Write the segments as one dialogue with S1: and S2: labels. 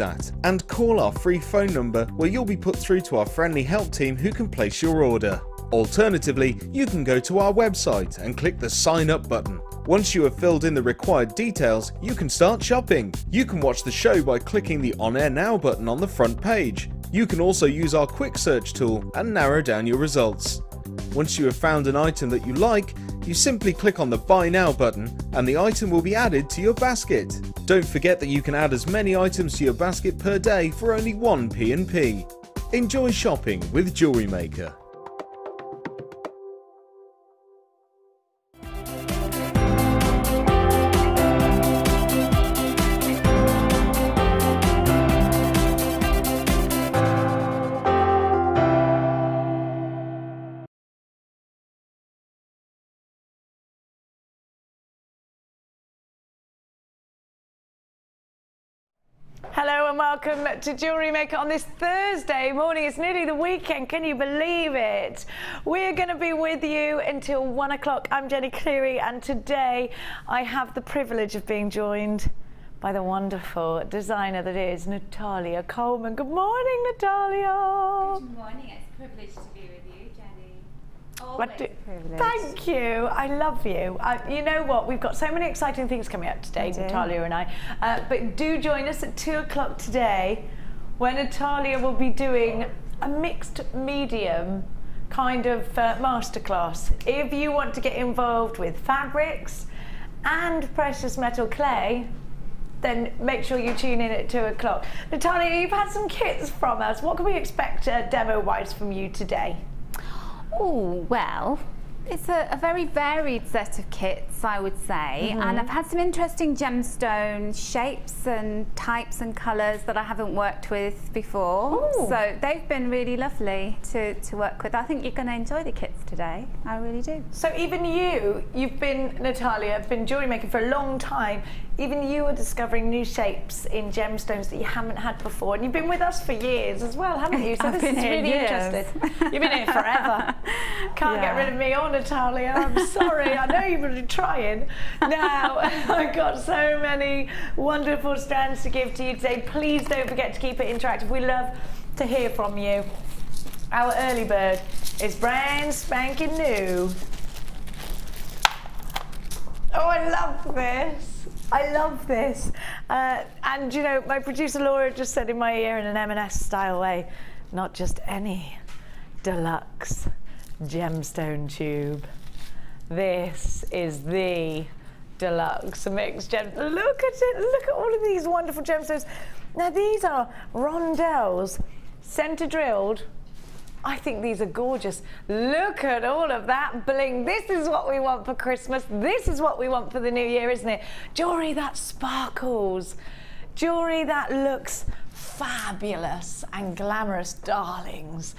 S1: at and call our free phone number where you'll be put through to our friendly help team who can place your order. Alternatively, you can go to our website and click the sign up button. Once you have filled in the required details, you can start shopping. You can watch the show by clicking the On Air Now button on the front page. You can also use our quick search tool and narrow down your results. Once you have found an item that you like, you simply click on the Buy Now button and the item will be added to your basket. Don't forget that you can add as many items to your basket per day for only one P&P. Enjoy shopping with Jewellery Maker.
S2: Welcome to Jewellery Maker on this Thursday morning. It's nearly the weekend, can you believe it? We're going to be with you until one o'clock. I'm Jenny Cleary and today I have the privilege of being joined by the wonderful designer that is Natalia Coleman. Good morning, Natalia.
S3: Good morning. It's a privilege to be with you.
S2: What
S3: Always
S2: do- Thank you. I love you. Uh, you know what? We've got so many exciting things coming up today, Natalia and I. Uh, but do join us at two o'clock today, when Natalia will be doing a mixed medium kind of uh, masterclass. If you want to get involved with fabrics and precious metal clay, then make sure you tune in at two o'clock. Natalia, you've had some kits from us. What can we expect uh, demo-wise from you today?
S3: Oh, well, it's a, a very varied set of kits, I would say.
S2: Mm-hmm.
S3: And I've had some interesting gemstone shapes and types and colours that I haven't worked with before.
S2: Ooh.
S3: So they've been really lovely to, to work with. I think you're going to enjoy the kits today. I really do.
S2: So even you, you've been Natalia, I've been jewelry making for a long time. Even you are discovering new shapes in gemstones that you haven't had before, and you've been with us for years as well, haven't you? So
S3: I've
S2: this
S3: been
S2: is
S3: here
S2: really
S3: years.
S2: interesting. You've been here forever. Can't get rid of me or Natalia. I'm sorry. I know you've been trying. Now I've got so many wonderful strands to give to you today. Please don't forget to keep it interactive. We love to hear from you. Our early bird is brand spanking new. Oh, I love this. I love this. Uh, and you know, my producer Laura just said in my ear in an M&S style way, not just any deluxe gemstone tube. This is the deluxe mixed gem. Look at it. Look at all of these wonderful gemstones. Now these are rondelles, center drilled I think these are gorgeous. Look at all of that bling. This is what we want for Christmas. This is what we want for the new year, isn't it? Jewelry that sparkles. Jewelry that looks fabulous and glamorous, darlings.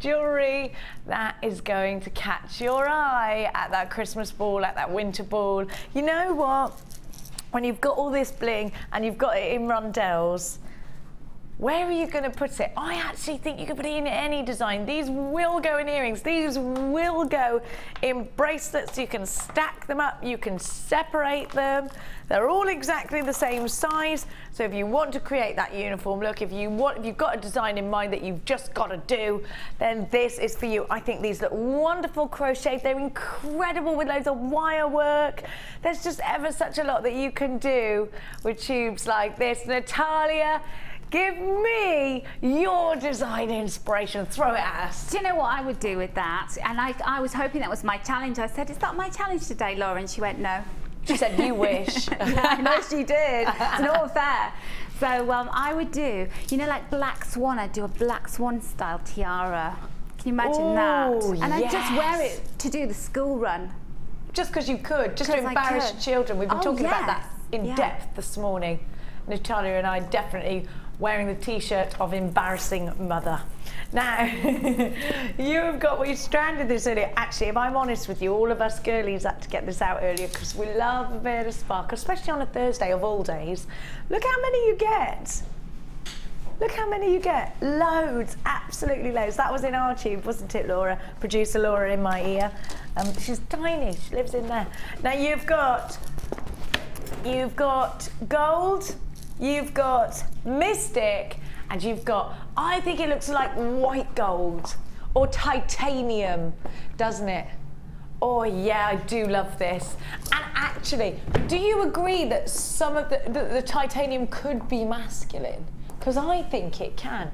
S2: Jewelry that is going to catch your eye at that Christmas ball, at that winter ball. You know what? When you've got all this bling and you've got it in rondelles, where are you going to put it? I actually think you could put it in any design. These will go in earrings. These will go in bracelets. You can stack them up. You can separate them. They're all exactly the same size. So if you want to create that uniform look, if you want, if you've got a design in mind that you've just got to do, then this is for you. I think these look wonderful crochet. They're incredible with loads of wire work. There's just ever such a lot that you can do with tubes like this. Natalia, Give me your design inspiration. Throw it at us.
S3: Do you know what I would do with that? And I, I was hoping that was my challenge. I said, is that my challenge today, Laura? And she went, no.
S2: She said, "You wish."
S3: I know she did. It's not fair. So um, I would do, you know, like Black Swan. I'd do a Black Swan style tiara. Can you imagine that?
S2: Ooh,
S3: And I'd just wear it to do the school run.
S2: Just because you could, just to embarrass children. We've been
S3: Oh,
S2: talking about that in
S3: Yeah.
S2: depth this morning. Natalia and I definitely wearing the t-shirt of embarrassing mother. Now, you have got, we stranded this earlier. Actually, if I'm honest with you, all of us girlies had to get this out earlier because we love a bit of sparkle, especially on a Thursday of all days. Look how many you get. Look how many you get. Loads, absolutely loads. That was in our tube, wasn't it, Laura? Producer Laura in my ear. Um, she's tiny, she lives in there. Now you've got, you've got gold you've got Mystic, and you've got, I think it looks like white gold or titanium, doesn't it? Oh yeah, I do love this. And actually, do you agree that some of the, the, the titanium could be masculine? Because I think it can.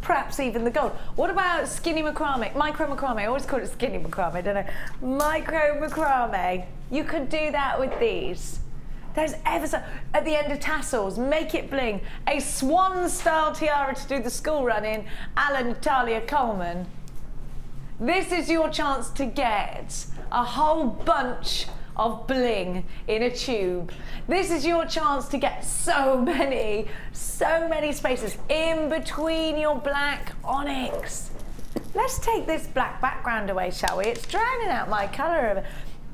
S2: Perhaps even the gold. What about skinny macrame? Micro macrame. I always call it skinny macrame, don't know. Micro macrame. You could do that with these. There's ever so, at the end of tassels, make it bling. A swan style tiara to do the school run in, Alan Natalia Coleman. This is your chance to get a whole bunch of bling in a tube. This is your chance to get so many, so many spaces in between your black onyx. Let's take this black background away, shall we? It's drowning out my colour.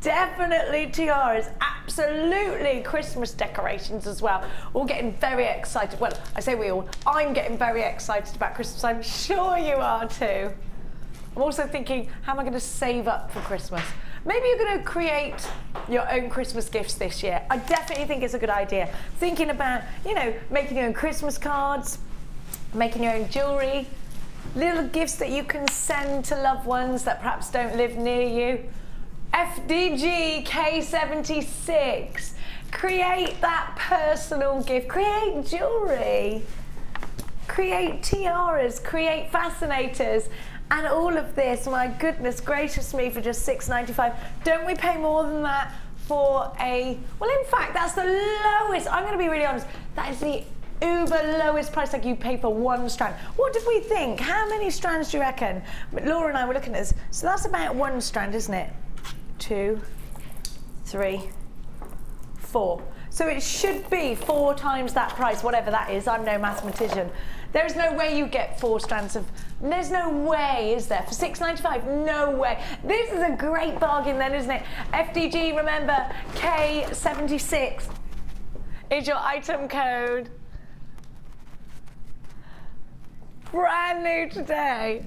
S2: Definitely tiaras, absolutely Christmas decorations as well. We're getting very excited. Well, I say we all, I'm getting very excited about Christmas. I'm sure you are too. I'm also thinking, how am I going to save up for Christmas? Maybe you're going to create your own Christmas gifts this year. I definitely think it's a good idea. Thinking about, you know, making your own Christmas cards, making your own jewellery, little gifts that you can send to loved ones that perhaps don't live near you. FDG K76. Create that personal gift. Create jewellery. Create tiaras. Create fascinators. And all of this, my goodness gracious me, for just $6.95. Don't we pay more than that for a, well, in fact, that's the lowest. I'm going to be really honest. That is the uber lowest price tag you pay for one strand. What did we think? How many strands do you reckon? Laura and I were looking at this. So that's about one strand, isn't it? Two, three, four. So it should be four times that price, whatever that is. I'm no mathematician. There's no way you get four strands of. There's no way, is there? For $6.95? No way. This is a great bargain, then, isn't it? FDG, remember, K76 is your item code. Brand new today.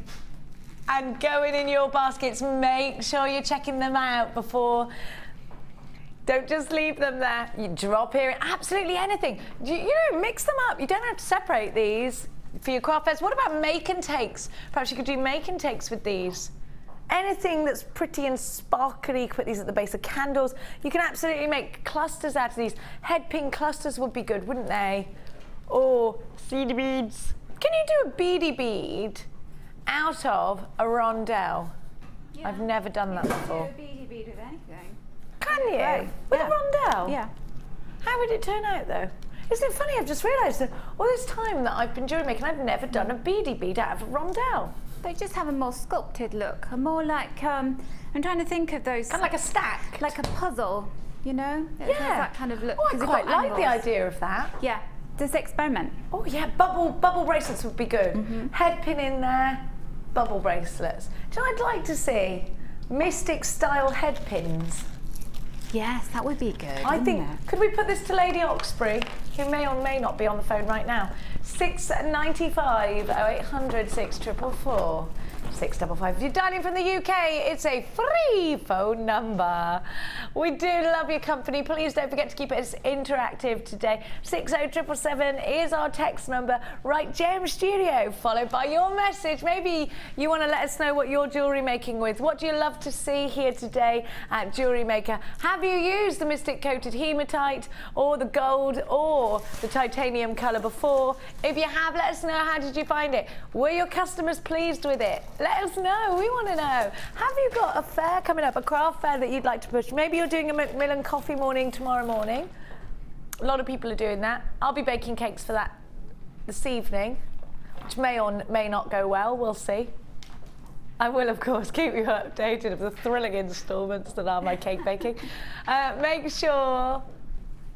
S2: And going in your baskets, make sure you're checking them out before don't just leave them there. You drop here, absolutely anything. You, you, know, mix them up. You don't have to separate these for your craft fairs. What about make and takes? Perhaps you could do make and takes with these. Anything that's pretty and sparkly, put these at the base of candles. You can absolutely make clusters out of these. Head pin clusters would be good, wouldn't they? Or seed beads. Can you do a beady bead out of a rondelle? Yeah. I've never done that before.
S3: Do a beady bead with anything.
S2: Can you?
S3: Right.
S2: With
S3: yeah.
S2: a rondelle?
S3: Yeah.
S2: How would it turn out though? Isn't it funny? I've just realised that all this time that I've been jewellery making, I've never done a beady bead out of a rondelle.
S3: They just have a more sculpted look, a more like, um, I'm trying to think of those.
S2: Kind of like a stack.
S3: Like a puzzle, you know? It
S2: yeah.
S3: that kind of look.
S2: Oh, I quite like the idea of that.
S3: Yeah. Just experiment.
S2: Oh yeah, bubble bubble bracelets would be good. Mm -hmm. Head pin in there, bubble bracelets. Do you know I'd like to see? Mystic style head pins.
S3: Yes, that would be good.
S2: I think,
S3: it?
S2: could we put this to Lady Oxbury, who may or may not be on the phone right now? 695 0800 6444. 655. If you're dialing from the UK, it's a free phone number. We do love your company. Please don't forget to keep it as interactive today. 60777 is our text number. Write Gem Studio, followed by your message. Maybe you want to let us know what you're jewellery making with. What do you love to see here today at Jewellery Maker? Have you used the Mystic Coated Hematite or the gold or the titanium colour before? If you have, let us know how did you find it? Were your customers pleased with it? Let us know. We want to know. Have you got a fair coming up, a craft fair that you'd like to push? Maybe you're doing a Macmillan coffee morning tomorrow morning. A lot of people are doing that. I'll be baking cakes for that this evening, which may or may not go well. We'll see. I will, of course, keep you updated of the thrilling instalments that are my cake baking. Uh, make sure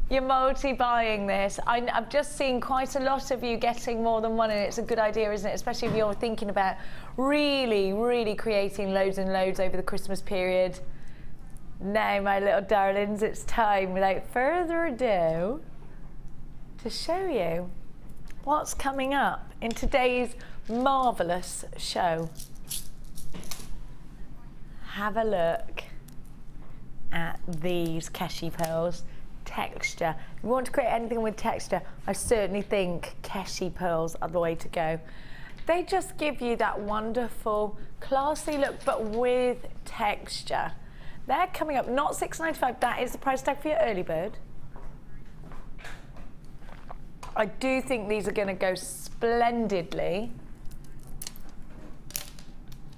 S2: you're multi-buying this. I, have just seen quite a lot of you getting more than one, and it's a good idea, isn't it? Especially if you're thinking about really, really creating loads and loads over the Christmas period. Now, my little darlings, it's time, without further ado, to show you what's coming up in today's marvellous show. Have a look at these Keshi pearls texture. If you want to create anything with texture, I certainly think Keshi pearls are the way to go. They just give you that wonderful, classy look, but with texture. They're coming up, not $6.95, that is the price tag for your early bird. I do think these are going to go splendidly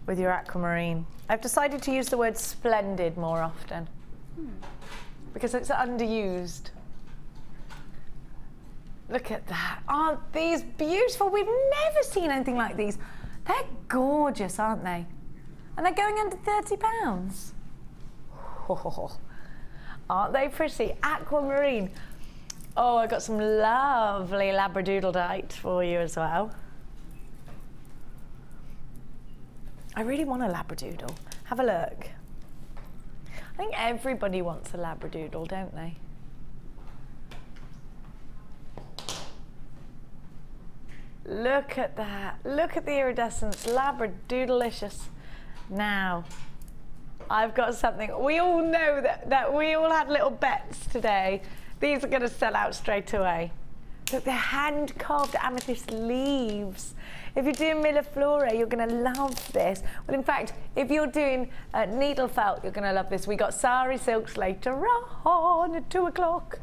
S2: with your aquamarine. I've decided to use the word splendid more often hmm. Because it's underused. Look at that. Aren't these beautiful? We've never seen anything like these. They're gorgeous, aren't they? And they're going under 30 pounds. Oh, aren't they pretty? Aquamarine. Oh, I've got some lovely Labradoodle for you as well. I really want a Labradoodle. Have a look. I think everybody wants a Labradoodle, don't they? Look at that. Look at the iridescence. Labradoodleicious. Now, I've got something. We all know that, that we all had little bets today. These are going to sell out straight away. Look, they're hand carved amethyst leaves. If you're doing Milleflora, you're going to love this. Well, in fact, if you're doing uh, needle felt, you're going to love this. We got sari silks later on at two o'clock.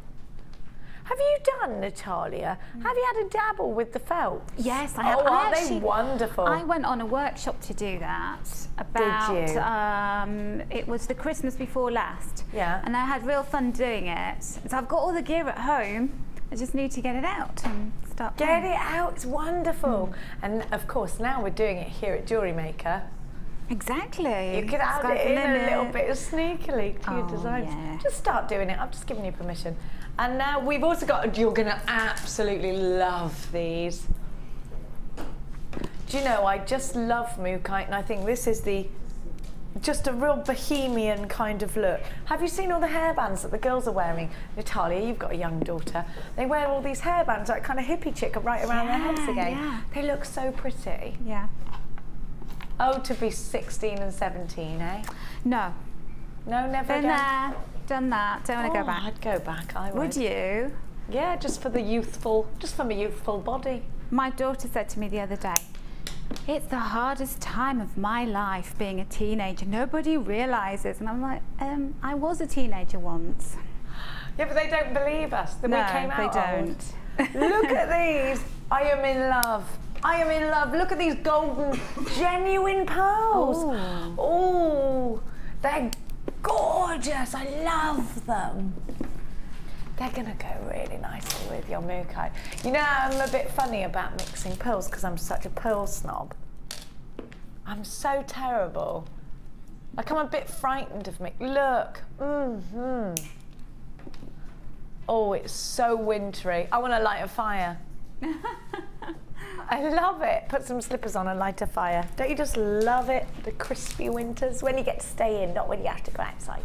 S2: Have you done, Natalia? Mm. Have you had a dabble with the felt?
S3: Yes, I have.
S2: Oh,
S3: I
S2: are actually, they wonderful?
S3: I went on a workshop to do that. About,
S2: Did you?
S3: Um, it was the Christmas before last.
S2: Yeah.
S3: And I had real fun doing it. So I've got all the gear at home. I just need to get it out and start.
S2: Get
S3: playing.
S2: it out. It's wonderful. Mm. And of course, now we're doing it here at Jewellery Maker.
S3: Exactly.
S2: You could add it in limit. a little bit sneakily to
S3: oh,
S2: your designs.
S3: Yeah.
S2: Just start doing it. I've just given you permission. And now we've also got, you're going to absolutely love these. Do you know, I just love Mookaite and I think this is the, just a real bohemian kind of look. Have you seen all the hairbands that the girls are wearing? Natalia, you've got a young daughter. They wear all these hairbands, like kind of hippie chick right around
S3: yeah,
S2: their heads again.
S3: Yeah.
S2: They look so pretty.
S3: Yeah.
S2: Oh, to be 16 and 17, eh?
S3: No.
S2: No, never
S3: Been
S2: again?
S3: there, done that. Don't want to
S2: Oh,
S3: go back.
S2: I'd go back. I would.
S3: Would you?
S2: Yeah, just for the youthful, just for my youthful body.
S3: My daughter said to me the other day, it's the hardest time of my life being a teenager. Nobody realizes. And I'm like, um, I was a teenager once.
S2: Yeah, but they don't believe us that
S3: no,
S2: we came out
S3: they don't.
S2: Look at these. I am in love. I am in love. Look at these golden, genuine pearls. Oh, they're gorgeous. I love them. They're gonna go really nicely with your mookaite. You know, I'm a bit funny about mixing pearls because I'm such a pearl snob. I'm so terrible. Like I'm a bit frightened of me. Look. Mm-hmm. Oh, it's so wintry. I want to light a fire. I love it. Put some slippers on and light a fire. Don't you just love it? The crispy winters when you get to stay in, not when you have to go outside.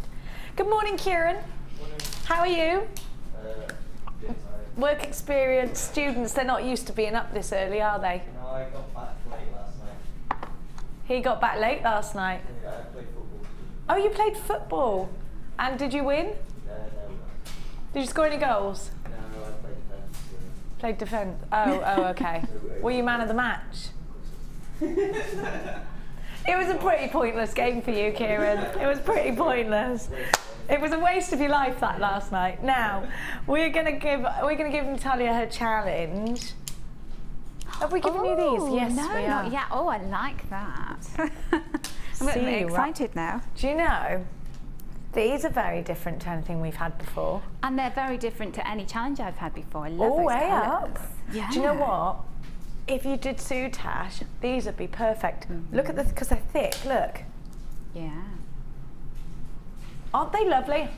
S2: Good morning, Kieran.
S4: Morning.
S2: How are you? Work experience students, they're not used to being up this early, are they?
S4: no, I got back late last night.
S2: He got back late last night.
S4: Yeah, I played football.
S2: Oh, you played football. And did you win?
S4: Uh, no,
S2: Did you score any goals?
S4: no, no, I played defence.
S2: Played defence. Oh, oh, okay. Were you man of the match? It was a pretty pointless game for you, Kieran. It was pretty pointless. It was a waste of your life that last night. Now we're gonna give we're gonna give Natalia her challenge. Have we given you
S3: Oh,
S2: these? Yes,
S3: no,
S2: we
S3: not
S2: are.
S3: yet. Oh, I like that. I'm
S2: See, right.
S3: excited now.
S2: Do you know? These are very different to anything we've had before.
S3: And they're very different to any challenge I've had before. I love
S2: Oh, way
S3: colours.
S2: up.
S3: Yeah.
S2: Do you know what? If you did Soutache, these would be perfect. Look at this because mm-hmm. they're thick. Look,
S3: Yeah.
S2: Aren't they lovely?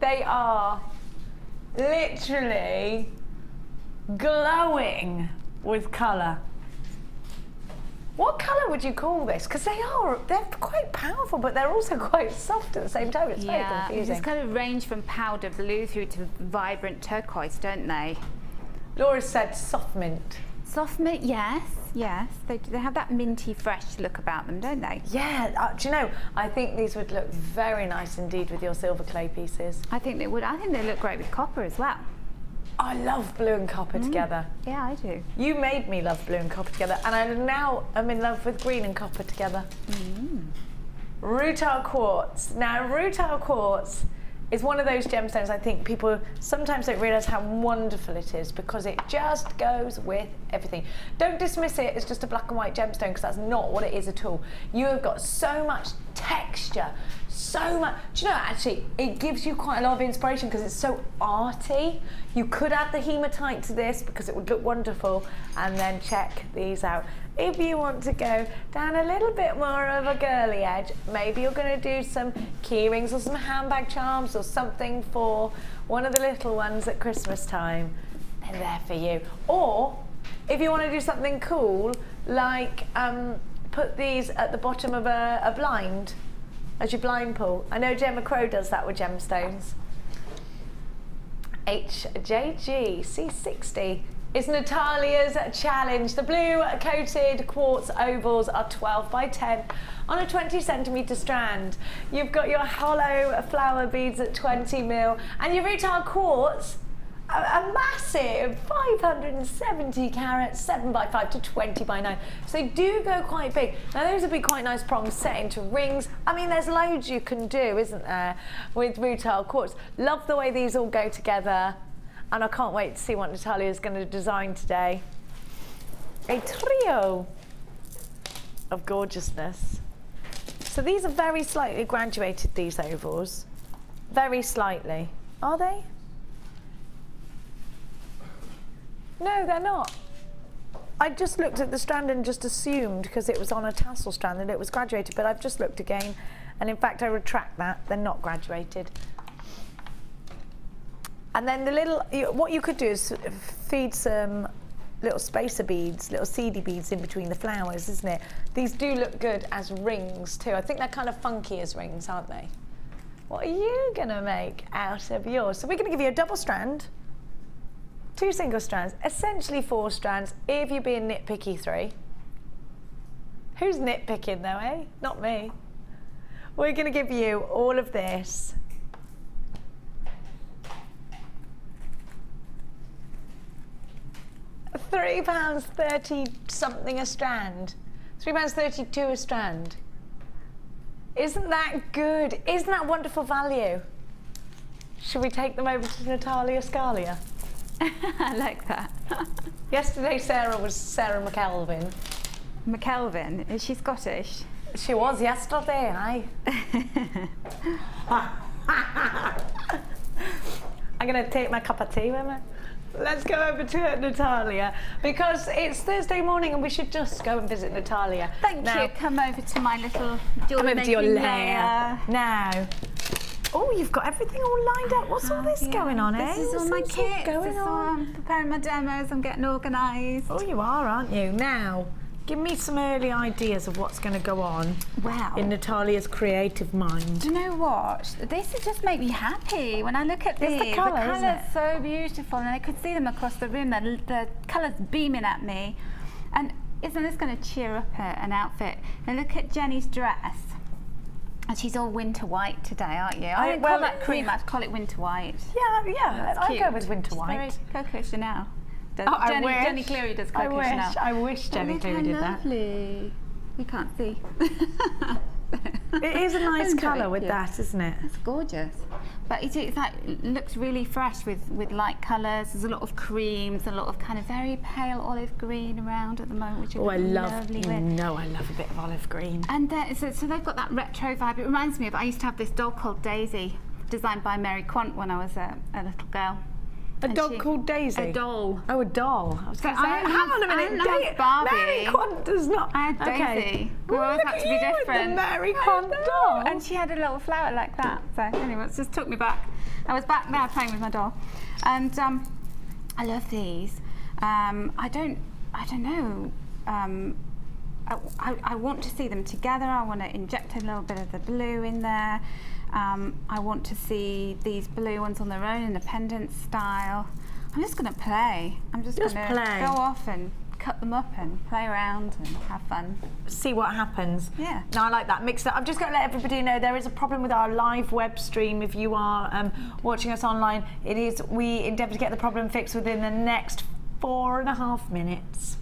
S2: They are literally glowing with colour. What colour would you call this? Because they are, they're quite powerful, but they're also quite soft at the same time. It's very confusing.
S3: Just kind of range from powder blue through to vibrant turquoise, don't they?
S2: Laura said soft mint.
S3: Soft mint, yes. Yes. They, they have that minty, fresh look about them, don't they?
S2: Yeah, uh, do you know, I think these would look very nice indeed with your silver clay pieces.
S3: I think they would. I think they look great with copper as well.
S2: I love blue and copper together.
S3: Yeah, I do.
S2: You made me love blue and copper together, and I now am in love with green and copper together. Rutile quartz. Now, rutile quartz is one of those gemstones I think people sometimes don't realise how wonderful it is because it just goes with everything. Don't dismiss it as just a black and white gemstone because that's not what it is at all. You have got so much texture, so much. Do you know, actually, it gives you quite a lot of inspiration because it's so arty. You could add the hematite to this because it would look wonderful and then check these out. If you want to go down a little bit more of a girly edge, maybe you're going to do some key rings or some handbag charms or something for one of the little ones at Christmas time. They're there for you. Or if you want to do something cool, like um, put these at the bottom of a, a blind as your blind pull. I know Gemma Crow does that with gemstones. HJG C60 is Natalia's challenge. The blue coated quartz ovals are 12 by 10 on a 20 centimetre strand. You've got your hollow flower beads at 20 mil and your rutile quartz a, a massive 570 carats, 7 by 5 to 20 by 9. So they do go quite big. Now those would be quite nice prongs set into rings. I mean, there's loads you can do, isn't there, with rutile quartz. Love the way these all go together. And I can't wait to see what Natalia is going to design today. A trio of gorgeousness. So these are very slightly graduated, these ovals. Very slightly. Are they? No, they're not. I just looked at the strand and just assumed because it was on a tassel strand that it was graduated, but I've just looked again and in fact I retract that, they're not graduated. And then the little, you- what you could do is feed some little spacer beads, little seedy beads in between the flowers, isn't it? These do look good as rings too. I think they're kind of funky as rings, aren't they? What are you gonna make out of yours? So we're gonna give you a double strand, two single strands, essentially four strands, if you're being nitpicky three. Who's nitpicking though, eh? Not me. We're gonna give you all of this. Three pounds thirty something a strand. Three pounds thirty-two a strand. Isn't that good? Isn't that wonderful value? Should we take them over to Natalia Scalia?
S3: I like that.
S2: Yesterday, Sarah was Sarah McKelvin.
S3: McKelvin, is she Scottish?
S2: She was yesterday, aye. I'm going to take my cup of tea with me. Let's go over to Natalia because it's Thursday morning and we should just go and visit Natalia.
S3: Thank
S2: Now,
S3: you. Come over to my little
S2: Come over to your
S3: jewellery
S2: lair. Now. Oh, you've got everything all lined up. What's all this
S3: Yeah,
S2: going on, eh?
S3: This is all
S2: What's
S3: my kit.
S2: going
S3: This
S2: on?
S3: I'm preparing my demos. I'm getting organised.
S2: Oh, you are, aren't you? Now, give me some early ideas of what's going to go on
S3: Wow.
S2: in Natalia's creative mind.
S3: Do you know what? This has just made me happy when I look at
S2: It's the colour,
S3: the colour's so beautiful, and I could see them across the room. The, the colours beaming at me, and isn't this going to cheer up an outfit? And look at Jenny's dress. And she's all winter white today, aren't you? I,
S2: I-
S3: don't
S2: well,
S3: call that cream. I'd call it winter white.
S2: Yeah, yeah, I'll go with winter
S3: She's
S2: white.
S3: Very Coco Chanel. Does,
S2: Oh, I
S3: Jenny,
S2: wish.
S3: Jenny Cleary does
S2: I
S3: Coco
S2: wish,
S3: Chanel.
S2: I wish Jenny
S3: Look
S2: Cleary did that.
S3: lovely. You can't see.
S2: It is a nice colour with
S3: Yeah.
S2: that, isn't it?
S3: It's gorgeous. But it, it's like looks really fresh with, with light colours. There's a lot of creams, a lot of kind of very pale olive green around at the moment, which
S2: Oh, I love.
S3: lovely
S2: You
S3: with.
S2: know, I love a bit of olive green.
S3: And uh, so, so they've got that retro vibe. It reminds me of I used to have this doll called Daisy, designed by Mary Quant when I was a, a little girl.
S2: A dog
S3: she-
S2: called Daisy.
S3: A doll.
S2: Oh, a doll. I was
S3: So
S2: going to say,
S3: I don't
S2: hang
S3: have-
S2: on a
S3: I
S2: minute.
S3: don't have
S2: Da-
S3: Barbie.
S2: Mary Quant does not.
S3: I had
S2: Okay.
S3: Daisy. We
S2: Well,
S3: always had to be different.
S2: Mary
S3: I
S2: Quant doll.
S3: And she had a little flower like that. So anyway, it just took me back. I was back there playing with my doll, and um, I love these. Um, I don't, I don't know. Um, I, I, I want to see them together. I want to inject a little bit of the blue in there. Um, I want to see these blue ones on their own in a pendant style. I'm just going to play. I'm just,
S2: Just
S3: going to go off and cut them up and play around and have fun.
S2: see what happens.
S3: Yeah.
S2: No, I like that. Mix it. I'm just going to let everybody know there is a problem with our live web stream. If you are um, watching us online, it is we endeavour to get the problem fixed within the next four and a half minutes.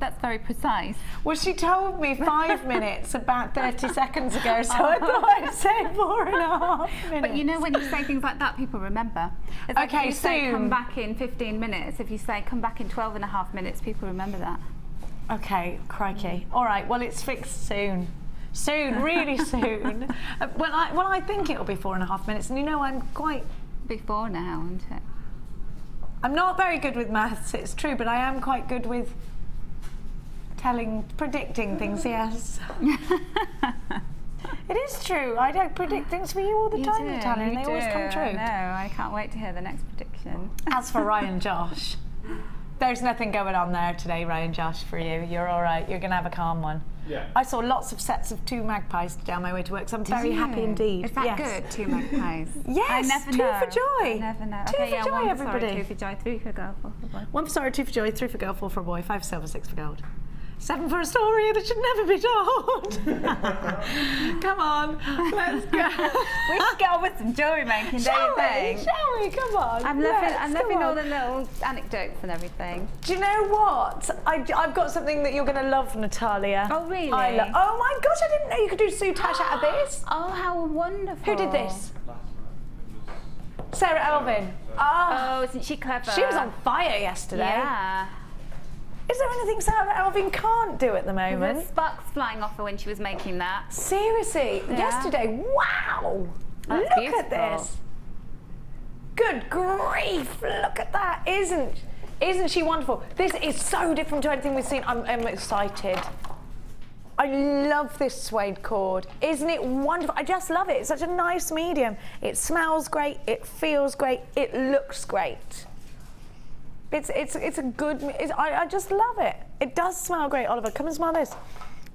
S3: That's very precise.
S2: Well, she told me five minutes about 30 seconds ago, so I thought I'd say four and a half minutes.
S3: But you know, when you say things like that, people remember. It's like
S2: Okay,
S3: if you say
S2: soon.
S3: come back in 15 minutes, if you say come back in 12 and a half minutes, people remember that.
S2: Okay, crikey. All right, well, it's fixed soon. Soon, really soon. Uh, well, I, well, I think it'll be four and a half minutes, and you know, I'm quite.
S3: Before now, isn't it?
S2: I'm not very good with maths, it's true, but I am quite good with telling, predicting things, yes. it is true. I don't predict things for you all the
S3: You
S2: time,
S3: do,
S2: Natalia, and
S3: you
S2: they always come true.
S3: No, I can't wait to hear the next prediction.
S2: As for Ryan Josh, there's nothing going on there today, Ryan Josh, for you. You're all right. You're going to have a calm one.
S1: Yeah.
S2: I saw lots of sets of two magpies down my way to work, so I'm very happy indeed.
S3: Is that
S2: yes.
S3: good? Two magpies.
S2: Yes,
S3: I never
S2: two
S3: know.
S2: for joy.
S3: I never know.
S2: Two
S3: okay,
S2: for
S3: yeah,
S2: joy,
S3: one for
S2: everybody.
S3: Sorry, two for joy, three for girl, four for boy.
S2: One for sorrow, two for joy, three for girl, four for boy, five for silver, six for gold. Seven for a story that should never be told. Come on, let's go.
S3: we should get on with some jewellery making,
S2: Shall
S3: don't you
S2: we?
S3: think?
S2: Shall we? Come on.
S3: I'm loving, I'm loving all the little anecdotes and everything.
S2: Do you know what? I, have got something that you're going to love, Natalia.
S3: Oh, really?
S2: I lo- oh my gosh, I didn't know you could do soutache out of this.
S3: Oh, how wonderful.
S2: Who did this? Sarah Elvin. Ah,
S3: Oh, isn't she clever?
S2: she was on fire yesterday.
S3: Yeah.
S2: Is there anything Sarah Elvin can't do at the moment?
S3: were sparks flying off her when she was making that.
S2: Seriously,
S3: Yeah.
S2: yesterday, wow!
S3: That's
S2: look
S3: beautiful.
S2: at this. Good grief! Look at that! Isn't isn't she wonderful? This is so different to anything we've seen. I'm, I'm excited. I love this suede cord. Isn't it wonderful? I just love it. It's such a nice medium. It smells great. It feels great. It looks great. It's it's it's a good. It's, I I just love it. It does smell great, Oliver. Come and smell this.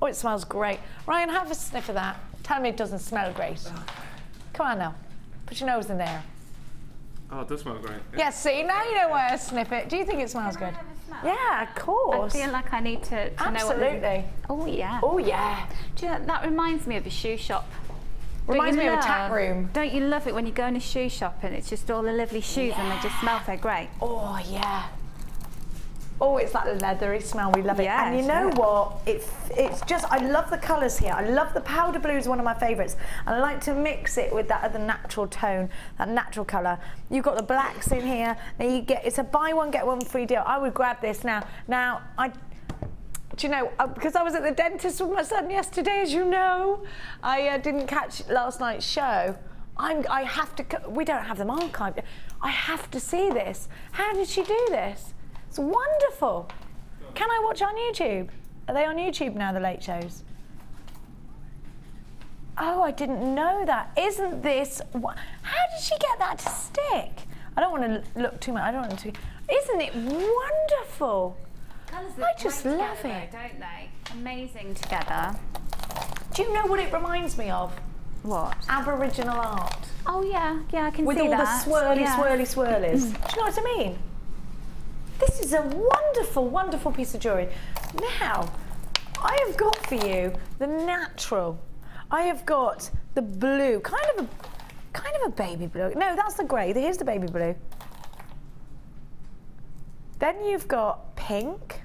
S2: Oh, it smells great. Ryan, have a sniff of that. Tell me it doesn't smell great. Come on now. Put your nose in there.
S1: Oh, it does smell great.
S2: Yeah, see, now you know why I sniff it. Do you think it smells good?
S3: have a smell?
S2: Yeah, of course.
S3: I feel like I need to, to know what.
S2: Absolutely.
S3: Oh yeah.
S2: Oh, yeah.
S3: Do you know, that reminds me of a shoe shop.
S2: Reminds me of a tap room.
S3: Don't you love it when you go in a shoe shop and it's just all the lovely shoes and they just smell so great?
S2: Oh, yeah. Oh, it's that leathery smell. We love it.
S3: Yeah,
S2: and you know
S3: sure.
S2: what? It, it's just, I love the colours here. I love the powder blue is one of my favourites. And I like to mix it with that other natural tone, that natural colour. You've got the blacks in here. Now you get, it's a buy one, get one free deal. I would grab this now. Now, I, do you know, uh, because I was at the dentist with my son yesterday, as you know, I uh, didn't catch last night's show. I'm, I have to, we don't have them archived. I have to see this. How did she do this? It's wonderful. Can I watch on YouTube? Are they on YouTube now, the late shows? Oh, I didn't know that. Isn't this, how did she get that to stick? I don't want to look too much, I don't want to, isn't it wonderful?
S3: Colours
S2: I just love it.
S3: don't they? Amazing together.
S2: Do you know what it reminds me of?
S3: What?
S2: Aboriginal art.
S3: Oh yeah, yeah, I can
S2: With
S3: see
S2: all the swirly,
S3: yeah.
S2: swirly, swirlies. Mm. Do you know what I mean? This is a wonderful, wonderful piece of jewellery. Now, I have got for you the natural. I have got the blue, kind of a, kind of a baby blue. No, that's the grey. Here's the baby blue. Then you've got pink.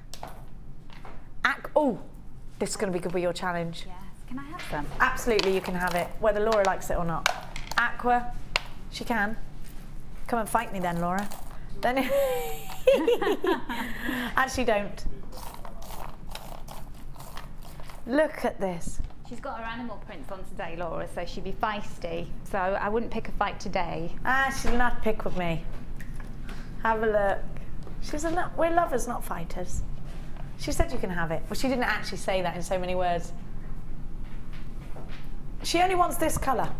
S2: Ac- oh, this is going to be good with your challenge.
S3: Yes. Can I have some?
S2: Absolutely, you can have it, whether Laura likes it or not. Aqua, she can. Come and fight me then, Laura. Then, actually, don't. Look at this.
S3: She's got her animal prints on today, Laura, so she'd be feisty. So I wouldn't pick a fight today.
S2: Ah, she'll not pick with me. Have a look. She's a we're lovers, not fighters. She said you can have it. Well, she didn't actually say that in so many words. She only wants this colour.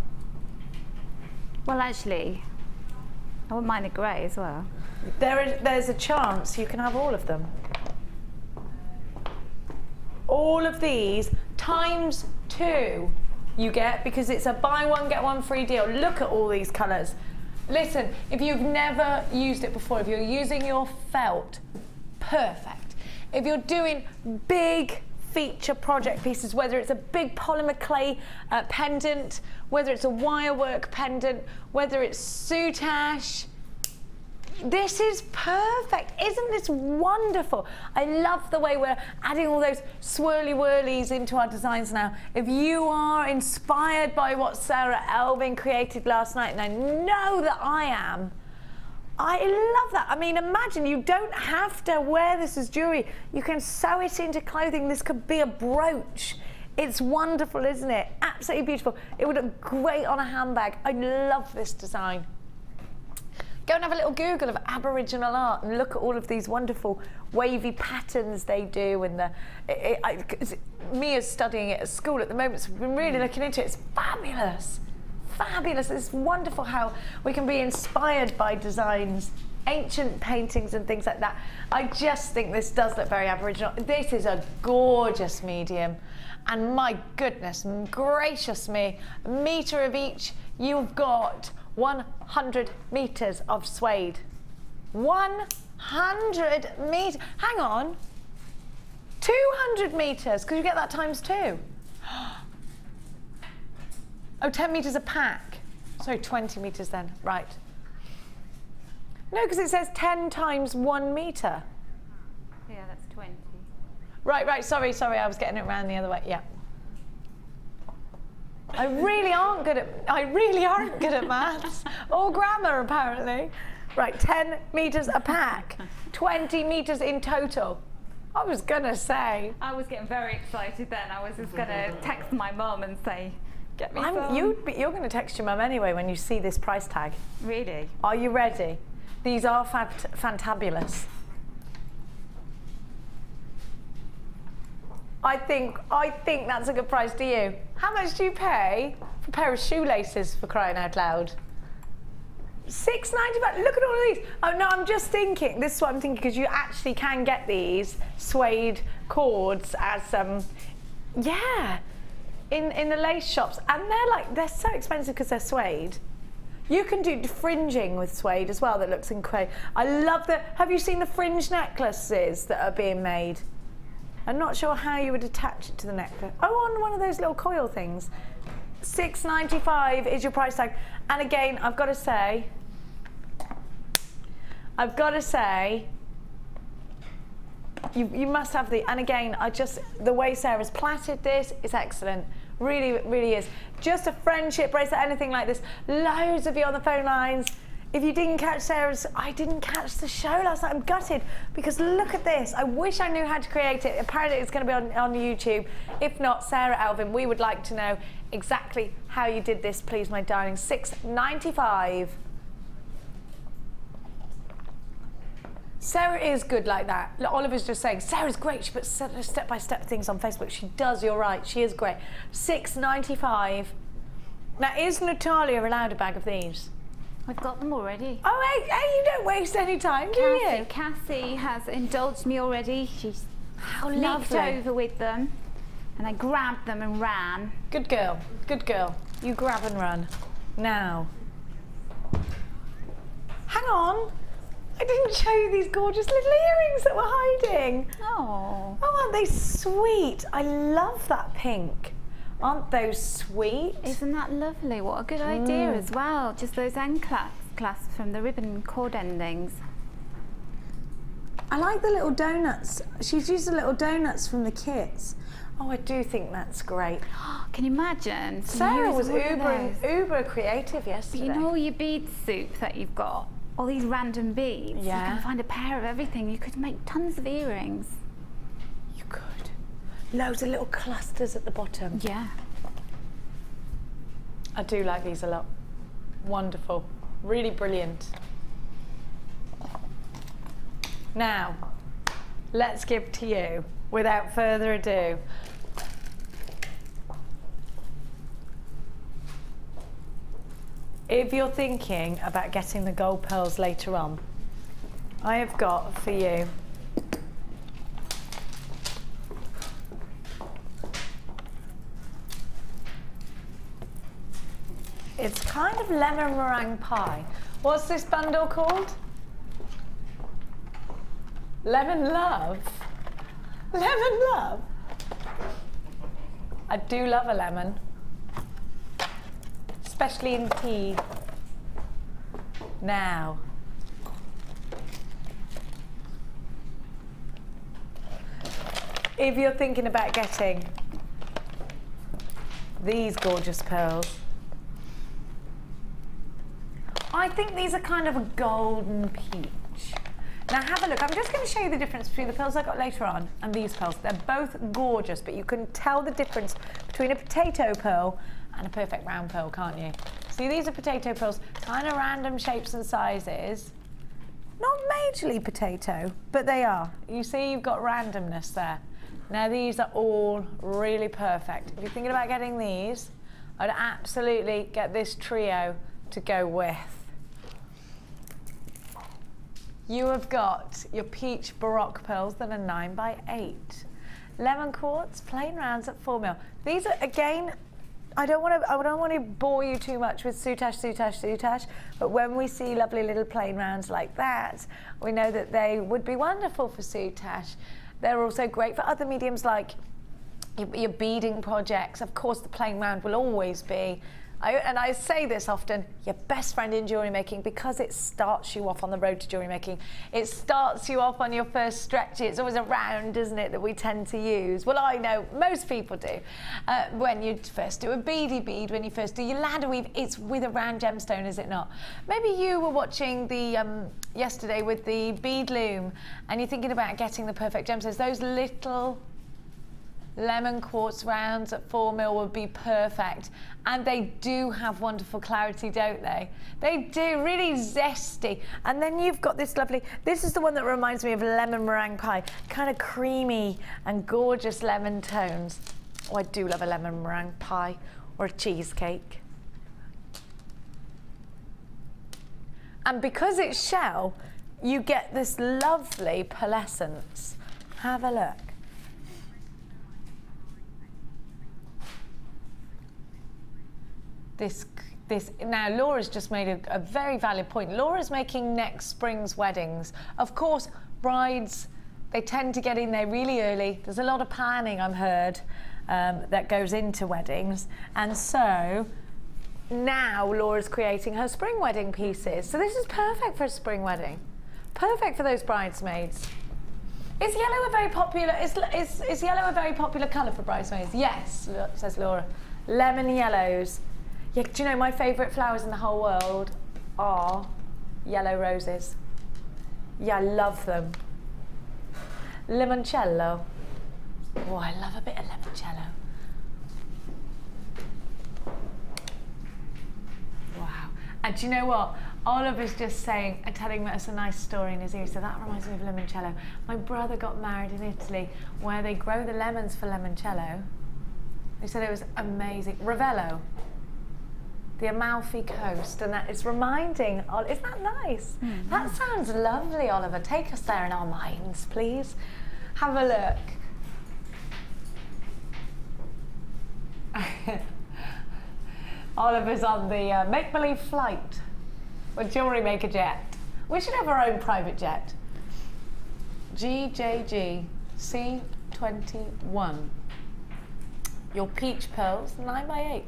S3: Well, actually, I wouldn't mind the grey as well.
S2: There is, there's a chance you can have all of them. All of these times two you get because it's a buy one get one free deal. Look at all these colours. Listen, if you've never used it before, if you're using your felt perfect. If you're doing big feature project pieces, whether it's a big polymer clay uh, pendant, whether it's a wire work pendant, whether it's soutache, this is perfect. Isn't this wonderful? I love the way we're adding all those swirly whirlies into our designs now. If you are inspired by what Sarah Elvin created last night, and I know that I am, I love that. I mean, imagine you don't have to wear this as jewelry. You can sew it into clothing. This could be a brooch. It's wonderful, isn't it? Absolutely beautiful. It would look great on a handbag. I love this design. Go and have a little Google of Aboriginal art and look at all of these wonderful wavy patterns they do. And the it, it, I, Mia's studying it at school at the moment, so we've been really hmm. looking into it. It's fabulous, fabulous. It's wonderful how we can be inspired by designs, ancient paintings and things like that. I just think this does look very Aboriginal. This is a gorgeous medium. And my goodness gracious me, a metre of each, you've got 100 metres of suede. 100 metres. Hang on. 200 metres, because you get that times two. Oh, 10 metres a pack. Sorry, 20 metres then. Right. No, because it says 10 times one metre.
S3: Yeah, that's 20.
S2: Right, right. Sorry, sorry. I was getting it around the other way. Yeah. I really aren't good at I really aren't good at maths or grammar apparently. Right, 10 meters a pack, 20 meters in total. I was gonna say.
S3: I was getting very excited then. I was just going to text my mum and say, get me
S2: I'm, you'd be, you're going to text your mum anyway when you see this price tag.
S3: Really?
S2: Are you ready? These are fantabulous. I think I think that's a good price. to you? How much do you pay for a pair of shoelaces for crying out loud? Six ninety five. Look at all of these. Oh no, I'm just thinking. This is what I'm thinking because you actually can get these suede cords as um, yeah, in in the lace shops, and they're like they're so expensive because they're suede. You can do fringing with suede as well. That looks incredible. I love the. Have you seen the fringe necklaces that are being made? I'm not sure how you would attach it to the necklace. Oh, on one of those little coil things. Six ninety five is your price tag. And again, I've got to say, I've got to say, you, you must have the. And again, I just the way Sarah's plaited this is excellent. Really, really is. Just a friendship bracelet, anything like this. Loads of you on the phone lines. If you didn't catch Sarah's, I didn't catch the show last night. I'm gutted because look at this. I wish I knew how to create it. Apparently, it's going to be on, on YouTube. If not, Sarah Elvin, we would like to know exactly how you did this, please, my darling. 695. Sarah is good like that. Oliver's just saying, Sarah's great. She puts step by step things on Facebook. She does, you're right. She is great. Six ninety-five. Now, is Natalia allowed a bag of these?
S3: I've got them already.
S2: Oh, hey, hey, you don't waste any time, do
S3: Cassie,
S2: you?
S3: Cassie has indulged me already. She's
S2: How
S3: leaped over with them, and I grabbed them and ran.
S2: Good girl, good girl. You grab and run. Now. Hang on. I didn't show you these gorgeous little earrings that were hiding.
S3: Oh.
S2: Oh, aren't they sweet? I love that pink. Aren't those sweet?
S3: Isn't that lovely? What a good idea mm. as well. Just those end clasps, clasps from the ribbon cord endings.
S2: I like the little donuts. She's used the little donuts from the kits. Oh, I do think that's great.
S3: Can you imagine?
S2: Sarah was uber, uber creative
S3: But
S2: yesterday.
S3: you know all your bead soup that you've got? All these random beads.
S2: Yeah.
S3: You can find a pair of everything. You could make tons of earrings.
S2: you could. Loads of little clusters at the bottom.
S3: Yeah.
S2: I do like these a lot. Wonderful. Really brilliant. Now, let's give to you, without further ado, if you're thinking about getting the gold pearls later on, I have got for you It's kind of lemon meringue pie. What's this bundle called? Lemon love. Lemon love. I do love a lemon, especially in tea. Now, if you're thinking about getting these gorgeous pearls, I think these are kind of a golden peach. Now have a look. I'm just going to show you the difference between the pearls I got later on and these pearls. They're both gorgeous, but you can tell the difference between a potato pearl and a perfect round pearl, can't you? See, these are potato pearls, kind of random shapes and sizes. Not majorly potato, but they are. You see, you've got randomness there. Now these are all really perfect. If you're thinking about getting these, I'd absolutely get this trio to go with. You have got your peach baroque pearls that are nine by eight. Lemon quartz, plain rounds at four mil. These are again, I don't want to I don't want to bore you too much with Soutache, Soutache, Soutache. but when we see lovely little plain rounds like that, we know that they would be wonderful for Soutache. They're also great for other mediums like your, your beading projects. Of course, the plain round will always be I, and I say this often, your best friend in jewellery making because it starts you off on the road to jewellery making. It starts you off on your first stretch. It's always a round, isn't it, that we tend to use. Well, I know most people do. Uh, when you first do a beady bead, when you first do your ladder weave, it's with a round gemstone, is it not? Maybe you were watching the um, yesterday with the bead loom and you're thinking about getting the perfect gemstones. Those little lemon quartz rounds at 4 mil would be perfect. And they do have wonderful clarity, don't they? They do, really zesty. And then you've got this lovely, this is the one that reminds me of lemon meringue pie, kind of creamy and gorgeous lemon tones. Oh, I do love a lemon meringue pie or a cheesecake. And because it's shell, you get this lovely pearlescence. Have a look. This this now Laura's just made a, a, very valid point. Laura's making next spring's weddings. Of course, brides they tend to get in there really early. There's a lot of planning I've heard um, that goes into weddings, and so now Laura's creating her spring wedding pieces. So this is perfect for a spring wedding, perfect for those bridesmaids. Is yellow a very popular? Is, is, is yellow a very popular colour for bridesmaids? Yes, says Laura. Lemon yellows. Yeah, do you know my favourite flowers in the whole world are yellow roses. Yeah, I love them. Limoncello. Oh, I love a bit of limoncello. Wow. And do you know what? Oliver's just saying and telling us a nice story in his ear. So that reminds me of limoncello. My brother got married in Italy where they grow the lemons for limoncello. They said it was amazing. Ravello the Amalfi Coast, and that is reminding. Oh, Isn't that nice? Mm. That sounds lovely, Oliver. Take us there in our minds, please. Have a look. Oliver's on the uh, make believe flight with Jewellery Maker Jet. We should have our own private jet. GJG C21. Your peach pearls, 9 by 8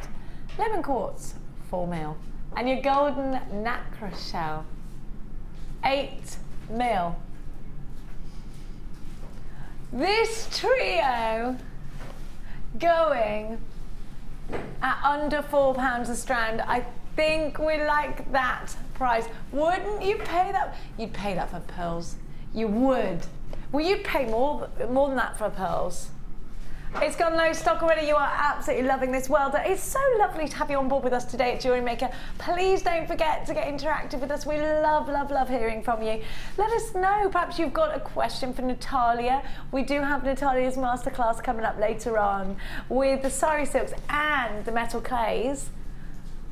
S2: Lemon quartz, 4 mil. And your golden nacre shell, 8 mil. This trio going at under four pounds a strand. I think we like that price. Wouldn't you pay that? You'd pay that for pearls. You would. Well, you'd pay more, more than that for pearls. It's gone low stock already. You are absolutely loving this world. It's so lovely to have you on board with us today at Jewellery Maker. Please don't forget to get interactive with us. We love, love, love hearing from you. Let us know. Perhaps you've got a question for Natalia. We do have Natalia's masterclass coming up later on with the sari silks and the metal clays.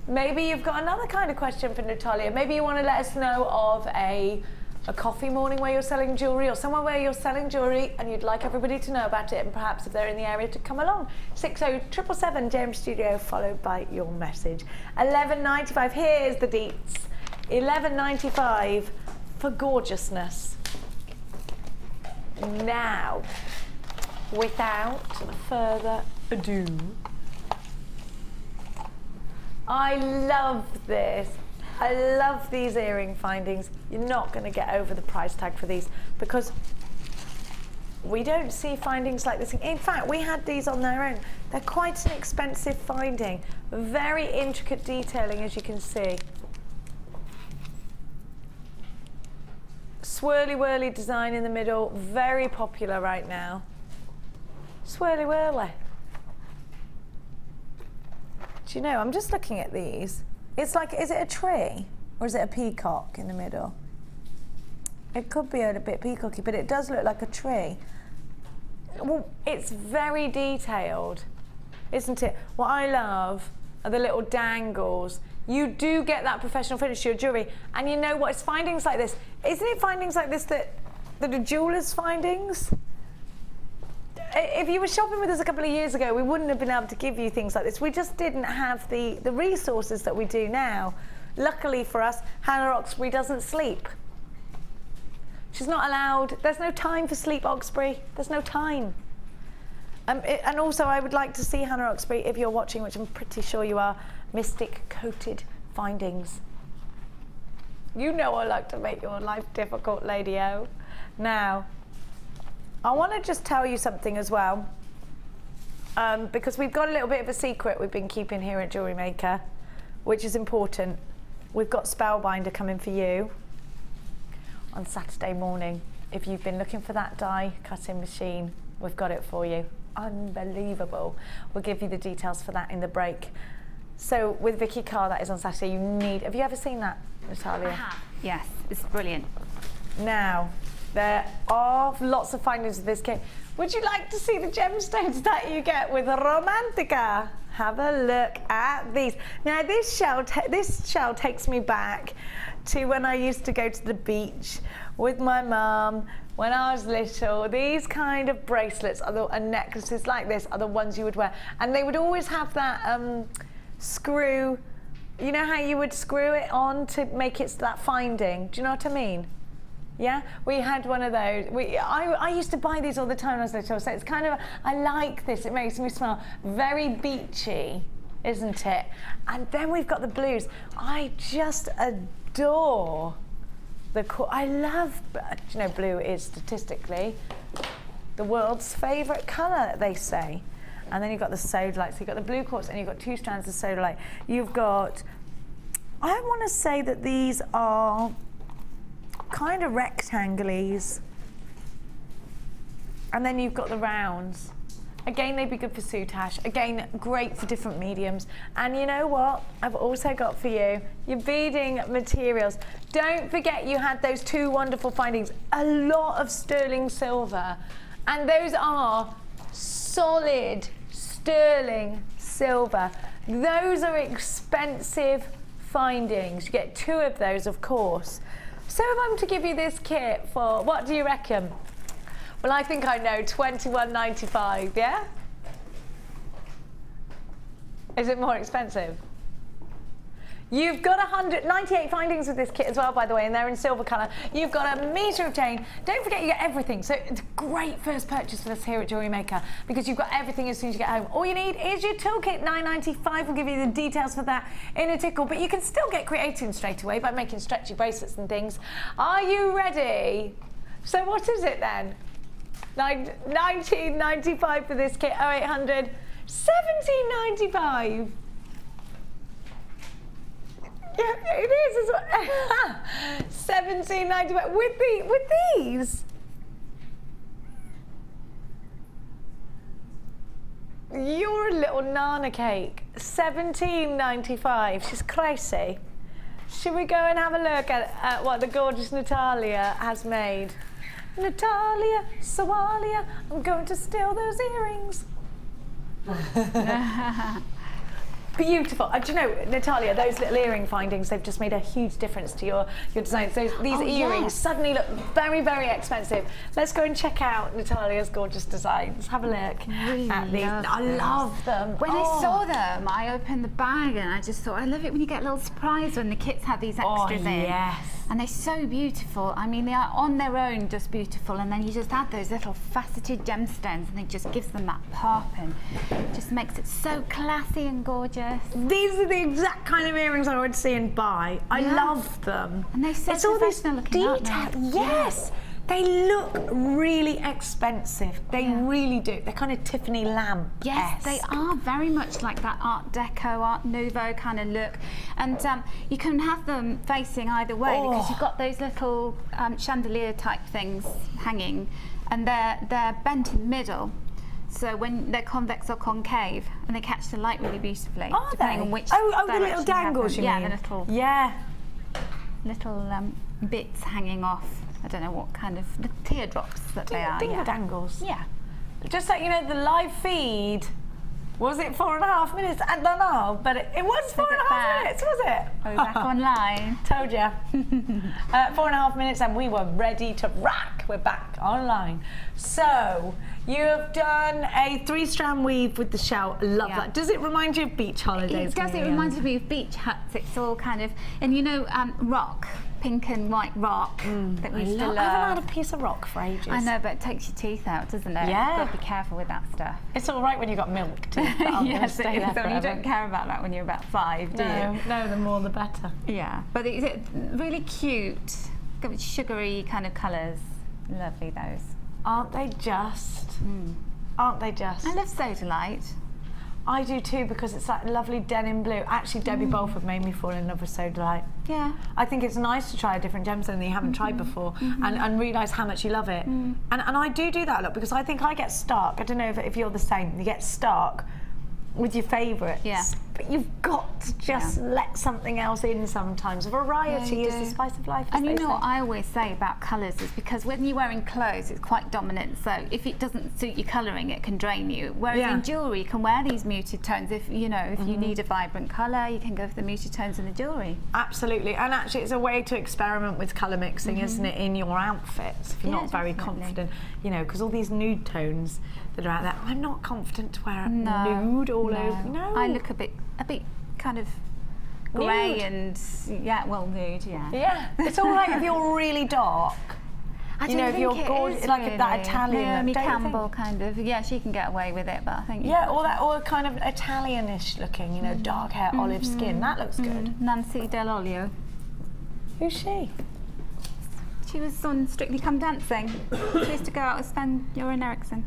S2: Maybe you've got another kind of question for Natalia. Maybe you want to let us know of a a coffee morning where you're selling jewellery or somewhere where you're selling jewellery and you'd like everybody to know about it and perhaps if they're in the area to come along. 60777 JM Studio followed by your message. 11.95, here's the deets. 11.95 for gorgeousness. Now, without further ado, I love this. I love these earring findings. You're not going to get over the price tag for these because we don't see findings like this. In fact, we had these on their own. They're quite an expensive finding. Very intricate detailing, as you can see. Swirly whirly design in the middle, very popular right now. Swirly whirly. Do you know, I'm just looking at these. It's like, is it a tree or is it a peacock in the middle? It could be a bit peacocky, but it does look like a tree. Well, it's very detailed, isn't it? What I love are the little dangles. You do get that professional finish to your jewellery. And you know what? It's findings like this. Isn't it findings like this that, that are jewellers' findings? If you were shopping with us a couple of years ago, we wouldn't have been able to give you things like this. We just didn't have the, the resources that we do now. Luckily for us, Hannah Oxbury doesn't sleep. She's not allowed, there's no time for sleep, Oxbury. There's no time. Um, it, and also, I would like to see Hannah Oxbury, if you're watching, which I'm pretty sure you are, mystic coated findings. You know I like to make your life difficult, Lady O. Now, I want to just tell you something as well, um, because we've got a little bit of a secret we've been keeping here at Jewellery Maker, which is important. We've got Spellbinder coming for you on Saturday morning. If you've been looking for that die cutting machine, we've got it for you. Unbelievable. We'll give you the details for that in the break. So with Vicky Carr, that is on Saturday. You need. Have you ever seen that, Natalia?
S3: I have. Yes, it's brilliant.
S2: Now, there are lots of findings of this kit. Would you like to see the gemstones that you get with Romantica? Have a look at these. Now this shell, this shell takes me back to when I used to go to the beach with my mum when I was little. These kind of bracelets the, and necklaces like this are the ones you would wear. And they would always have that um, screw, you know how you would screw it on to make it that finding? Do you know what I mean? Yeah, we had one of those. We, I, I used to buy these all the time when I was little, so it's kind of, I like this. It makes me smell very beachy, isn't it? And then we've got the blues. I just adore the, I love, you know, blue is statistically the world's favourite colour, they say. And then you've got the sodalite. So you've got the blue quartz and you've got two strands of sodalite. You've got, I want to say that these are kind of rectangles. And then you've got the rounds. Again, they'd be good for soutache. Again, great for different mediums. And you know what? I've also got for you your beading materials. Don't forget you had those two wonderful findings. A lot of sterling silver. And those are solid sterling silver. Those are expensive findings. You get two of those, of course. So if I'm to give you this kit for, what do you reckon? Well, I think I know, 21.95, yeah? Is it more expensive? You've got 198 findings with this kit as well, by the way, and they're in silver colour. You've got a metre of chain. Don't forget you get everything. So it's a great first purchase for us here at Jewellery Maker because you've got everything as soon as you get home. All you need is your toolkit, 9.95. We'll give you the details for that in a tickle, but you can still get creative straight away by making stretchy bracelets and things. Are you ready? So what is it then? 19.95 for this kit, 0800 17.95. Yeah, it is. Seventeen ninety five with the with these. You're a little nana cake. Seventeen ninety five. She's crazy. Should we go and have a look at, at what the gorgeous Natalia has made? Natalia, Sawalia, I'm going to steal those earrings. Beautiful. Uh, do you know, Natalia, those little earring findings, they've just made a huge difference to your, your design. So these oh, earrings yes. suddenly look very, very expensive. Let's go and check out Natalia's gorgeous designs. Have a look really at these. Love I love them.
S3: When oh. I saw them, I opened the bag and I just thought, I love it when you get a little surprise when the kits have these extras
S2: oh,
S3: in.
S2: yes.
S3: And they're so beautiful. I mean, they are on their own just beautiful, and then you just add those little faceted gemstones, and it just gives them that pop and just makes it so classy and gorgeous.
S2: These are the exact kind of earrings I would see and buy. I
S3: Yeah.
S2: love them.
S3: And they're so
S2: it's all these
S3: looking,
S2: detail- Yes. They look really expensive. They
S3: Yeah.
S2: really do. They're kind of Tiffany lamp.
S3: Yes, they are very much like that Art Deco, Art Nouveau kind of look, and um, you can have them facing either way because
S2: Oh.
S3: you've got those little um, chandelier type things hanging, and they're they're bent in the middle. So when they're convex or concave, and they catch the light really beautifully,
S2: Are
S3: depending
S2: they?
S3: on which
S2: oh, oh, the little dangles, you
S3: yeah,
S2: mean?
S3: the little
S2: Yeah.
S3: little um, bits hanging off. I don't know what kind of the teardrops that they are.
S2: Dingle
S3: yeah.
S2: dangles.
S3: yeah.
S2: Just like you know, the live feed. Was it four and a half minutes? I don't know, but it, it was four and a half
S3: back?
S2: minutes, was it?
S3: Are we back online?
S2: Told you. uh, four and a half minutes, and we were ready to rock. We're back online. So you have done a three-strand weave with the shell. Love
S3: Yeah.
S2: that. Does it remind you of beach holidays?
S3: It does. It reminds me of beach huts. It's all kind of, and you know, um, rock, pink and white rock mm, that we
S2: I,
S3: used to
S2: love. I haven't had a piece of rock for ages.
S3: I know, but it takes your teeth out, doesn't it?
S2: Yeah.
S3: You've got to be careful with that stuff.
S2: It's all right when you've got milk too. But I'm gonna
S3: yes, it is. You don't care about that when you're about five, do
S2: No,
S3: you?
S2: no, the more the better.
S3: Yeah. But it's really cute, sugary kind of colours. Lovely those.
S2: Aren't they just? Mm. Aren't they just?
S3: I love Sodalite.
S2: I do too because it's that lovely denim blue. Actually, Debbie
S3: Mm.
S2: Made me fall in love with Sodalite.
S3: Yeah.
S2: I think it's nice to try a different gemstone that you haven't tried
S3: Mm-hmm.
S2: before and, and realise how much you love it.
S3: Mm.
S2: And, and I do do that a lot because I think I get stuck. I don't know if, if you're the same. You get stuck with your favourites.
S3: Yeah.
S2: But you've got to just let something else in sometimes. Variety
S3: you
S2: is the spice of life.
S3: And you know what I always say about colours is because when you're wearing clothes, it's quite dominant. So if it doesn't suit your colouring, it can drain you. Whereas
S2: Yeah. Mm-hmm.
S3: in jewellery, you can wear these muted tones. If you know, if you need a vibrant colour, you can go for the muted tones in the jewellery.
S2: Absolutely, and actually, it's a way to experiment with colour mixing, isn't it, in your outfits? If you're
S3: Yeah,
S2: not very
S3: definitely.
S2: confident, you know, because all these nude tones that are out there, I'm not confident to wear a
S3: No,
S2: nude all
S3: no.
S2: over. No,
S3: I look a bit, a bit kind of grey
S2: Nude.
S3: and yeah, well, nude, yeah.
S2: Yeah, it's all right if you're really dark.
S3: I
S2: You know, if you're gorgeous- like that. Italian look,
S3: Naomi
S2: think?
S3: Campbell kind of. Yeah, she can get away with it, but I think
S2: Yeah, or that, or kind of Italianish looking, you know,
S3: Mm.
S2: dark hair, olive
S3: Mm-hmm.
S2: skin. That looks good.
S3: Nancy Dell'Olio.
S2: Who's she?
S3: She was on Strictly Come Dancing. she used to go out with Sven Göran Eriksson.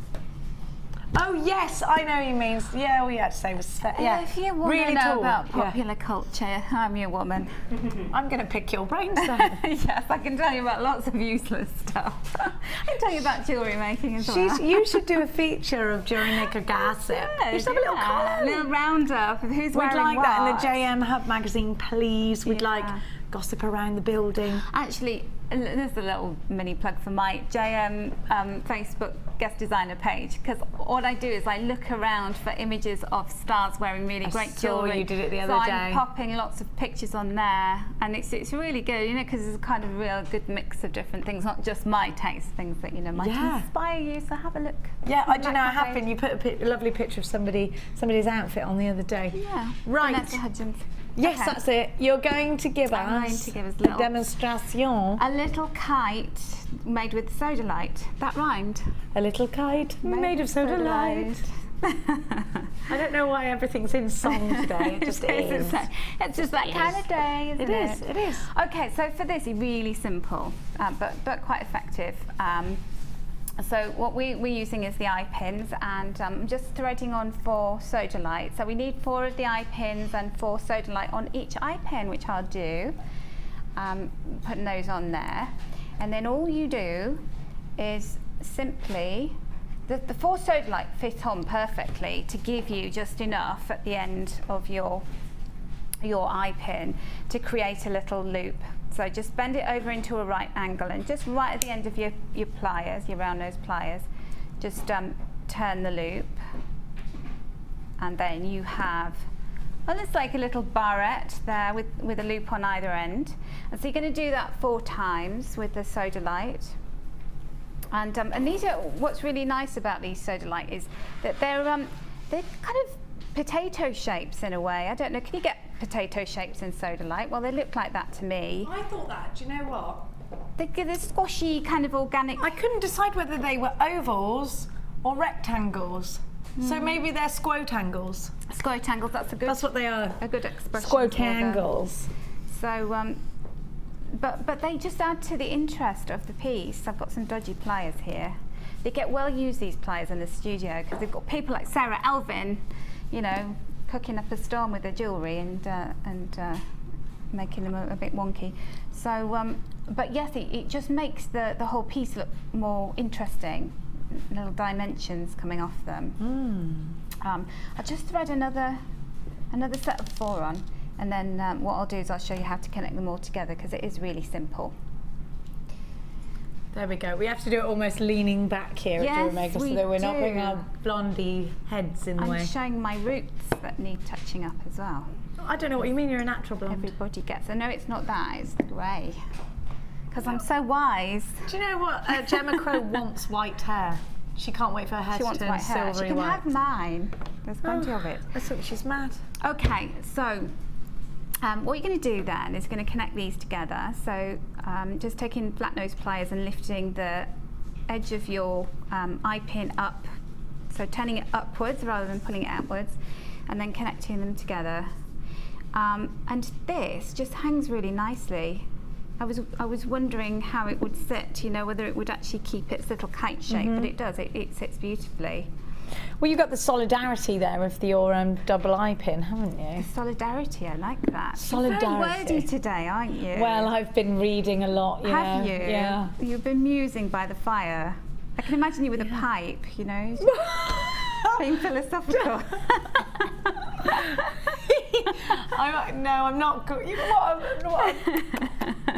S2: Oh yes, I know you mean. Yeah, all you had to say was Spe- yeah.
S3: If you want
S2: really
S3: to know
S2: tall.
S3: about
S2: Yeah.
S3: popular culture, I'm your woman.
S2: I'm going to pick your brains
S3: yes, I can tell you about lots of useless stuff. I can tell you about jewellery making as well.
S2: She's, you should do a feature of jewellery maker gossip. you should have a little
S3: yeah,
S2: column.
S3: little roundup of who's
S2: We'd
S3: wearing
S2: like that in the. JM Hub magazine, please. We'd like
S3: Yeah.
S2: Gossip around the building.
S3: Actually, there's a little mini plug for my JM um, Facebook guest designer page because what I do is I look around for images of stars wearing really
S2: I
S3: great jewellery.
S2: you did it the
S3: so
S2: other
S3: I'm popping lots of pictures on there, and it's it's really good, you know, because it's a kind of real good mix of different things, not just my taste, things that you know might
S2: Yeah.
S3: inspire you. So have a look.
S2: Yeah, I do know. I
S3: my
S2: have You put a, a lovely picture of somebody, somebody's outfit on the other day.
S3: Yeah.
S2: Right.
S3: Vanessa Hudgens.
S2: Yes,
S3: Okay.
S2: that's it. You're going to give
S3: I'm going
S2: us
S3: to give us
S2: the
S3: little-
S2: demonstration.
S3: A little kite made with sodalite. That rhymed.
S2: A little kite made, of sodalite. I don't know why everything's in song today. It just
S3: It's
S2: is.
S3: just that- It's just that kind of day, isn't
S2: It
S3: it?
S2: is. It is.
S3: Okay, so for this, really simple, um, but but quite effective. Um, so what we, we're using is the eye pins, and um, I'm just threading on four sodalite. So we need four of the eye pins and four sodalite on each eye pin, which I'll do. Um, putting those on there, and then all you do is simply the, the four sodalite fit on perfectly to give you just enough at the end of your your eye pin to create a little loop. So just bend it over into a right angle and just right at the end of your, your pliers, your round nose pliers, just um, turn the loop. And then you have, well, it's like a little barrette there with, with a loop on either end. And so you're going to do that four times with the sodalite. And, um, and these are what's really nice about these sodalite is that they're um, they're kind of potato shapes in a way. I don't know. Can you get potato shapes in sodalite. Well, they look like that to me.
S2: I thought that. Do you know what?
S3: They give this squashy kind of organic.
S2: I couldn't decide whether they were ovals or rectangles. So maybe they're squotangles.
S3: Squotangles, that's a good,
S2: That's what they are.
S3: a good expression.
S2: Squotangles.
S3: So, um, but but they just add to the interest of the piece. I've got some dodgy pliers here. They get well used these pliers in the studio because they've got people like Sarah Elvin, you know, cooking up a storm with their jewellery and uh, and uh, making them a, a bit wonky. So, um, but yes, it, it just makes the the whole piece look more interesting. Little dimensions coming off them. Um, I'll just thread another another set of four on and then um, what I'll do is I'll show you how to connect them all together because it is really simple.
S2: There we go. We have to do it almost leaning back here
S3: Yes,
S2: at Omega so that we're not putting our blondie heads in the
S3: I'm
S2: way.
S3: showing my roots that need touching up as well.
S2: I don't know what you mean. You're a natural blonde.
S3: Everybody gets. I know it's not that. It's the grey. Because I'm so wise.
S2: Do you know what? Uh, Gemma Crow wants white hair. She can't wait for her hair
S3: She
S2: to turn
S3: white hair. She can
S2: white.
S3: have mine. There's plenty of it.
S2: I thought she's mad.
S3: Okay, so um, what you're going to do then is going to connect these together. So um, just taking flat nose pliers and lifting the edge of your um, eye pin up, so turning it upwards rather than pulling it outwards, and then connecting them together. Um, and this just hangs really nicely. I was I was wondering how it would sit, you know, whether it would actually keep its little kite shape, but it does. It, it sits beautifully.
S2: Well, you've got the solidarity there of the, your um, double eye pin, haven't you?
S3: Solidarity, I like that. You're
S2: Solidarity.
S3: very wordy today, aren't you?
S2: Well, I've been reading a lot.
S3: Have
S2: know.
S3: you?
S2: Yeah.
S3: You've been musing by the fire. I can imagine you with a pipe, you know, being philosophical.
S2: I'm, like, no, I'm not good. You what? What?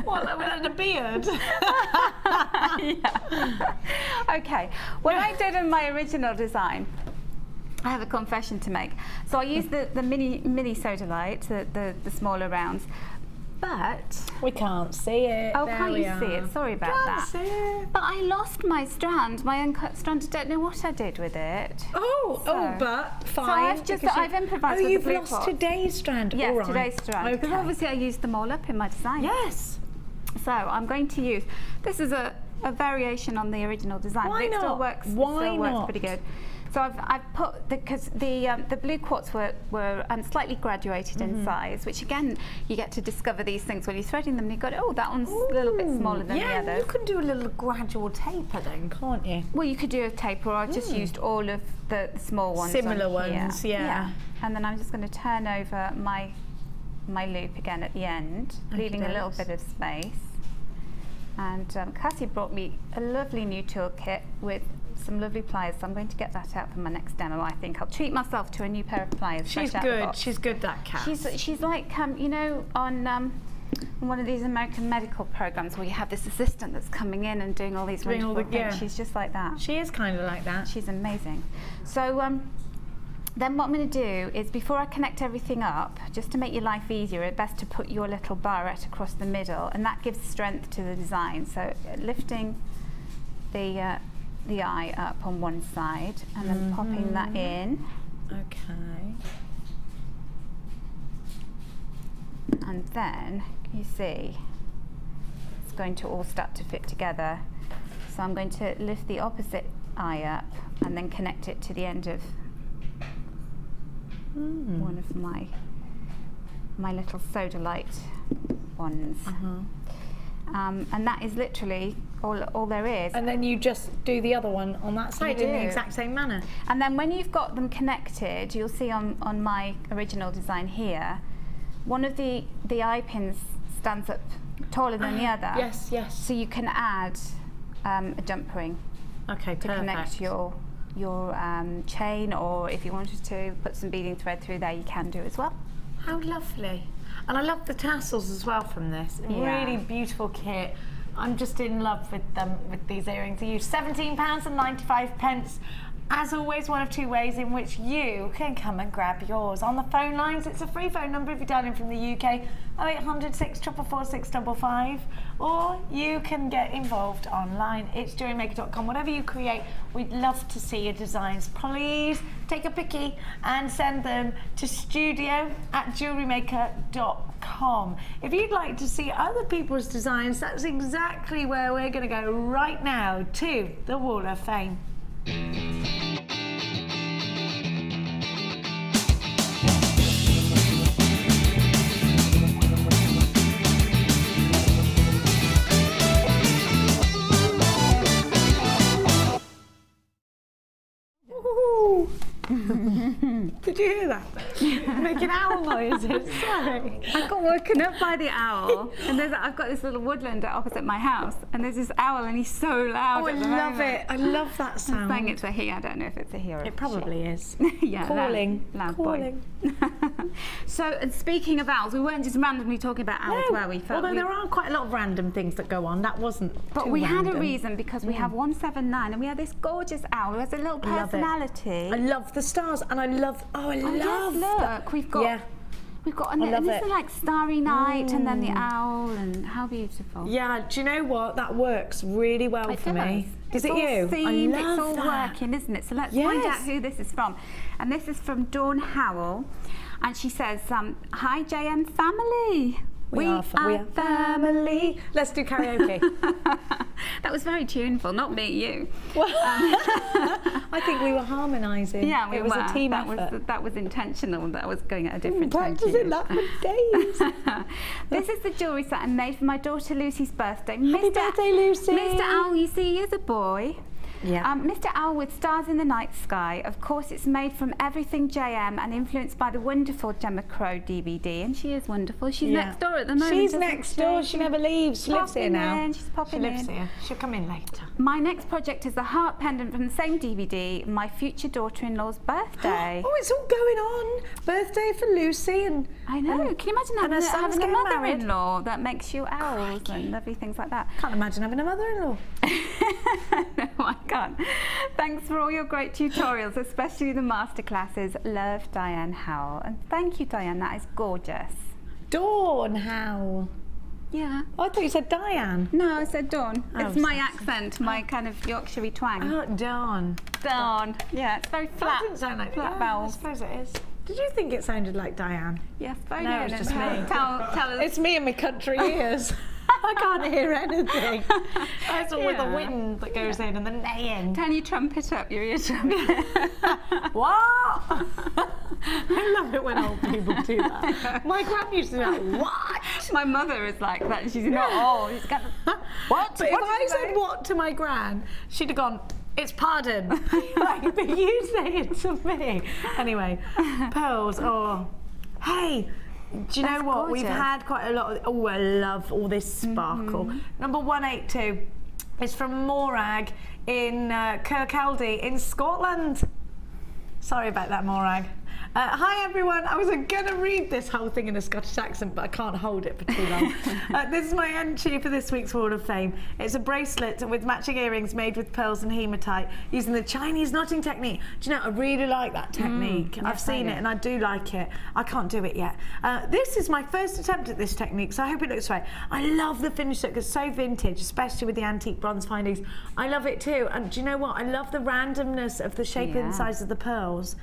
S2: what with a beard?
S3: okay. What I did in my original design, I have a confession to make. So I used the, the mini mini sodalite, the, the, the smaller rounds, but
S2: We can't see it.
S3: oh,
S2: There
S3: can't you see it? Sorry about
S2: Can't
S3: that.
S2: see it.
S3: But I lost my strand, my uncut strand. I don't know what I did with it.
S2: Oh, oh, but fine.
S3: So I've just- I've improvised
S2: Oh, you've lost
S3: pot.
S2: today's strand.
S3: Yes,
S2: All right.
S3: today's strand. Because
S2: Okay.
S3: obviously I used them all up in my design.
S2: Yes.
S3: So I'm going to use, this is a, a variation on the original design.
S2: Why
S3: but it still
S2: not?
S3: works, it
S2: Why
S3: still works
S2: not?
S3: pretty good. So I've, I've put, because the, um, the blue quartz were, were um, slightly graduated
S2: Mm-hmm.
S3: in size, which again, you get to discover these things when you're threading them and you've got, oh, that one's a little bit smaller than
S2: yeah,
S3: the other.
S2: you can do a little gradual taper then, can't you?
S3: Well, you could do a taper, or I've just used all of the, the small ones.
S2: Hmm. Similar
S3: on
S2: ones, yeah.
S3: And then I'm just going to turn over my my loop again at the end, leaving a little bit of space. And um, Cassie brought me a lovely new toolkit with some lovely pliers, so I'm going to get that out for my next demo. I think I'll treat myself to a new pair of pliers.
S2: She's
S3: the
S2: good. She's good. That cat.
S3: She's she's like um, you know on um, on one of these American medical programs where you have this assistant that's coming in and doing all these
S2: Doing all
S3: wonderful
S2: the-
S3: things.
S2: yeah.
S3: She's just like that.
S2: She is kind of like that.
S3: She's amazing. So um, then what I'm going to do is before I connect everything up, just to make your life easier, it's best to put your little barrette across the middle, and that gives strength to the design. So lifting the uh, the eye up on one side, and then popping that in,
S2: Okay.
S3: and then you see it's going to all start to fit together. So I'm going to lift the opposite eye up and then connect it to the end of
S2: Hmm.
S3: one of my my little sodalite ones.
S2: Uh-huh.
S3: Um, and that is literally all, all there is.
S2: And then you just do the other one on that side in the exact same manner.
S3: And then when you've got them connected, you'll see on, on my original design here, one of the, the eye pins stands up taller than the other.
S2: Yes, yes.
S3: So you can add um, a jump ring
S2: Okay,
S3: to
S2: perfect.
S3: connect your your um, chain, or if you wanted to put some beading thread through there, you can do as well.
S2: How lovely. And I love the tassels as well from this.
S3: Yeah.
S2: Really beautiful kit. I'm just in love with them with these earrings. I use seventeen pounds and ninety five pence. As always, one of two ways in which you can come and grab yours. On the phone lines, it's a free phone number if you're dialing from the UK, 0800 644 655, or you can get involved online. It's jewellerymaker.com. Whatever you create, we'd love to see your designs. Please take a picky and send them to studio at jewellerymaker.com. If you'd like to see other people's designs, that's exactly where we're going to go right now to the Wall of Fame. Woohoo! Did you hear that? Making owl noises. Sorry.
S3: I got woken up by the owl, and there's I've got this little woodland opposite my house, and there's this owl, and he's so loud.
S2: Oh, I love
S3: moment.
S2: it. I love that
S3: sound.
S2: Sound.
S3: saying it's a he. I don't know if it's a he or a
S2: It probably is.
S3: yeah,
S2: Calling.
S3: loud,
S2: Calling.
S3: boy. so, and speaking of owls, we weren't just randomly talking about owls, were we? Felt
S2: Although
S3: we-
S2: there are quite a lot of random things that go on. That wasn't.
S3: But we had a reason because we have mm. 179 and we have this gorgeous owl who has a little
S2: I love
S3: personality.
S2: I love the stars, and I love. Oh, I
S3: Oh, yes,
S2: love.
S3: look, we've got
S2: Yeah.
S3: we've got
S2: I
S3: and this
S2: it. Mm.
S3: is like starry night and then the owl and how beautiful.
S2: Yeah. Do you know what? That works really well
S3: It
S2: for me.
S3: does.
S2: Does
S3: it's
S2: it
S3: all
S2: you?
S3: Themed,
S2: I love
S3: it's all
S2: that.
S3: working, isn't it? So let's find out who this is from. And this is from Dawn Howell. And she says, um, Hi JM family.
S2: We, are, fa- we are family. Let's do karaoke.
S3: that was very tuneful, not me, you.
S2: Um, I think we were harmonising.
S3: Yeah, we
S2: it was
S3: were.
S2: a team
S3: that
S2: effort.
S3: was that was intentional. That I was going at a different time.
S2: Practicing that for days.
S3: this is the jewellery set I made for my daughter Lucy's birthday.
S2: Happy birthday, Lucy.
S3: Mr. Owl, you see, he is a boy.
S2: Yeah.
S3: Um, Mr. Owl with Stars in the Night Sky. Of course, it's made from everything JM and influenced by the wonderful Gemma Crow DVD. And she is wonderful. She's
S2: Yeah.
S3: next door at the moment.
S2: She's next door. She never leaves. She lives here now.
S3: in, she's popping
S2: she lives
S3: in.
S2: here. She'll come in later.
S3: My next project is the heart pendant from the same DVD, my future daughter-in-law's birthday.
S2: Oh, it's all going on. Birthday for Lucy and
S3: I know.
S2: and-
S3: Can you imagine having, a, having a mother-in-law that makes you owls and lovely things like that?
S2: Can't imagine having a mother-in-law.
S3: no, I can't. Thanks for all your great tutorials, especially the masterclasses. Love Diane Howell. And thank you, Diane. That is gorgeous.
S2: Dawn Howell.
S3: Yeah.
S2: Oh, I thought you said Diane.
S3: No, I said Dawn.
S2: Oh,
S3: it's my accent, my oh. kind of Yorkshire twang.
S2: Oh, Dawn.
S3: Dawn. Yeah, it's very
S2: That
S3: flat.
S2: didn't sound like
S3: flat
S2: yeah, I suppose it is. Did you think it sounded like Diane?
S3: Yes, very
S2: No,
S3: good.
S2: it's just me.
S3: Tell, tell us.
S2: It's me and my country ears. I can't hear anything. That's all with the wind that goes in and the neighing.
S3: Can you trumpet up your ear trumpet?
S2: What? I love it when old people do that. My gran used to do that. What?
S3: my mother is like that. She's not old. She's got
S2: What? But
S3: What did
S2: I
S3: you
S2: said what to my gran, she'd have gone, it's pardon. like, but you say it to me. Anyway, pearls. Oh, hey. Do you know
S3: That's
S2: what? We've had quite a lot of. Oh, I love all this sparkle.
S3: Mm-hmm.
S2: Number 182 is from Morag in uh, Kirkcaldy in Scotland. Sorry about that, Morag. Uh, hi everyone. I was going to read this whole thing in a Scottish accent, but I can't hold it for too long. uh, this is my entry for this week's Wall of Fame. It's a bracelet with matching earrings made with pearls and hematite using the Chinese knotting technique. Do you know, I really like that technique. I've
S3: Mm, yes,
S2: seen it and I do like it. I can't do it yet. Uh, this is my first attempt at this technique, so I hope it looks right. I love the finish look. It's so vintage, especially with the antique bronze findings. I love it too. And do you know what? I love the randomness of the shape
S3: Yeah.
S2: and size of the pearls.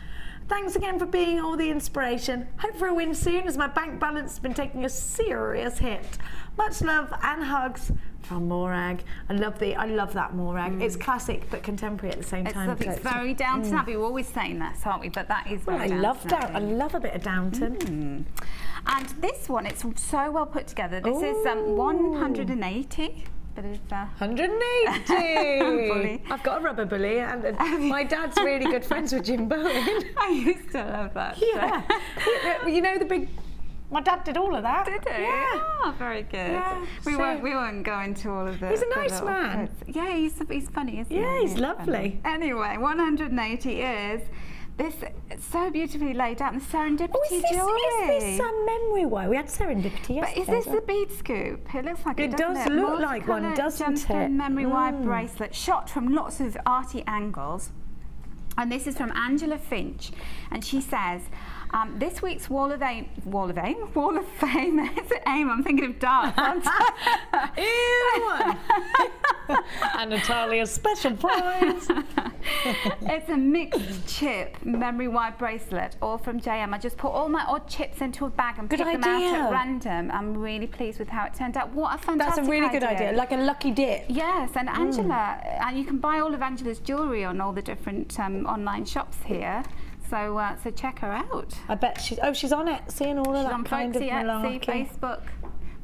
S2: Thanks again for being all the inspiration. Hope for a win soon as my bank balance has been taking a serious hit. Much love and hugs from Morag. I love the I love that Morag. It's mm. classic but contemporary at the same
S3: It's,
S2: time.
S3: it's
S2: it's-
S3: very Downton Abbey. Mm. We're always saying that, aren't we? But that is very
S2: I love
S3: Downton
S2: Down. I love a bit of Downton. Mm.
S3: And this one, it's so well put together. This is um, 180. Bit of, uh,
S2: 180.
S3: Bully.
S2: I've got a rubber bully, and uh, my dad's really good friends with Jim Bowen.
S3: I used to love that.
S2: yeah, you know the big. My dad did all of that.
S3: Did he?
S2: Yeah.
S3: Oh, very good.
S2: Yeah,
S3: we
S2: so-
S3: won't. We won't go into all of the.
S2: He's a nice man.
S3: bits. Yeah, he's he's funny, isn't he?
S2: Yeah,
S3: he?
S2: he's lovely.
S3: funny. Anyway, 180 is this so beautifully laid out. And the serendipity
S2: Oh, is this,
S3: jewellery.
S2: is this um, memory wire? We had serendipity
S3: But is this the bead scoop? It looks like it,
S2: It does
S3: it?
S2: look like one, doesn't it?
S3: memory wire
S2: Mm.
S3: bracelet shot from lots of arty angles. And this is from Angela Finch, and she says, um, this week's Wall of Aim, Wall of Aim, Wall of Fame. Aim? I'm thinking of darts.
S2: Ew! and Natalia's special prize.
S3: it's a mixed chip memory wire bracelet, all from JM. I just put all my odd chips into a bag and
S2: Good
S3: picked them out at random. I'm really pleased with how it turned out. What a fantastic
S2: That's a really good idea, like a lucky dip.
S3: Yes, and Angela, and you can buy all of Angela's jewellery on all the different um, online shops here. So, uh, so check her out.
S2: I bet she's. Oh, she's on Etsy and all of
S3: She's
S2: that
S3: on
S2: kind of
S3: Folksy, Etsy. Facebook.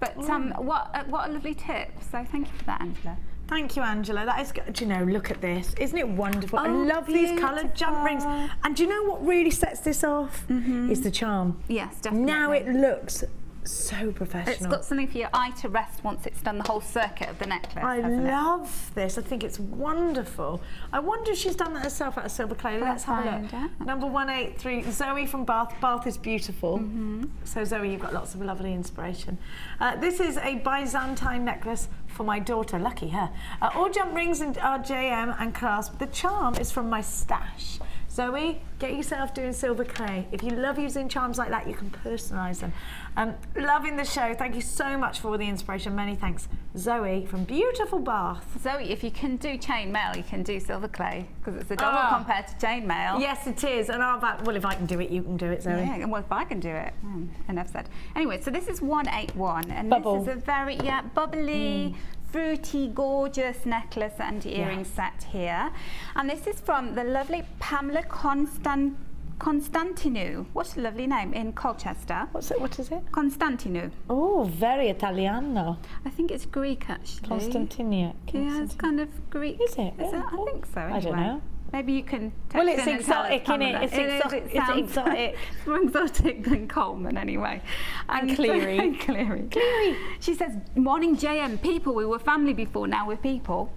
S3: But um, what uh, what a lovely tip. So thank you for that, Angela.
S2: Thank you, Angela. That is, good. do you know, look at this. Isn't it wonderful? I
S3: Oh,
S2: love these coloured jump rings. And do you know what really sets this off? Mm -hmm. Is the charm.
S3: Yes, definitely.
S2: Now it looks so
S3: It's
S2: professional.
S3: got something for your eye to rest once it's done the whole circuit of the necklace.
S2: I
S3: hasn't it?
S2: love this. I think it's wonderful. I wonder if she's done that herself out of silver clay. Let's have a look.
S3: out.
S2: Number 183, Zoe from Bath. Bath is beautiful.
S3: Mm-hmm.
S2: So, Zoe, you've got lots of lovely inspiration. Uh, this is a Byzantine necklace for my daughter. Lucky her. Uh, all jump rings and are JM and clasp. The charm is from my stash. Zoe, get yourself doing silver clay. If you love using charms like that, you can personalise them. Um, loving the show. Thank you so much for all the inspiration. Many thanks. Zoe from beautiful Bath.
S3: Zoe, if you can do chain mail, you can do silver clay because it's a double
S2: Ah.
S3: compared to chain mail.
S2: Yes, it is. And I'll back, well, if I can do it, you can do it, Zoe.
S3: Yeah, well, if I can do it, mm, enough said. Anyway, so this is 181, and
S2: Bubble.
S3: this is a very, yeah, bubbly, fruity, gorgeous necklace and earring set here. And this is from the lovely Pamela Constan Constantinou. What a lovely name, in Colchester.
S2: What's it? What is it?
S3: Constantinou.
S2: Oh, very Italiano.
S3: I think it's Greek, actually.
S2: Constantinia.
S3: Yeah, it's kind of Greek.
S2: Is it?
S3: Is
S2: Yeah.
S3: I oh, think so.
S2: I don't know.
S3: Maybe you can. Text
S2: Well, it's
S3: in and
S2: exotic, innit?
S3: Pamela.
S2: It's
S3: It is,
S2: exo-
S3: it
S2: it's exotic.
S3: more exotic than Coleman, anyway.
S2: And Cleary.
S3: and Cleary. Cleary. She says, "Morning, JM. People. We were family before. Now we're people."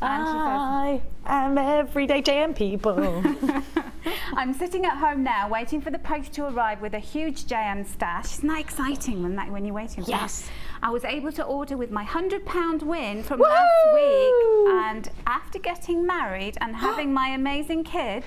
S3: And she says,
S2: I am everyday JM people.
S3: I'm sitting at home now, waiting for the post to arrive with a huge JM stash. Isn't that exciting when, that, when you're waiting for
S2: Yes.
S3: that? I was able to order with my £100 win from
S2: Woo!
S3: last week. And after getting married and having my amazing kids,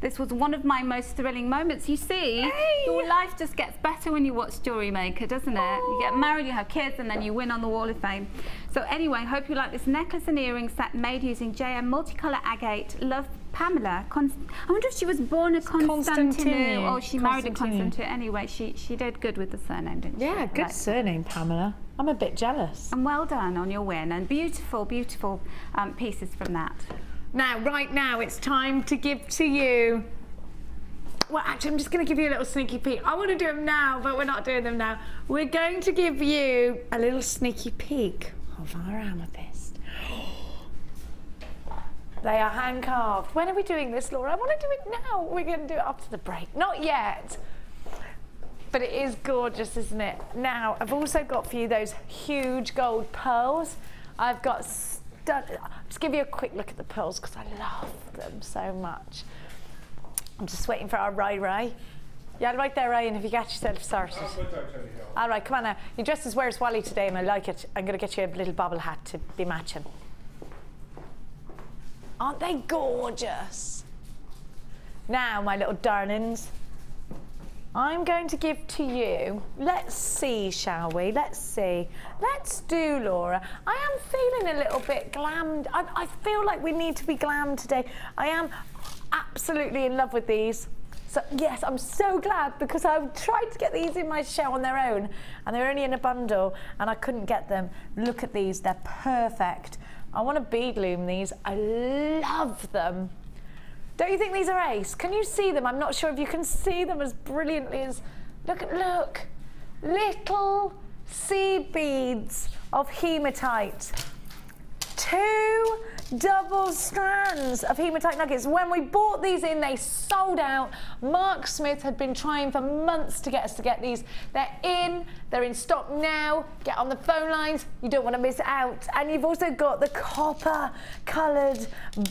S3: this was one of my most thrilling moments. You see,
S2: Hey!
S3: your life just gets better when you watch Story Maker, doesn't it? You get married, you have kids, and then you win on the Wall of Fame. So anyway, hope you like this necklace and earring set made using JM multicolour agate. Love Pamela. Const- I wonder if she was born a
S2: Constantinou.
S3: or she married a. Constantine. Anyway, she, she did good with the surname, didn't she?
S2: yeah, good
S3: Right.
S2: surname, Pamela. I'm a bit jealous.
S3: And well done on your win, and beautiful, beautiful um, pieces from that.
S2: Now, right now, it's time to give to you. Well, actually, I'm just going to give you a little sneaky peek. I want to do them now, but we're not doing them now. We're going to give you a little sneaky peek of our amethyst. They are hand carved. When are we doing this, Laura? I want to do it now. We're going to do it after the break. Not yet. But it is gorgeous, isn't it? Now, I've also got for you those huge gold pearls. I've got stud- Just give you a quick look at the pearls because I love them so much. I'm just waiting for our Ray Ray. Yeah, right there, Ryan, if you get yourself started. All right, come on now. Your dress is Where's Wally today and I like it. I'm going to get you a little bobble hat to be matching. Aren't they gorgeous? Now, my little darlings, I'm going to give to you. Let's see, shall we? Let's see. Let's do, Laura. I am feeling a little bit glammed. I, I feel like we need to be glammed today. I am absolutely in love with these. So yes, I'm so glad because I've tried to get these in my show on their own, and they're only in a bundle, and I couldn't get them. Look at these; they're perfect. I want to bead loom these. I love them. Don't you think these are ace? Can you see them? I'm not sure if you can see them as brilliantly as. Look look, little seed beads of hematite. Two double strands of hematite nuggets. When we bought these in, they sold out. Mark Smith had been trying for months to get us to get these. They're in, they're in stock now. Get on the phone lines, you don't want to miss out. And you've also got the copper coloured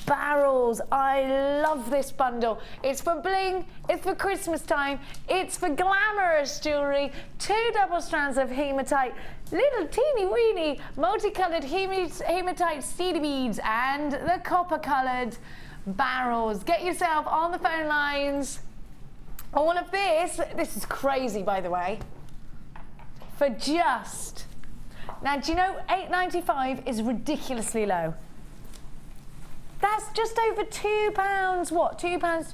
S2: barrels. I love this bundle. It's for bling, it's for Christmas time, it's for glamorous jewellery. Two double strands of hematite, little teeny weeny multicolored hematite seed beads, and the copper coloured barrels. Get yourself on the phone lines. All of this, this is crazy by the way, for just, now do you know 8.95 is ridiculously low. That's just over two pounds, what, two pounds,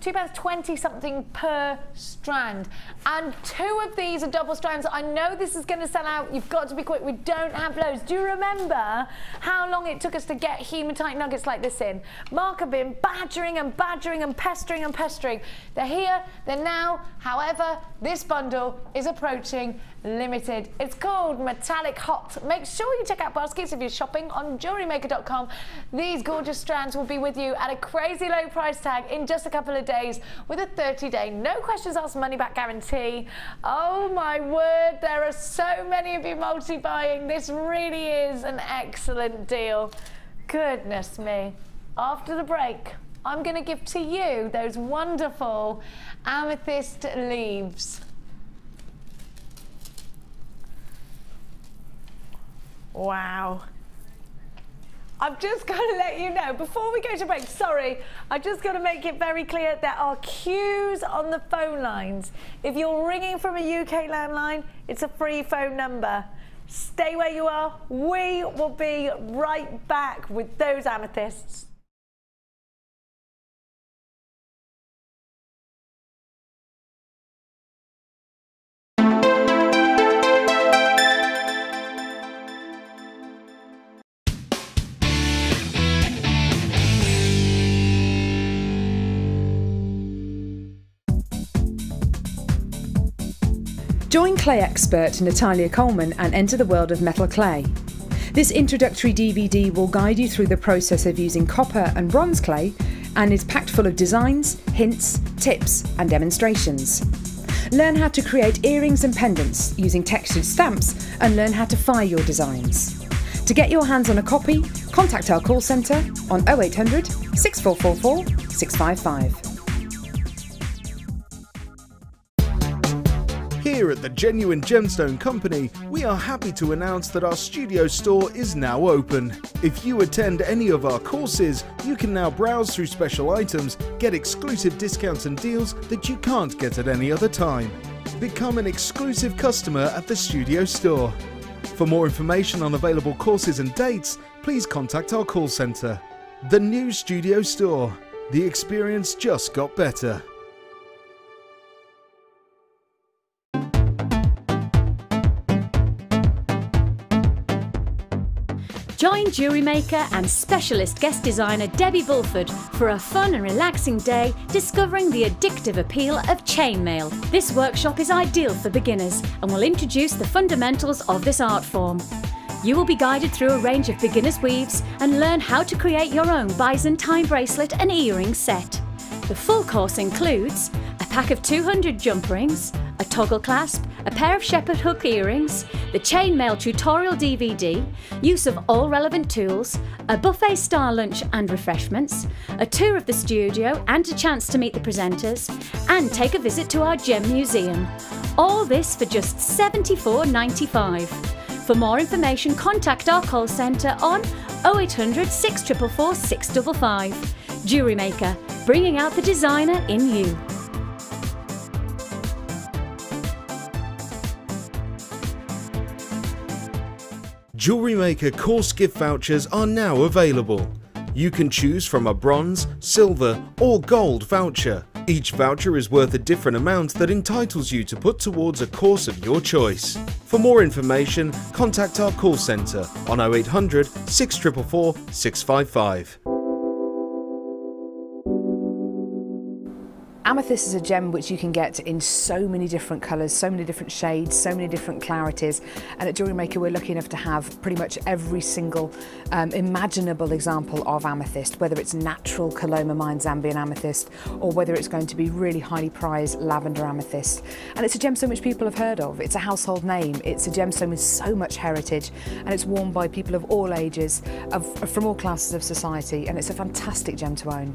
S2: two pounds 20 something per strand. And two of these are double strands. I know this is going to sell out. You've got to be quick. We don't have loads. Do you remember how long it took us to get hematite nuggets like this in? Mark have been badgering and badgering and pestering and pestering. They're here they're now. However this bundle is approaching limited it's called metallic hot make sure you check out baskets if you're shopping on jewellerymaker.com these gorgeous strands will be with you at a crazy low price tag in just a couple of days with a 30 day no questions asked money back guarantee. Oh my word, there are so many of you multi buying. This really is an excellent deal. Goodness me. After the break, I'm going to give to you those wonderful amethyst leaves. Wow. I've just got to let you know, before we go to break, sorry, I've just got to make it very clear there are queues on the phone lines. If you're ringing from a UK landline, it's a free phone number. Stay where you are. We will be right back with those amethysts.
S5: Join clay expert Natalia Coleman and enter the world of metal clay. This introductory DVD will guide you through the process of using copper and bronze clay and is packed full of designs, hints, tips, and demonstrations. Learn how to create earrings and pendants using textured stamps and learn how to fire your designs. To get your hands on a copy, contact our call centre on 0800 6444 655.
S1: Here at the Genuine Gemstone Company, we are happy to announce that our studio store is now open. If you attend any of our courses, you can now browse through special items, get exclusive discounts and deals that you can't get at any other time. Become an exclusive customer at the studio store. For more information on available courses and dates, please contact our call centre. The new studio store. The experience just got better.
S6: Join jewellery maker and specialist guest designer Debbie Bulford for a fun and relaxing day discovering the addictive appeal of chainmail. This workshop is ideal for beginners and will introduce the fundamentals of this art form. You will be guided through a range of beginner's weaves and learn how to create your own Byzantine bracelet and earring set. The full course includes pack of 200 jump rings, a toggle clasp, a pair of shepherd hook earrings, the chainmail tutorial DVD, use of all relevant tools, a buffet style lunch and refreshments, a tour of the studio and a chance to meet the presenters, and take a visit to our gem museum. All this for just $74.95. For more information, contact our call centre on 0800 644 655. Jewellery Maker, bringing out the designer in you.
S1: Jewellery Maker course gift vouchers are now available. You can choose from a bronze, silver, or gold voucher. Each voucher is worth a different amount that entitles you to put towards a course of your choice. For more information, contact our call centre on 0800 644 655.
S5: Amethyst is a gem which you can get in so many different colours, so many different shades, so many different clarities. And at Jewellery Maker, we're lucky enough to have pretty much every single um, imaginable example of amethyst, whether it's natural Coloma Mine Zambian amethyst or whether it's going to be really highly prized lavender amethyst. And it's a gemstone which people have heard of. It's a household name. It's a gemstone with so much heritage and it's worn by people of all ages, of, from all classes of society. And it's a fantastic gem to own.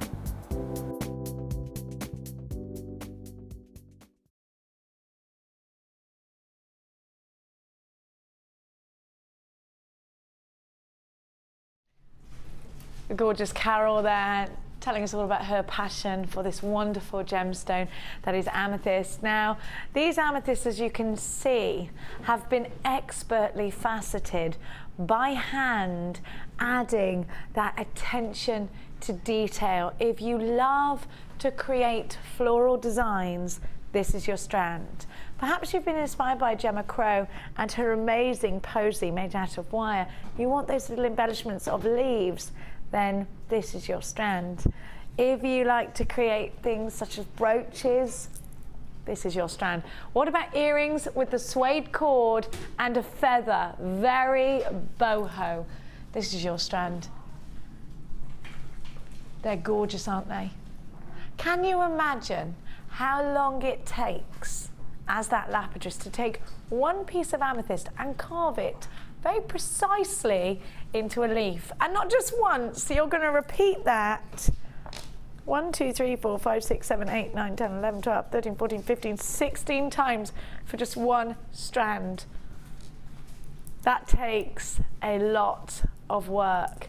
S2: Gorgeous Carol there telling us all about her passion for this wonderful gemstone that is amethyst. Now, these amethysts, as you can see, have been expertly faceted by hand, adding that attention to detail. If you love to create floral designs, this is your strand. Perhaps you've been inspired by Gemma Crow and her amazing posy made out of wire. You want those little embellishments of leaves then this is your strand. If you like to create things such as brooches, this is your strand. What about earrings with the suede cord and a feather? Very boho. This is your strand. They're gorgeous, aren't they? Can you imagine how long it takes as that lapidus to take one piece of amethyst and carve it very precisely into a leaf. And not just once, you're going to repeat that 1, 2, 3, 4, 5, 6, 7, 8, 9, 10, 11, 12, 13, 14, 15, 16 times for just one strand. That takes a lot of work.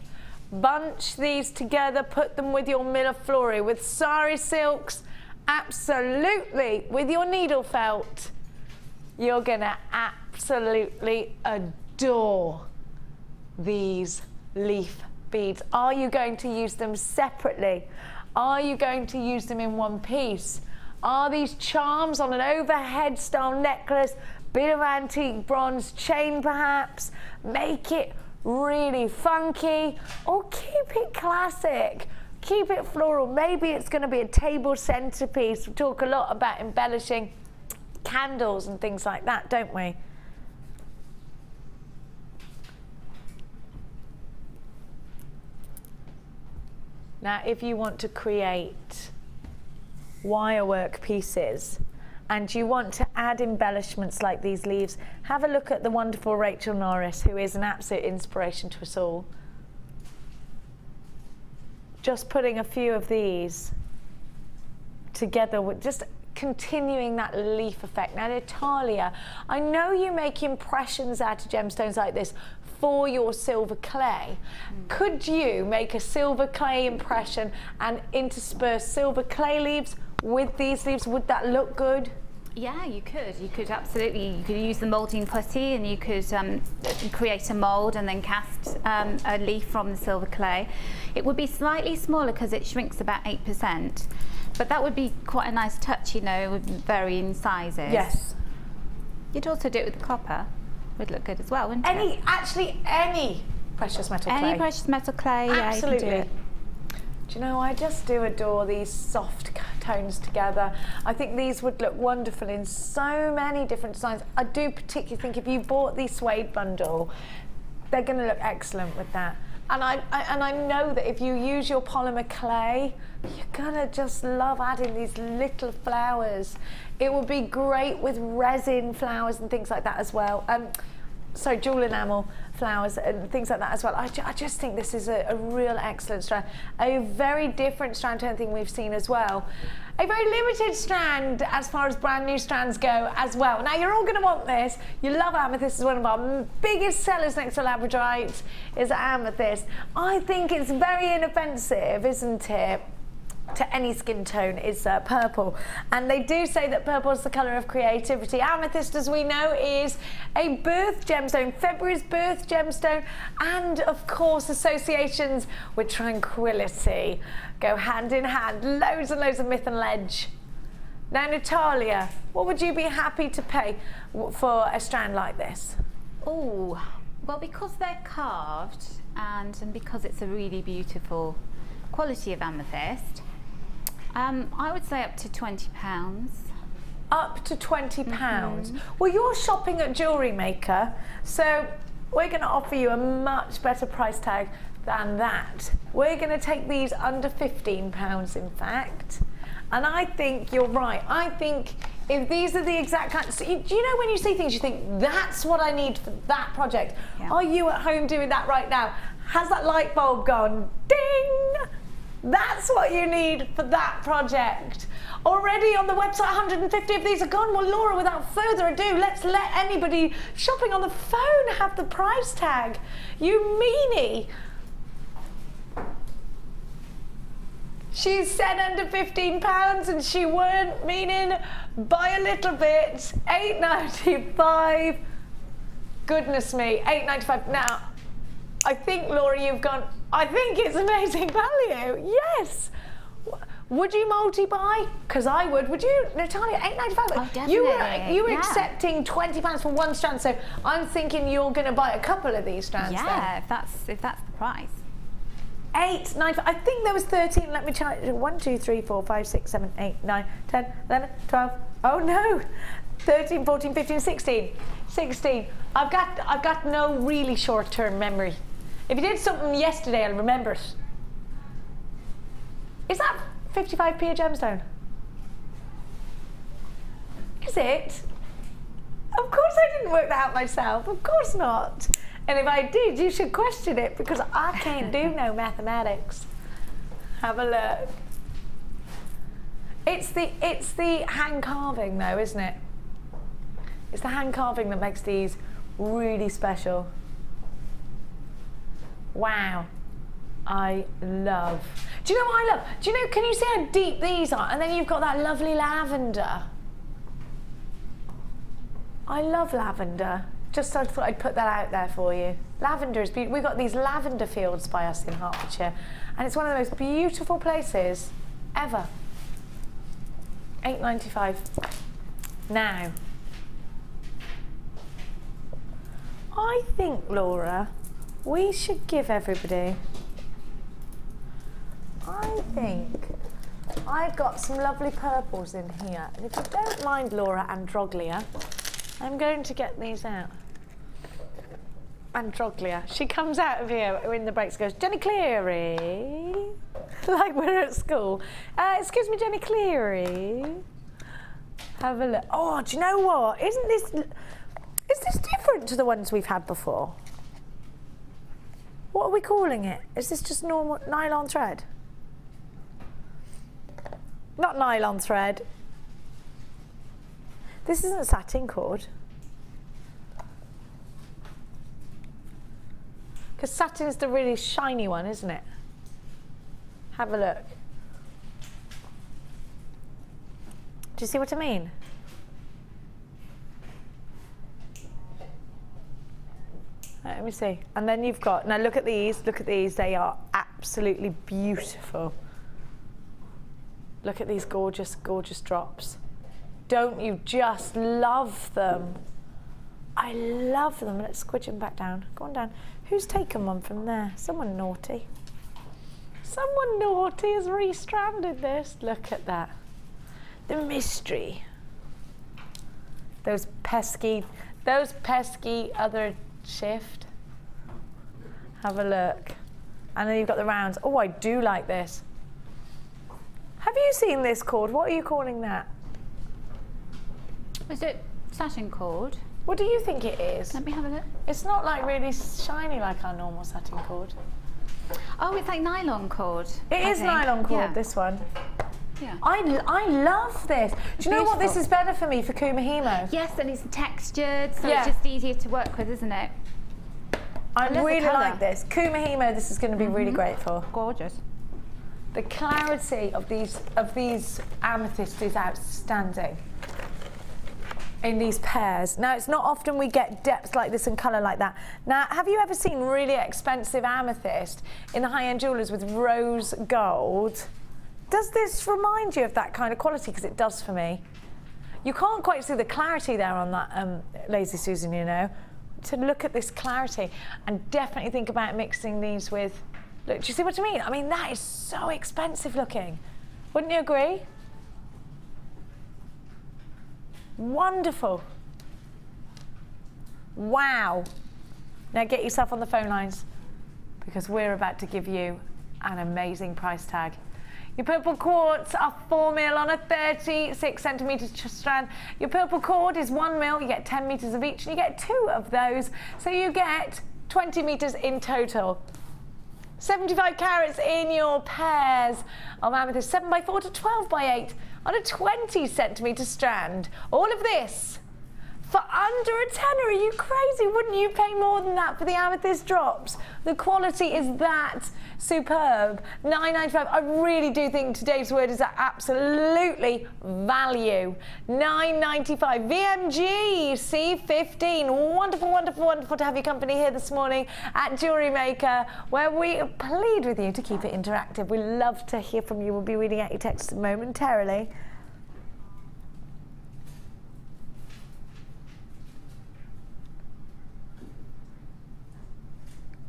S2: Bunch these together, put them with your Millefiori, with sari silks, absolutely, with your needle felt. You're gonna absolutely adore these leaf beads? Are you going to use them separately? Are you going to use them in one piece? Are these charms on an overhead style necklace, bit of antique bronze chain perhaps? Make it really funky or keep it classic. Keep it floral. Maybe it's going to be a table centerpiece. We talk a lot about embellishing candles and things like that, don't we? Now, if you want to create wirework pieces and you want to add embellishments like these leaves, have a look at the wonderful Rachel Norris, who is an absolute inspiration to us all. Just putting a few of these together with just continuing that leaf effect. Now, Natalia, I know you make impressions out of gemstones like this for your silver clay. Mm. Could you make a silver clay impression and intersperse silver clay leaves with these leaves? Would that look good?
S3: Yeah, you could. You could absolutely. You could use the moulding putty and you could um, create a mould and then cast um, a leaf from the silver clay. It would be slightly smaller because it shrinks about 8%. But that would be quite a nice touch, you know, with varying sizes.
S2: Yes.
S3: You'd also do it with copper would look good as well, wouldn't
S2: any,
S3: it?
S2: Actually, any precious metal
S3: any
S2: clay.
S3: Any precious metal clay,
S2: Absolutely.
S3: yeah, do,
S2: do you know, I just do adore these soft tones together. I think these would look wonderful in so many different designs. I do particularly think if you bought the suede bundle, they're going to look excellent with that. And I, I, and I know that if you use your polymer clay, you're gonna just love adding these little flowers. It would be great with resin flowers and things like that as well. Um, so jewel enamel flowers and things like that as well. I, ju I just think this is a, a, real excellent strand. A very different strand to anything we've seen as well. A very limited strand as far as brand new strands go as well. Now you're all going to want this. You love amethyst. is one of our biggest sellers next to labradorite is amethyst. I think it's very inoffensive, isn't it? To any skin tone is uh, purple. And they do say that purple is the colour of creativity. Amethyst, as we know, is a birth gemstone, February's birth gemstone, and of course associations with tranquility go hand in hand. Loads and loads of myth and ledge. Now, Natalia, what would you be happy to pay for a strand like this?
S3: Oh, well, because they're carved and, and because it's a really beautiful quality of amethyst, um, I would say up to twenty pounds.
S2: Up to twenty pounds. Mm -hmm. Well, you're shopping at Jewellery Maker, so we're going to offer you a much better price tag than that. We're going to take these under fifteen pounds, in fact. And I think you're right. I think if these are the exact kinds, so you, do you know when you see things, you think that's what I need for that project? Yeah. Are you at home doing that right now? Has that light bulb gone ding? That's what you need for that project. Already on the website, 150 of these are gone. Well, Laura, without further ado, let's let anybody shopping on the phone have the price tag. You meanie. She said under 15 pounds and she weren't meaning by a little bit. 8.95. Goodness me, 8.95. Now, I think Laura, you've gone. I think it's amazing value. Yes. Would you multi-buy? Because I would. Would you, Natalia? Eight ninety five.
S3: Oh,
S2: You were
S3: definitely,
S2: you were
S3: yeah.
S2: accepting twenty pounds for one strand, so I'm thinking you're going to buy a couple of these strands. then.
S3: Yeah, if that's if that's the price.
S2: eight, nine, I think there was 13. Let me try. One, two, three, four, five, six, seven, eight, nine, 10, 11, 12. Oh no. 13, 14, 15, 16. 16. I've got, I've got no really short term memory. If you did something yesterday, I'll remember it. Is that 55p a gemstone? Is it? Of course I didn't work that out myself. Of course not. And if I did, you should question it because I can't do no mathematics. Have a look. It's the it's the hand carving though, isn't it? It's the hand carving that makes these really special. Wow. I love. Do you know what I love? Do you know, can you see how deep these are? And then you've got that lovely lavender. I love lavender. Just I thought I'd put that out there for you. Lavender is beautiful. We've got these lavender fields by us in Hertfordshire, and it's one of the most beautiful places ever. Eight ninety five. Now, I think Laura, we should give everybody. I think I've got some lovely purples in here, and if you don't mind, Laura Androglia, I'm going to get these out. Androglia. She comes out of here in the breaks, goes, Jenny Cleary. like we're at school. Uh, excuse me, Jenny Cleary. Have a look. Oh, do you know what? Isn't this. Is this different to the ones we've had before? What are we calling it? Is this just normal nylon thread? Not nylon thread. This isn't satin cord. Because satin is the really shiny one, isn't it? Have a look. Do you see what I mean? Let me see. And then you've got, now look at these, look at these, they are absolutely beautiful. Look at these gorgeous, gorgeous drops. Don't you just love them? I love them. Let's squidge them back down. Go on down. Who's taken one from there? Someone naughty. Someone naughty has restranded this. Look at that. The mystery. Those pesky, those pesky other shift. Have a look. And then you've got the rounds. Oh, I do like this. Have you seen this cord? What are you calling that?
S3: Is it satin cord?
S2: What do you think it is?
S3: Let me have a look.
S2: It's not like really shiny like our normal satin cord.
S3: Oh, it's like nylon cord.
S2: It
S3: I
S2: is
S3: think.
S2: nylon cord,
S3: Yeah.
S2: this one.
S3: Yeah.
S2: I, I love this. Do you know what? This is better for me for Kumihimo.
S3: Yes, and it's textured, so
S2: Yeah.
S3: it's just easier to work with, isn't it?
S2: I really like this. Kumihimo, this is going to be really mm-hmm. great for.
S3: Gorgeous.
S2: The clarity of these of these amethysts is outstanding. In these pairs. Now, it's not often we get depth like this and colour like that. Now, have you ever seen really expensive amethyst in the high-end jewellers with rose gold? Does this remind you of that kind of quality? Because it does for me. You can't quite see the clarity there on that um, Lazy Susan, you know. To look at this clarity and definitely think about mixing these with. Look, do you see what I mean? I mean, that is so expensive looking. Wouldn't you agree? Wonderful. Wow. Now get yourself on the phone lines because we're about to give you an amazing price tag. Your purple quartz are 4 mil on a 36 centimetre strand. Your purple cord is 1 mil, you get 10 metres of each, and you get two of those, so you get 20 metres in total. 75 carats in your pairs of amethyst, 7 by 4 to 12 by 8 on a 20 centimetre strand. All of this For under a tenner, are you crazy? Wouldn't you pay more than that for the amethyst drops? The quality is that superb. 9.95. I really do think today's word is absolutely value. 9.95. VMG C15. Wonderful, wonderful, wonderful to have your company here this morning at Jewellery Maker, where we plead with you to keep it interactive. We love to hear from you. We'll be reading out your texts momentarily.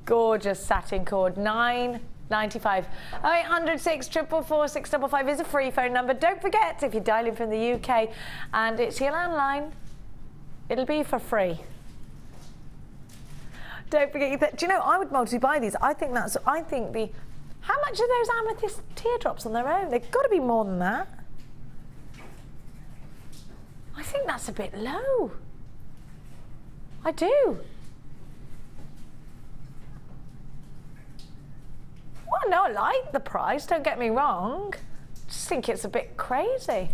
S2: Gorgeous satin cord. 995 0800 644 655 is a free phone number. Don't forget, if you're dialing from the UK and it's your landline, it'll be for free. Don't forget, that, do you know, I would multi-buy these. I think that's, I think the, how much are those amethyst teardrops on their own? They've got to be more than that. I think that's a bit low. I do. Well, no, I like the price, don't get me wrong. Just think it's a bit crazy.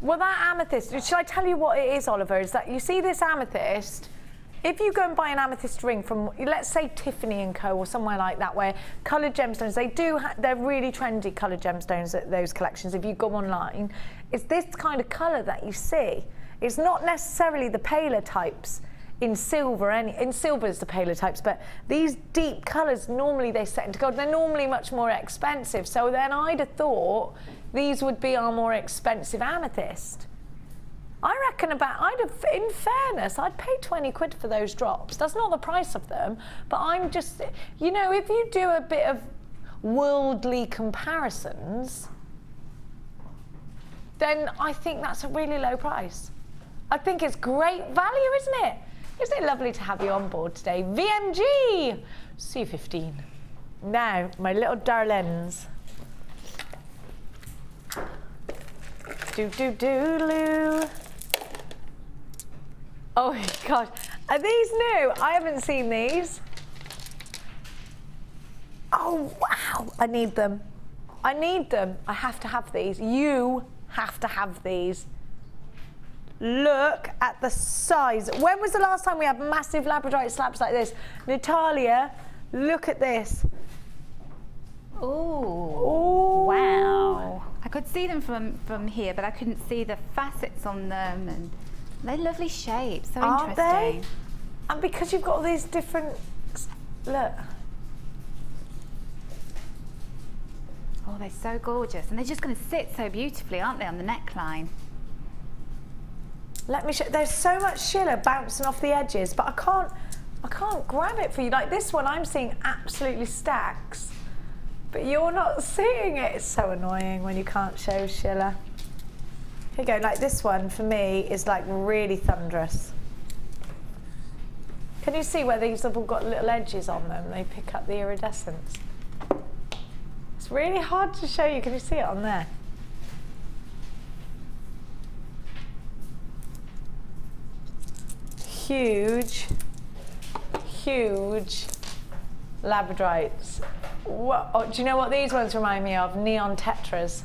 S2: Well, that amethyst, should I tell you what it is, Oliver? Is that you see this amethyst? If you go and buy an amethyst ring from, let's say Tiffany and Co. or somewhere like that, where coloured gemstones, they do, they're really trendy coloured gemstones, at those collections. If you go online, it's this kind of colour that you see. It's not necessarily the paler types in silver, any, in silver is the paler types, but these deep colours, normally they set into gold. They're normally much more expensive. So then I'd have thought these would be our more expensive amethyst. I reckon about, I'd have, in fairness, I'd pay 20 quid for those drops. That's not the price of them, but I'm just, you know, if you do a bit of worldly comparisons, then I think that's a really low price. I think it's great value, isn't it? Isn't it lovely to have you on board today? VMG C15. Now, my little darlings. Do do do loo. Oh my gosh. Are these new? I haven't seen these. Oh wow. I need them. I need them. I have to have these. You have to have these. Look at the size. When was the last time we had massive labradorite slabs like this? Natalia, look at this.
S3: Oh, wow. I could see them from, from here, but I couldn't see the facets on them. and They're lovely shapes, so
S2: Aren't
S3: interesting.
S2: They? And because you've got all these different, look.
S3: Oh, they're so gorgeous. And they're just going to sit so beautifully, aren't they, on the neckline?
S2: Let me show. There's so much schiller bouncing off the edges, but I can't. I can't grab it for you. Like this one, I'm seeing absolutely stacks, but you're not seeing it. It's so annoying when you can't show schiller. Here you go. Like this one for me is like really thunderous. Can you see where these have all got little edges on them? They pick up the iridescence. It's really hard to show you. Can you see it on there? Huge, huge labradorites. What, oh, do you know what these ones remind me of? Neon tetras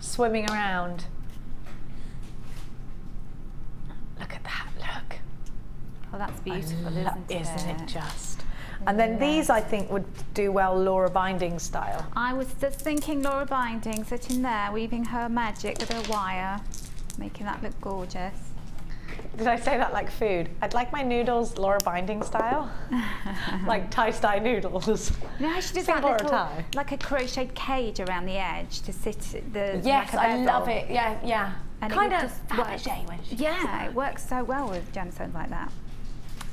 S2: swimming around. Look at that, look.
S3: Oh, that's beautiful,
S2: lo-
S3: isn't it?
S2: Isn't it just? And then these, I think, would do well Laura Binding style.
S3: I was just thinking Laura Binding sitting there, weaving her magic with her wire, making that look gorgeous.
S2: Did I say that like food? I'd like my noodles Laura Binding style, like Thai style noodles.
S3: You know how she does that little,
S2: Thai?
S3: like a crocheted cage around the edge to sit the
S2: Yes,
S3: like
S2: I love it. Yeah, yeah.
S3: And it
S2: kind of. Fabergé when she
S3: Yeah, it works so well with gemstones like that.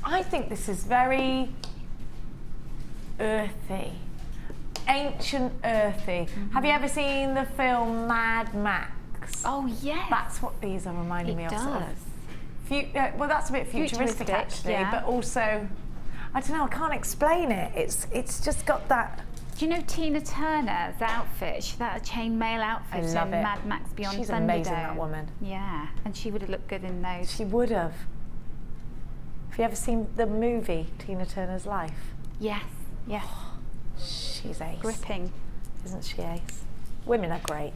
S2: I think this is very earthy, ancient earthy. Have you mm-hmm. ever seen the film Mad Max?
S3: Oh yes,
S2: That's what these are reminding me
S3: it
S2: of. sort of. Uh, well, that's a bit futuristic,
S3: Futuristic,
S2: actually,
S3: yeah.
S2: but also, I don't know. I can't explain it. It's it's just got that.
S3: Do you know Tina Turner's outfit? She a chainmail outfit in
S2: it.
S3: Mad Max Beyond
S2: She's
S3: Thunderdome.
S2: amazing, that woman.
S3: Yeah, and she would have looked good in those.
S2: She would have. Have you ever seen the movie Tina Turner's Life?
S3: Yes, yes,
S2: She's ace,
S3: gripping.
S2: isn't she? Ace. Women are great.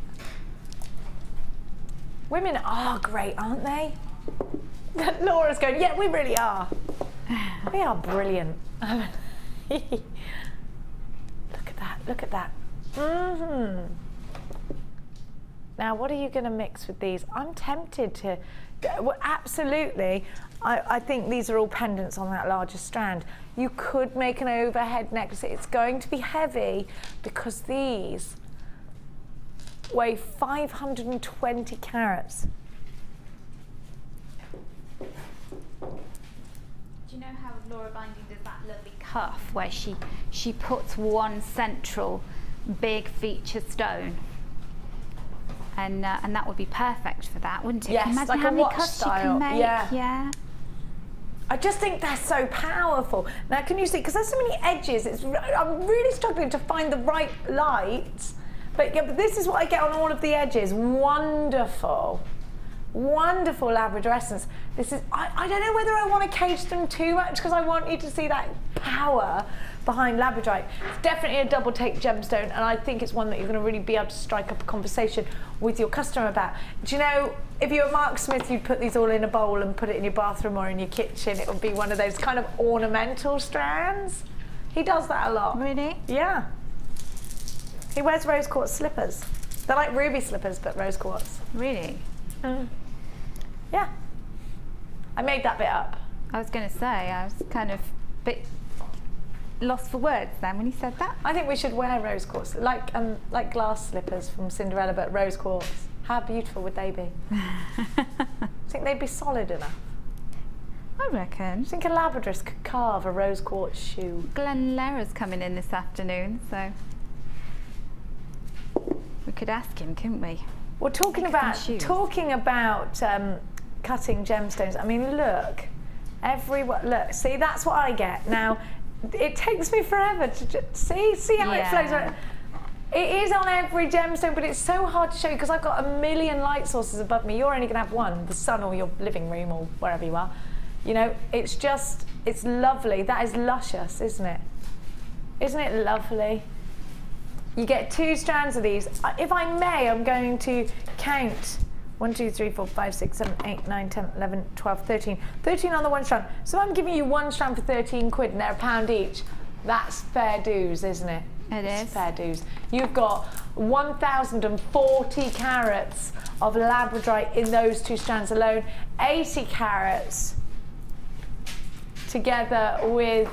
S2: Women are great, aren't they? Laura's going, yeah, we really are. We are brilliant. look at that, look at that. hmm Now, what are you going to mix with these? I'm tempted to, well, absolutely. I, I think these are all pendants on that larger strand. You could make an overhead necklace. It's going to be heavy because these weigh 520 carats.
S3: Do you know how Laura Binding does that lovely cuff where she she puts one central big feature stone? And, uh, and that would be perfect for that, wouldn't it?
S2: Yes,
S3: imagine
S2: like
S3: how many cuffs
S2: style,
S3: you can make?
S2: yeah.
S3: yeah.
S2: I just think they're so powerful. Now, can you see? Because there's so many edges. It's I'm really struggling to find the right light. But yeah, but this is what I get on all of the edges. Wonderful, wonderful labradorescence. This is. I, I don't know whether I want to cage them too much because I want you to see that power behind Labradorite. It's definitely a double take gemstone, and I think it's one that you're going to really be able to strike up a conversation with your customer about. Do you know? If you were Mark Smith, you'd put these all in a bowl and put it in your bathroom or in your kitchen. It would be one of those kind of ornamental strands. He does that a lot.
S3: Really?
S2: Yeah. He wears rose quartz slippers. They're like ruby slippers, but rose quartz.
S3: Really? Mm.
S2: Yeah. I made that bit up.
S3: I was going to say, I was kind of a bit lost for words then when you said that.
S2: I think we should wear rose quartz, like um, like glass slippers from Cinderella, but rose quartz. How beautiful would they be? I think they'd be solid enough.
S3: I reckon.
S2: think a lapidarist could carve a rose quartz shoe.
S3: Glenn Lehrer's coming in this afternoon, so we could ask him, couldn't we?
S2: Well, talking about talking about um, cutting gemstones. I mean, look, every look. See, that's what I get now. It takes me forever to ju- see see how it flows.
S3: Yeah.
S2: It is on every gemstone, but it's so hard to show you because I've got a million light sources above me. You're only going to have one, the sun or your living room or wherever you are. You know, it's just, it's lovely. That is luscious, isn't it? Isn't it lovely? You get two strands of these. If I may, I'm going to count 1, 2, 3, 4, 5, 6, 7, 8, 9, 10, 11, 12, 13. 13 on the one strand. So I'm giving you one strand for 13 quid and they're a pound each. That's fair dues, isn't it?
S3: It
S2: It's fair dues. You've got 1,040 carats of labradorite in those two strands alone. 80 carats together with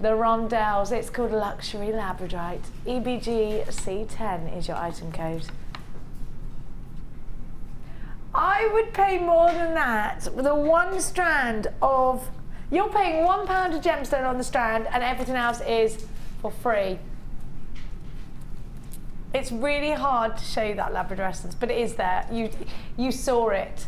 S2: the rondelles. It's called Luxury Labradorite. EBG C10 is your item code. I would pay more than that with a one strand of. You're paying one pound a gemstone on the strand, and everything else is for free. It's really hard to show you that labradorescence, but it is there. You you saw it.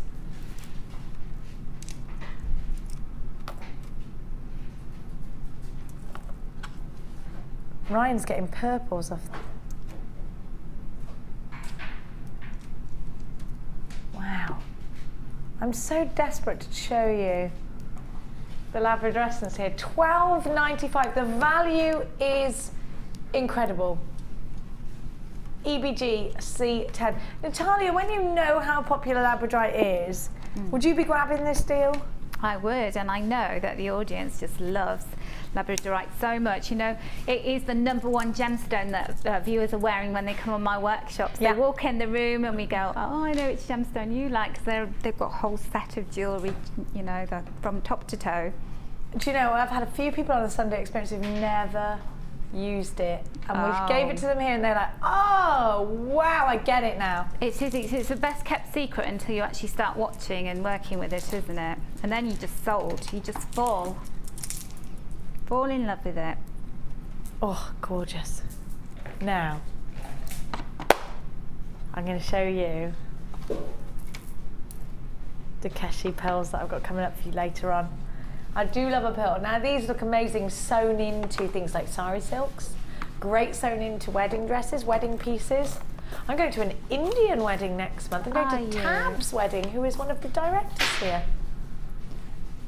S2: Ryan's getting purples off. Wow. I'm so desperate to show you the labradorescence here. Twelve ninety five. The value is incredible. EBG C10. Natalia, when you know how popular Labradorite is, hmm. would you be grabbing this deal?
S3: I would, and I know that the audience just loves Labradorite so much. You know, it is the number one gemstone that uh, viewers are wearing when they come on my workshops.
S2: Yeah.
S3: They walk in the room and we go, "Oh, I know which gemstone you like." they're, they've got a whole set of jewellery, you know, the, from top to toe.
S2: Do you know, I've had a few people on the Sunday experience who've never used it. And we gave it to them here and they're like, oh, wow, I get it now.
S3: It's, it's, it's the best kept secret until you actually start watching and working with it, isn't it? And then you just sold. You just fall, fall in love with it.
S2: Oh, gorgeous. Now, I'm going to show you the Keshi pearls that I've got coming up for you later on. I do love a pearl. Now, these look amazing sewn into things like sari silks, great sewn into wedding dresses, wedding pieces. I'm going to an Indian wedding next month. I'm going
S3: Are
S2: to
S3: you?
S2: Tab's wedding, who is one of the directors here.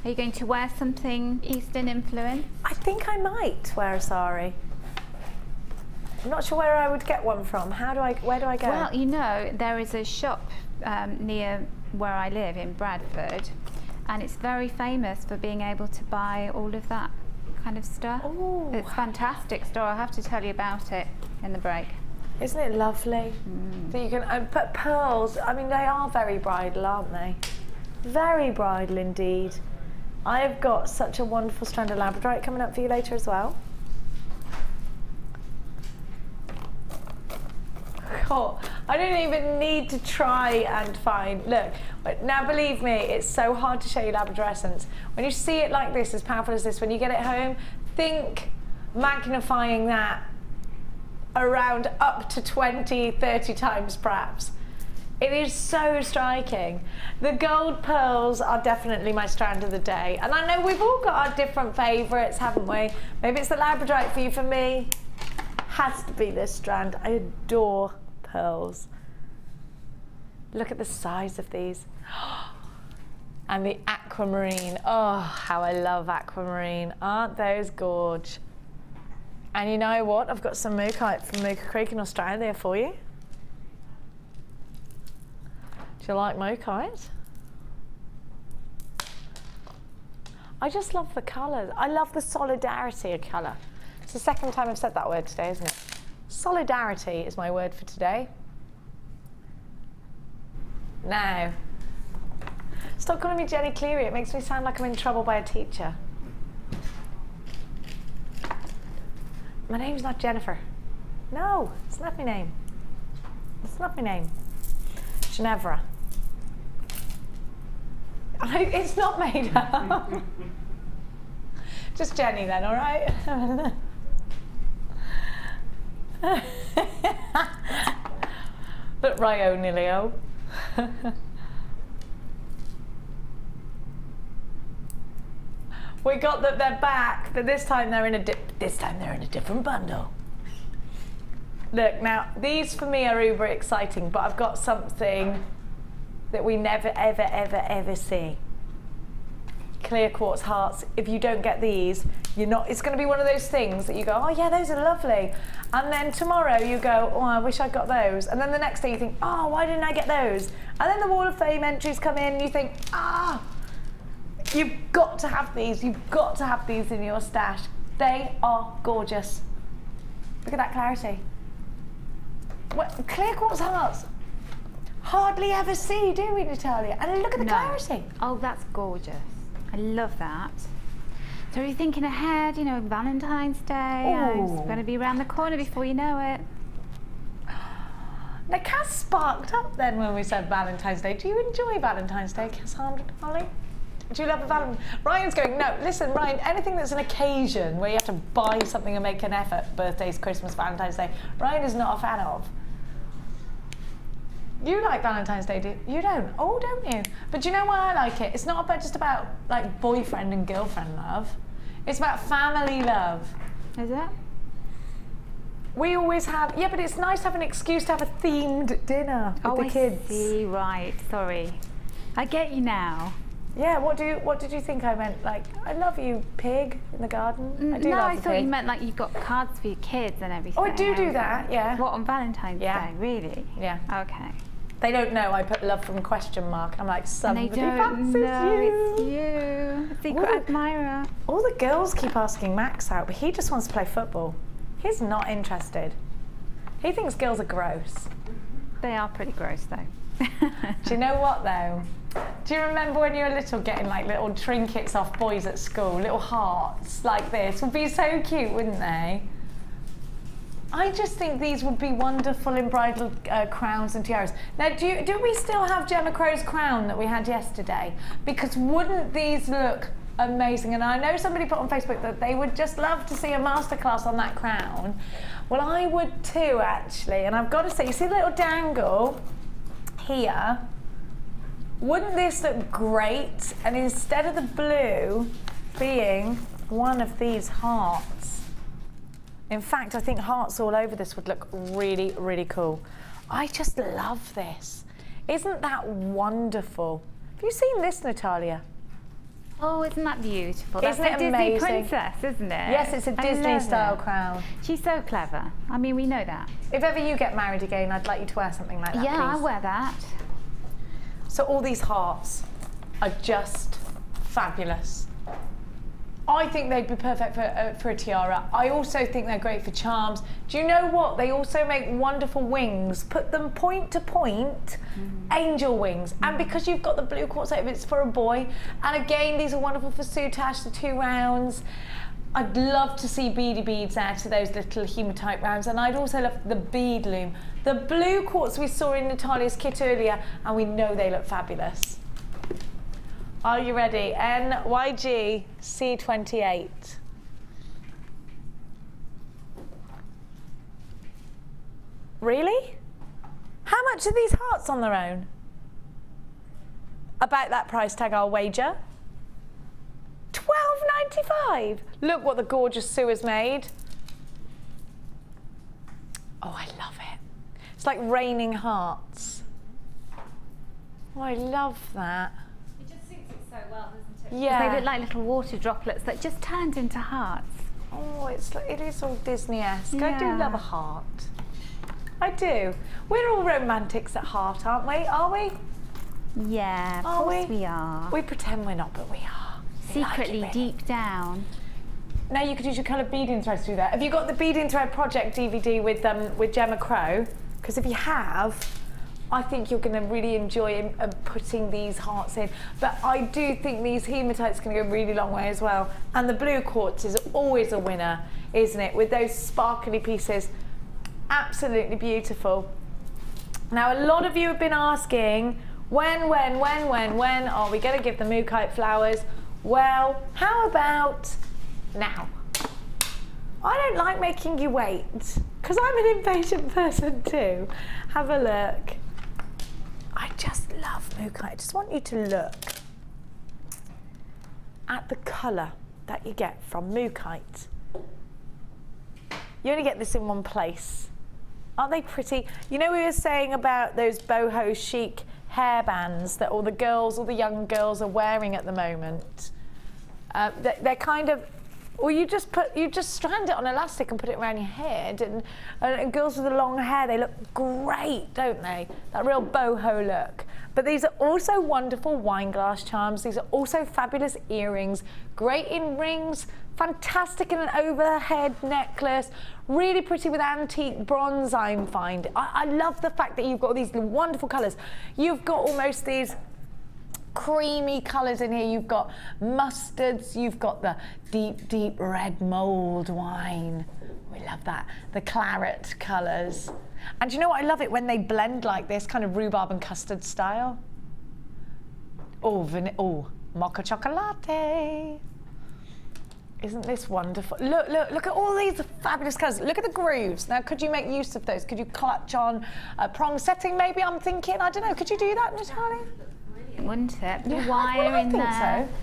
S3: Are you going to wear something Eastern influence?
S2: I think I might wear a sari. I'm not sure where I would get one from. How do I? Where do I go?
S3: Well, you know, there is a shop um, near where I live in Bradford, and it's very famous for being able to buy all of that kind of stuff.
S2: Ooh.
S3: It's a fantastic store. I'll have to tell you about it in the break.
S2: Isn't it lovely that you can uh, put pearls? I mean, they are very bridal, aren't they? Very bridal indeed. I've got such a wonderful strand of labradorite coming up for you later as well. Oh, I don't even need to try and find. Look, now believe me, it's so hard to show you labradorescence. When you see it like this, as powerful as this, when you get it home, think magnifying that around up to 20, 30 times perhaps. It is so striking. The gold pearls are definitely my strand of the day. And I know we've all got our different favourites, haven't we? Maybe it's the labradorite for you, for me. Has to be this strand. I adore pearls. Look at the size of these. And the aquamarine. Oh, how I love aquamarine. Aren't those gorge? And you know what? I've got some mookaite from Mooka Creek in Australia there for you. Do you like mookaite? I just love the colours. I love the solidarity of colour. It's the second time I've said that word today, isn't it? Solidarity is my word for today. Now, stop calling me Jenny Cleary. It makes me sound like I'm in trouble by a teacher. My name's not Jennifer. No, it's not my name. It's not my name. Ginevra. I, it's not made up. Just Jenny then, all right? but Rio Nilio. we got that they're back, but this time they're in a this time they're in a different bundle. Look, now these for me are uber exciting, but I've got something that we never, ever, ever, ever see. Clear quartz hearts. If you don't get these, you're not. It's going to be one of those things that you go, oh yeah, those are lovely, and then tomorrow you go, oh, I wish I got those, and then the next day you think, oh, why didn't I get those? And then the Wall of Fame entries come in, and you think, ah, you've got to have these. You've got to have these in your stash. They are gorgeous. Look at that clarity. What, clear quartz hearts. Hardly ever see, do we, Natalia? And look at the
S3: No.
S2: clarity.
S3: Oh, that's gorgeous. I love that. So are you thinking ahead, you know, Valentine's Day?
S2: Ooh.
S3: It's going to be around the corner before you know it.
S2: Now, Cass sparked up then when we said Valentine's Day. Do you enjoy Valentine's Day, Cassandra, darling? Do you love a Valentine? Ryan's going, no, listen, Ryan, anything that's an occasion where you have to buy something and make an effort, birthdays, Christmas, Valentine's Day, Ryan is not a fan of. You like Valentine's Day, do you? You don't? Oh, don't you? But do you know why I like it? It's not about just about like boyfriend and girlfriend love. It's about family love.
S3: Is it?
S2: We always have, yeah, but it's nice to have an excuse to have a themed dinner with
S3: oh,
S2: the
S3: I
S2: kids.
S3: see. Right. Sorry. I get you now.
S2: Yeah, what do you, what did you think I meant? Like, I love you, pig in the garden. Mm, I do
S3: no,
S2: love
S3: I thought
S2: pig.
S3: you meant like you've got cards for your kids and everything.
S2: Oh, I do do
S3: um,
S2: that, yeah.
S3: What on Valentine's
S2: Yeah.
S3: Day? Really?
S2: Yeah.
S3: Okay.
S2: They don't know I put love from question mark. I'm like, somebody
S3: they don't
S2: fancies
S3: know
S2: you.
S3: it's you. Secret
S2: Ooh.
S3: admirer.
S2: All the girls keep asking Max out, but he just wants to play football. He's not interested. He thinks girls are gross.
S3: They are pretty gross though.
S2: Do you know what though? Do you remember when you were little getting like little trinkets off boys at school? Little hearts like this would be so cute, wouldn't they? I just think these would be wonderful in bridal uh, crowns and tiaras. Now, do, you, do we still have Gemma Crow's crown that we had yesterday? Because wouldn't these look amazing? And I know somebody put on Facebook that they would just love to see a masterclass on that crown. Well, I would too, actually. And I've got to say, you see the little dangle here? Wouldn't this look great? And instead of the blue being one of these hearts. In fact, I think hearts all over this would look really, really cool. I just love this. Isn't that wonderful? Have you seen this, Natalia?
S3: Oh, isn't that beautiful?
S2: Isn't
S3: That's
S2: it
S3: a Disney
S2: amazing?
S3: princess, isn't it?
S2: Yes, it's a
S3: I
S2: Disney style
S3: it.
S2: crown.
S3: She's so clever. I mean, we know that.
S2: If ever you get married again, I'd like you to wear something like that,
S3: yeah, I
S2: please.
S3: wear that.
S2: So all these hearts are just fabulous. I think they'd be perfect for, uh, for a tiara. I also think they're great for charms. Do you know what? They also make wonderful wings. Put them point to point, angel wings. And because you've got the blue quartz if it's for a boy, and again, these are wonderful for soutache, the two rounds. I'd love to see beady beads out of those little hematite rounds, and I'd also love the bead loom. The blue quartz we saw in Natalia's kit earlier, and we know they look fabulous. Are you ready? NYG C28. Really? How much are these hearts on their own? About that price tag, I'll wager. Twelve ninety-five. Look what the gorgeous Sue has made. Oh, I love it. It's like raining hearts. Oh, I love that.
S3: So well, doesn't it?
S2: Yeah.
S3: They look like little water droplets that just turned into hearts.
S2: Oh, it's like, it is all Disney-esque. I do
S3: Yeah.
S2: love a heart. I do. We're all romantics at heart, aren't we? Are we?
S3: Yeah, of
S2: Are
S3: course
S2: we?
S3: we are.
S2: We pretend we're not, but we are. We like it,
S3: Secretly,
S2: really.
S3: deep down.
S2: Now you could use your coloured beading threads to do that. Have you got the beading thread project DVD with um, with Gemma Crow? Because if you have, I think you're going to really enjoy um, putting these hearts in. But I do think these hematites can go a really long way as well. And the blue quartz is always a winner, isn't it? With those sparkly pieces, absolutely beautiful. Now, a lot of you have been asking, when, when, when, when, when are we going to give the Mookaite flowers? Well, how about now? I don't like making you wait, because I'm an impatient person too. Have a look. I just love Mookaite. I just want you to look at the colour that you get from Mookaite. You only get this in one place. Aren't they pretty? You know, we were saying about those boho chic hairbands that all the girls, all the young girls are wearing at the moment. Uh, they- they're kind of, well, you just put, you just strand it on elastic and put it around your head, and, and girls with the long hair, they look great, don't they? That real boho look. But these are also wonderful wine glass charms. These are also fabulous earrings, great in rings, fantastic in an overhead necklace, really pretty with antique bronze, I'm finding. I, I love the fact that you've got these wonderful colours. You've got almost these creamy colours in here. You've got mustards, you've got the deep, deep red mould wine. We love that. The claret colours. And you know what? I love it when they blend like this, kind of rhubarb and custard style. Oh, van- oh, mocha chocolate. Isn't this wonderful? Look, look, look at all these fabulous colours. Look at the grooves. Now, could you make use of those? Could you clutch on a prong setting, maybe? I'm thinking. I don't know. Could you do that, Natalia?
S3: Wouldn't it? The
S2: Yeah,
S3: wire
S2: well, I
S3: in
S2: think
S3: there.
S2: so.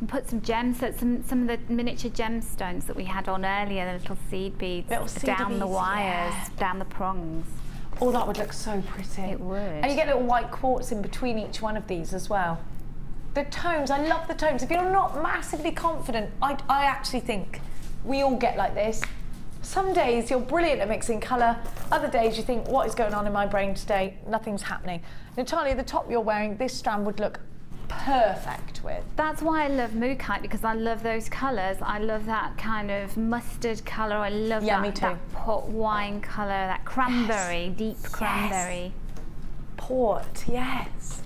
S3: And put some gems, so some some of the miniature gemstones that we had on earlier, the little seed beads
S2: Little seed
S3: down the wires,
S2: yeah.
S3: down the prongs.
S2: Oh, that would look so pretty.
S3: It would.
S2: And you get little white quartz in between each one of these as well. The tones, I love the tones. If you're not massively confident, I, I actually think we all get like this. Some days you're brilliant at mixing colour, other days you think, what is going on in my brain today? Nothing's happening. Natalia, the top you're wearing, this strand would look perfect with.
S3: That's why I love Mookaite because I love those colours. I love that kind of mustard colour. I love
S2: Yeah,
S3: that, that pot wine colour, that cranberry, deep cranberry.
S2: Port, yes.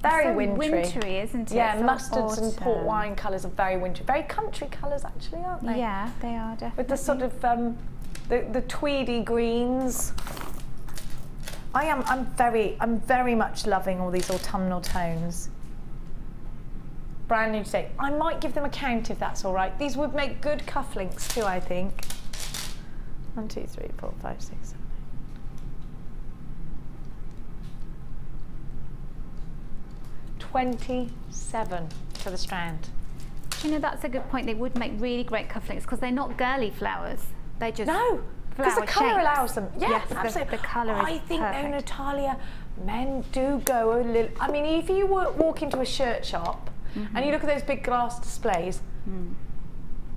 S2: Very
S3: so
S2: wintry.
S3: wintry, isn't it?
S2: Yeah,
S3: So
S2: mustards and port wine colours are very wintry. Very country colours actually, aren't they?
S3: Yeah, they are definitely.
S2: with the sort of um, the, the tweedy greens. I am I'm very I'm very much loving all these autumnal tones. Brand new today. I might give them a count if that's all right. These would make good cufflinks too, I think. One, two, three, four, five, six, seven. eight. Twenty-seven for the strand.
S3: You know that's a good point? They would make really great cufflinks because they're not girly flowers. They just
S2: No, because the colour allows them. Yeah,
S3: Yes,
S2: absolutely.
S3: the colour is
S2: I think though,
S3: perfect.
S2: Natalia, men do go a little. I mean, if you wa- walk into a shirt shop And you mm-hmm. look at those big glass displays, mm.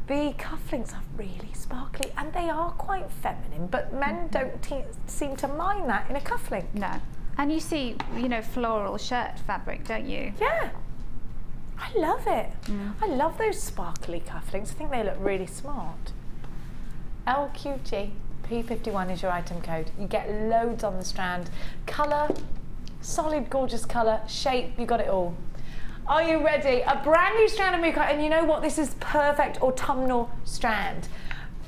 S2: the cufflinks are really sparkly and they are quite feminine, but men mm-hmm. don't te- seem to mind that in a cufflink.
S3: No. And you see, you know, floral shirt fabric, don't you?
S2: Yeah. I love it. Mm. I love those sparkly cufflinks. I think they look really smart. LQG P51 is your item code. You get loads on the strand. Colour, solid, gorgeous colour. Shape, you got it all. Are you ready? A brand new strand of Muka, and you know what? This is perfect autumnal strand.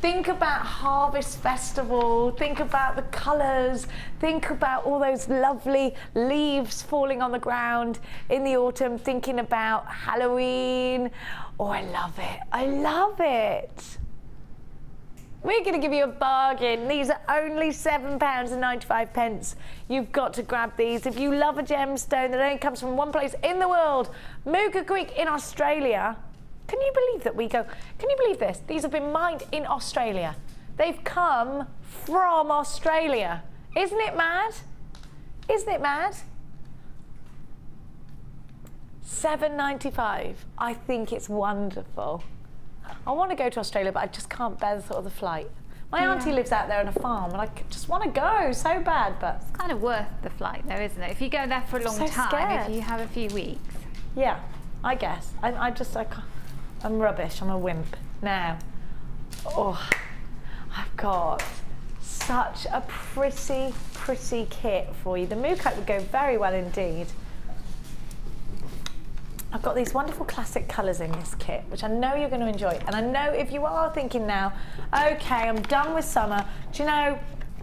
S2: Think about Harvest Festival, think about the colours, think about all those lovely leaves falling on the ground in the autumn, thinking about Halloween. Oh, I love it. I love it. We're going to give you a bargain. These are only £7.95. pence. You've got to grab these. If you love a gemstone that only comes from one place in the world, Mooka Creek in Australia. Can you believe that we go? Can you believe this? These have been mined in Australia. They've come from Australia. Isn't it mad? Isn't it mad? 7.95. I think it's wonderful. I want to go to Australia, but I just can't bear the thought of the flight. My auntie lives out there on a farm, and I just want to go so bad, but it's
S3: Kind of worth the flight, though, isn't it? If you go there for a long
S2: So
S3: time,
S2: scared.
S3: if you have a few weeks.
S2: yeah, I guess. I, I just, I can't, I'm rubbish. I'm a wimp. Now, oh, I've got such a pretty, pretty kit for you. The mookaite would go very well indeed. I've got these wonderful classic colours in this kit, which I know you're going to enjoy. And I know if you are thinking now, okay, I'm done with summer. Do you know,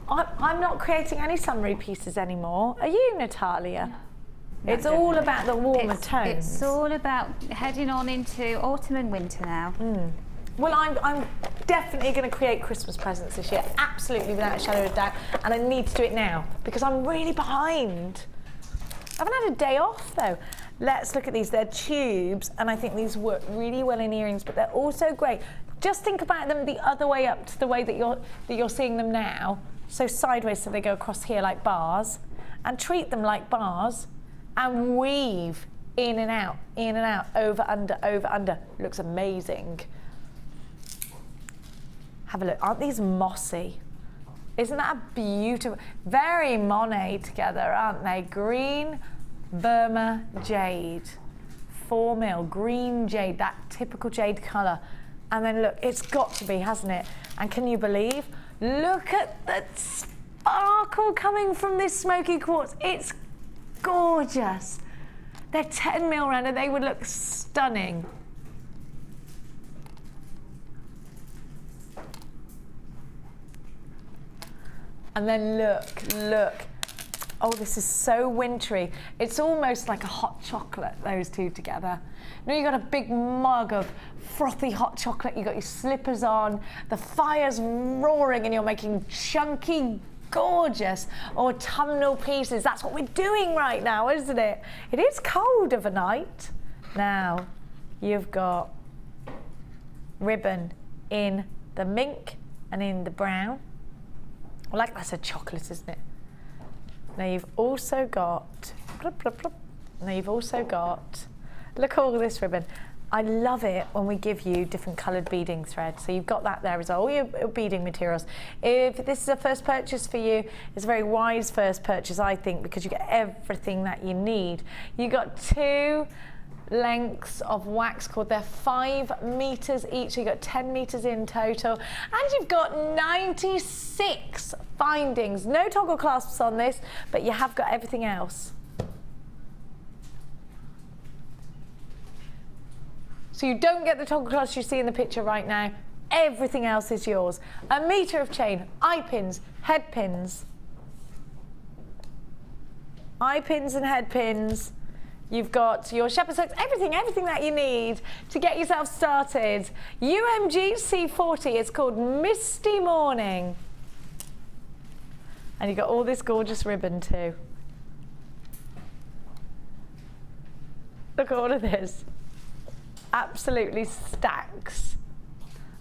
S2: I'm not creating any summery pieces anymore. Are you, Natalia? it's all about the warmer
S3: It's,
S2: tones.
S3: it's all about heading on into autumn and winter now.
S2: Mm. Well, I'm, I'm definitely going to create Christmas presents this year, absolutely without a shadow of doubt. And I need to do it now because I'm really behind. I haven't had a day off though. Let's look at these. They're tubes, and I think these work really well in earrings, but they're also great. Just think about them the other way up to the way that you're that you're seeing them now. So sideways, so they go across here like bars, and treat them like bars, and weave in and out, in and out, over, under, over, under. Looks amazing. Have a look. Aren't these mossy? Isn't that beautiful? Very Monet together, aren't they? Green Burma jade, four mil, green jade, that typical jade colour. And then look, it's got to be, hasn't it? And can you believe? Look at the sparkle coming from this smoky quartz. It's gorgeous. They're 10 mil round and they would look stunning. And then look, look. Oh, this is so wintry. It's almost like a hot chocolate, those two together. Now you've got a big mug of frothy hot chocolate, you've got your slippers on, the fire's roaring, and you're making chunky, gorgeous autumnal pieces. That's what we're doing right now, isn't it? It is cold of a night. Now, you've got ribbon in the mink and in the brown. Like that's a chocolate, isn't it? Now you've also got, now you've also got, look at all this ribbon. I love it when we give you different coloured beading thread. So you've got that there as well, all your beading materials. If this is a first purchase for you, it's a very wise first purchase, I think, because you get everything that you need. You got two lengths of wax cord. They're five meters each. You've got 10 meters in total. And you've got 96 findings. No toggle clasps on this, but you have got everything else. So you don't get the toggle clasps you see in the picture right now. Everything else is yours. A meter of chain, eye pins, head pins. Eye pins and head pins. You've got your shepherd's hooks, everything, everything that you need to get yourself started. UMG C40, it's called Misty Morning. And you've got all this gorgeous ribbon too. Look at all of this. Absolutely stacks.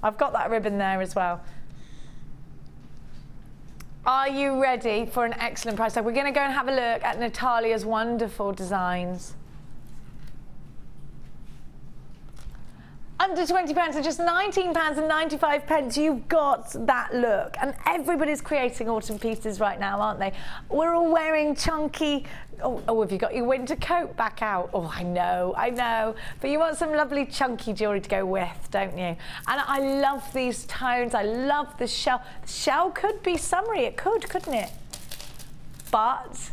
S2: I've got that ribbon there as well. Are you ready for an excellent price tag? We're going to go and have a look at Natalia's wonderful designs. Under 20 pounds, so just 19 pounds and 95 pence, you've got that look. And everybody's creating autumn pieces right now, aren't they? We're all wearing chunky, oh, oh have you got your winter coat back out? Oh, I know, I know. But you want some lovely chunky jewellery to go with, don't you? And I love these tones. I love the shell. The shell could be summery, it could, couldn't it? But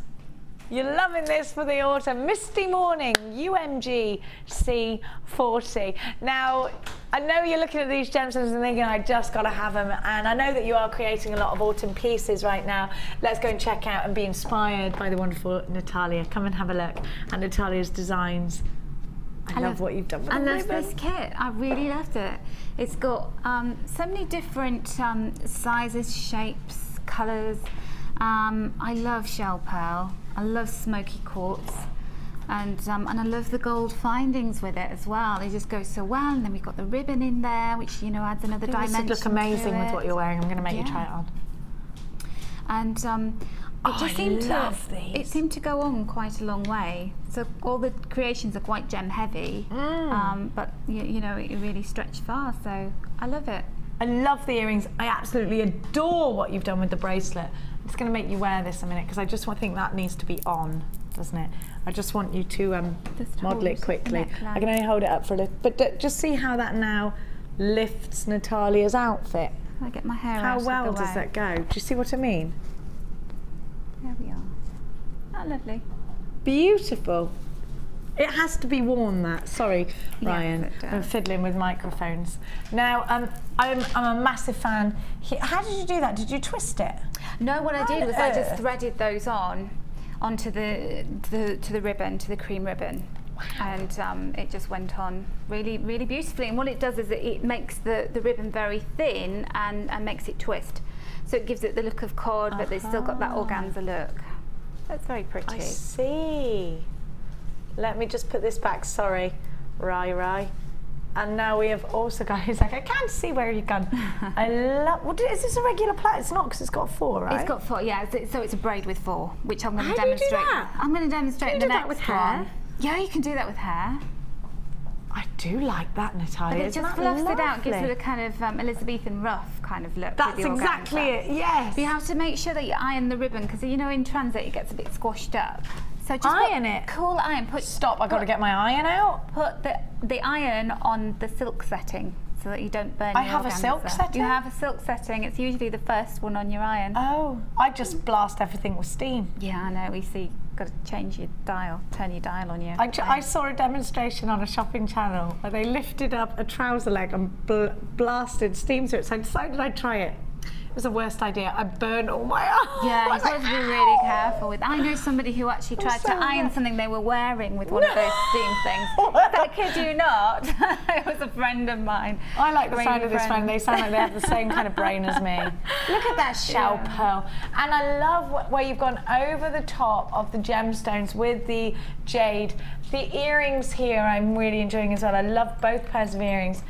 S2: you're loving this for the autumn. Misty Morning, UMG C40. Now, I know you're looking at these gemstones and thinking, I just got to have them. And I know that you are creating a lot of autumn pieces right now. Let's go and check out and be inspired by the wonderful Natalia. Come and have a look at Natalia's designs. I, love, what you've done with
S3: I love this kit. I really loved it. It's got um, so many different um, sizes, shapes, colours. Um, I love shell pearl. I love smoky quartz. And, um, and I love the gold findings with it as well. They just go so well. And then we've got the ribbon in there, which you know adds another dimension.
S2: This would look amazing with what you're wearing. I'm going to make you try it on.
S3: and um, it
S2: Oh,
S3: just
S2: I
S3: seemed
S2: love
S3: to it seemed to go on quite a long way. So all the creations are quite gem heavy,
S2: Mm.
S3: um, but you, you know it really stretched far. So I love it.
S2: I love the earrings. I absolutely adore what you've done with the bracelet. Just going to make you wear this a minute because I just want, think that needs to be on, doesn't it? I just want you to um, model it quickly. I can only hold it up for a little, but d- just see how that now lifts Natalia's outfit.
S3: I get my hair
S2: How
S3: out of
S2: well does that go? Do you see what I mean?
S3: There we are. Oh, lovely.
S2: Beautiful. It has to be worn. That sorry, Ryan.
S3: it does.
S2: I'm fiddling with microphones. Now, um, I'm, I'm a massive fan. How did you do that? Did you twist it?
S3: No, what I did was I just threaded those on onto the, the to the ribbon, to the cream ribbon. And um, it just went on really, really beautifully. And what it does is it, it makes the, the ribbon very thin and, and makes it twist. So it gives it the look of cord, but it's still got that organza look. That's very pretty.
S2: I see. Let me just put this back. Sorry, Rai Rai. And now we have also got. He's like, I can't see where you've gone. I love. What is this a regular plait? It's not because it's got four, right?
S3: It's got four, yeah. So, it's a braid with four, which I'm going to
S2: do you do
S3: demonstrate.
S2: that?
S3: I'm going to demonstrate
S2: Can
S3: in
S2: you
S3: the
S2: do that with hair?
S3: one. Yeah, you can do that with hair.
S2: I do like that, Natalia.
S3: But it
S2: Isn't
S3: just fluffs it out, gives it a kind of um, Elizabethan ruff kind of look.
S2: That's exactly it. Yes.
S3: But you have to make sure that you iron the ribbon because you know in transit it gets a bit squashed up. So just
S2: Iron it?
S3: Cool iron. Put
S2: Stop! I got to get my iron out.
S3: Put the the iron on the silk setting so that you don't burn.
S2: I have a silk setting?
S3: You have a silk setting. It's usually the first one on your iron.
S2: Oh, I just blast everything with steam.
S3: yeah, I know. We see. Got to change your dial, turn your dial on you.
S2: I, I saw a demonstration on a shopping channel where they lifted up a trouser leg and bl- blasted steam through it. So I decided I'd try it. It was the worst idea. I burned all my arms.
S3: Yeah,
S2: was
S3: got to be really careful with. I know somebody who actually tried
S2: so
S3: to iron
S2: bad.
S3: something they were wearing with one of those steam things. I kid you not. it was a friend of mine.
S2: I like the
S3: Really
S2: sound of this friend. They sound like they have the same kind of brain as me. Look at that shell
S3: Yeah.
S2: pearl. And I love where you've gone over the top of the gemstones with the jade. The earrings here I'm really enjoying as well. I love both pairs of earrings.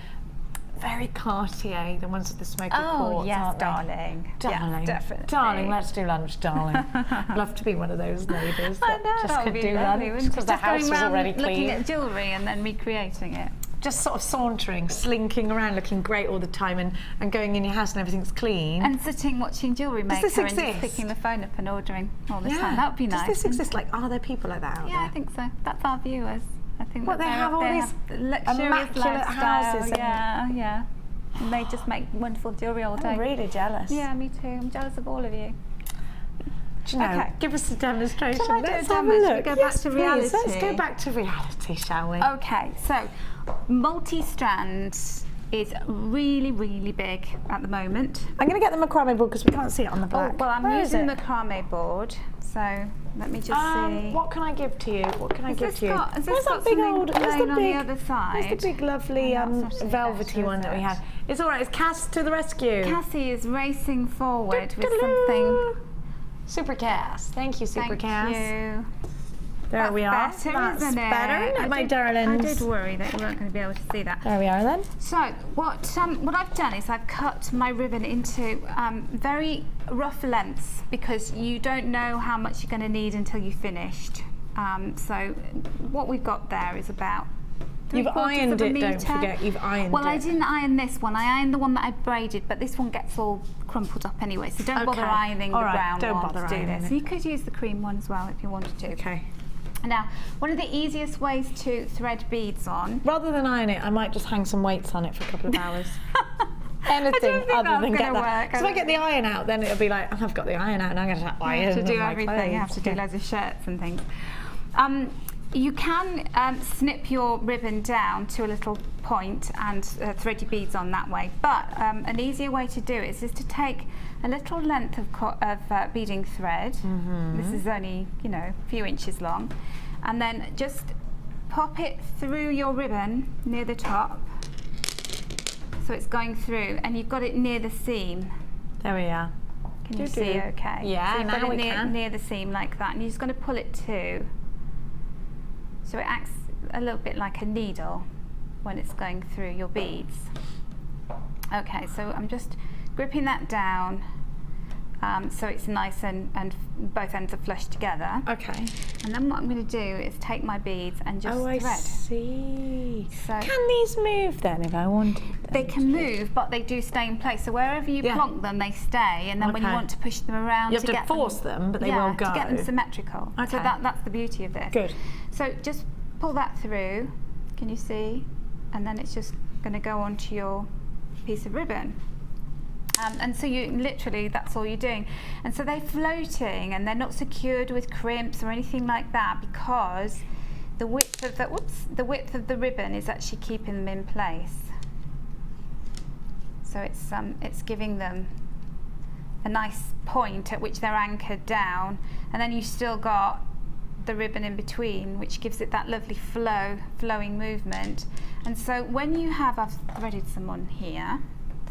S2: Very Cartier, the ones with the smoky
S3: Oh
S2: quartz,
S3: yes, darling.
S2: Darling,
S3: yeah, definitely.
S2: darling, let's do lunch, darling. I'd love to be one of those ladies
S3: I know,
S2: just could
S3: be
S2: do
S3: lovely,
S2: lunch because the house was already
S3: looking at jewellery and then recreating it.
S2: Just sort of sauntering, slinking around, looking great all the time, and, and going in your house and everything's clean.
S3: And sitting watching jewellery maker
S2: this
S3: and just picking the phone up and ordering all the time. That would be nice.
S2: Does this exist? Like, are there people like that out
S3: Yeah, I think so. That's our viewers. Think
S2: What, they have all
S3: there,
S2: these
S3: have luxurious
S2: immaculate houses and-
S3: Yeah, yeah. And they just make wonderful jewellery all day.
S2: I'm really jealous.
S3: Yeah, me too. I'm jealous of all of you.
S2: Do you know,
S3: Okay.
S2: give us a demonstration.
S3: Shall I
S2: Let's
S3: Shall
S2: a
S3: we go back
S2: Yes,
S3: to
S2: please. Let's
S3: reality?
S2: go back to reality, shall we?
S3: Okay, so multi-strand is really, really big at the moment.
S2: I'm going to get the macrame board because we can't see it on the
S3: Oh,
S2: back.
S3: well, I'm
S2: Where
S3: using the macrame board, so let me just
S2: Um,
S3: see.
S2: what can I give to you? What can I give to you?
S3: got- has this
S2: Where's
S3: got
S2: that big old? Where's the
S3: laying on the
S2: big?
S3: other
S2: Where's the big, lovely,
S3: Oh,
S2: um, velvety one that we had? It's all right. It's Cass to the rescue.
S3: Cassie is racing forward with something.
S2: Super Cass. Thank you, Super
S3: Thank
S2: Cass.
S3: you.
S2: There
S3: That's
S2: we are.
S3: Better,
S2: That's
S3: isn't it?
S2: better, it, my
S3: did,
S2: darlings?
S3: I did worry that you weren't going to be able to see that.
S2: There we are then.
S3: So what um, what I've done is I've cut my ribbon into um, very rough lengths because you don't know how much you're going to need until you've finished. Um, so what we've got there is about
S2: You've ironed it, don't forget, you've ironed
S3: well, I didn't iron this one. I ironed the one that I braided, but this one gets all crumpled up anyway. So don't bother ironing
S2: All
S3: the
S2: right,
S3: brown
S2: don't
S3: one
S2: bother
S3: to do this.
S2: it.
S3: You could use the cream one as well if you wanted to.
S2: Okay.
S3: Now, one of the easiest ways to thread beads on
S2: Rather than iron it, I might just hang some weights on it for a couple of hours. Anything other than get that.
S3: work.
S2: 'Cause
S3: I
S2: if I get the iron out, then it'll be like, oh, I've got the iron out, and I'm going to iron
S3: You have to do everything. You have to do loads of shirts and things. Um, you can um, snip your ribbon down to a little point and uh, thread your beads on that way. But um, an easier way to do it is just to take a little length of, of uh, beading thread.
S2: Mm-hmm.
S3: This is only you know a few inches long, and then just pop it through your ribbon near the top. So it's going through, and you've got it near the seam.
S2: There we are.
S3: Can you
S2: Do-do.
S3: see okay?
S2: Yeah,
S3: so you've got
S2: now
S3: it
S2: we
S3: near,
S2: can.
S3: near the seam like that, and you're just going to pull it too. So it acts a little bit like a needle when it's going through your beads. Okay, so I'm just gripping that down um, so it's nice and, and both ends are flush together.
S2: Okay.
S3: And then what I'm going to do is take my beads and just
S2: oh, I see.
S3: So
S2: Can these move then if I wanted them?
S3: they can move, but they do stay in place. So wherever you
S2: Yeah.
S3: plonk them, they stay. And then when you want to push them around,
S2: You have to
S3: get
S2: force them, but they
S3: yeah,
S2: will go.
S3: to get them symmetrical. So
S2: Okay.
S3: that, that's the beauty of this.
S2: Good.
S3: So just pull that through. Can you see? And then it's just going to go onto your piece of ribbon. Um, and so you literally that's all you're doing. And so they're floating and they're not secured with crimps or anything like that because the width of the whoops, the width of the ribbon is actually keeping them in place. So it's um, it's giving them a nice point at which they're anchored down. And then you've still got the ribbon in between which gives it that lovely flow flowing movement. And so when you have I've threaded some on here.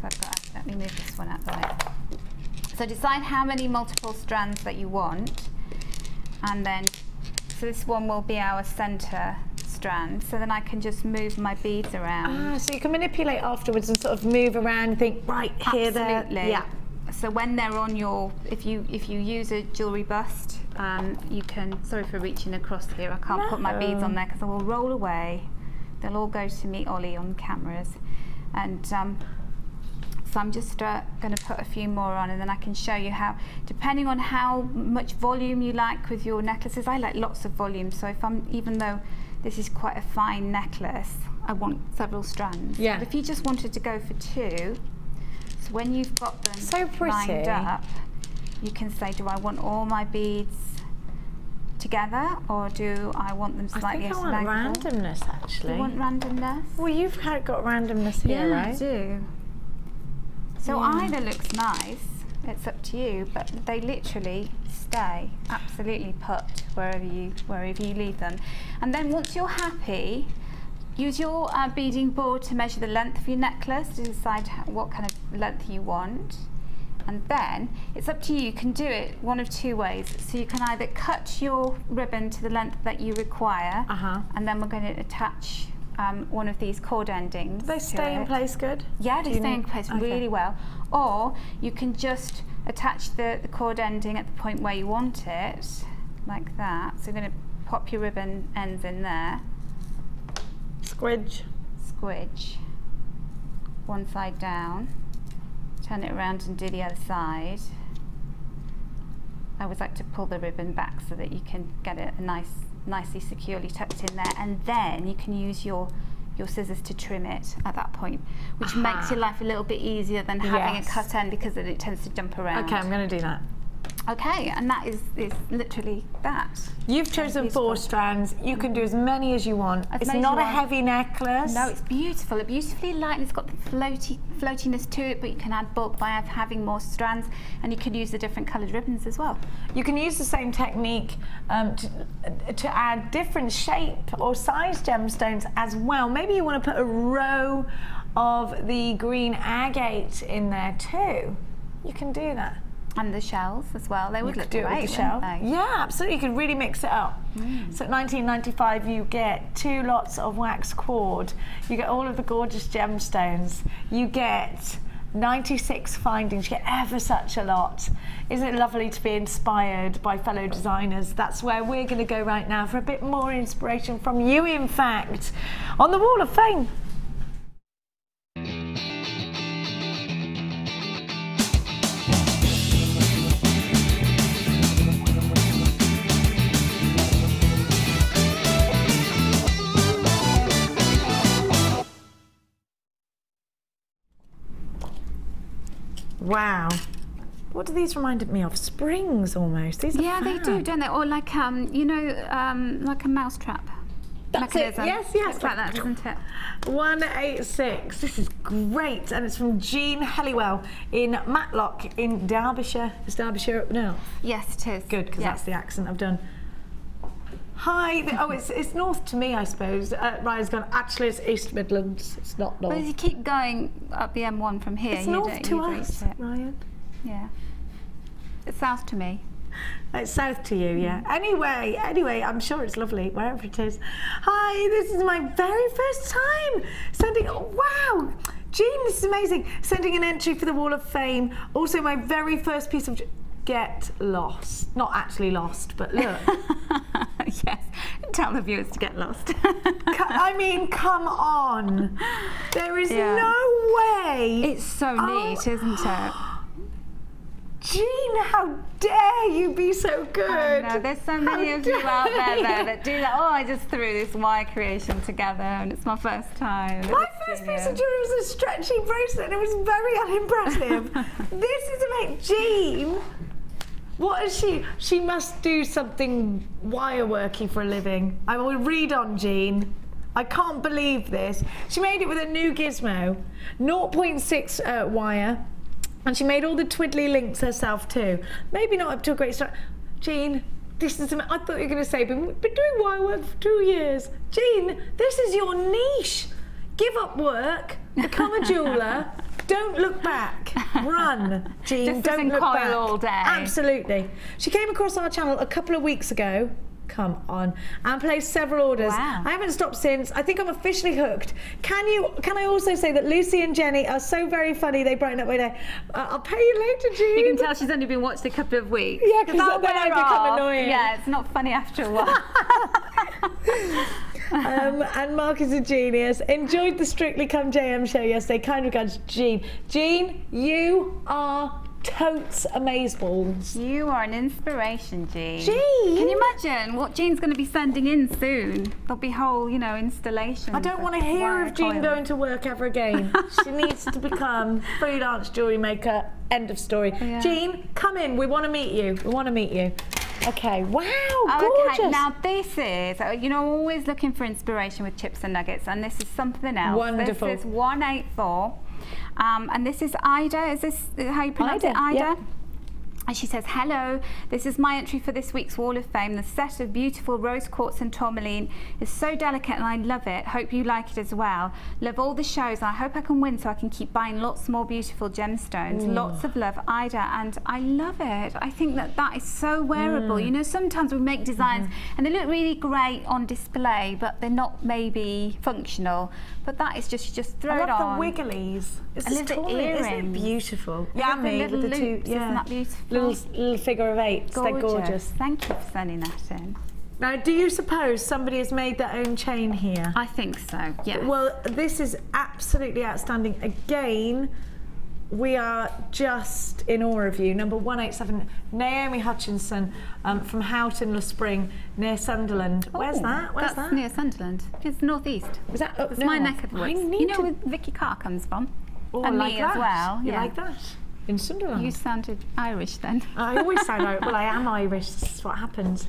S3: So I've got let me move this one out of the way so decide how many multiple strands that you want and then so this one will be our center strand so then I can just move my beads around
S2: Ah, so you can manipulate afterwards and sort of move around and think, right, here, there.
S3: Absolutely.
S2: Yeah.
S3: So when they're on your, if you if you use a jewellery bust, um, you can. Sorry for reaching across here. I can't put my beads on there because they will roll away. They'll all go to meet Ollie on cameras, and um, so I'm just uh, going to put a few more on, and then I can show you how, depending on how much volume you like with your necklaces. I like lots of volume, so if I'm even though this is quite a fine necklace, I want several strands.
S2: Yeah.
S3: But if you just wanted to go for two, so when you've got them
S2: So pretty.
S3: lined up, you can say, do I want all my beads together, or do I want them slightly I
S2: think I want randomness actually.
S3: You want randomness?
S2: well, you've got randomness here,
S3: yeah, I
S2: right?
S3: do. So
S2: Yeah.
S3: either looks nice, it's up to you, but they literally stay absolutely put wherever you wherever you leave them. And then once you're happy, use your uh, beading board to measure the length of your necklace to decide what kind of length you want. And then it's up to you. You can do it one of two ways. So you can either cut your ribbon to the length that you require,
S2: Uh-huh.
S3: and then we're going to attach um, one of these cord endings.
S2: Do they stay in place good?
S3: Yeah, they stay in place
S2: okay.
S3: really well. Or you can just attach the, the cord ending at the point where you want it, like that. So you're going to pop your ribbon ends in there,
S2: Squidge.
S3: squidge, one side down, turn it around and do the other side. I always like to pull the ribbon back so that you can get it a nice, nicely securely tucked in there, and then you can use your your scissors to trim it at that point, which makes
S2: uh-huh.
S3: your life a little bit easier than having
S2: Yes.
S3: a cut end because it, it tends to jump around.
S2: Okay, I'm going to do that.
S3: Okay, and that is is literally that.
S2: You've chosen four strands. You can do as many as you want.
S3: As
S2: it's not a
S3: want.
S2: heavy necklace.
S3: No, it's beautiful. It's beautifully light. and It's got the floaty floatiness to it, but you can add bulk by having more strands, and you can use the different coloured ribbons as well.
S2: You can use the same technique um, to, to add different shape or size gemstones as well. Maybe you want to put a row of the green agate in there too. You can do that.
S3: And the shells as well. They would look
S2: do it
S3: great,
S2: with the shell. Yeah, absolutely. You could really mix it up. Mm. So at 1995, you get two lots of wax cord. You get all of the gorgeous gemstones. You get 96 findings. You get ever such a lot. Isn't it lovely to be inspired by fellow designers? That's where we're going to go right now for a bit more inspiration from you, in fact, on the Wall of Fame. Wow. What do these remind me of? Springs almost. These are
S3: Yeah, they do, don't they? Or like um, you know, um, like a mousetrap.
S2: That's it. Yes, yes.
S3: Looks like that, doesn't it?
S2: 186. This is great. And it's from Jean Helliwell in Matlock in Derbyshire. Is Derbyshire up now?
S3: Yes, it is.
S2: Good, because
S3: Yes.
S2: that's the accent I've done. Hi. Oh, it's, it's north to me, I suppose. Uh, Ryan's gone, actually, it's East Midlands. It's not
S3: But
S2: north.
S3: if you keep going up the M1 from here,
S2: It's
S3: you
S2: north to us. Ryan.
S3: Yeah. It's south to me.
S2: It's south to you, yeah. Anyway, anyway, I'm sure it's lovely, wherever it is. Hi, this is my very first time sending. Oh, wow, Jean, this is amazing. Sending an entry for the Wall of Fame. Also, my very first piece of. Get lost. Not actually lost, but look.
S3: yes. Tell the viewers to get lost.
S2: I mean, come on. There is
S3: Yeah.
S2: no way.
S3: it's so
S2: Oh.
S3: neat, isn't it?
S2: Jean, how dare you be so good?
S3: No, there's so many
S2: How
S3: of you out there,
S2: you.
S3: that do that. Oh, I just threw this Y creation together and it's my first time.
S2: My first piece of jewellery was a stretchy bracelet and it was very unimpressive. this is about Jean, what is she? She must do something wire worky for a living. I will read on Jean. I can't believe this. She made it with a new gizmo, 0.6 uh, wire, and she made all the twiddly links herself too. Maybe not up to a great start. Jean, this is. I thought you were going to say, been, been doing wire work for two years. Jean, this is your niche. Give up work, become a jeweler. Don't look back. Run, Jean.
S3: Just
S2: don't look
S3: coil
S2: back.
S3: all day.
S2: Absolutely. She came across our channel a couple of weeks ago. Come on, and placed several orders.
S3: Wow.
S2: I haven't stopped since. I think I'm officially hooked. Can you? Can I also say that Lucy and Jenny are so very funny? They brighten up my day. Uh, I'll pay you later, Jean.
S3: You can tell she's only been watched a couple of weeks.
S2: Yeah,
S3: because
S2: then I become
S3: off.
S2: annoying.
S3: Yeah, it's not funny after a while.
S2: um, and Mark is a genius. Enjoyed the Strictly Come JM show yesterday. Kind regards, Jean. Jean, you are totes amazeballs.
S3: you are an inspiration, Jean.
S2: Jean?
S3: Can you imagine what Jean's going to be sending in soon? There'll be whole, you know, installations.
S2: I don't want to hear of Jean
S3: coil.
S2: going to work ever again. she needs to become freelance jewellery maker. End of story.
S3: Yeah.
S2: Jean, come in. We want to meet you. We want to meet you. Okay. Wow. Gorgeous.
S3: okay, now this is, uh, you know, I'm always looking for inspiration with chips and nuggets, and this is something else.
S2: Wonderful.
S3: This is 184, um, and this is Ida. Is this how you pronounce it?
S2: Ida,
S3: Ida?
S2: yeah.
S3: And she says, Hello, this is my entry for this week's Wall of Fame. The set of beautiful rose quartz and tourmaline is so delicate and I love it. Hope you like it as well. Love all the shows and I hope I can win so I can keep buying lots more beautiful gemstones. Lots of love, Ida. And I love it. I think that that is so wearable.
S2: Mm.
S3: You know, sometimes we make designs
S2: Mm-hmm.
S3: and they look really great on display, but they're not maybe functional. But that is just, you just throw
S2: I
S3: it
S2: love
S3: on.
S2: the wigglies. It's
S3: I love the
S2: tourmaline, Isn't it beautiful?
S3: I love the
S2: with the two. Yeah.
S3: isn't that beautiful?
S2: Little, little figure of eights. They're gorgeous.
S3: Thank you for sending that in.
S2: Now, do you suppose somebody has made their own chain here?
S3: I think so. Yeah.
S2: Well, this is absolutely outstanding. Again, we are just in awe of you. Number 187, Naomi Hutchinson um, from Houghton Le Spring near Sunderland. Where's
S3: Oh,
S2: that? Where's
S3: that's
S2: that?
S3: near Sunderland. It's northeast.
S2: Was that up
S3: It's my neck of the woods. You know
S2: to-
S3: where Vicky Carr comes from?
S2: Oh, I
S3: and
S2: like
S3: me
S2: that.
S3: as well.
S2: You
S3: yeah.
S2: like that? In Sunderland.
S3: You sounded Irish then.
S2: I always sound Irish. Well, I am Irish. This is what happens.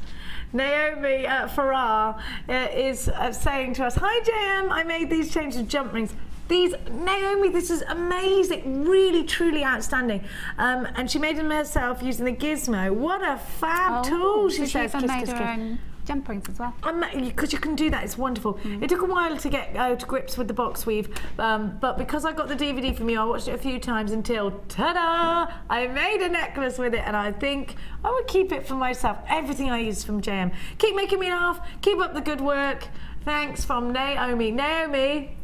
S2: Naomi uh, Farrar uh, is uh, saying to us, "Hi JM, I made these changes of jump rings." These Naomi, this is amazing, really, truly outstanding. Um, and she made them herself using the gizmo. What a fab tool! She
S3: Oh, so
S2: says. Kiss,
S3: made
S2: kiss,
S3: her
S2: kiss.
S3: Jump rings as well.
S2: Because you can do that, it's wonderful.
S3: Mm.
S2: It took a while to get uh, to grips with the box weave, um, but because I got the DVD from you, I watched it a few times until ta-da! I made a necklace with it, and I think I would keep it for myself. Everything I use from JM. Keep making me laugh. Keep up the good work. Thanks from Naomi. Naomi,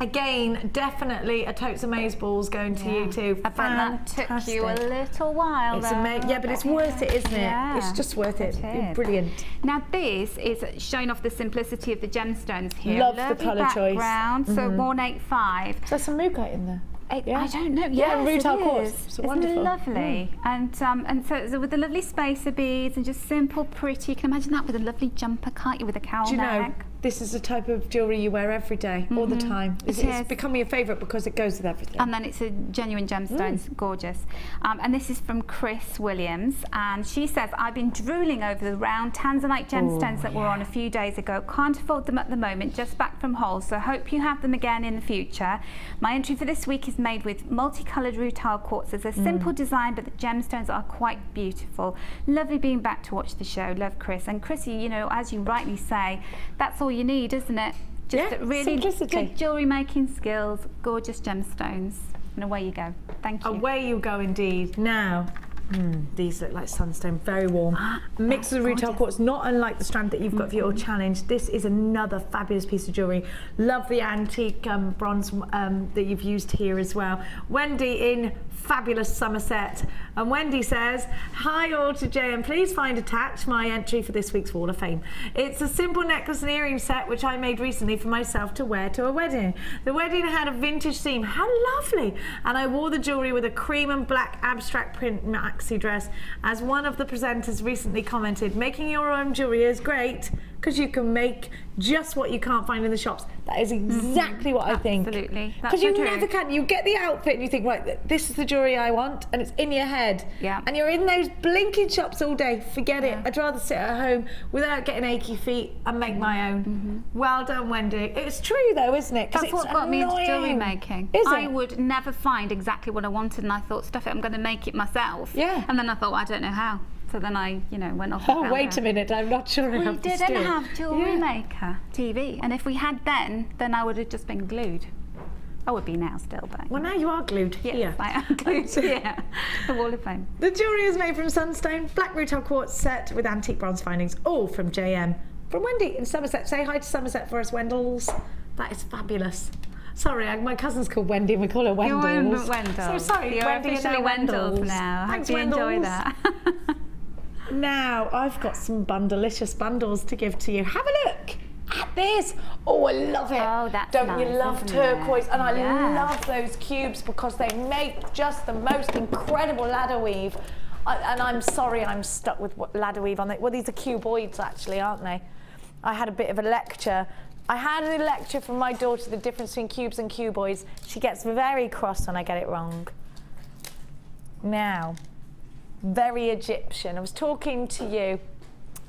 S2: Again, definitely a totes of maze balls going to you too.
S3: I bet that took you a little while.
S2: It's
S3: though.
S2: yeah, but it's worth it, isn't it?
S3: Yeah,
S2: It's just worth it.
S3: it
S2: Brilliant.
S3: Now this is showing off the simplicity of the gemstones here.
S2: Love the
S3: Lovely
S2: colour choice.
S3: So 185.
S2: Is there some mookaite in there?
S3: I,
S2: Yeah.
S3: I don't know.
S2: Yeah,
S3: yes,
S2: quartz.
S3: is.
S2: It's wonderful.
S3: lovely? And um, and so, so with the lovely spacer beads and just simple, pretty. You can imagine that with a lovely jumper, can't you? With a cowl
S2: Do you know,
S3: neck.
S2: This is the type of jewellery you wear every day, all the mm-hmm. time. It's,
S3: It
S2: it's becoming a favourite because it goes with everything.
S3: And then it's a genuine gemstones, mm. gorgeous. Um, and this is from Chris Williams, and she says, "I've been drooling over the round tanzanite oh, gemstones that were on a few days ago. Can't afford them at the moment. Just back from Hull, so hope you have them again in the future. My entry for this week is made with multicoloured rutile quartz. It's a mm. simple design, but the gemstones are quite beautiful. Lovely being back to watch the show. Love Chris and Chrissy. You know, as you rightly say, that's all you need, isn't it?" Just
S2: Yeah,
S3: really
S2: simplicity.
S3: good jewellery making skills, gorgeous gemstones, and away you go. Thank you.
S2: Away you go indeed. Now, hmm, these look like sunstone, very warm. Mixed with rutile quartz, not unlike the strand that you've got for your challenge. This is another fabulous piece of jewellery. Love the antique um, bronze um, that you've used here as well. Wendy in fabulous Somerset. And Wendy says, Hi all to JM, please find attached my entry for this week's Wall of Fame. It's a simple necklace and earring set which I made recently for myself to wear to a wedding. The wedding had a vintage theme, how lovely! And I wore the jewellery with a cream and black abstract print maxi dress. As one of the presenters recently commented, making your own jewellery is great because you can make just what you can't find in the shops. That is exactly what I think.
S3: Absolutely. That's
S2: Because you
S3: so
S2: never can. You get the outfit and you think, right, this is the jewellery I want, and it's in your head.
S3: Yeah.
S2: And you're in those blinking shops all day. Forget it. I'd rather sit at home without getting achy feet and make my own. Well done, Wendy. It's true though, isn't it?
S3: Mm-hmm. That's
S2: it's
S3: what got me into
S2: annoying.
S3: making.
S2: Is it?
S3: I would never find exactly what I wanted, and I thought, stuff it, I'm going to make it myself.
S2: Yeah.
S3: And then I thought, I don't know how. So then I, you know, went off.
S2: Oh, wait
S3: out.
S2: a minute. I'm not sure I
S3: We
S2: have the
S3: didn't have jewellery
S2: Yeah.
S3: maker TV, and if we had then, then I would have just been glued. I would be now still, but
S2: Well, now you are glued
S3: yes,
S2: here.
S3: I am glued here. The Wall of Fame.
S2: The jewellery is made from sunstone, black rutile quartz set with antique bronze findings, all from JM. From Wendy in Somerset. Say hi to Somerset for us, Wendells. That is fabulous. Sorry, I, my cousin's called Wendy and we call her
S3: You're
S2: Wendells.
S3: Wendell.
S2: So sorry,
S3: You're
S2: Wendy and
S3: officially
S2: now
S3: Wendells now.
S2: Thanks,
S3: Hope you enjoy that.
S2: Now, I've got some bundleicious bundles to give to you. Have a look at this. Oh, I love it.
S3: Oh, that's
S2: Don't you love turquoise?
S3: it?
S2: And I
S3: Yeah.
S2: love those cubes because they make just the most incredible ladder weave. I, and I'm sorry I'm stuck with what ladder weave on it. Well, these are cuboids actually, aren't they? I had a bit of a lecture. I had a lecture from my daughter, the difference between cubes and cuboids. She gets very cross when I get it wrong. Now, very Egyptian. I was talking to you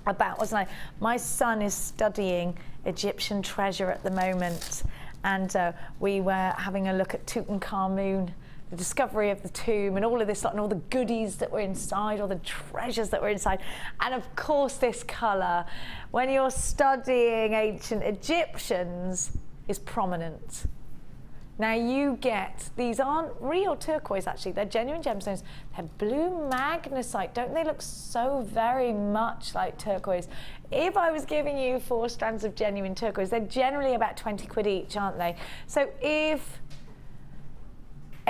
S2: about, wasn't I? My son is studying Egyptian treasure at the moment, and uh, we were having a look at Tutankhamun, the discovery of the tomb, and all of this, and all the goodies that were inside, all the treasures that were inside, and of course, this colour. When you're studying ancient Egyptians, is prominent. Now you get, these aren't real turquoise actually, they're genuine gemstones. They're blue magnesite. Don't they look so very much like turquoise? If I was giving you four strands of genuine turquoise, they're generally about 20 quid each, aren't they? So if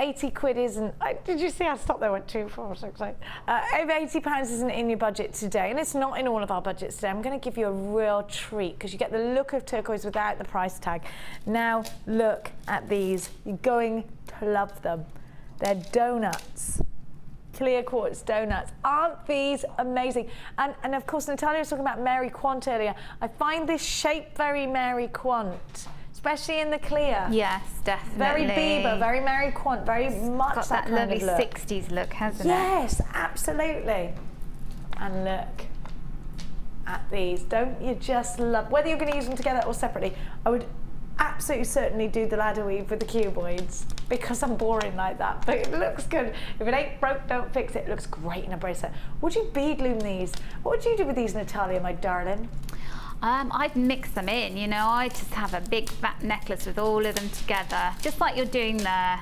S2: 80 quid isn't, I, did you see I stopped there, went two, four, six, eight. Uh, if 80 pounds isn't in your budget today, and it's not in all of our budgets today, I'm going to give you a real treat because you get the look of turquoise without the price tag. Now look at these, you're going to love them. They're donuts. Clear quartz donuts. Aren't these amazing? And, and of course, Natalia was talking about Mary Quant earlier. I find this shape very Mary Quant, especially in the clear.
S3: yes, definitely.
S2: Very Biba, very Mary Quant, very much
S3: got
S2: that,
S3: that, lovely
S2: look.
S3: 60s look, hasn't it?
S2: Yes, absolutely. And look at these. Don't you just love, whether you're going to use them together or separately, I would absolutely certainly do the ladder weave with the cuboids because I'm boring like that. But it looks good. If it ain't broke, don't fix it. It looks great in a bracelet. Would you bead loom these? What would you do with these, Natalia, my darling?
S3: Um, I'd mix them in, you know, I just have a big fat necklace with all of them together, just like you're doing there.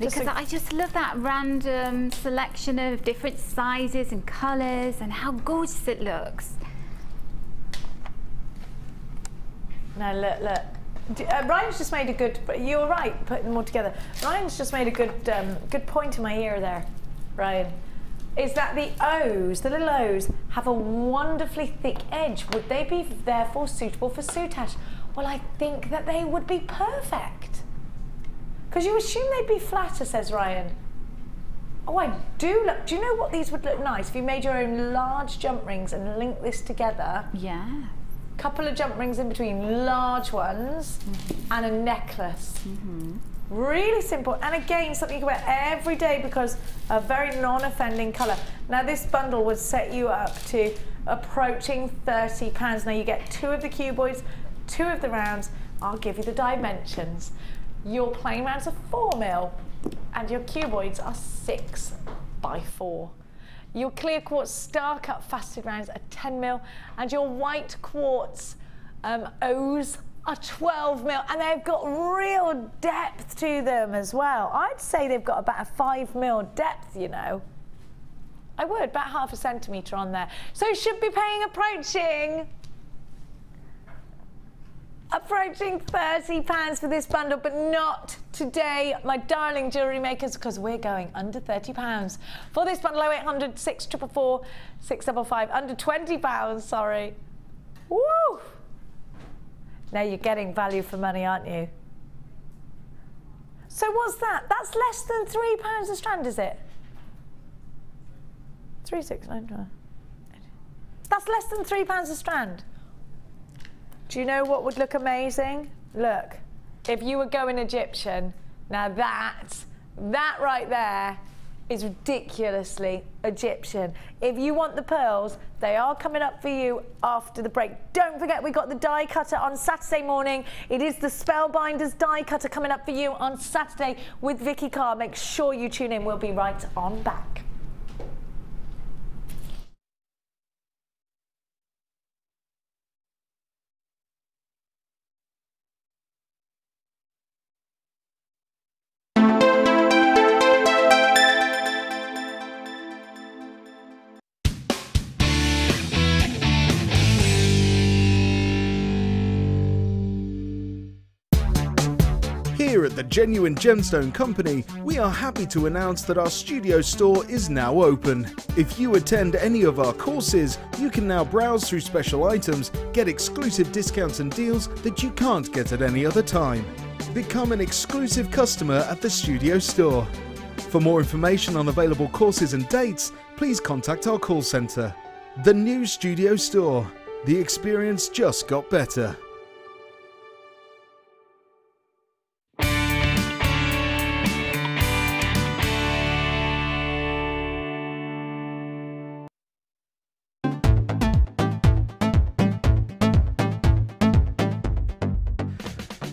S2: Just
S3: Because
S2: a-
S3: I just love that random selection of different sizes and colours and how gorgeous it looks.
S2: Now look, look. Uh, Ryan's just made a good. You're right, putting them all together. Ryan's just made a good, um, good point in my ear there, Ryan. Is that the O's, the little O's, have a wonderfully thick edge? Would they be therefore suitable for soutache? Well, I think that they would be perfect. Because you assume they'd be flatter, says Ryan. Oh, I do look. Do you know what these would look nice if you made your own large jump rings and linked this together?
S3: Yeah.
S2: couple of jump rings in between, large ones, mm-hmm. and a necklace. Mm-hmm. Really simple, and again, something you can wear every day because a very non-offending colour. Now, this bundle would set you up to approaching thirty pounds. Now, you get two of the cuboids, two of the rounds. I'll give you the dimensions. Your plain rounds are four mil, and your cuboids are six by four. Your clear quartz star cut faceted rounds are 10 mil, and your white quartz um, O's are 12 mil, and they've got real depth to them as well. I'd say they've got about a 5 mil depth, you know. I would, about half a centimetre on there. So should be paying approaching approaching 30 pounds for this bundle but not today my darling jewellery makers because we're going under 30 pounds for this bundle 0800 644 655 under 20 pounds sorry Woo! Now you're getting value for money aren't you? So what's that? That's less than three pounds a strand is it? Three six nine that's less than three pounds a strand. Do you know what would look amazing? Look, if you were going Egyptian, now that, that right there is ridiculously Egyptian. If you want the pearls, they are coming up for you after the break. Don't forget, we got the die cutter on Saturday morning. It is the Spellbinders die cutter coming up for you on Saturday with Vicky Carr. Make sure you tune in. We'll be right on back.
S1: The Genuine Gemstone Company, we are happy to announce that our studio store is now open. If you attend any of our courses, you can now browse through special items, get exclusive discounts and deals that you can't get at any other time. Become an exclusive customer at the studio store. For more information on available courses and dates, please contact our call centre. The new studio store. The experience just got better.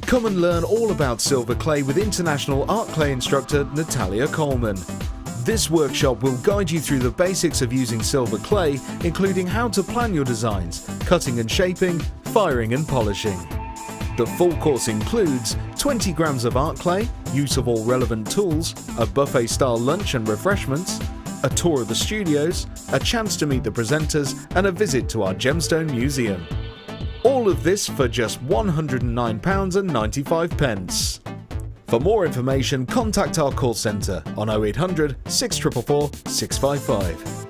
S1: Come and learn all about silver clay with international art clay instructor Natalia Coleman. This workshop will guide you through the basics of using silver clay, including how to plan your designs, cutting and shaping, firing and polishing. The full course includes 20 grams of art clay, use of all relevant tools, a buffet style lunch and refreshments, a tour of the studios, a chance to meet the presenters, and a visit to our Gemstone Museum. All of this for just £109.95. For more information, contact our call centre on 0800 644 655.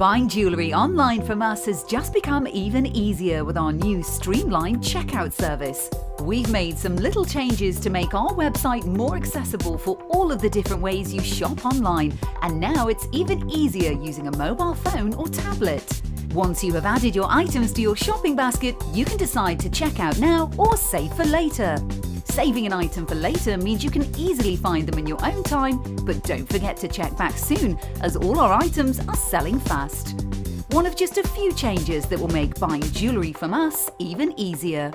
S7: Buying jewellery online from us has just become even easier with our new streamlined checkout service. We've made some little changes to make our website more accessible for all of the different ways you shop online, and now it's even easier using a mobile phone or tablet. Once you have added your items to your shopping basket, you can decide to check out now or save for later. Saving an item for later means you can easily find them in your own time, but don't forget to check back soon as all our items are selling fast. One of just a few changes that will make buying jewellery from us even easier.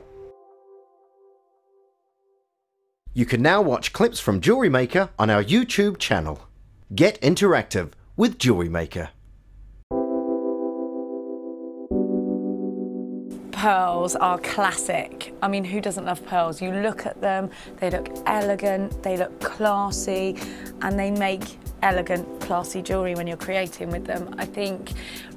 S8: You can now watch clips from Jewellery Maker on our YouTube channel. Get interactive with Jewellery Maker.
S2: Pearls are classic. I mean, who doesn't love pearls? You look at them, they look elegant, they look classy, and they make elegant, classy jewellery when you're creating with them. I think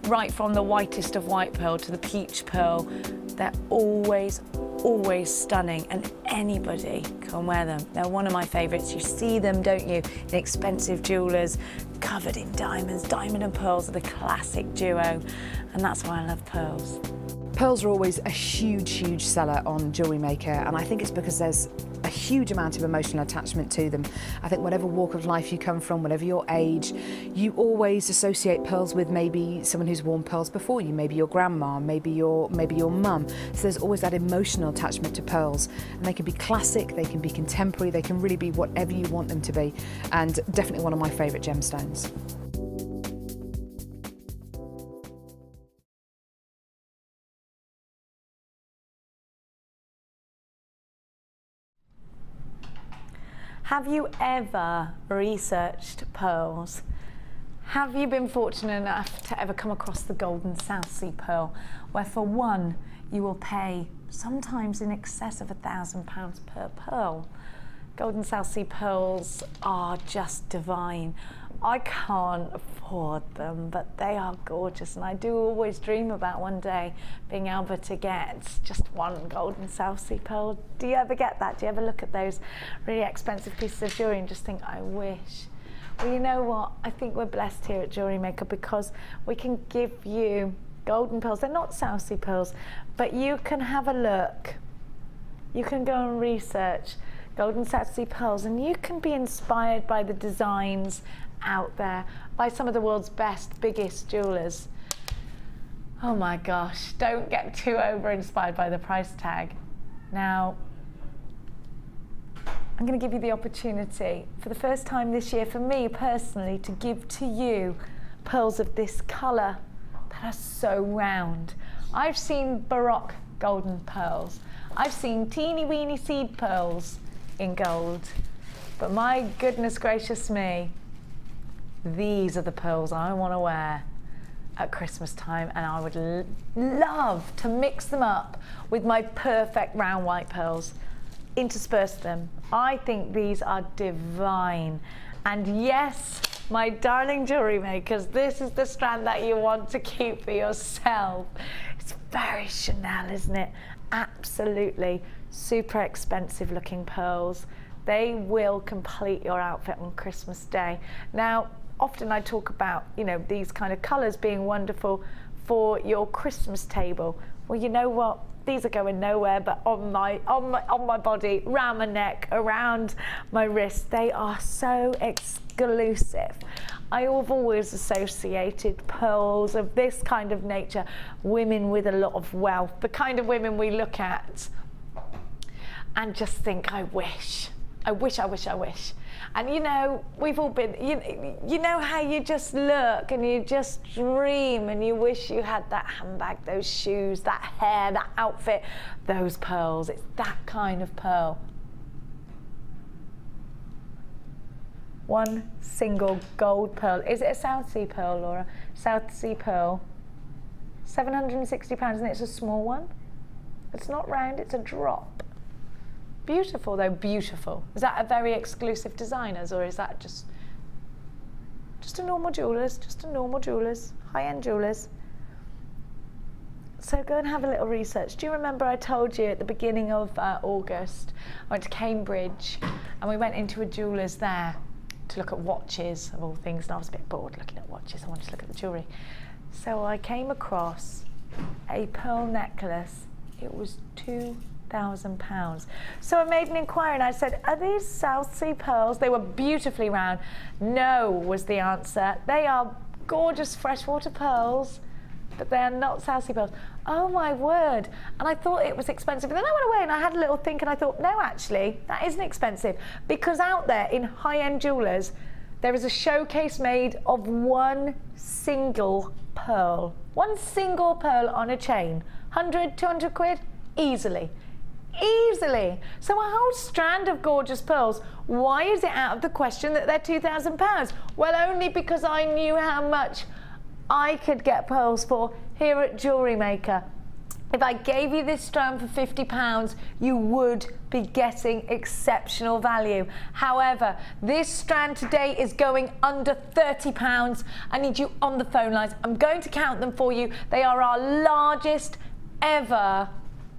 S2: right from the whitest of white pearl to the peach pearl, they're always, always stunning and anybody can wear them. They're one of my favourites. You see them, don't you, in expensive jewellers, covered in diamonds. Diamond and pearls are the classic duo and that's why I love pearls.
S5: Pearls are always a huge, huge seller on Jewellery Maker, and I think it's because there's a huge amount of emotional attachment to them. I think whatever walk of life you come from, whatever your age, you always associate pearls with maybe someone who's worn pearls before you, maybe your grandma, maybe your maybe your mum. So there's always that emotional attachment to pearls, and they can be classic, they can be contemporary, they can really be whatever you want them to be, and definitely one of my favourite gemstones.
S2: Have you ever researched pearls? Have you been fortunate enough to ever come across the golden South Sea pearl, where for one you will pay sometimes in excess of a thousand pounds per pearl? Golden South Sea pearls are just divine. I can't afford them, but they are gorgeous, and I do always dream about one day being able to get just one golden South Sea pearl. Do you ever get that? Do you ever look at those really expensive pieces of jewellery and just think, I wish? Well, you know what? I think we're blessed here at Jewellery Maker because we can give you golden pearls. They're not South Sea pearls, but you can have a look. You can go and research golden South Sea pearls and you can be inspired by the designs out there by some of the world's best, biggest jewelers. Oh my gosh, don't get too over inspired by the price tag. Now, I'm going to give you the opportunity for the first time this year, for me personally, to give to you pearls of this colour that are so round. I've seen Baroque golden pearls. I've seen teeny weeny seed pearls in gold. But my goodness gracious me, these are the pearls I want to wear at Christmas time and I would love to mix them up with my perfect round white pearls, intersperse them. I think these are divine. And yes, my darling jewellery makers, this is the strand that you want to keep for yourself. It's very Chanel, isn't it? Absolutely super expensive looking pearls. They will complete your outfit on Christmas Day. Now, often I talk about, you know, these kind of colours being wonderful for your Christmas table. Well, you know what? These are going nowhere, but on my on my on my body, around my neck, around my wrist, they are so exclusive. I have always associated pearls of this kind of nature, women with a lot of wealth, the kind of women we look at and just think, I wish, I wish, I wish, I wish. And you know, we've all been, you, you know how you just look and you just dream and you wish you had that handbag, those shoes, that hair, that outfit, those pearls. It's that kind of pearl. One single gold pearl. Is it a South Sea pearl, Laura? South Sea pearl. £760 and it's a small one. It's not round, it's a drop. Beautiful though, beautiful. Is that a very exclusive designers or is that just just a normal jewellers, just a normal jewellers, high-end jewellers? So go and have a little research. Do you remember I told you at the beginning of uh, August, I went to Cambridge and we went into a jeweller's there to look at watches of all things and I was a bit bored looking at watches. I wanted to look at the jewellery. So I came across a pearl necklace. It was two thousand pounds. So I made an inquiry and I said, are these South Sea pearls? They were beautifully round. No was the answer. They are gorgeous freshwater pearls, but they are not South Sea pearls. Oh my word. And I thought it was expensive. And then I went away and I had a little think and I thought, no, actually, that isn't expensive. Because out there in high-end jewellers, there is a showcase made of one single pearl. One single pearl on a chain. 100, 200 quid? Easily easily. So a whole strand of gorgeous pearls, why is it out of the question that they're £2,000? Well, only because I knew how much I could get pearls for here at Jewellery Maker. if I gave you this strand for £50, you would be getting exceptional value. However, this strand today is going under £30. I need you on the phone lines. I'm going to count them for you. They are our largest ever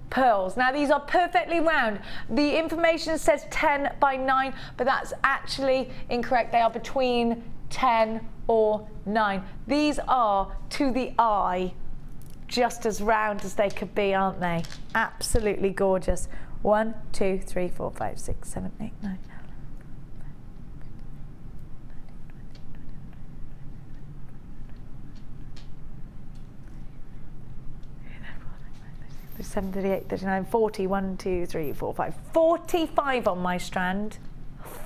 S2: pearls. Now these are perfectly round. The information says 10 by 9, but that's actually incorrect. They are between 10 or 9. These are, to the eye, just as round as they could be, aren't they? Absolutely gorgeous. One, two, three, four, five, six, seven, eight, nine. Seven, 38, 39, 40, 1, 2, 3, 4, 5, 45 on my strand.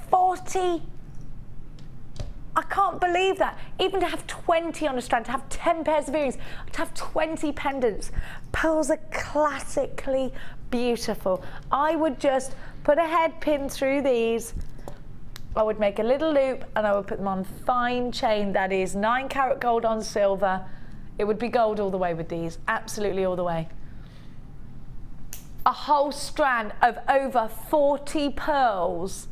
S2: 40 I can't believe that. Even to have 20 on a strand, to have 10 pairs of earrings, to have 20 pendants. Pearls are classically beautiful. I would just put a head pin through these. I would make a little loop and I would put them on fine chain that is 9 carat gold on silver. It would be gold all the way with these, absolutely all the way. A whole strand of over 40 pearls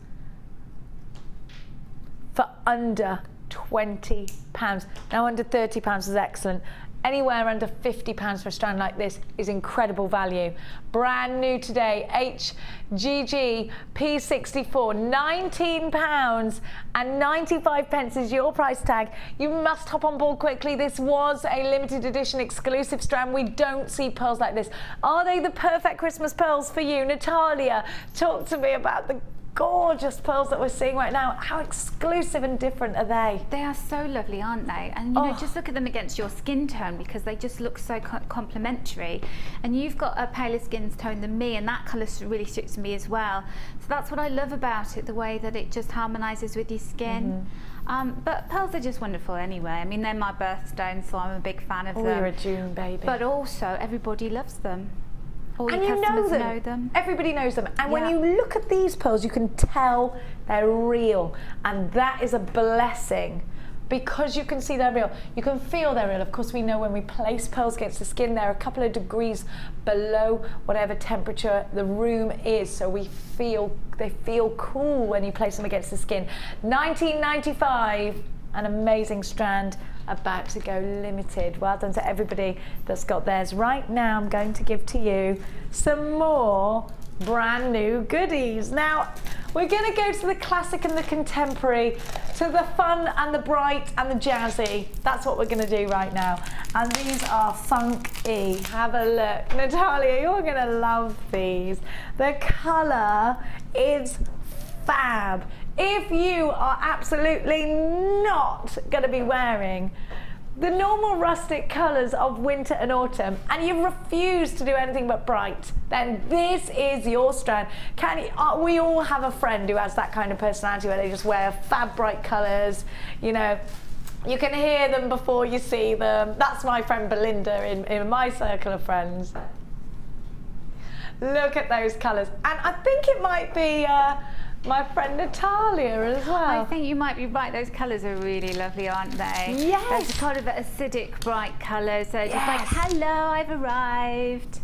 S2: for under 20 pounds. Now under 30 pounds is excellent. Anywhere under 50 pounds for a strand like this is incredible value. Brand new today, HGG P64, 19 pounds and 95 pence is your price tag. You must hop on board quickly. This was a limited edition exclusive strand. We don't see pearls like this. Are they the perfect Christmas pearls for you? Natalia, talk to me about the gorgeous pearls that we're seeing right now. How exclusive and different are they?
S3: They are so lovely, aren't they? And you
S2: Oh.
S3: know, just look at them against your skin tone because they just look so co- complementary. And you've got a paler skin tone than me, and that colour really suits me as well. So that's what I love about it, the way that it just harmonises with your skin.
S2: Mm-hmm.
S3: Um, but pearls are just wonderful anyway. I mean, they're my birthstone, so I'm a big fan of
S2: Oh,
S3: them.
S2: you're a June baby.
S3: But also, everybody loves them. All
S2: and you know them.
S3: know them.
S2: Everybody knows them. And when you look at these pearls, you can tell they're real. And that is a blessing because you can see they're real. You can feel they're real. Of course, we know when we place pearls against the skin, they're a couple of degrees below whatever temperature the room is. So we feel they feel cool when you place them against the skin. 1995, an amazing strand about to go limited. Well done to everybody that's got theirs. Right now, I'm going to give to you some more brand new goodies. Now, we're going to go to the classic and the contemporary, to the fun and the bright and the jazzy. That's what we're going to do right now. And these are funky. Have a look. Natalia, you're going to love these. The colour is fab. If you are absolutely not going to be wearing the normal rustic colours of winter and autumn and you refuse to do anything but bright, then this is your strand. Can you, uh, we all have a friend who has that kind of personality where they just wear fab bright colours, you know. You can hear them before you see them. That's my friend Belinda in, in my circle of friends. Look at those colours. And I think it might be uh, my friend Natalia as well.
S3: I think you might be right. Those colours are really lovely, aren't they?
S2: Yes.
S3: There's kind of acidic, bright colours. So just like, hello, I've arrived.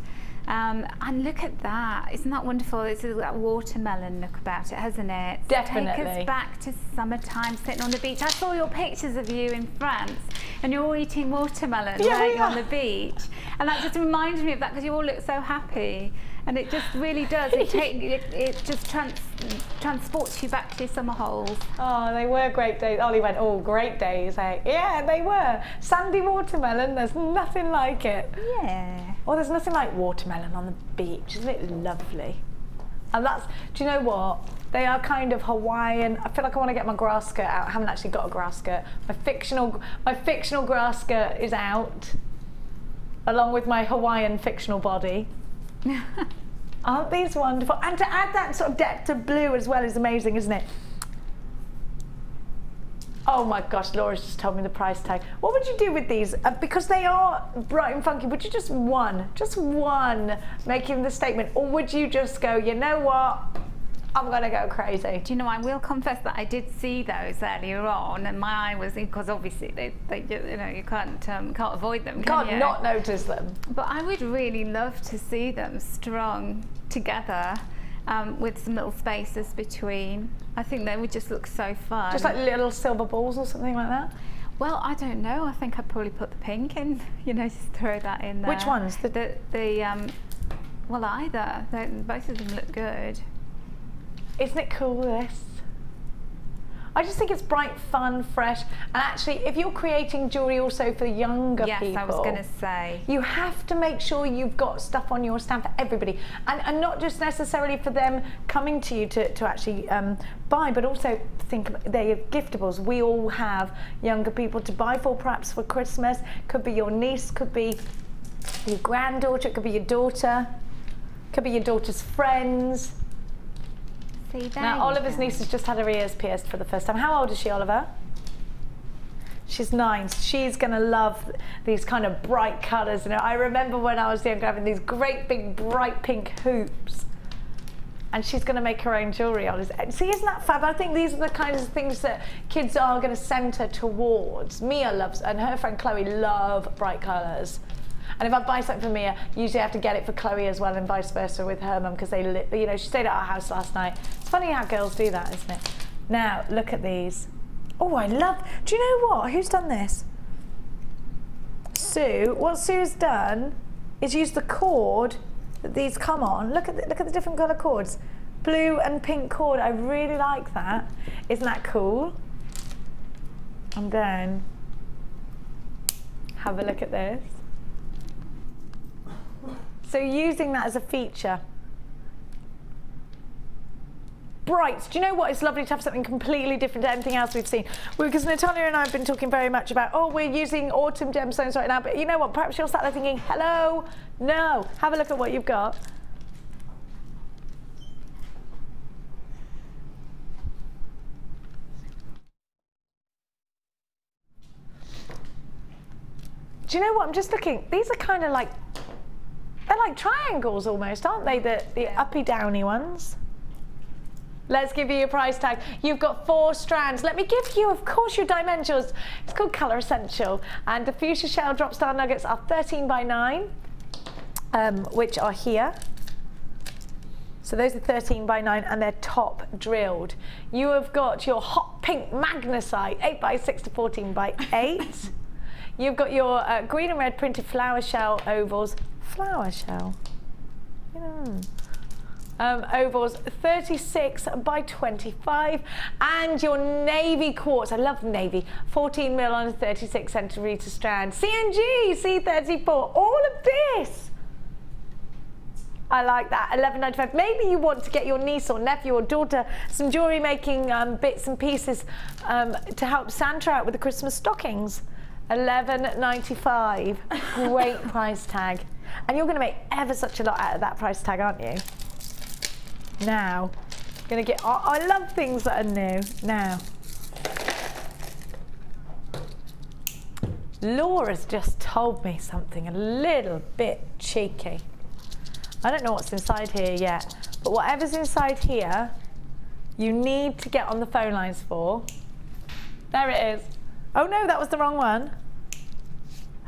S3: Um, and look at that. Isn't that wonderful? It's that watermelon look about it, hasn't it? Take
S2: Definitely.
S3: us back to summertime, sitting on the beach. I saw your pictures of you in France, and you're all eating watermelon,
S2: Yeah,
S3: on the beach? And that just reminded me of that because you all look so happy. And it just really does. It, take, it, it just trans, transports you back to your summer holes.
S2: Oh, they were great days. Ollie went, oh, great days. eh? Yeah, they were. Sandy watermelon, there's nothing like it.
S3: Yeah.
S2: Well, there's nothing like watermelon on the beach. Isn't it lovely? And that's, do you know what? They are kind of Hawaiian. I feel like I want to get my grass skirt out. I haven't actually got a grass skirt. My fictional, my fictional grass skirt is out, along with my Hawaiian fictional body. Aren't these wonderful? And to add that sort of depth of blue as well is amazing, isn't it? Oh my gosh, Laura's just told me the price tag. What would you do with these? Uh, because they are bright and funky, would you just one, just one, making the statement? Or would you just go, you know what? I'm gonna go crazy.
S3: Do you know, I will confess that I did see those earlier on, and my eye was because obviously they, they you know, you can't um, can't avoid them. Can
S2: Can't
S3: you?
S2: not notice them.
S3: But I would really love to see them strung together um, with some little spaces between. I think they would just look so fun.
S2: Just like little silver balls or something like that.
S3: well, I don't know. I think I'd probably put the pink in. You know, just throw that in there.
S2: Which ones? The-
S3: The the um, well, either. They, both of them look good.
S2: Isn't it cool this? I just think it's bright, fun, fresh, and actually, if you're creating jewelry also for younger
S3: yes,
S2: people,
S3: I was going to say.
S2: you have to make sure you've got stuff on your stand for everybody, and, and not just necessarily for them coming to you to, to actually um, buy, but also think they're giftables. We all have younger people to buy for, perhaps for Christmas. Could be your niece, could be your granddaughter, it could be your daughter, could be your daughter's friends.
S3: See,
S2: Now, Oliver's
S3: go.
S2: niece has just had her ears pierced for the first time. How old is she, Oliver? She's nine. She's going to love these kind of bright colours. You know, I remember when I was younger having these great big bright pink hoops. And she's going to make her own jewellery. See, isn't that fab? I think these are the kinds of things that kids are going to centre towards. Mia loves, and her friend Chloe love bright colours. And if I buy something for Mia, usually I have to get it for Chloe as well, and vice versa with her mum because they, you know, she stayed at our house last night. It's funny how girls do that, isn't it? Now look at these. Oh, I love. Do you know what? Who's done this? Sue. What Sue's done is use the cord that these come on. Look at the, look at the different colour cords. Blue and pink cord. I really like that. Isn't that cool? And then have a look at this. So using that as a feature. Bright. Do you know what? It's lovely to have something completely different to anything else we've seen. Because Natalia and I have been talking very much about, oh, we're using autumn gemstones right now. But you know what? Perhaps you're sat there thinking, hello, no. Have a look at what you've got. Do you know what? I'm just looking. These are kind of like they're like triangles almost, aren't they? The the uppy downy ones. Let's give you a price tag. You've got four strands. Let me give you, of course, your dimensions. It's called Colour Essential. And the fuchsia shell drop star nuggets are 13 by 9, um, which are here. So those are 13 by 9 and they're top drilled. You have got your hot pink magnesite, 8 by 6 to 14 by 8. You've got your uh, green and red printed flower shell ovals. Flower shell? You know. Um, ovals 36 by 25 and your navy quartz I love navy 14 mil on a 36 centimeter strand CNG C34 all of this I like that. 11.95. Maybe you want to get your niece or nephew or daughter some jewelry making um, bits and pieces um, to help Santa out with the Christmas stockings. 11.95. Great price tag. And you're going to make ever such a lot out of that price tag, aren't you? Now, going to get. Oh, I love things that are new. Now. Laura's just told me something a little bit cheeky. I don't know what's inside here yet, but whatever's inside here, you need to get on the phone lines for. There it is. Oh no, that was the wrong one.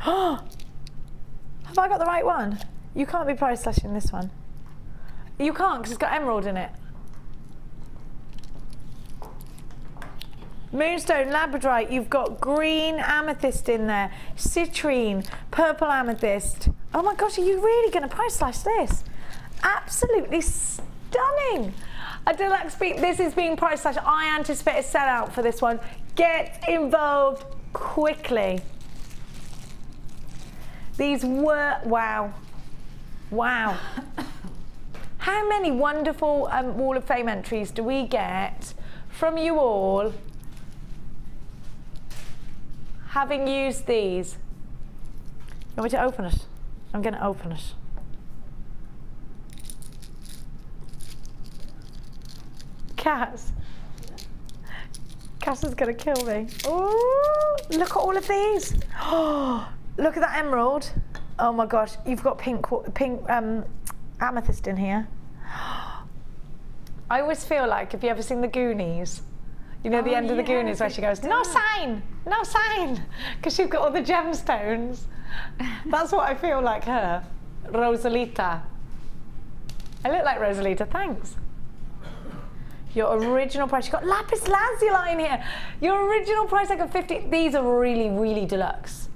S2: Have I got the right one? You can't be price slashing this one. You can't because it's got emerald in it. Moonstone, labradorite, you've got green amethyst in there, citrine, purple amethyst. Oh my gosh, are you really going to price slash this? Absolutely stunning. A deluxe beat, this is being price slashed. I anticipate a sellout for this one. Get involved quickly. These were, wow, wow. How many wonderful um, Wall of Fame entries do we get from you all having used these? You want me to open it? I'm going to open it. Cass. Cass is going to kill me. Oh, look at all of these. Oh, look at that emerald. Oh my gosh, you've got pink, pink um, amethyst in here. I always feel like, have you ever seen the Goonies? You know, the
S3: Oh,
S2: end of the Goonies where she goes, no sign, no sign, because she's got all the gemstones. That's what I feel like her, Rosalita. I look like Rosalita, thanks. Your original price, You've got lapis lazuli in here. Your original price, like a 50, these are really, really deluxe.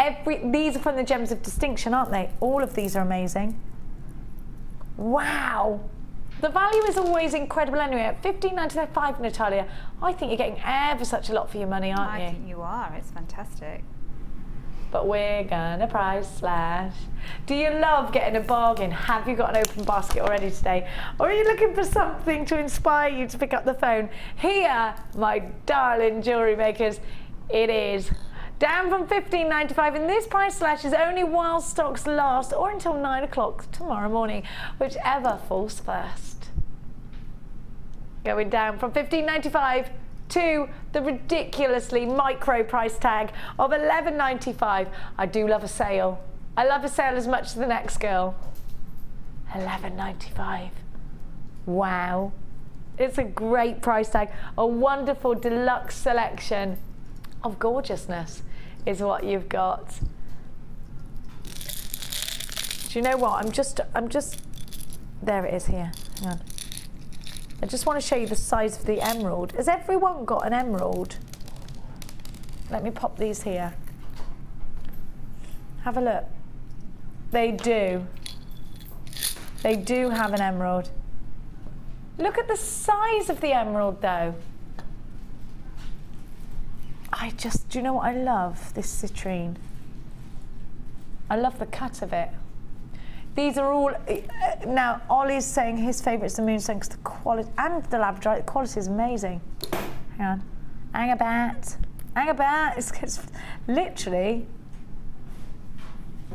S2: Every, these are from the Gems of Distinction, aren't they? All of these are amazing. Wow. The value is always incredible anyway. At fifteen ninety five, Natalia, I think you're getting ever such a lot for your money, aren't
S3: I
S2: you?
S3: I think you are. It's fantastic.
S2: But we're gonna price slash. Do you love getting a bargain? Have you got an open basket already today? Or are you looking for something to inspire you to pick up the phone? Here, my darling jewellery makers, it is. Down from $15.95 and this price slash is only while stocks last or until 9 o'clock tomorrow morning, whichever falls first going down from 15.95 to the ridiculously micro price tag of 11.95. I do love a sale. I love a sale as much as the next girl. 11.95. Wow. It's a great price tag. A wonderful deluxe selection of gorgeousness is what you've got. Do you know what? I'm just I'm just there it is here. Hang on. I just want to show you the size of the emerald. Has everyone got an emerald? Let me pop these here. Have a look. They do. They do have an emerald. Look at the size of the emerald though. I just, do you know what I love? This citrine. I love the cut of it. These are all, uh, now Ollie's saying his favourite is the moonstone because the quality, and the labradorite, the quality is amazing. Hang on. Hang about. It's, it's literally,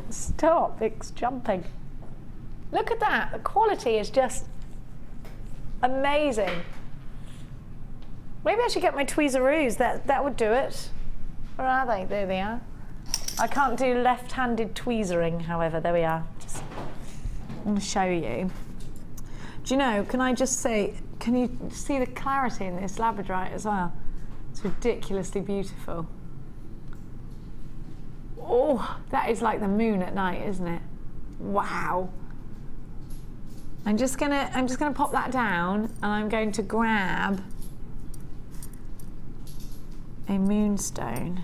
S2: stop, it's jumping. Look at that, the quality is just amazing. Maybe I should get my tweezeroos, that, that would do it. Where are they? There they are. I can't do left-handed tweezering, however, there we are. Just, I'm going to show you. Do you know, can I just say, can you see the clarity in this labradorite as well? It's ridiculously beautiful. Oh, that is like the moon at night, isn't it? Wow. I'm just gonna, I'm just gonna pop that down and I'm going to grab a moonstone.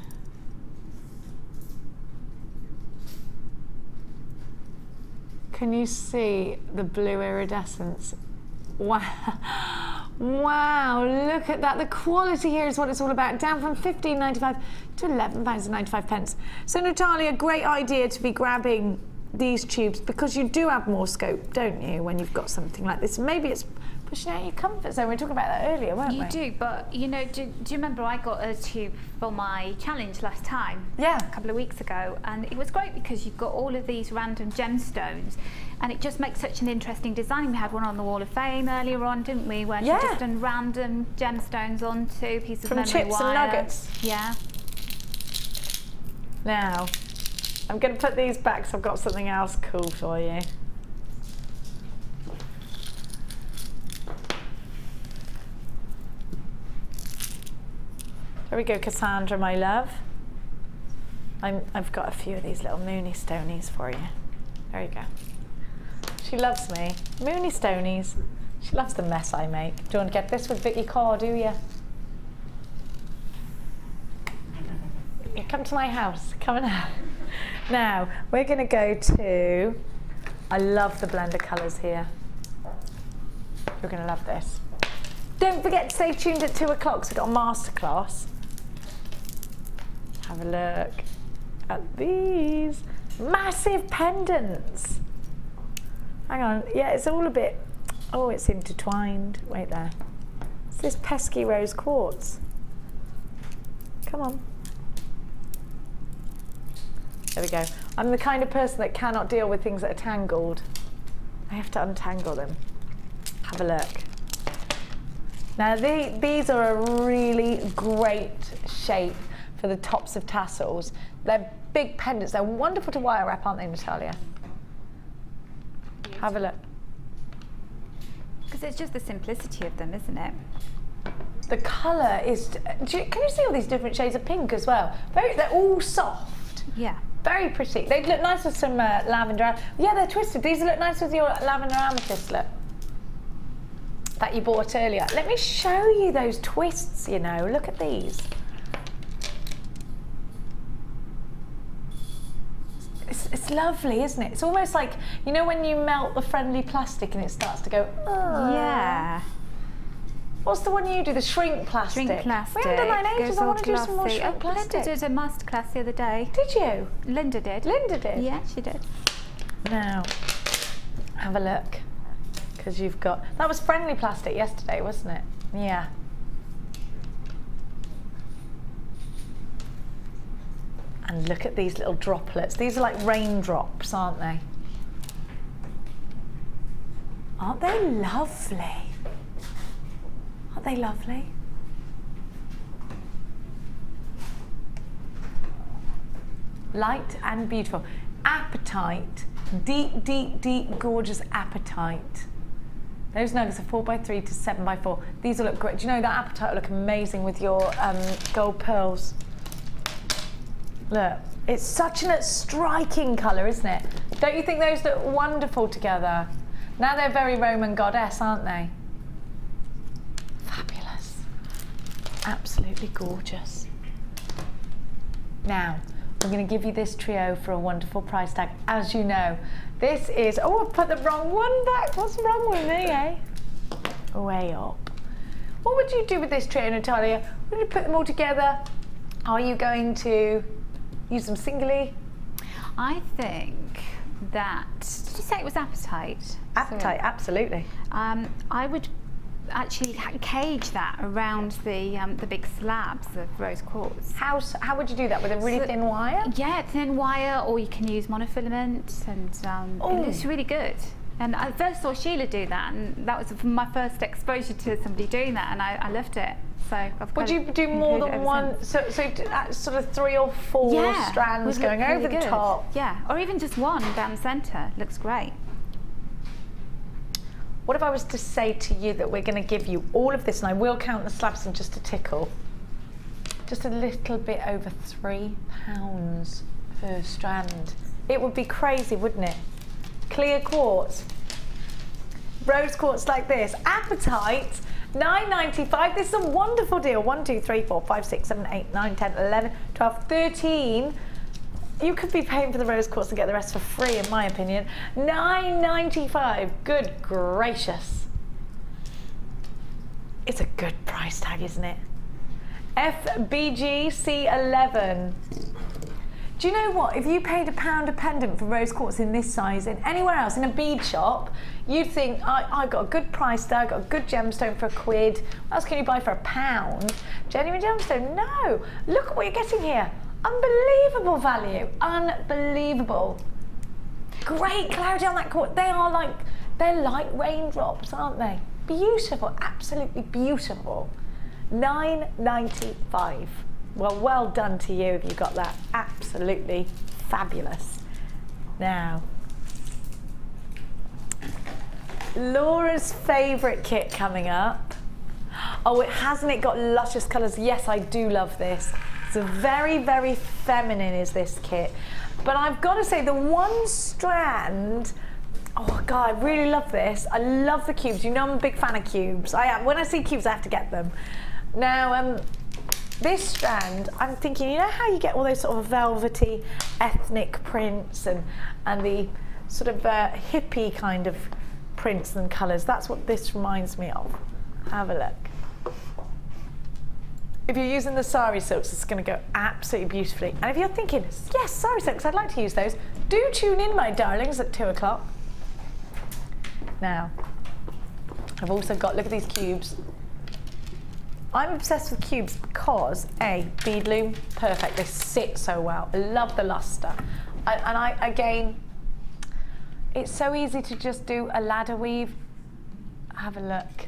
S2: Can you see the blue iridescence? Wow. Wow, look at that. The quality here is what it's all about. Down from 15.95 to 11 pounds and 95 pence. So Natalia, a great idea to be grabbing these tubes because you do have more scope, don't you, when you've got something like this. Maybe it's pushing out your comfort zone. We were talking about that earlier, weren't
S3: You
S2: we?
S3: You do, but you know, do, do you remember I got a tube for my challenge last time?
S2: Yeah.
S3: A couple of weeks ago, and it was great because you've got all of these random gemstones, and it just makes such an interesting design. We had one on the Wall of Fame earlier on, didn't we? Where
S2: Yeah.
S3: she just done random gemstones onto pieces
S2: From
S3: of memory
S2: chips and nuggets.
S3: Yeah.
S2: Now, I'm going to put these back so I've got something else cool for you. There we go, Cassandra, my love. I'm, I've got a few of these little Moony Stonies for you. There you go. She loves me. Moony Stonies. She loves the mess I make. Do you want to get this with Vicky Carr, do you? You come to my house. Come and have. Now, we're going to go to. I love the blender colours here. You're going to love this. Don't forget to stay tuned at 2 o'clock, so we've got a masterclass. Have a look at these massive pendants. Hang on, yeah, it's all a bit. Oh, it's intertwined. Wait there. It's this pesky rose quartz. Come on. There we go. I'm the kind of person that cannot deal with things that are tangled. I have to untangle them. Have a look. Now the, these are a really great shape for the tops of tassels. They're big pendants. They're wonderful to wire wrap, aren't they, Natalia? Have a look.
S3: Because it's just the simplicity of them, isn't it?
S2: The colour is. You, can you see all these different shades of pink as well? Very, they're all soft.
S3: Yeah.
S2: Very pretty. They look nice with some uh, lavender. Yeah, they're twisted. These look nice with your lavender amethyst look that you bought earlier. Let me show you those twists. You know, look at these. It's, it's lovely, isn't it? It's almost like you know when you melt the friendly plastic and it starts to go. "Oh."
S3: Yeah.
S2: What's the one you do? The shrink plastic.
S3: Shrink plastic.
S2: We haven't done that in ages. I want to do some more shrink plastic.
S3: Linda did a masterclass the other day.
S2: Did you?
S3: Linda did.
S2: Linda did.
S3: Yeah, she did.
S2: Now, have a look. Because you've got. That was friendly plastic yesterday, wasn't it? Yeah. And look at these little droplets. These are like raindrops, aren't they? Aren't they lovely? Aren't they lovely? Light and beautiful. Apatite. Deep, deep, deep, gorgeous apatite. Those nuggets are 4x3 to 7x4. These will look great. Do you know that apatite will look amazing with your um, gold pearls? Look, it's such a striking colour, isn't it? Don't you think those look wonderful together? Now they're very Roman goddess, aren't they? Fabulous. Absolutely gorgeous. Now, we're going to give you this trio for a wonderful price tag. As you know, this is, oh, I put the wrong one back. What's wrong with me, eh? Way up. What would you do with this trio, Natalia? Would you put them all together? Are you going to use them singly?
S3: I think that. Did you say it was apatite?
S2: Apatite, absolutely.
S3: Um, I would actually cage that around the um, the big slabs of rose quartz.
S2: How, how would you do that? With a really
S3: So-
S2: thin wire?
S3: Yeah, thin wire, or you can use monofilament, and um, it looks really good. And I first saw Sheila do that, and that was my first exposure to somebody doing that, and I, I loved it. So I've
S2: Would you do more than one? So, so uh, sort of three or four
S3: Yeah,
S2: strands going
S3: really
S2: over the top.
S3: Yeah, or even just one down the centre. Looks great.
S2: What if I was to say to you that we're going to give you all of this, and I will count the slabs in just a tickle, just a little bit over three pounds per strand? It would be crazy, wouldn't it? Clear quartz, rose quartz like this, apatite. 9.95. This is a wonderful deal. 1, 2, 3, 4, 5, 6, 7, 8, 9, 10, 11, 12, 13. You could be paying for the rose quartz and get the rest for free, in my opinion. 9.95. Good gracious. It's a good price tag, isn't it? FBGC11. Do you know what? If you paid a pound a pendant for rose quartz in this size in anywhere else, in a bead shop, you'd think, I, I got a good price tag, got a good gemstone for a quid. What else can you buy for a pound? Genuine gemstone? No. Look at what you're getting here. Unbelievable value. Unbelievable. Great clarity on that quartz. They are like, they're like raindrops, aren't they? Beautiful, absolutely beautiful. 9.95. Well, well done to you if you got that. Absolutely fabulous. Now, Laura's favourite kit coming up. Oh, it hasn't it got luscious colours? Yes, I do love this. It's a very, very feminine is this kit. But I've got to say the one strand Oh god, I really love this. I love the cubes. You know I'm a big fan of cubes. I am. When I see cubes, I have to get them. Now, um, this strand, I'm thinking, you know how you get all those sort of velvety ethnic prints and and the sort of uh, hippie kind of prints and colours. That's what this reminds me of. Have a look. If you're using the sari silks, it's going to go absolutely beautifully. And if you're thinking, yes, sari silks, I'd like to use those, do tune in, my darlings, at two o'clock. Now, I've also got, look at these cubes. I'm obsessed with cubes because A, bead loom, perfect. They sit so well. I love the luster. And, and I, again, it's so easy to just do a ladder weave. Have a look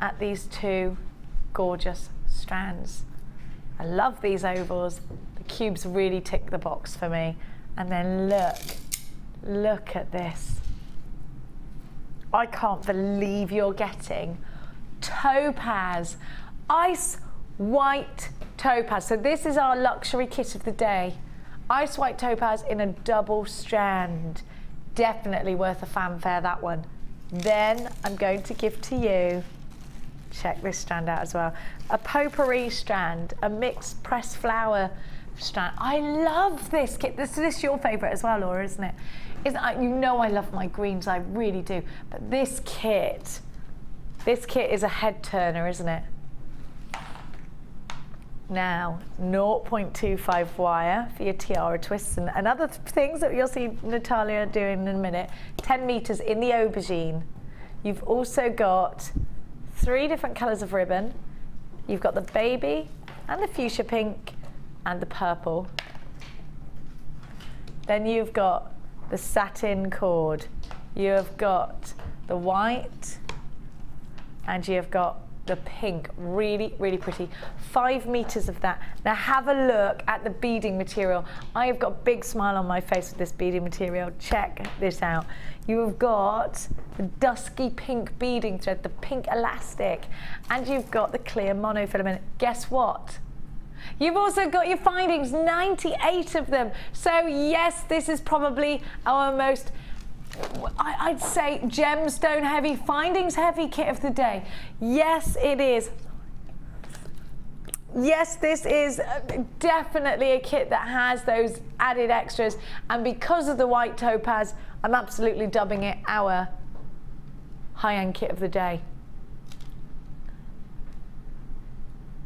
S2: at these two gorgeous strands. I love these ovals. The cubes really tick the box for me. And then look, look at this. I can't believe you're getting topaz, ice white topaz. So this is our luxury kit of the day. Ice white topaz in a double strand. Definitely worth a fanfare, that one. Then I'm going to give to you, check this strand out as well, a potpourri strand, a mixed pressed flower strand. I love this kit. This, this is your favourite as well, Laura, isn't it? Isn't, I- you know I love my greens, I really do. But this kit, this kit is a head turner, isn't it? Now, 0.25 wire for your tiara twists and, and other th- things that you'll see Natalia doing in a minute. 10 meters in the aubergine. You've also got three different colors of ribbon. You've got the baby and the fuchsia pink and the purple. Then you've got the satin cord. You have got the white and you've got the pink, really, really pretty. Five meters of that. Now have a look at the beading material. I have got a big smile on my face with this beading material. Check this out. You have got the dusky pink beading thread, the pink elastic, and you've got the clear monofilament. Guess what? You've also got your findings, 98 of them. So yes, this is probably our most I- I'd say gemstone heavy, findings heavy kit of the day. Yes, it is. Yes, this is uh, definitely a kit that has those added extras. And because of the white topaz, I'm absolutely dubbing it our high-end kit of the day.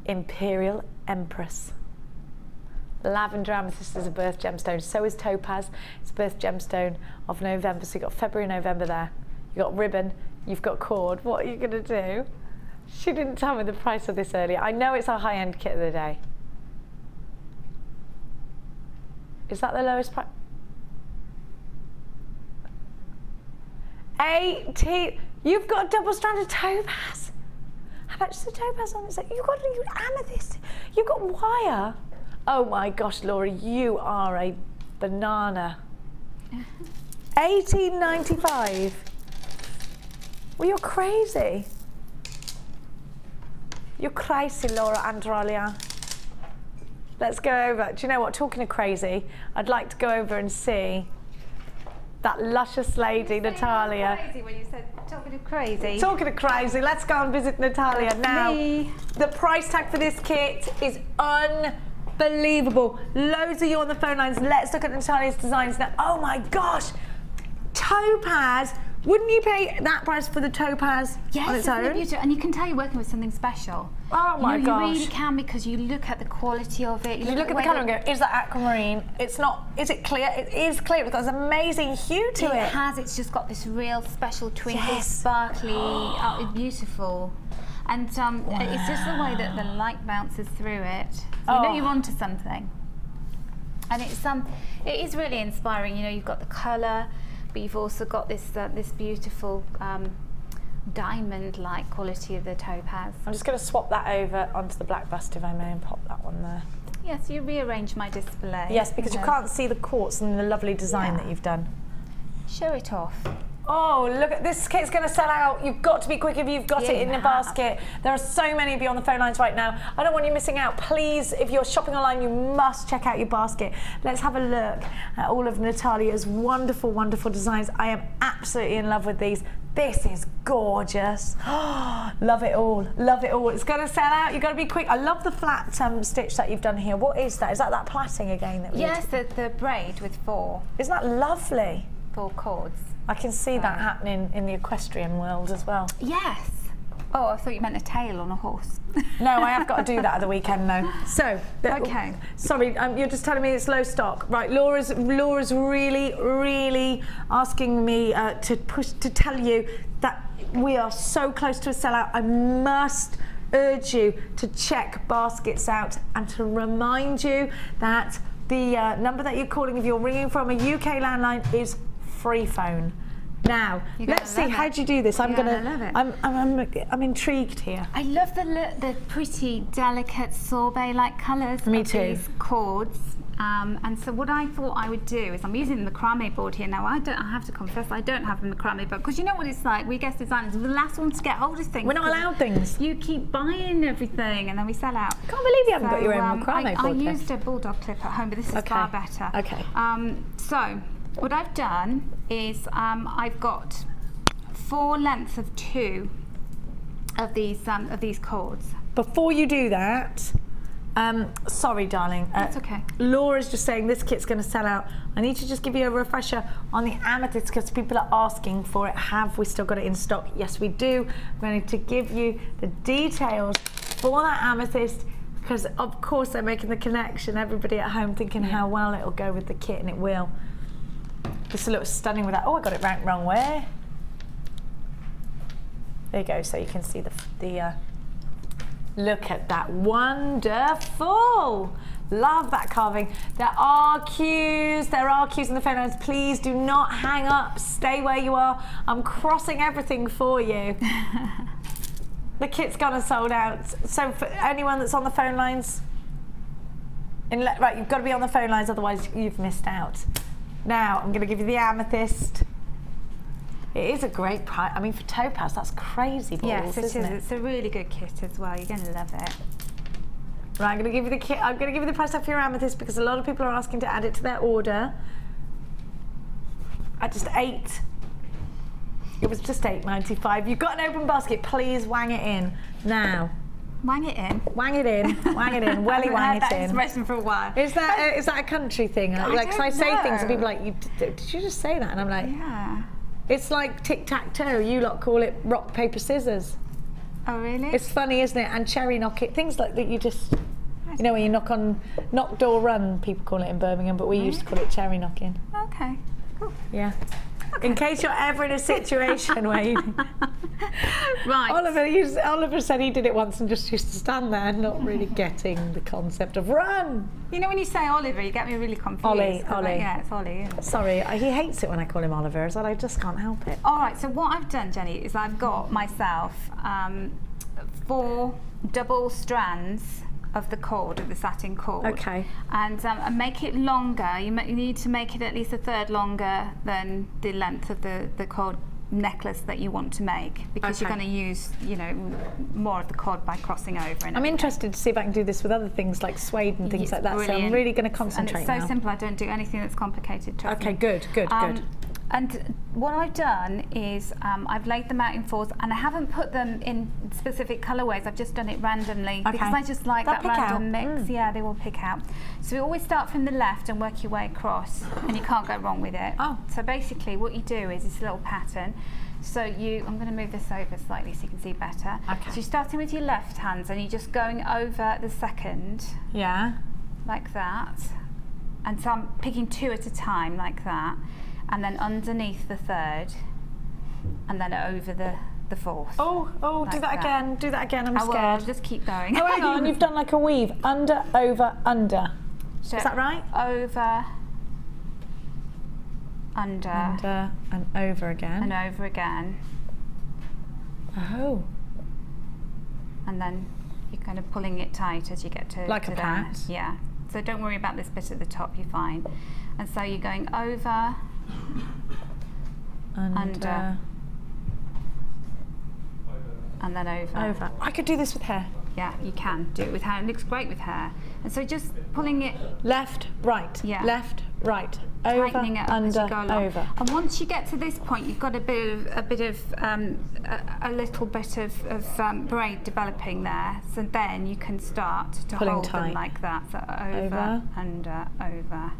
S2: Imperial Empress. Lavender amethyst is a birth gemstone. So is topaz. It's a birth gemstone of November. So you've got February, November there. You've got ribbon. You've got cord. What are you going to do? She didn't tell me the price of this earlier. I know it's our high-end kit of the day. Is that the lowest price? 18. You've got double-stranded topaz. How much is the topaz on it? You've got you amethyst. You've got wire. Oh my gosh, Laura, you are a banana. 1895. Well, you're crazy. You're crazy, Laura Andralia. Let's go over. Do you know what? Talking of crazy, I'd like to go over and see that luscious lady, Natalia.
S3: Crazy when you said talking of crazy.
S2: Talking of crazy, let's go and visit Natalia now.
S3: me.
S2: The price tag for this kit is unbelievable. Loads of you on the phone lines. Let's look at Natalia's designs now. Oh my gosh, topaz. Wouldn't you pay that price for the topaz
S3: Yes,
S2: on its own?
S3: beautiful? And you can tell you're working with something special.
S2: Oh my
S3: you know,
S2: gosh.
S3: You really can because you look at the quality of it.
S2: You look at the colour and go, is that aquamarine? It's not, is it clear? It is clear. It's got this amazing hue to
S3: it,
S2: it.
S3: has. It's just got this real special twinkle,
S2: Yes.
S3: sparkly, oh, beautiful. And um, it's just the way that the light bounces through it. You know
S2: Oh.
S3: you're onto something. And it's um, it is really inspiring. You know, you've got the colour, but you've also got this uh, this beautiful um, diamond-like quality of the topaz.
S2: I'm just going to swap that over onto the black bust if I may and pop that one there.
S3: Yes, you rearrange my display.
S2: Yes, because you can't see the quartz and the lovely design
S3: Yeah.
S2: that you've done.
S3: show it off.
S2: Oh, look at this kit's going to sell out. You've got to be quick if you've got
S3: Yeah,
S2: it in
S3: the
S2: basket. There are so many of you on the phone lines right now. I don't want you missing out. Please, if you're shopping online, you must check out your basket. Let's have a look at all of Natalia's wonderful, wonderful designs. I am absolutely in love with these. This is gorgeous. love it all. Love it all. It's going to sell out. You've got to be quick. I love the flat um, stitch that you've done here. What is that? Is that that plaiting again? That we
S3: Yes, the, the braid with four
S2: Isn't that lovely?
S3: four cords.
S2: I can see that happening in the equestrian world as well.
S3: Yes. Oh, I thought you meant a tail on a horse.
S2: No, I have got to do that at the weekend though. So, the-
S3: Okay.
S2: Sorry, um, you're just telling me it's low stock, right? Laura's Laura's really, really asking me uh, to push to tell you that we are so close to a sellout. I must urge you to check baskets out and to remind you that the uh, number that you're calling if you're ringing from a UK landline is free phone. Now,
S3: You're
S2: let's see how do you do this. I'm
S3: You're
S2: gonna.
S3: gonna love it.
S2: I'm, I'm, I'm, I'm intrigued here.
S3: I love the look, the pretty, delicate sorbet-like colours
S2: Me
S3: of
S2: too.
S3: these cords. Um, and so what I thought I would do is I'm using the macrame board here now. I don't. I have to confess I don't have a macrame board because you know what it's like. We guest designers, we're the last ones to get hold of things.
S2: We're not allowed things.
S3: You keep buying everything and then we sell out.
S2: Can't believe you haven't got your own
S3: um,
S2: macrame
S3: I, I
S2: board, though.
S3: used a bulldog clip at home, but this is
S2: Okay.
S3: far better.
S2: Okay.
S3: Um, so what I've done is um, I've got four lengths of two of these um, of these cords.
S2: Before you do that, um, sorry, darling. uh,
S3: That's okay.
S2: Laura's just saying this kit's going to sell out. I need to just give you a refresher on the amethyst because people are asking for it. Have we still got it in stock? Yes, we do. I'm going to give you the details for that amethyst because, of course, they're making the connection. Everybody at home thinking how well it'll go with the kit, and it will. This looks stunning with that. Oh, I got it ranked wrong way. There you go, so you can see the the. Uh, Look at that, wonderful. Love that carving. There are queues, there are queues in the phone lines. Please do not hang up, stay where you are. I'm crossing everything for you. the kit's gone and sold out. So for anyone that's on the phone lines, in right, you've got to be on the phone lines, otherwise you've missed out. Now, I'm going to give you the amethyst. It is a great price. I mean, for topaz, that's crazy balls,
S3: yes, it is.
S2: it?
S3: It's a really good kit as well. You're going to love it.
S2: Right, I'm going to give you the kit. I'm going to give you the price tag for your amethyst because a lot of people are asking to add it to their order. At just eight. It was just eight ninety five. You've got an open basket. Please wang it in now.
S3: Wang it in.
S2: Wang it in. Wang it in. Welly
S3: I
S2: wang it
S3: that
S2: in.
S3: expression for a while.
S2: Is that a, is that a country thing? like, 'cause I say things and people are like, you, did, did you just say that? And I'm like,
S3: Yeah.
S2: it's like tic tac toe. You lot call it rock paper scissors.
S3: Oh really?
S2: It's funny, isn't it? And cherry knock it. Things like that. You just, you know, when you knock on knock door run, people call it in Birmingham, but we used to oh, call it cherry knocking.
S3: okay. Cool.
S2: Yeah. In case you're ever in a situation where you,
S3: Right.
S2: Oliver, used, Oliver said he did it once and just used to stand there, not really getting the concept of run.
S3: You know when you say Oliver, you get me really confused.
S2: Ollie, Ollie.
S3: yeah, it's Ollie. isn't?
S2: Sorry, he hates it when I call him Oliver. So I just can't help it.
S3: All right. So what I've done, Jenny, is I've got myself um, four double strands of the cord of the satin cord.
S2: Okay.
S3: And, um, and make it longer. You, you need to make it at least a third longer than the length of the the cord necklace that you want to make because you're going to use you know more of the cord by crossing over and
S2: I'm interested to see if I can do this with other things like suede and things
S3: It's
S2: like that. So I'm really going to concentrate And
S3: it's so
S2: now.
S3: simple. I don't do anything that's complicated.
S2: Okay,
S3: me.
S2: good, good,
S3: Um,
S2: good.
S3: And what I've done is um, I've laid them out in fours, and I haven't put them in specific colourways. I've just done it randomly because I just like
S2: They'll
S3: that random
S2: out. Mm.
S3: mix. Yeah, they will pick out. So we always start from the left and work your way across, and you can't go wrong with it.
S2: Oh.
S3: So basically, what you do is it's a little pattern. So you, I'm going to move this over slightly so you can see better.
S2: Okay.
S3: So you're starting with your left hands, and you're just going over the second
S2: Yeah.
S3: like that. And so I'm picking two at a time like that. And then underneath the third. And then over the, the fourth.
S2: Oh, oh, do that,
S3: that.
S2: again. Do that again. I'm
S3: I will,
S2: scared.
S3: just keep going.
S2: Oh, hang on. You've done like a weave. Under, over, under.
S3: So
S2: Is that right?
S3: Over, under,
S2: Under and over again.
S3: and over again.
S2: Oh.
S3: And then you're kind of pulling it tight as you get to
S2: Like
S3: to
S2: a
S3: that. Yeah. So don't worry about this bit at the top, you're fine. And so you're going over,
S2: Under.
S3: Under. and then over.
S2: Over. I could do this with hair.
S3: Yeah, you can do it with hair. It looks great with hair. And so just pulling it,
S2: Left, right.
S3: Yeah.
S2: Left, right. Over,
S3: tightening it
S2: under,
S3: as you go along.
S2: over.
S3: And once you get to this point, you've got a bit of a bit of um, a, a little bit of, of um, braid developing there. So then you can start to
S2: Pulling
S3: hold
S2: tight.
S3: them like that. So over,
S2: Over.
S3: under, over.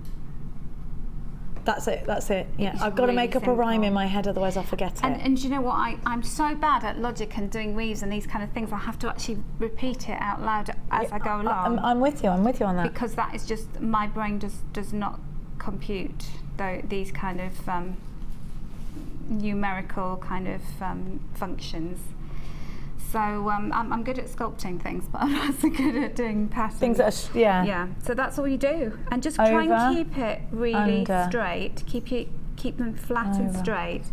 S2: That's it. That's it. Yeah.
S3: It's
S2: I've got to make up a rhyme in my head, otherwise I'll forget
S3: And,
S2: it.
S3: and do you know what? I, I'm so bad at logic and doing weaves and these kind of things. I have to actually repeat it out loud as I go along.
S2: I'm, I'm with you. I'm with you on that.
S3: because that is just my brain does does not compute tho- these kind of um, numerical kind of um, functions. So um, I'm, I'm good at sculpting things, but I'm not so good at doing patterns.
S2: Things that are, yeah.
S3: yeah. So that's all you do, and just try and keep it really
S2: under.
S3: straight. Keep it keep them flat and straight,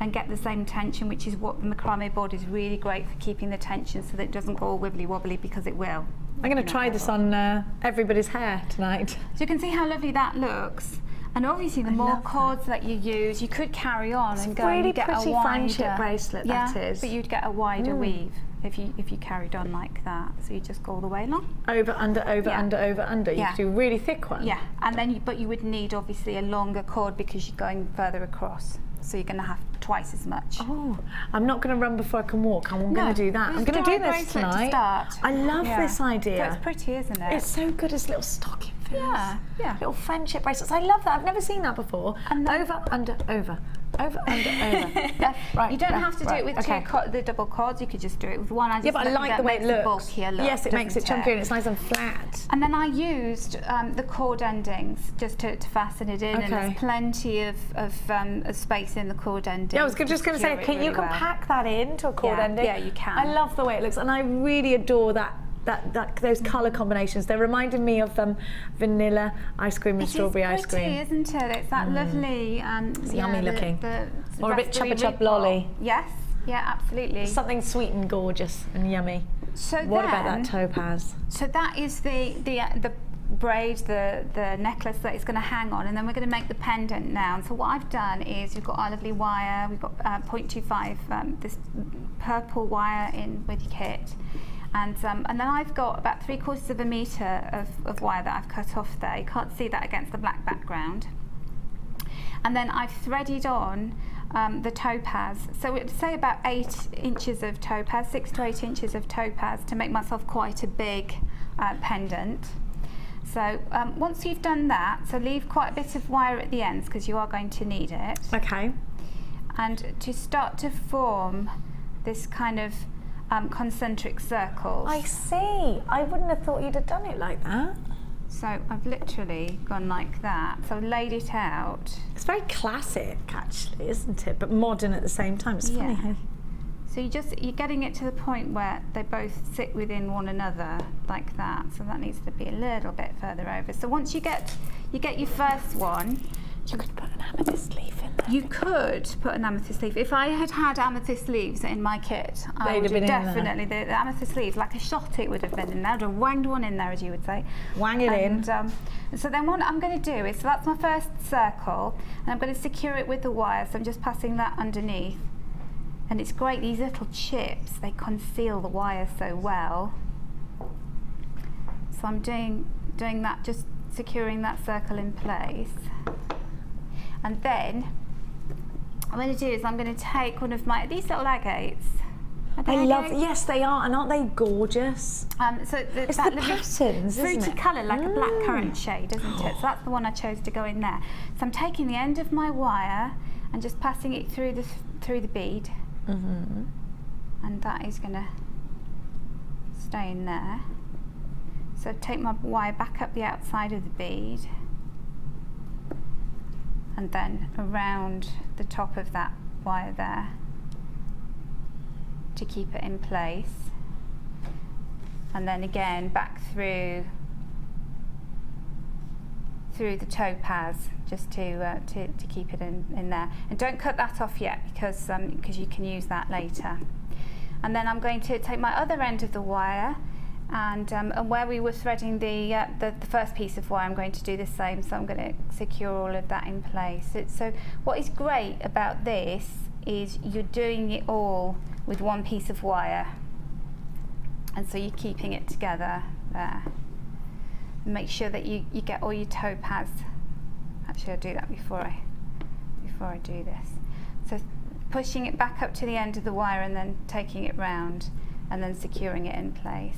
S3: and get the same tension, which is what the macrame board is really great for keeping the tension so that it doesn't go all wibbly wobbly because it will.
S2: I'm going to try this on uh, everybody's hair tonight.
S3: So you can see how lovely that looks. And obviously, the more
S2: love that.
S3: cords that. you use, you could carry on and go
S2: really
S3: and get
S2: pretty
S3: a wider
S2: friendship bracelet,
S3: Yeah,
S2: that is.
S3: but you'd get a wider mm. weave if you if you carried on like that. So you just go all the way along.
S2: Over, under, over,
S3: Yeah.
S2: under, over, under. You
S3: Yeah.
S2: could do a really thick one.
S3: Yeah, and then you, but you would need obviously a longer cord because you're going further across. So you're going to have twice as much.
S2: Oh, I'm not going to run before I can walk. I'm
S3: No,
S2: going to do that. I'm going to do this
S3: to
S2: tonight.
S3: start.
S2: I love
S3: Yeah.
S2: this idea.
S3: So it's pretty, isn't it?
S2: It's so good as little stocking.
S3: Yeah, yeah.
S2: Little friendship bracelets. I love that. I've never seen that before.
S3: And
S2: over, under, over. Over, under, over. Left, right.
S3: you don't
S2: left,
S3: have to do
S2: right.
S3: it with
S2: okay.
S3: two co- the double cords. You could just do it with one. I just
S2: Yeah, but I like the way it looks.
S3: bulkier look,
S2: yes, it makes it chunkier and it's nice and flat.
S3: And then I used um, the cord endings just to, to fasten it in, and there's plenty of, of, um, of space in the cord ending.
S2: Yeah, I was just going to say, can, you
S3: really
S2: can
S3: well.
S2: pack that into a cord
S3: Yeah,
S2: ending.
S3: yeah, you can.
S2: I love the way it looks, and I really adore that. That, that those colour combinations they're reminding me of um, vanilla ice cream and
S3: It
S2: strawberry ice
S3: pretty,
S2: cream.
S3: isn't it? It's that lovely. Um,
S2: It's
S3: yeah,
S2: yummy
S3: the-
S2: looking.
S3: The,
S2: Or a bit
S3: raspberry
S2: Chupa Chup
S3: whip roll.
S2: lolly.
S3: Yes, yeah, absolutely.
S2: Something sweet and gorgeous and yummy.
S3: So
S2: What about that topaz?
S3: So that is the the uh, the braid, the the necklace that it's going to hang on, and then we're going to make the pendant now. And so what I've done is we've got our lovely wire, we've got uh, 0.25 um, this purple wire in with your kit. And, um, and then I've got about three quarters of a metre of, of wire that I've cut off there. You can't see that against the black background. And then I've threaded on um, the topaz. So it'd say about eight inches of topaz, six to eight inches of topaz to make myself quite a big uh, pendant. So um, once you've done that, so leave quite a bit of wire at the ends because you are going to need it.
S2: Okay.
S3: And to start to form this kind of um, concentric circles.
S2: I see. I wouldn't have thought you'd have done it like that.
S3: So I've literally gone like that. So I've laid it out.
S2: It's very classic, actually, isn't it? But modern at the same time. It's funny
S3: Yeah. So you just you're getting it to the point where they both sit within one another like that. So that needs to be a little bit further over. So once you get you get your first one,
S2: You could put an amethyst leaf in there.
S3: you could put an amethyst leaf. If I had had amethyst leaves in my kit, I
S2: They'd
S3: would
S2: have been in there.
S3: definitely the, the amethyst leaves like a shot. It would have been in there. I'd have wanged one in there, as you would say.
S2: Wang it in.
S3: Um, so then what I'm going to do is, so that's my first circle, and I'm going to secure it with the wire. So I'm just passing that underneath. And it's great, these little chips, they conceal the wire so well. So I'm doing, doing that, just securing that circle in place. And then, what I'm going to do is I'm going to take one of my, these little agates. Are they
S2: I love. Yes, they are, and aren't they gorgeous?
S3: Um, so the,
S2: It's
S3: that
S2: the
S3: little
S2: patterns,
S3: fruity
S2: it?
S3: colour, like a black
S2: Mm.
S3: currant shade, isn't it? So that's the one I chose to go in there. So I'm taking the end of my wire and just passing it through the through the bead,
S2: Mm-hmm.
S3: and that is going to stay in there. So take my wire back up the outside of the bead, and then around the top of that wire there to keep it in place. And then again back through through the topaz just to uh, to, to keep it in, in there. And don't cut that off yet because um, you can use that later. And then I'm going to take my other end of the wire and, um, and where we were threading the, uh, the the first piece of wire I'm going to do the same so I'm going to secure all of that in place. So, so what is great about this is you're doing it all with one piece of wire. And so you're keeping it together there. Make sure that you, you get all your topaz. Actually I'll do that before I before I do this. So pushing it back up to the end of the wire and then taking it round and then securing it in place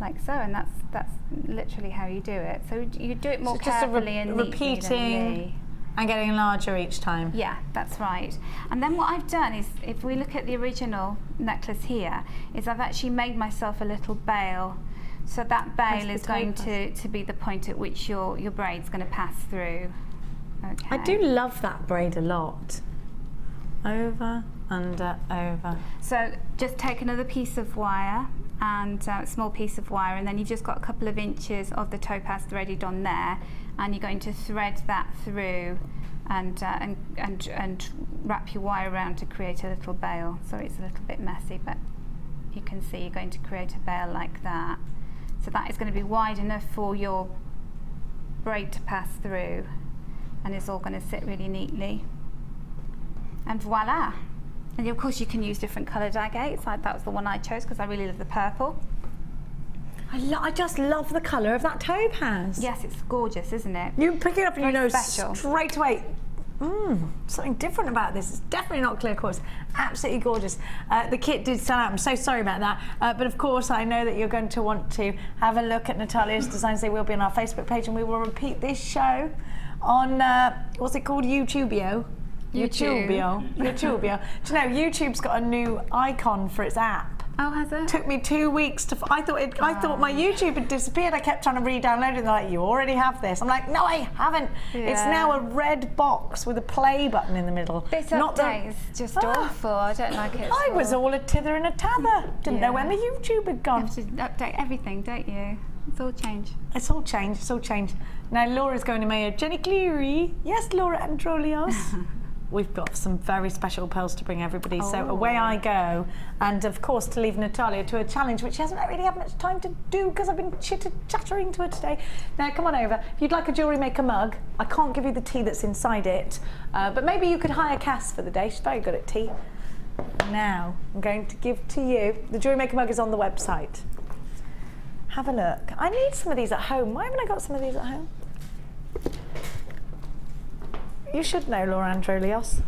S3: like so and that's that's literally how you do it so you do it more
S2: So just a re-
S3: carefully and
S2: repeating. And getting larger each time.
S3: Yeah, that's right. And then what I've done is, if we look at the original necklace here, is I've actually made myself a little bail. So that bail is going to, to be the point at which your, your braid's going to pass through. Okay.
S2: I do love that braid a lot. Over, under, over.
S3: So just take another piece of wire and uh, a small piece of wire, and then you've just got a couple of inches of the topaz threaded on there, and you're going to thread that through and, uh, and, and, and wrap your wire around to create a little bail. So it's a little bit messy, but you can see you're going to create a bail like that. So that is going to be wide enough for your braid to pass through and it's all going to sit really neatly. And voila! And of course you can use different coloured agates. I, that was the one I chose because I really love the purple.
S2: I, I just love the colour of that topaz.
S3: Yes, it's gorgeous, isn't it?
S2: You pick it up and you
S3: Very
S2: know
S3: special.
S2: straight away. Mmm, something different about this. It's definitely not clear quartz. Absolutely gorgeous. Uh, the kit did sell out. I'm so sorry about that. Uh, but of course, I know that you're going to want to have a look at Natalia's designs. They will be on our Facebook page, and we will repeat this show on uh, what's it called? YouTubeo.
S3: YouTube.
S2: YouTube, YouTubeo. Do you know YouTube's got a new icon for its app?
S3: Oh, has it?
S2: took me two weeks to. f- I thought it, I thought my YouTube had disappeared. I kept trying to re-download it. They're like, "You already have this." I'm like, "No, I haven't. It's now a red box with a play button in the middle."
S3: This
S2: Not the-
S3: is just
S2: Ah.
S3: awful. I don't like it.
S2: I was
S3: all.
S2: a tither and a tather. Didn't know when the YouTube had gone.
S3: You have to update everything, don't you? It's all change.
S2: It's all changed. It's all changed. Now Laura's going to mayor. Jenny Cleary. Yes, Laura Androlios. We've got some very special pearls to bring everybody. So
S3: Oh.
S2: away I go, and of course to leave Natalia to a challenge which she hasn't really had much time to do because I've been chitter chattering to her today. Now come on over. If you'd like a jewellery maker mug, I can't give you the tea that's inside it, uh, but maybe you could hire Cass for the day. She's very good at tea. Now I'm going to give to you. The jewellery maker mug is on the website. Have a look. I need some of these at home. Why haven't I got some of these at home? You should know Laura Androlios.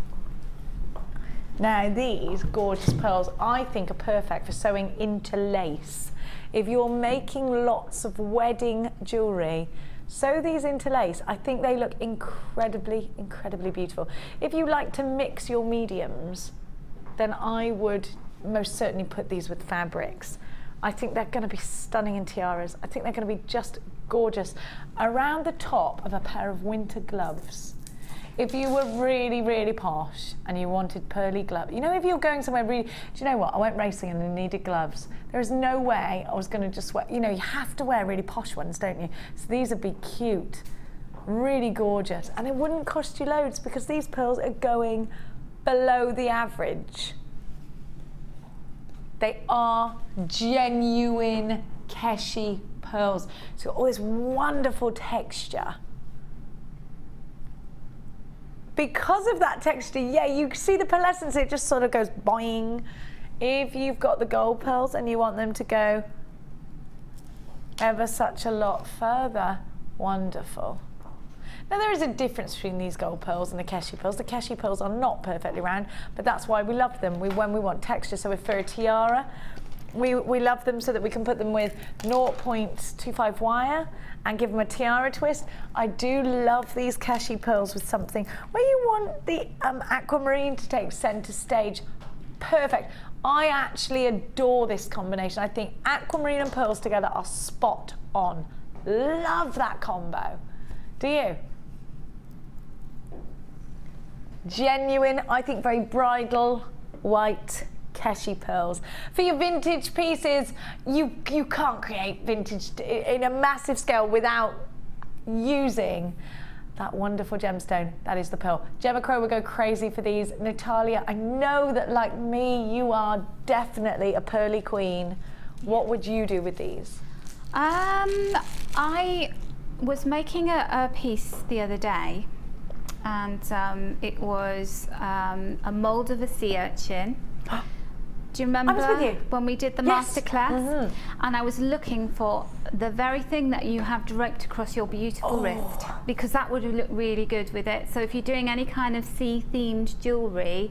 S2: Now these gorgeous pearls I think are perfect for sewing into lace. If you're making lots of wedding jewellery, sew these into lace. I think they look incredibly, incredibly beautiful. If you like to mix your mediums, then I would most certainly put these with fabrics. I think they're going to be stunning in tiaras. I think they're going to be just gorgeous. Around the top of a pair of winter gloves. If you were really, really posh and you wanted pearly gloves, you know, if you're going somewhere really, do you know what? I went racing and I needed gloves. There is no way I was going to just wear, you know, you have to wear really posh ones, don't you? So these would be cute, really gorgeous. And it wouldn't cost you loads because these pearls are going below the average. They are genuine Keshi pearls. So all this wonderful texture. Because of that texture, yeah, you see the pearlescence, it just sort of goes boing. If you've got the gold pearls and you want them to go ever such a lot further, wonderful. Now there is a difference between these gold pearls and the Keshi pearls. The Keshi pearls are not perfectly round, but that's why we love them. We, when we want texture, so if for a tiara, we, we love them so that we can put them with 0.25 wire and give them a tiara twist. I do love these Keshi pearls with something where you want the um, aquamarine to take centre stage. Perfect. I actually adore this combination. I think aquamarine and pearls together are spot on. Love that combo. Do you? Genuine, I think very bridal, white Keshi pearls. For your vintage pieces, you, you can't create vintage in a massive scale without using that wonderful gemstone. That is the pearl. Gemma Crow would go crazy for these. Natalia, I know that like me, you are definitely a pearly queen. What would you do with these?
S3: Um, I was making a, a piece the other day, and um, it was um, a mould of a sea urchin. Do you remember
S2: you.
S3: when we did the
S2: Yes.
S3: masterclass? And I was looking for the very thing that you have draped across your beautiful wrist because that would look really good with it. So if you're doing any kind of sea-themed jewellery,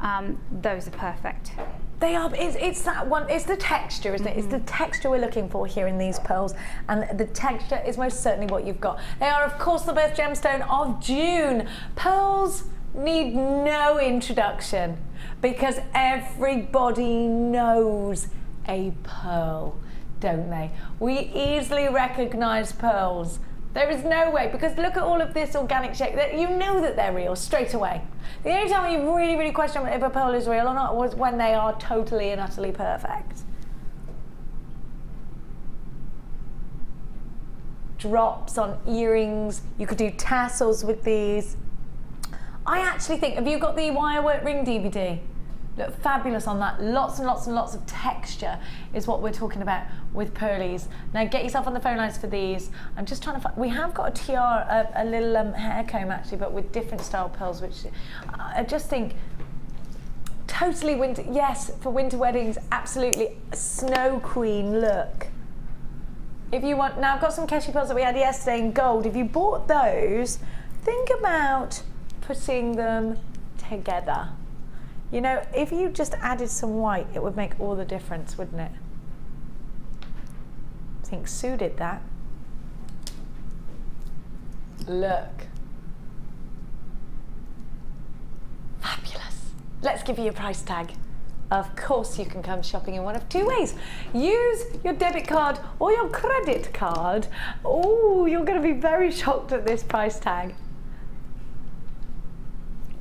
S3: um, those are perfect.
S2: They are. It's, it's that one. It's the texture, isn't it? It's the texture we're looking for here in these pearls, and the texture is most certainly what you've got. They are, of course, the birth gemstone of June. Pearls need no introduction because everybody knows a pearl, don't they? We easily recognize pearls. There is no way because look at all of this organic shape. That you know that they're real straight away. The only time you really, really question if a pearl is real or not was when they are totally and utterly perfect. Drops on earrings. You could do tassels with these. I actually think, have you got the Wirework Ring DVD? Look fabulous on that. Lots and lots and lots of texture is what we're talking about with pearlies. Now get yourself on the phone lines for these. I'm just trying to find, we have got a tiara, a, a little um, hair comb actually, but with different style pearls, which I just think totally winter, yes, for winter weddings, absolutely. Snow Queen look. If you want, now I've got some Keshi pearls that we had yesterday in gold. If you bought those, think about putting them together. You know, if you just added some white, it would make all the difference, wouldn't it? I think Sue did that. Look. Fabulous. Let's give you a price tag. Of course, you can come shopping in one of two ways. Use your debit card or your credit card. Oh, you're going to be very shocked at this price tag.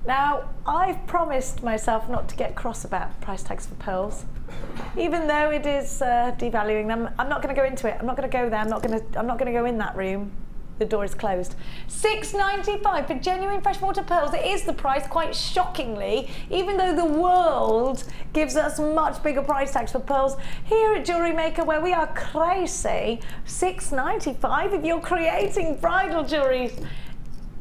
S2: Now, I've promised myself not to get cross about price tags for pearls, even though it is uh, devaluing them. I'm not going to go into it. I'm not going to go there. I'm not going to. I'm not going to go in that room. The door is closed. Six ninety-five for genuine freshwater pearls. It is the price, quite shockingly, even though the world gives us much bigger price tags for pearls. Here at Jewellery Maker, where we are crazy, six ninety-five if you're creating bridal jewellery.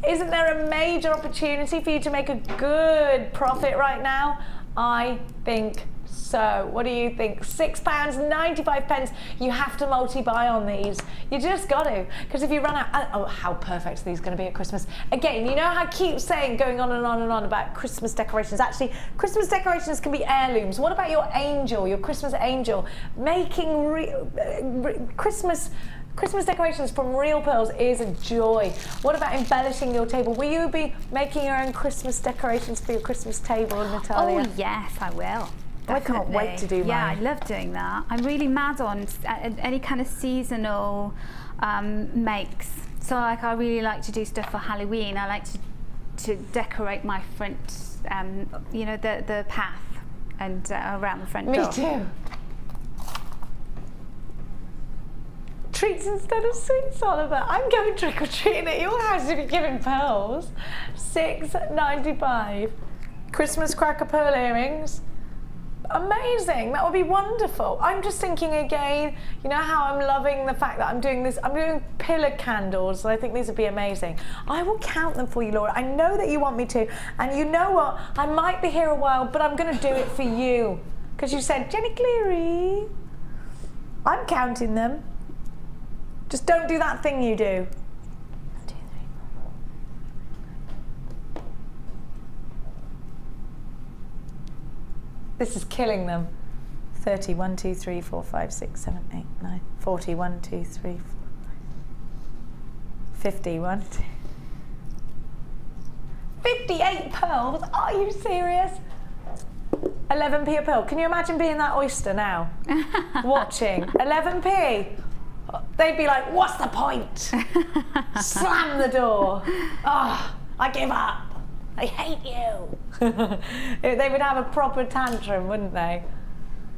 S2: Isn't there a major opportunity for you to make a good profit right now? I think so. What do you think? Six pounds, 95 pence. You have to multi-buy on these. You just got to. Because if you run out, oh, oh how perfect are these going to be at Christmas? Again, you know how I keep saying, going on and on and on about Christmas decorations. Actually, Christmas decorations can be heirlooms. What about your angel, your Christmas angel? Making re uh, re Christmas Christmas decorations from real pearls is a joy. What about embellishing your table? Will you be making your own Christmas decorations for your Christmas table, Natalia?
S3: Oh yes, I will.
S2: I can't wait to do
S3: Yeah, I love doing that. I'm really mad on uh, any kind of seasonal um, makes. So like I really like to do stuff for Halloween. I like to to decorate my front, um, you know, the the path and uh, around the front
S2: Me
S3: door.
S2: Me too. Treats instead of sweets, Oliver. I'm going trick or treating at your house if you're giving pearls. Six ninety-five. Christmas cracker pearl earrings. Amazing. That would be wonderful. I'm just thinking again, you know how I'm loving the fact that I'm doing this, I'm doing pillar candles. I think these would be amazing. I will count them for you, Laura. I know that you want me to. And you know what? I might be here a while, but I'm going to do it for you. Because you said, Jenny Cleary. I'm counting them. Just don't do that thing you do. One, two, three, four. This is killing them. 30, 1, 2, 3, 4, 5, 6, 7, 8, 9, 40, 1, 2, 3, 4, 50, 1, 2. 58 pearls? Are you serious? 11p a pearl. Can you imagine being that oyster now? Watching. 11p? They'd be like, what's the point? Slam the door. Oh, I give up. I hate you. they would have a proper tantrum, wouldn't they?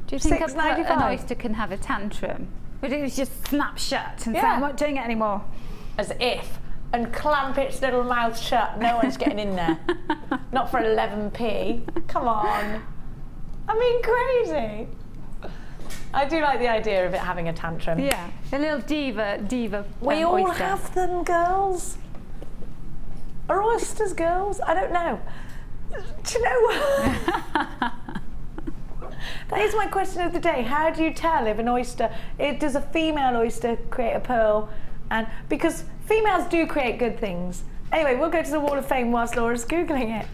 S3: Do you think a, an oyster can have a tantrum? Would it just snap shut and say,
S2: Yeah.
S3: I'm not doing it anymore?
S2: As if. And clamp its little mouth shut. No one's getting in there. Not for 11p. Come on. I mean, crazy. I do like the idea of it having a tantrum.
S3: Yeah, a little diva, diva.
S2: We all
S3: oyster.
S2: have them, girls. Are oysters girls? I don't know. Do you know what? that is my question of the day. How do you tell if an oyster, it, does a female oyster create a pearl? And because females do create good things. Anyway, we'll go to the Wall of Fame whilst Laura's Googling it.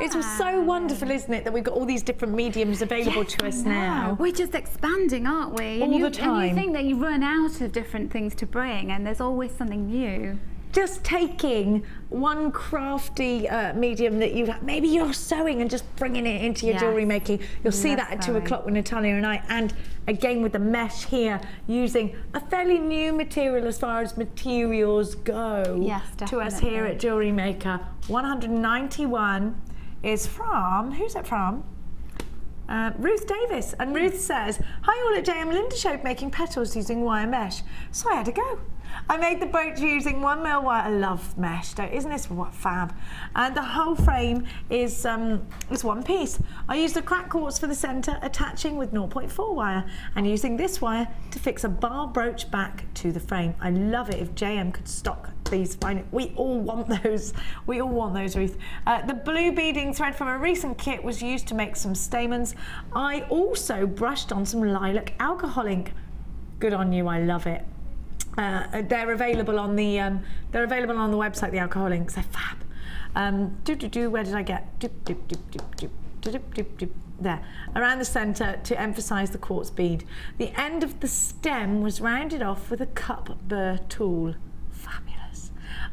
S2: It's so wonderful, isn't it, that we've got all these different mediums available to us now.
S3: We're just expanding, aren't we? and
S2: All
S3: you,
S2: the
S3: And you think that you run out of different things to bring, and there's always something new.
S2: just taking one crafty uh, medium that you maybe you're sewing and just bringing it into your
S3: Yes.
S2: jewelry making. You'll see that at two o'clock with Natalia and I. And again with the mesh here, using a fairly new material as far as materials go.
S3: Yes,
S2: To us here at Jewellery Maker. 191 is from who's it from? Uh, Ruth Davis. And Ruth says, Hi all at JM Linda showed making petals using wire mesh. So I had to go. I made the brooch using one mil wire. I love mesh, don't, isn't this what fab? And the whole frame is um, is one piece. I used a crack quartz for the centre, attaching with 0.4 wire, and using this wire to fix a bar brooch back to the frame. I love it. If JM could stock these find it. We all want those. We all want those, Ruth. Uh, the blue beading thread from a recent kit was used to make some stamens. I also brushed on some lilac alcohol ink. Good on you. I love it. Uh, they're available on the um, they're available on the website. The alcohol inks. They're fab. Um, do do do. Where did I get? Doop, doop, doop, doop. Doop, doop, doop, doop. There, around the centre to emphasise the quartz bead. The end of the stem was rounded off with a cup burr tool.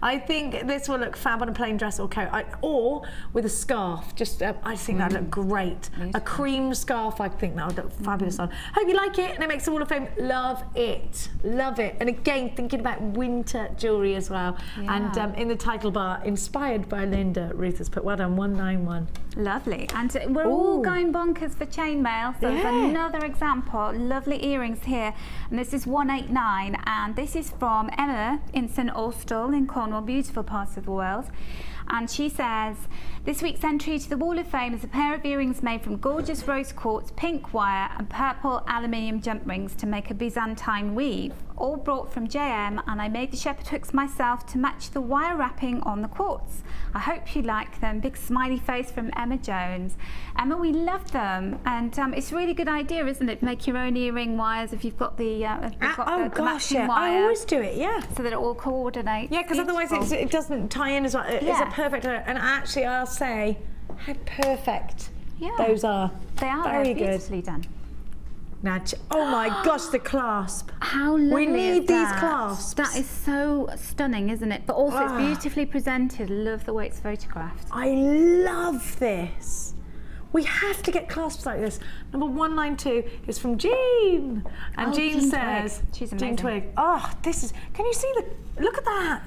S2: I think this will look fab on a plain dress or coat, I, or with a scarf. Just, uh, I think that'd look great. A cream scarf, I think that would look fabulous on. Hope you like it, and it makes the Wall of Fame. Love it, love it. And again, thinking about winter jewellery as well. And um, in the title bar, inspired by Linda, Ruth has put well done, 191.
S3: Lovely. And we're all going bonkers for chainmail. So
S2: Yeah.
S3: there's another example. Lovely earrings here. And this is 189. And this is from Emma in St Austell in Cornwall, beautiful parts of the world. And she says, this week's entry to the Wall of Fame is a pair of earrings made from gorgeous rose quartz, pink wire and purple aluminium jump rings to make a Byzantine weave. All brought from JM and I made the shepherd hooks myself to match the wire wrapping on the quartz. I hope you like them. Big smiley face from Emma Jones. Emma, we love them, and um, it's a really good idea, isn't it? Make your own earring wires if you've got the, uh, you've
S2: Ah,
S3: got
S2: oh
S3: the, the
S2: gosh, yeah. I always do it, yeah.
S3: so that it all coordinates.
S2: Yeah, because otherwise it's, it doesn't tie in as well. It's a perfect, and actually I'll say how perfect
S3: Yeah.
S2: those are.
S3: they are
S2: very
S3: they're
S2: good.
S3: beautifully done.
S2: Now, oh my gosh, the clasp.
S3: How lovely
S2: We
S3: is
S2: need these clasps.
S3: That is so stunning, isn't it? But also,
S2: Ah.
S3: it's beautifully presented. Love the way it's photographed.
S2: I love this. We have to get clasps like this. Number 192 is from Jean. And
S3: Oh,
S2: Jean,
S3: Jean
S2: says,
S3: Twig. She's
S2: Jean. Twig. Oh, this is, can you see the, look at that.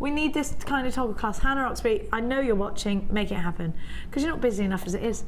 S2: We need this kind of toggle clasp. Hannah Oxby, I know you're watching. Make it happen. Because you're not busy enough as it is.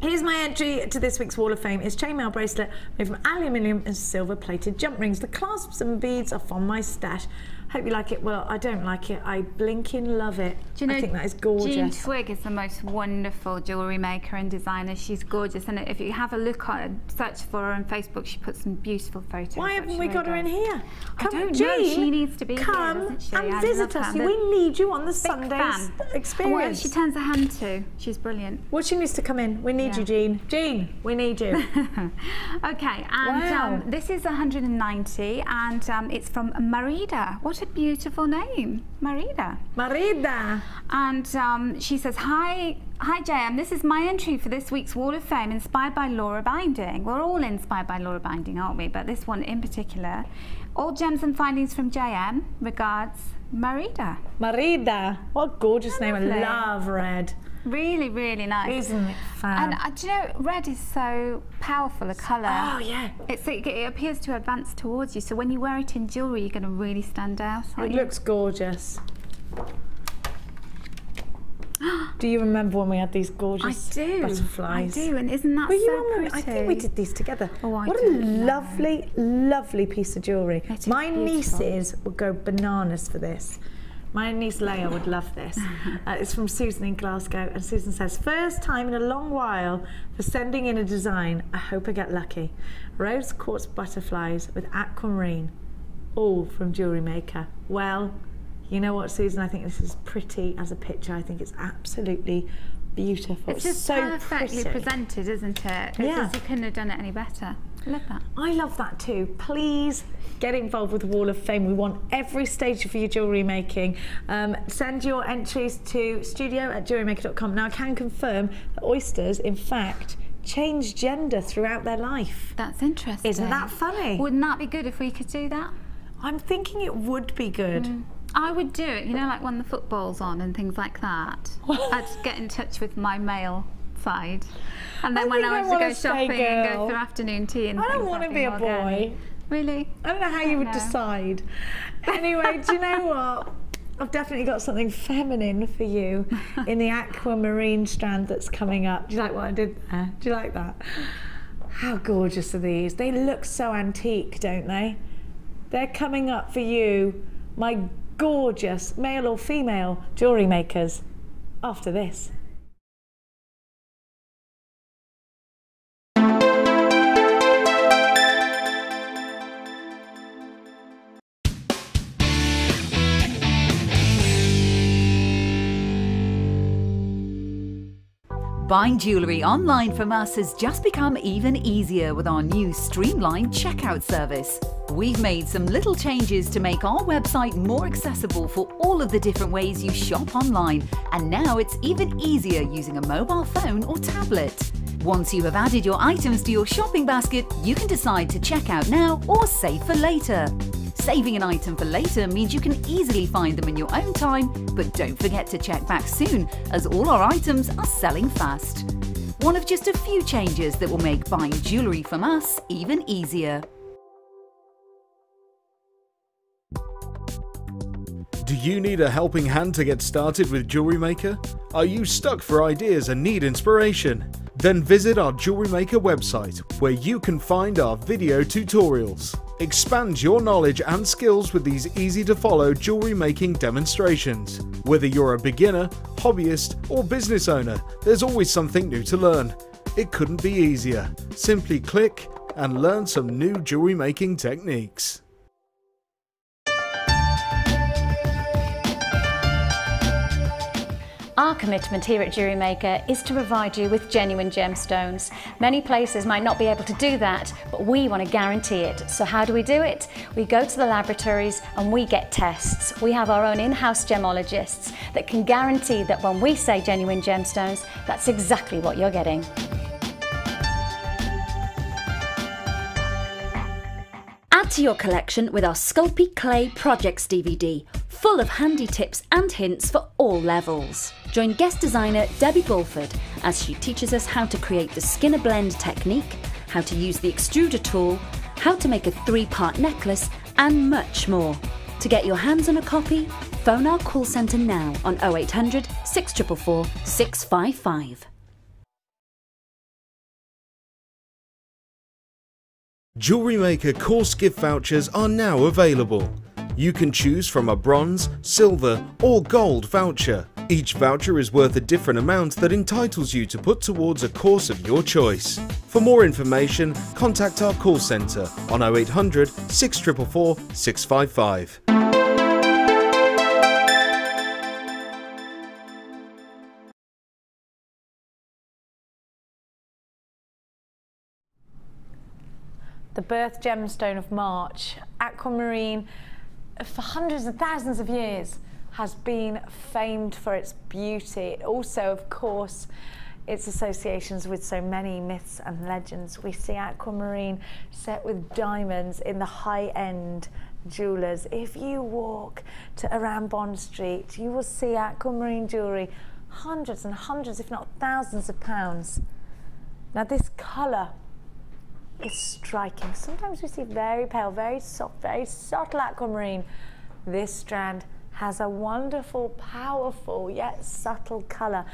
S2: Here's my entry to this week's Wall of Fame. It's chainmail bracelet made from aluminium and silver plated jump rings. The clasps and beads are from my stash. Hope you like it. Well, I don't like it. I blinking love it.
S3: Do you know,
S2: I think that is gorgeous.
S3: Jean Twig is the most wonderful jewellery maker and designer. She's gorgeous, and if you have a look on, search for her on Facebook, she puts some beautiful photos.
S2: Why haven't we got her in here?
S3: I don't know. She needs to be here,
S2: come
S3: doesn't she?
S2: and
S3: I
S2: visit us.
S3: her.
S2: We need you on the Sundays
S3: fan.
S2: Experience.
S3: whatever she turns her hand to, she's brilliant.
S2: well, she needs to come in. We need
S3: Yeah.
S2: you, Jean. Jean, we need you.
S3: okay, and
S2: Wow.
S3: um, this is 190, and um, it's from Marida. What a beautiful name, Marida.
S2: Marida.
S3: And um, she says, Hi, hi JM, this is my entry for this week's Wall of Fame, inspired by Laura Binding. We're all inspired by Laura Binding, aren't we? But this one in particular. All gems and findings from JM. Regards, Marida.
S2: Marida. What a gorgeous name. I love red.
S3: Really, really nice.
S2: Isn't it fab?
S3: And uh, do you know, red is so powerful a colour.
S2: oh, yeah.
S3: It's, it, it appears to advance towards you, so when you wear it in jewellery, you're going to really stand out.
S2: It
S3: you?
S2: looks gorgeous. do you remember when we had these
S3: I
S2: gorgeous
S3: do.
S2: butterflies?
S3: I do, and isn't that
S2: Were
S3: so pretty?
S2: I think we did these together.
S3: Oh, I
S2: what a
S3: don't know.
S2: lovely, lovely piece of jewellery. My
S3: beautiful.
S2: nieces would go bananas for this. My niece Leia would love this. Uh, it's from Susan in Glasgow, and Susan says, First time in a long while for sending in a design. I hope I get lucky. Rose quartz butterflies with aquamarine, all from Jewellery Maker. Well, you know what, Susan? I think this is pretty as a picture. I think it's absolutely beautiful.
S3: It's just
S2: so
S3: perfectly
S2: pretty.
S3: presented, isn't it? It's
S2: Yeah.
S3: you couldn't have done it any better. I love that.
S2: I love that too. Please get involved with the Wall of Fame. We want every stage for your jewellery making. Um, send your entries to studio at jewellerymaker.com. Now, I can confirm that oysters, in fact, change gender throughout their life.
S3: That's interesting.
S2: Isn't that funny?
S3: Wouldn't that be good if we could do that?
S2: I'm thinking it would be good.
S3: I would do it, you know, like when the football's on and things like that. I'd get in touch with my male side. And then
S2: I
S3: when I
S2: I
S3: wanted to go shopping and
S2: girl.
S3: go through afternoon tea and
S2: I don't wanna be a boy.
S3: Really?
S2: I don't know how you would
S3: know.
S2: decide. Anyway, do you know what? I've definitely got something feminine for you in the aquamarine strand that's coming up. Do you like what I did there? Do you like that? How gorgeous are these? They look so antique, don't they? They're coming up for you, my gorgeous male or female jewellery makers, after this.
S7: Buying jewellery online from us has just become even easier with our new streamlined checkout service. We've made some little changes to make our website more accessible for all of the different ways you shop online, and now it's even easier using a mobile phone or tablet. Once you have added your items to your shopping basket, you can decide to check out now or save for later. Saving an item for later means you can easily find them in your own time, but don't forget to check back soon, as all our items are selling fast. One of just a few changes that will make buying jewellery from us even easier.
S1: Do you need a helping hand to get started with Jewellery Maker? Are you stuck for ideas and need inspiration? Then visit our Jewellery Maker website where you can find our video tutorials. Expand your knowledge and skills with these easy to follow jewelry making demonstrations. Whether you're a beginner, hobbyist, or business owner, there's always something new to learn. It couldn't be easier. Simply click and learn some new jewelry making techniques.
S6: Our commitment here at Jewellery Maker is to provide you with genuine gemstones. Many places might not be able to do that, but we want to guarantee it. So how do we do it? We go to the laboratories and we get tests. We have our own in-house gemologists that can guarantee that when we say genuine gemstones, that's exactly what you're getting. To your collection with our Sculpey Clay Projects DVD, full of handy tips and hints for all levels. Join guest designer Debbie Bulford as she teaches us how to create the Skinner blend technique, how to use the extruder tool, how to make a three part necklace, and much more. To get your hands on a copy, phone our call centre now on 0800 644 655.
S1: Jewellery Maker course gift vouchers are now available. You can choose from a bronze, silver, or gold voucher. Each voucher is worth a different amount that entitles you to put towards a course of your choice. For more information, contact our call centre on 0800 644 655.
S2: The birth gemstone of March, aquamarine, for hundreds and thousands of years has been famed for its beauty. Also, of course, its associations with so many myths and legends. We see aquamarine set with diamonds in the high-end jewelers. If you walk to around Bond Street, you will see aquamarine jewellery, hundreds and hundreds, if not thousands of pounds. Now this colour is striking. Sometimes we see very pale, very soft, very subtle aquamarine. This strand has a wonderful, powerful, yet subtle colour.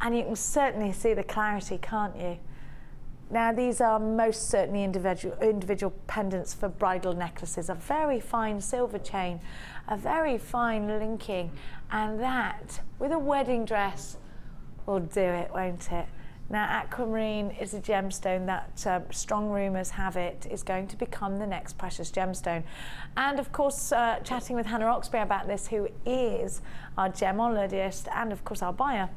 S2: And you can certainly see the clarity, can't you? Now, these are most certainly individual, individual pendants for bridal necklaces. A very fine silver chain, a very fine linking, and that, with a wedding dress, will do it, won't it? Now, aquamarine is a gemstone that uh, strong rumours have it is going to become the next precious gemstone. And of course, uh, chatting with Hannah Oxbury about this, who is our gemologist and of course our buyer,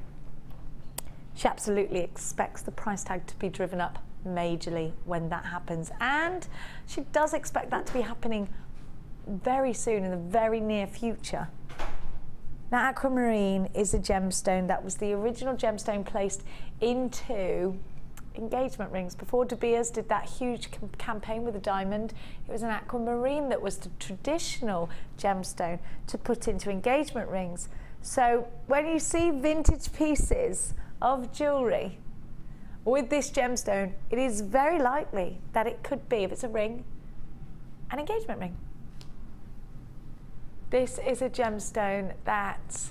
S2: she absolutely expects the price tag to be driven up majorly when that happens. And she does expect that to be happening very soon in the very near future. Now, aquamarine is a gemstone that was the original gemstone placed into engagement rings. Before De Beers did that huge cam- campaign with a diamond, it was an aquamarine that was the traditional gemstone to put into engagement rings. So when you see vintage pieces of jewellery with this gemstone, it is very likely that it could be, if it's a ring, an engagement ring. This is a gemstone that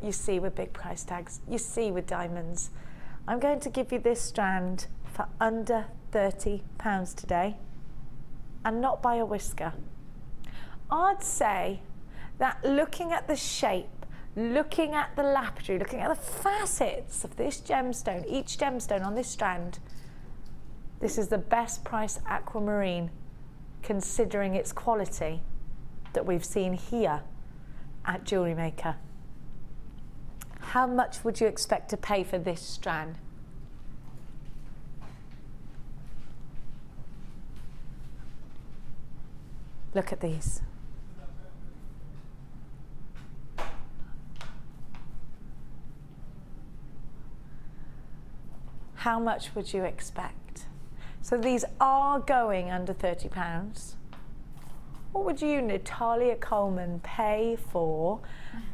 S2: you see with big price tags, you see with diamonds. I'm going to give you this strand for under 30 pounds today and not by a whisker. I'd say that looking at the shape, looking at the lapidary, looking at the facets of this gemstone, each gemstone on this strand, this is the best price aquamarine considering its quality that we've seen here at Jewellery Maker. How much would you expect to pay for this strand? Look at these. How much would you expect? So these are going under £30. What would you, Natalia Coleman, pay for,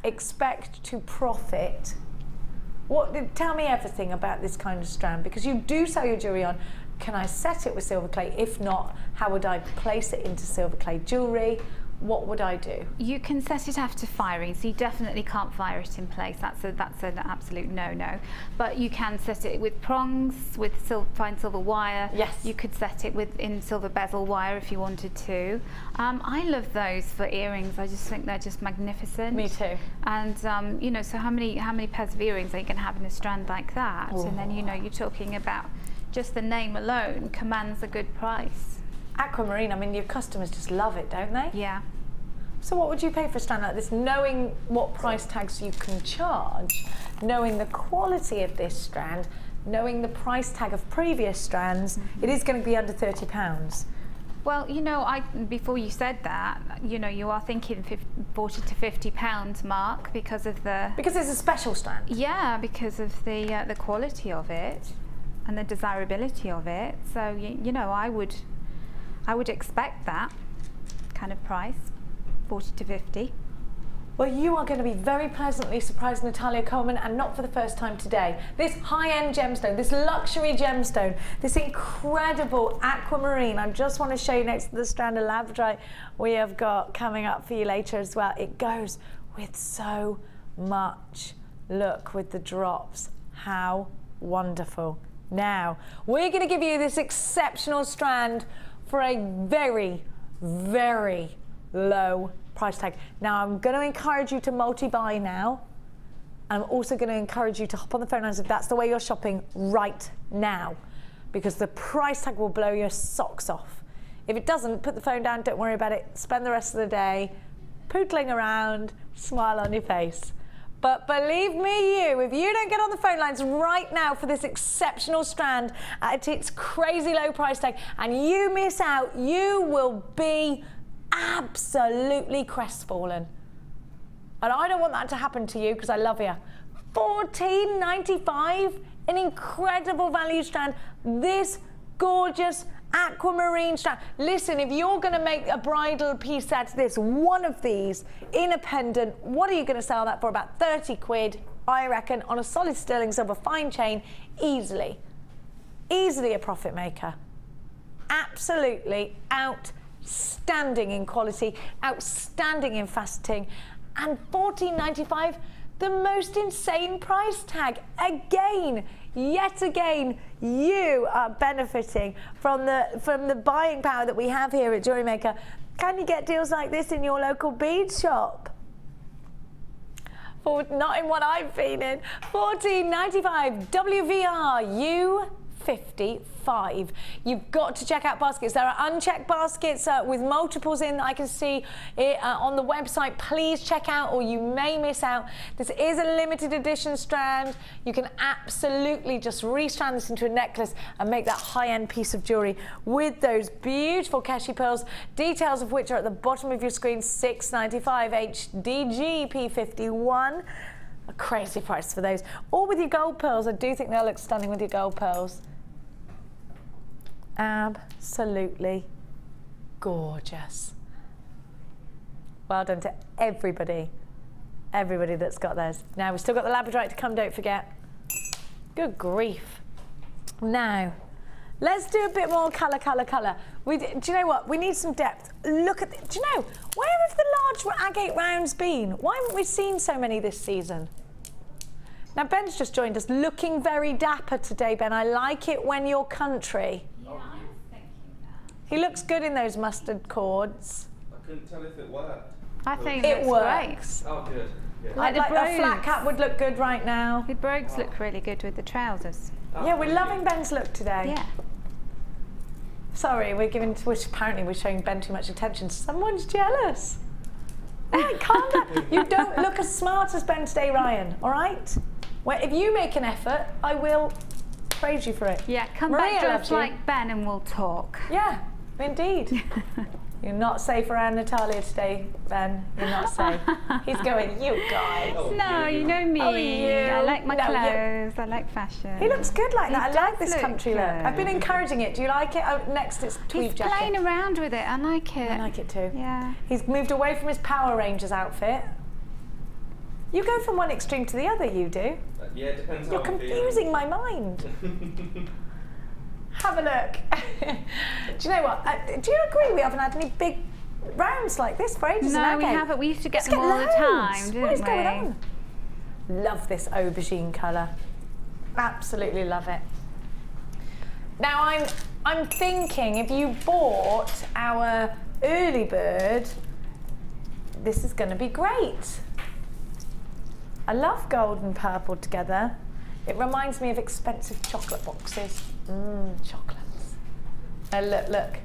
S2: expect to profit? What, tell me everything about this kind of strand because you do sell your jewellery on. Can I set it with silver clay? If not, how would I place it into silver clay jewellery? What would I do?
S3: You can set it after firing, so you definitely can't fire it in place. That's a, that's an absolute no-no. But you can set it with prongs, with sil fine silver wire.
S2: Yes.
S3: You could set it with in silver bezel wire if you wanted to. Um, I love those for earrings. I just think they're just magnificent.
S2: Me too.
S3: And um, you know, so how many how many pairs of earrings are you going to have in a strand like that? And then you know you're talking about just the name alone commands a good price.
S2: Aquamarine, I mean, your customers just love it, don't they?
S3: Yeah.
S2: So what would you pay for a strand like this, knowing what price tags you can charge, knowing the quality of this strand, knowing the price tag of previous strands, it is going to be under £30.
S3: Well, you know, I before you said that, you know, you are thinking 50, 40 to 50 pounds mark because of the
S2: Because it's a special strand.
S3: yeah, because of the uh, the quality of it and the desirability of it. So you, you know, I would I would expect that kind of price, 40 to 50.
S2: Well, you are going to be very pleasantly surprised, Natalia Coleman, and not for the first time today. This high-end gemstone, this luxury gemstone, this incredible aquamarine. I just want to show you next to the strand of labradorite we have got coming up for you later as well. It goes with so much. Look with the drops. How wonderful. Now, we're going to give you this exceptional strand for a very, very low price tag. Now, I'm going to encourage you to multi-buy now. I'm also going to encourage you to hop on the phone lines if that's the way you're shopping right now, because the price tag will blow your socks off. If it doesn't, put the phone down, don't worry about it. Spend the rest of the day pootling around, smile on your face. But believe me, you, if you don't get on the phone lines right now for this exceptional strand at its crazy low price tag and you miss out, you will be absolutely crestfallen. And I don't want that to happen to you because I love you. Fourteen ninety-five, an incredible value strand. This gorgeous aquamarine strand. Listen, if you're going to make a bridal piece out of this, one of these in a pendant, what are you going to sell that for? About 30 quid, I reckon, on a solid sterling silver fine chain, easily. Easily a profit maker. Absolutely outstanding in quality, outstanding in faceting, and 14.95 the most insane price tag again yet again you are benefiting from the from the buying power that we have here at jewelry maker can you get deals like this in your local bead shop? For not in what I've been in. 14.95 WVR U 55. You've got to check out baskets. There are unchecked baskets uh, with multiples in that I can see it, uh, on the website. Please check out or you may miss out. This is a limited edition strand. You can absolutely just restrand this into a necklace and make that high-end piece of jewellery with those beautiful Keshi pearls, details of which are at the bottom of your screen, 695 HDG P51 a crazy price for those. Or with your gold pearls, I do think they'll look stunning with your gold pearls. Absolutely gorgeous. Well done to everybody. Everybody that's got theirs. Now, we've still got the Labradorite to come, don't forget. Good grief. Now, let's do a bit more colour, colour, colour. We, do you know what? We need some depth. Look at, the, do you know, where have the large agate rounds been? Why haven't we seen so many this season? Now, Ben's just joined us, looking very dapper today, Ben. I like it when you're country. He looks good in those mustard cords.
S4: I couldn't tell if it worked.
S3: I think
S2: It
S3: it
S2: works.
S4: Oh, good. Yeah.
S2: Like,
S3: the
S2: like a flat cap would look good right now.
S3: The brogues look really good with the trousers.
S4: Oh,
S2: Yeah, we're loving
S4: you.
S2: Ben's look today.
S3: Yeah.
S2: Sorry, we're giving. We're, apparently, we're showing Ben too much attention. Someone's jealous. Right, calm down. You don't look as smart as Ben today, Ryan. All right. Well, if you make an effort, I will praise you for it.
S3: Yeah, come
S2: Maria
S3: back
S2: loves
S3: dressed like Ben and we'll talk.
S2: Yeah, indeed. You're not safe around Natalia today, Ben. You're not safe. He's going, you guys.
S4: Oh,
S3: No,
S4: you.
S3: you know me.
S2: Oh, you.
S3: I like my
S2: No, you-
S3: clothes. I like fashion.
S2: He looks good like that.
S3: He
S2: I like this
S3: look
S2: country look. I've been encouraging it. Do you like it? Oh, next, it's tweed
S3: He's
S2: jacket.
S3: playing around with it. I like it.
S2: I like it too.
S3: Yeah.
S2: He's moved away from his Power Rangers outfit. You go from one extreme to the other, you do.
S4: Uh, yeah, it depends on
S2: You're
S4: how
S2: confusing my mind. Have a look. do you know what? Uh, do you agree we haven't had any big rounds like this for ages?
S3: No, we haven't. We used to get
S2: Let's
S3: them all the time, didn't
S2: What is
S3: we?
S2: going on? Love this aubergine colour. Absolutely love it. Now I'm I'm thinking if you bought our early bird, this is going to be great. I love gold and purple together. It reminds me of expensive chocolate boxes. Mmm, chocolates. Oh, look, look.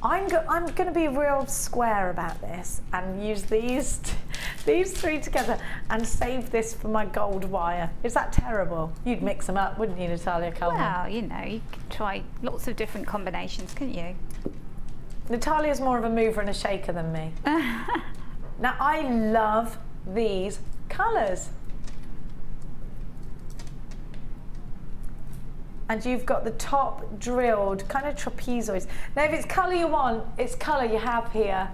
S2: I'm, go- I'm going to be real square about this and use these these three together and save this for my gold wire. Is that terrible? You'd mix them up, wouldn't you, Natalia Coleman?
S3: Well, you know, you could try lots of different combinations, couldn't you?
S2: Natalia's more of a mover and a shaker than me. now, I love these colours. And you've got the top drilled, kind of trapezoids. Now, if it's colour you want, it's colour you have here.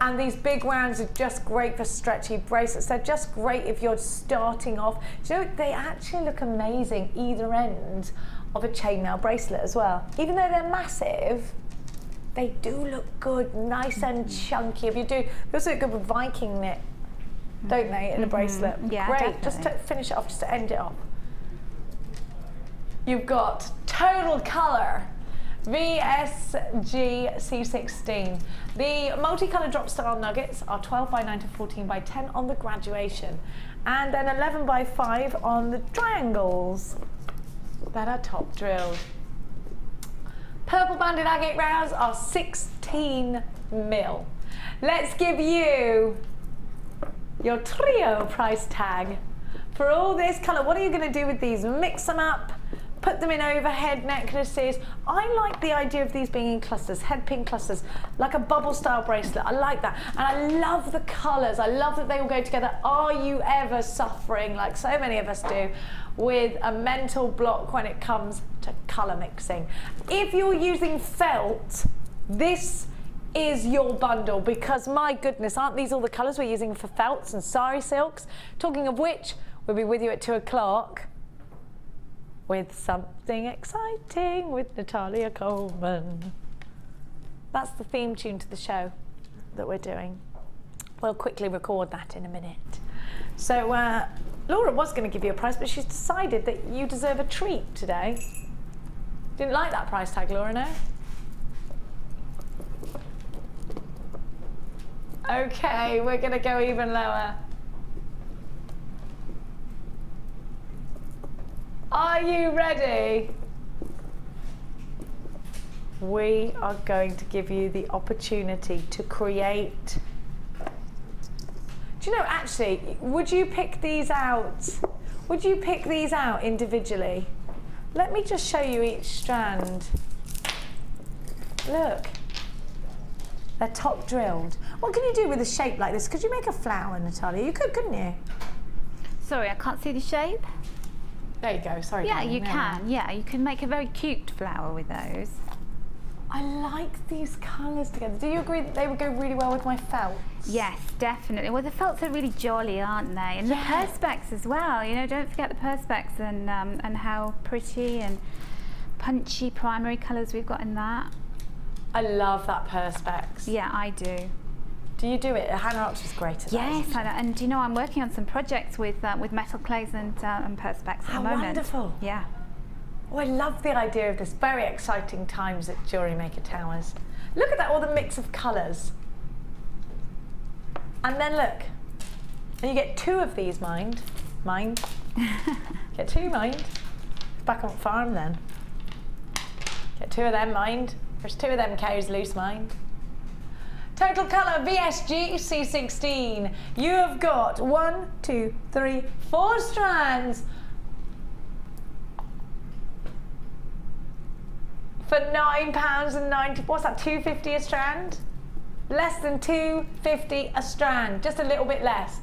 S2: And these big rounds are just great for stretchy bracelets. They're just great if you're starting off. Do you know, they actually look amazing either end of a chainmail bracelet as well. Even though they're massive, they do look good, nice and mm-hmm. chunky. If you do, they also look good with Viking knit, don't they, in a mm-hmm. bracelet?
S3: Yeah,
S2: Great. Just to finish it off, just to end it off. You've got total colour. VSG C16. The multicolour drop style nuggets are 12 by 9 to 14 by 10 on the graduation, and then 11 by 5 on the triangles that are top drilled. Purple banded agate rounds are 16 mil. Let's give you your trio price tag for all this colour. What are you going to do with these? Mix them up, put them in overhead necklaces. I like the idea of these being in clusters, head pin clusters, like a bubble style bracelet. I like that. And I love the colours. I love that they all go together. Are you ever suffering, like so many of us do, with a mental block when it comes to colour mixing? If you're using felt, this is your bundle because my goodness, aren't these all the colours we're using for felts and sari silks? Talking of which, we'll be with you at two o'clock with something exciting with Natalia Coleman. That's the theme tune to the show that we're doing. We'll quickly record that in a minute. So, uh, Laura was going to give you a prize, but she's decided that you deserve a treat today. Didn't like that price tag, Laura, no? Okay, we're going to go even lower. Are you ready? We are going to give you the opportunity to create. Do you know, actually, would you pick these out? Would you pick these out individually? Let me just show you each strand. Look. They're top drilled. What can you do with a shape like this? Could you make a flower, Natalia? You could, couldn't you?
S3: Sorry, I can't see the shape.
S2: There you go. Sorry.
S3: Yeah, you
S2: there
S3: can. Yeah, you can make a very cute flower with those.
S2: I like these colours together. Do you agree that they would go really well with my felt?
S3: Yes, definitely. Well, the felts are really jolly, aren't they? And
S2: Yeah.
S3: the perspex as well. You know, don't forget the perspex and um, and how pretty and punchy primary colours we've got in that.
S2: I love that perspex.
S3: Yeah, I do.
S2: Do you do it? Hannah is great at that.
S3: Yes, and, and you know, I'm working on some projects with uh, with metal clays and uh, and perspex at
S2: How
S3: the moment.
S2: wonderful.
S3: Yeah.
S2: Oh, I love the idea of this. Very exciting times at Jewellery Maker Towers. Look at that, all the mix of colours. And then look, and you get two of these, mind. Mind. get two, mind. Back on farm then. Get two of them, mind. There's two of them cows loose, mind. Total colour VSG C16. You have got one, two, three, four strands. for nine pounds and ninety. What's that? Two fifty a strand? Less than two fifty a strand. Just a little bit less.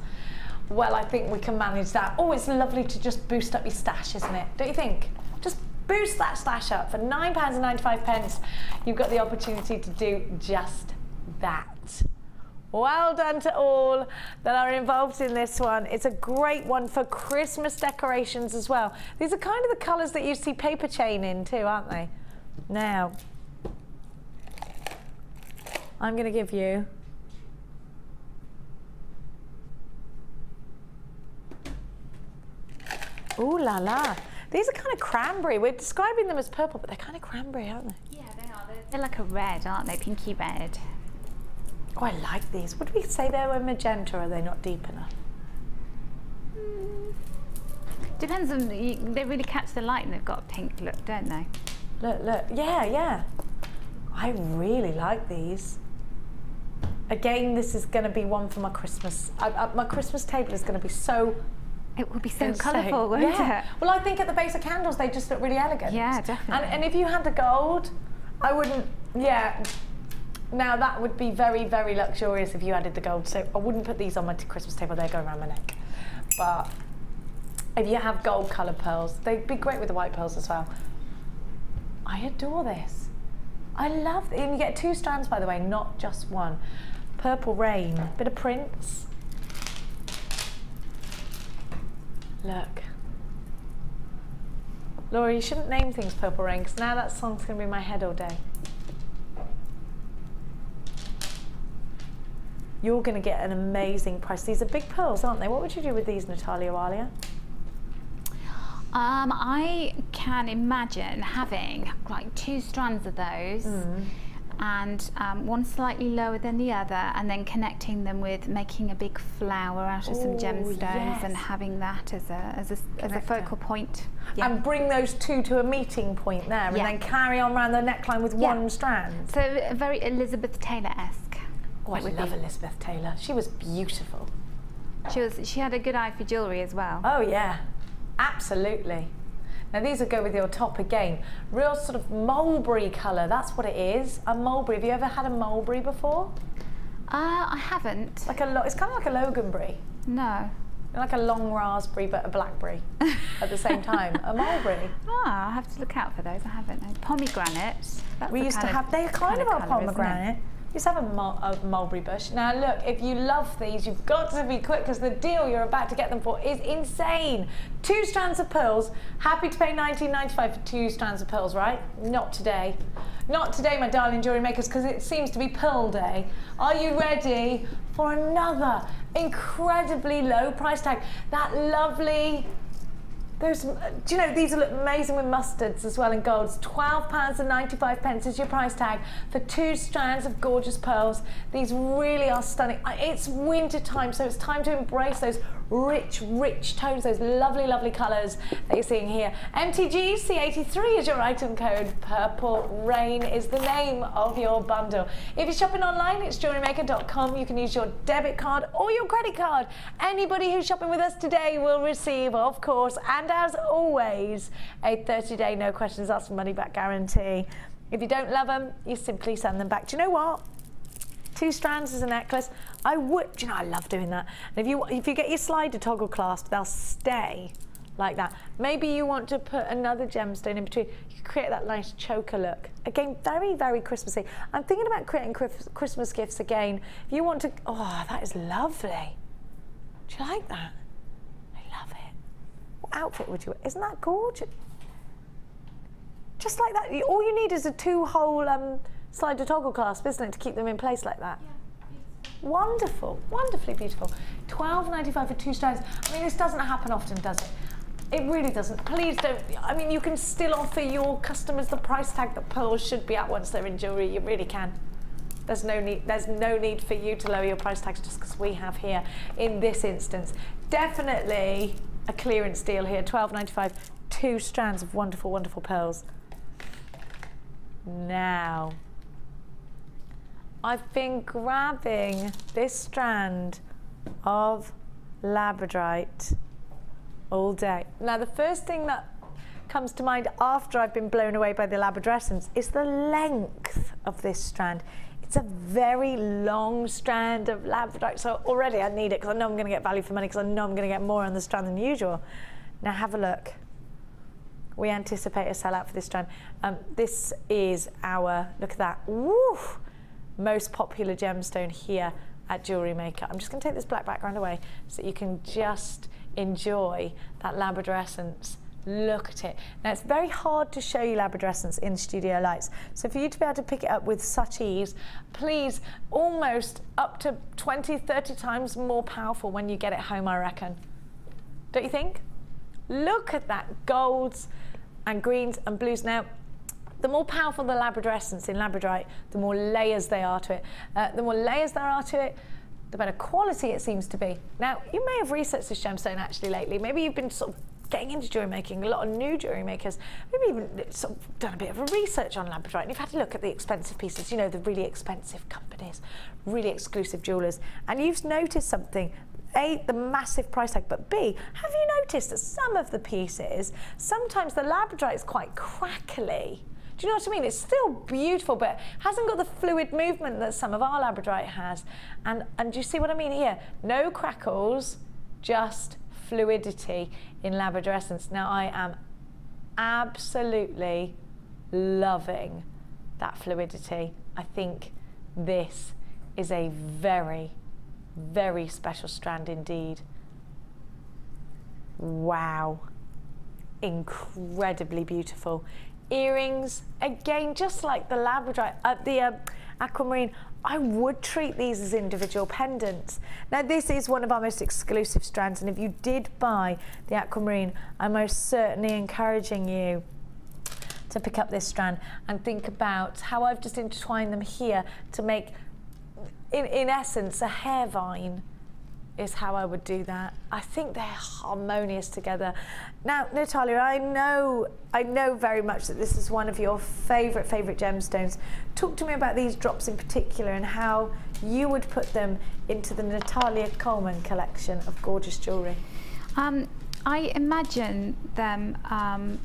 S2: Well, I think we can manage that. Oh, it's lovely to just boost up your stash, isn't it? Don't you think? Just boost that stash up for nine pounds and ninety-five pence. You've got the opportunity to do just that. Well done to all that are involved in this one. It's a great one for Christmas decorations as well. These are kind of the colours that you see paper chain in too, aren't they? Now, I'm going to give you Ooh la la. These are kind of cranberry. We're describing them as purple, but they're kind of cranberry, aren't they?
S3: Yeah, they are. They're, they're like a red, aren't they? Pinky red.
S2: Oh, I like these. Would we say they were magenta or are they not deep enough? Hmm.
S3: Depends on. They really catch the light and they've got a pink look, don't they?
S2: Look, look. Yeah, yeah. I really like these. Again, this is going to be one for my Christmas. I, I, my Christmas table is going to be so
S3: It will be so colourful, won't
S2: yeah.
S3: it?
S2: Well, I think at the base of candles, they just look really elegant.
S3: Yeah,
S2: And,
S3: definitely.
S2: and if you had the gold, I wouldn't. Yeah. Now that would be very, very luxurious if you added the gold. So I wouldn't put these on my Christmas table. They're going around my neck. But if you have gold coloured pearls, they'd be great with the white pearls as well. I adore this. I love it. And you get two strands, by the way, not just one. Purple Rain, bit of Prince. Look. Laura, you shouldn't name things Purple Rain because now that song's going to be in my head all day. You're going to get an amazing price. These are big pearls, aren't they? What would you do with these, Natalia Walia?
S3: Um, I can imagine having like two strands of those.
S2: Mm.
S3: And um, one slightly lower than the other, and then connecting them with making a big flower out of some gemstones
S2: yes.
S3: and having that as a as a, as a focal point. Yeah.
S2: And bring those two to a meeting point there and then carry on around the neckline with
S3: Yeah.
S2: one strand.
S3: so very Elizabeth Taylor-esque.
S2: Oh, I love
S3: be.
S2: Elizabeth Taylor. She was beautiful.
S3: She was she had a good eye for jewellery as well.
S2: Oh, yeah, absolutely. Now, these will go with your top again. Real sort of mulberry colour, that's what it is. A mulberry. Have you ever had a mulberry before?
S3: Uh, I haven't.
S2: Like a, lo- it's kind of like a loganberry.
S3: No.
S2: Like a long raspberry, but a blackberry at the same time. A mulberry.
S3: Ah, I'll have to look out for those. I haven't. No. Pomegranate. That's
S2: We used to
S3: of-
S2: have, they're kind of
S3: kind
S2: our
S3: colour, isn't it?
S2: pomegranate. Used have a, mul- a mulberry bush. Now, look, if you love these, you've got to be quick because the deal you're about to get them for is insane. Two strands of pearls. Happy to pay 19.95 for two strands of pearls, right? Not today. Not today, my darling jewellery makers, because it seems to be Pearl Day. Are you ready for another incredibly low price tag? That lovely those, uh, do you know, these look amazing with mustards as well in golds. £12 and 95 pence is your price tag for two strands of gorgeous pearls. These really are stunning. It's winter time, so it's time to embrace those rich, rich tones, those lovely, lovely colours that you're seeing here. MTG C83 is your item code. Purple Rain is the name of your bundle. If you're shopping online, it's jewellerymaker.com. You can use your debit card or your credit card. Anybody who's shopping with us today will receive, of course, and as always, a 30-day no questions asked money back guarantee. If you don't love them, you simply send them back. Do you know what? two strands as a necklace. I would, you know, I love doing that. And if you if you get your slider toggle clasp, they'll stay like that. Maybe you want to put another gemstone in between. You create that nice choker look. Again, very, very Christmassy. I'm thinking about creating Christmas gifts again. If you want to, oh, that is lovely. Do you like that? I love it. What outfit would you wear? Isn't that gorgeous? Just like that. All you need is a two-hole um, slider toggle clasp, isn't it, to keep them in place like that? Yeah, Wonderful, wonderfully beautiful. Twelve ninety-five for two strands. I mean, this doesn't happen often, does it? It really doesn't. Please don't. I mean, you can still offer your customers the price tag that pearls should be at once they're in jewellery. You really can. There's no need. There's no need for you to lower your price tags just because we have here in this instance. Definitely a clearance deal here. 12.95. Two strands of wonderful, wonderful pearls. Now, I've been grabbing this strand of labradorite all day. Now, the first thing that comes to mind after I've been blown away by the labradorescence is the length of this strand. It's a very long strand of labradorite, so already I need it because I know I'm going to get value for money because I know I'm going to get more on the strand than usual. Now have a look. We anticipate a sellout for this strand. Um, this is our, look at that, woo, most popular gemstone here at Jewellery Maker. I'm just going to take this black background away so that you can just enjoy that labradorescence. Look at it. Now it's very hard to show you labradorescence in studio lights. So for you to be able to pick it up with such ease, please almost up to 20, 30 times more powerful when you get it home, I reckon. Don't you think? Look at that golds and greens and blues. Now, the more powerful the labradorescence in labradorite, the more layers they are to it. Uh, the more layers there are to it, the better quality it seems to be. Now, you may have researched this gemstone actually lately. Maybe you've been sort of getting into jewelry making, a lot of new jewelry makers, maybe even sort of done a bit of a research on labradorite and you've had a look at the expensive pieces, you know, the really expensive companies, really exclusive jewelers, and you've noticed something a, the massive price tag, but B, have you noticed that some of the pieces, sometimes the labradorite is quite crackly? Do you know what I mean? It's still beautiful, but hasn't got the fluid movement that some of our labradorite has. And, and do you see what I mean here? No crackles, just fluidity in labradorescence. Now I am absolutely loving that fluidity. I think this is a very, very special strand indeed. Wow. Incredibly beautiful earrings, again, just like the Labradorite, uh, the uh, aquamarine, I would treat these as individual pendants. Now this is one of our most exclusive strands and if you did buy the aquamarine, I'm most certainly encouraging you to pick up this strand and think about how I've just intertwined them here to make, in, in essence, a hair vine is how I would do that. I think they're harmonious together. Now, Natalia, I know, I know very much that this is one of your favourite, favourite gemstones. Talk to me about these drops in particular and how you would put them into the Natalia Coleman collection of gorgeous jewellery.
S3: Um, I imagine them um,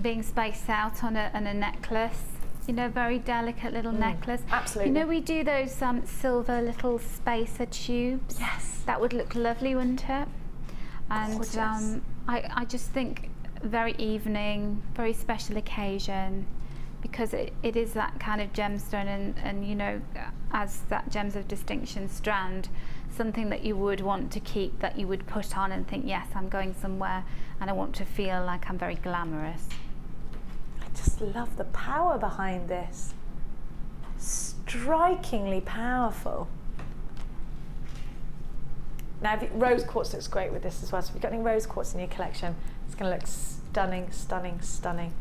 S3: being spaced out on a, on a necklace you know, very delicate little mm, necklace.
S2: Absolutely.
S3: You know, we do those um, silver little spacer tubes.
S2: Yes.
S3: That would look lovely, wouldn't it? And um, I, I just think very evening, very special occasion, because it, it is that kind of gemstone and, and, you know, as that gems of distinction strand, something that you would want to keep, that you would put on and think, yes, I'm going somewhere and I want to feel like I'm very glamorous
S2: just love the power behind this. Strikingly powerful. Now, you, rose quartz looks great with this as well. So if you've got any rose quartz in your collection, it's going to look stunning, stunning, stunning.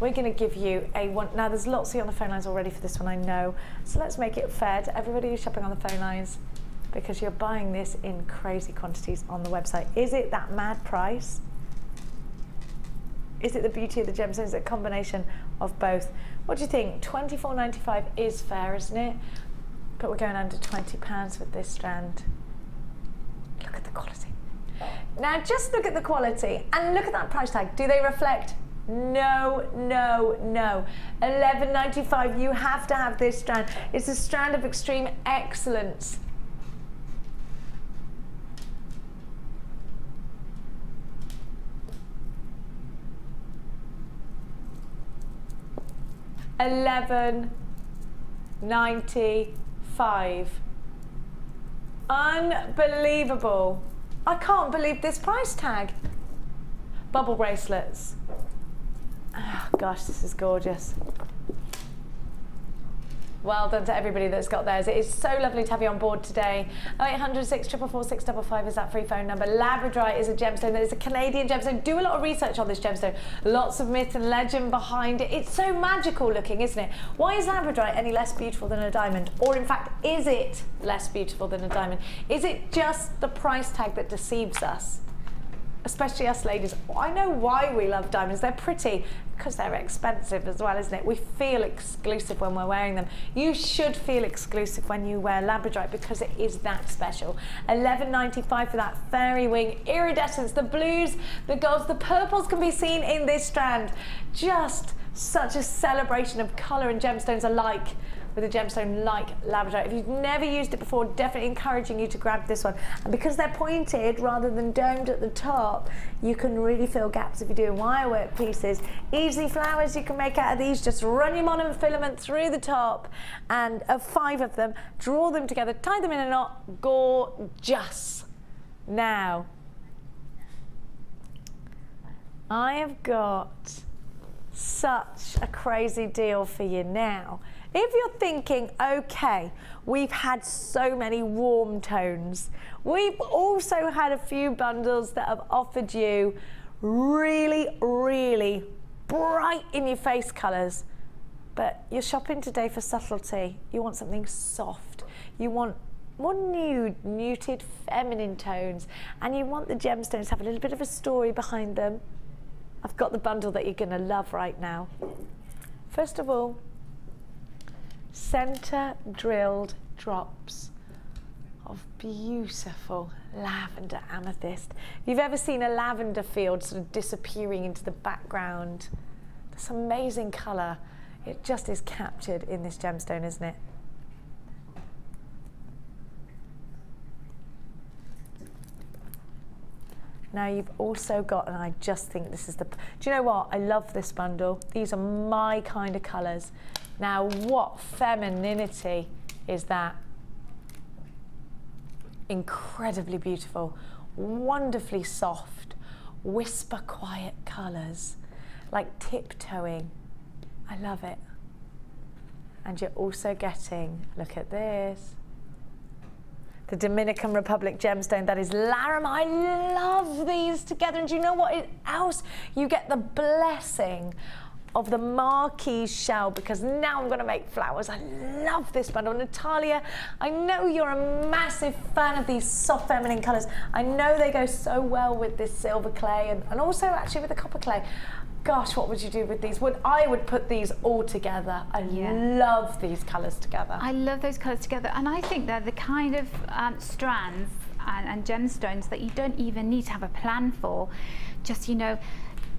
S2: We're going to give you a one. Now, there's lots of you on the phone lines already for this one, I know. So let's make it fair to everybody who's shopping on the phone lines because you're buying this in crazy quantities on the website. Is it that mad price? Is it the beauty of the gemstones? A combination of both? What do you think? Twenty-four ninety-five is fair, isn't it? But we're going under twenty pounds with this strand. Look at the quality. Now just look at the quality and look at that price tag. Do they reflect? No, no, no. Eleven ninety-five. You have to have this strand. It's a strand of extreme excellence. Eleven ninety-five. Unbelievable. I can't believe this price tag. Bubble bracelets. Oh, gosh, this is gorgeous. Well done to everybody that's got theirs. It is so lovely to have you on board today. 0800 644 is that free phone number. Labradorite is a gemstone that is a Canadian gemstone. Do a lot of research on this gemstone. Lots of myth and legend behind it. It's so magical looking, isn't it? Why is Labradorite any less beautiful than a diamond? Or in fact, is it less beautiful than a diamond? Is it just the price tag that deceives us? Especially us ladies, I know why we love diamonds. They're pretty because they're expensive as well, isn't it? We feel exclusive when we're wearing them. You should feel exclusive when you wear Labradorite because it is that special. 11.95 for that fairy wing iridescence. The blues, the golds, the purples can be seen in this strand. Just such a celebration of colour and gemstones alike with a gemstone like Labradorite. If you've never used it before, definitely encouraging you to grab this one. And because they're pointed rather than domed at the top, you can really fill gaps if you're doing wirework pieces. Easy flowers you can make out of these. Just run your mono filament through the top and of five of them, draw them together, tie them in a knot. Gorgeous. Now, I have got such a crazy deal for you now. If you're thinking, okay, we've had so many warm tones, we've also had a few bundles that have offered you really, really bright in your face colours, but you're shopping today for subtlety. You want something soft. You want more nude, muted, feminine tones, and you want the gemstones to have a little bit of a story behind them. I've got the bundle that you're going to love right now. First of all, center drilled drops of beautiful lavender amethyst. If you've ever seen a lavender field sort of disappearing into the background, this amazing colour, it just is captured in this gemstone, isn't it? Now you've also got, and I just think this is the, do you know what? I love this bundle. These are my kind of colours. Now what femininity is that? Incredibly beautiful, wonderfully soft, whisper quiet colours, like tiptoeing. I love it. And you're also getting, look at this, the Dominican Republic gemstone. That is Larimar. I love these together. And do you know what else? You get the blessing of the marquee shell because now I'm going to make flowers. I love this bundle. Natalia, I know you're a massive fan of these soft feminine colours. I know they go so well with this silver clay and, and also actually with the copper clay gosh, what would you do with these? Would I would put these all together. I yeah. love these colours together.
S3: I love those colours together, and I think they're the kind of um, strands and, and gemstones that you don't even need to have a plan for. Just you know,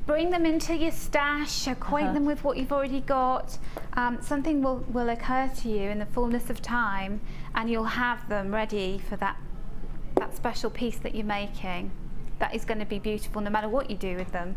S3: bring them into your stash, acquaint uh -huh. them with what you've already got. Um, something will, will occur to you in the fullness of time and you'll have them ready for that, that special piece that you're making. That is going to be beautiful no matter what you do with them.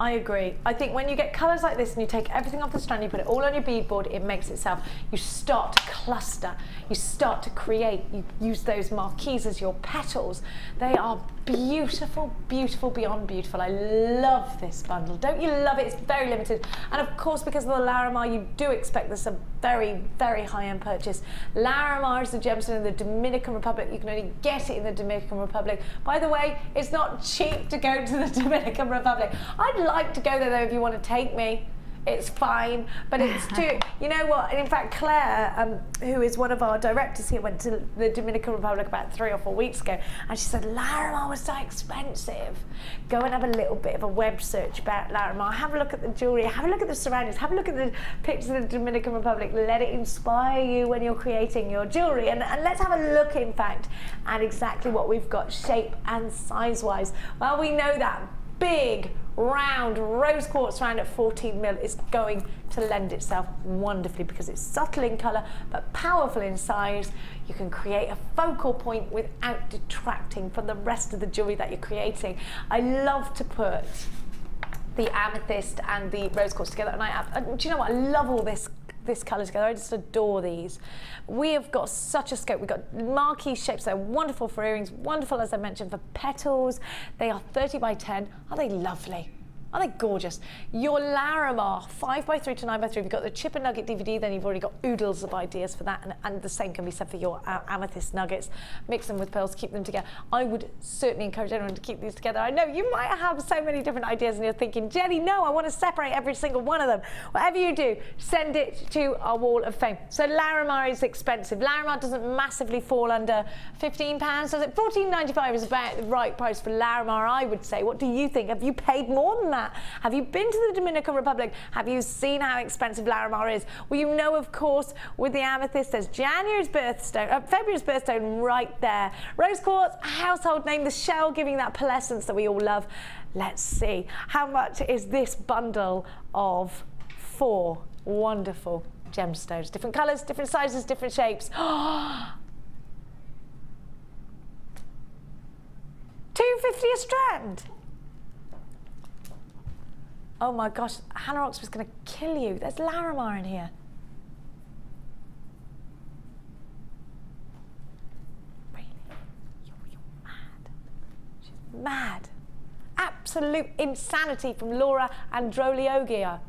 S2: I agree. I think when you get colours like this and you take everything off the strand, you put it all on your beadboard, it makes itself. You start to cluster, you start to create, you use those marquees as your petals. They are beautiful, beautiful, beyond beautiful. I love this bundle. Don't you love it? It's very limited. And of course, because of the Larimar, you do expect this a very, very high-end purchase. Larimar is the gemstone in the Dominican Republic. You can only get it in the Dominican Republic. By the way, it's not cheap to go to the Dominican Republic. I'd like to go there though if you want to take me it's fine, but it's too, you know what? And in fact, Claire, um, who is one of our directors here, went to the Dominican Republic about three or four weeks ago, and she said, Larimar was so expensive. Go and have a little bit of a web search about Larimar. Have a look at the jewellery, have a look at the surroundings, have a look at the pictures of the Dominican Republic. Let it inspire you when you're creating your jewellery. And, and let's have a look, in fact, at exactly what we've got shape and size-wise. Well, we know that big round rose quartz round at 14 mil is going to lend itself wonderfully because it's subtle in colour but powerful in size. You can create a focal point without detracting from the rest of the jewellery that you're creating. I love to put the amethyst and the rose quartz together. And I, do you know what? I love all this this colour together. I just adore these. We have got such a scope. We've got marquee shapes. They're wonderful for earrings, wonderful, as I mentioned, for petals. They are 30 by 10. Are they lovely? Aren't they gorgeous? Your Larimar 5x3 to 9x3, If you've got the Chip and Nugget DVD, then you've already got oodles of ideas for that, and, and the same can be said for your uh, amethyst nuggets. Mix them with pearls, keep them together. I would certainly encourage everyone to keep these together. I know you might have so many different ideas and you're thinking, Jenny, no, I want to separate every single one of them. Whatever you do, send it to our wall of fame. So Larimar is expensive. Larimar doesn't massively fall under 15 pounds, does it? 14.95 is about the right price for Larimar, I would say. What do you think? Have you paid more than that? That? Have you been to the Dominican Republic? Have you seen how expensive Larimar is? Well, you know, of course, with the amethyst, there's January's birthstone, uh, February's birthstone right there. Rose quartz, household name, the shell giving that pearlescence that we all love. Let's see. How much is this bundle of four wonderful gemstones? Different colours, different sizes, different shapes. Two fifty a strand. Oh my gosh, Hannah Oxford's going to kill you. There's Larimar in here. Really? You're, you're mad. She's mad. Absolute insanity from Laura Androliogia.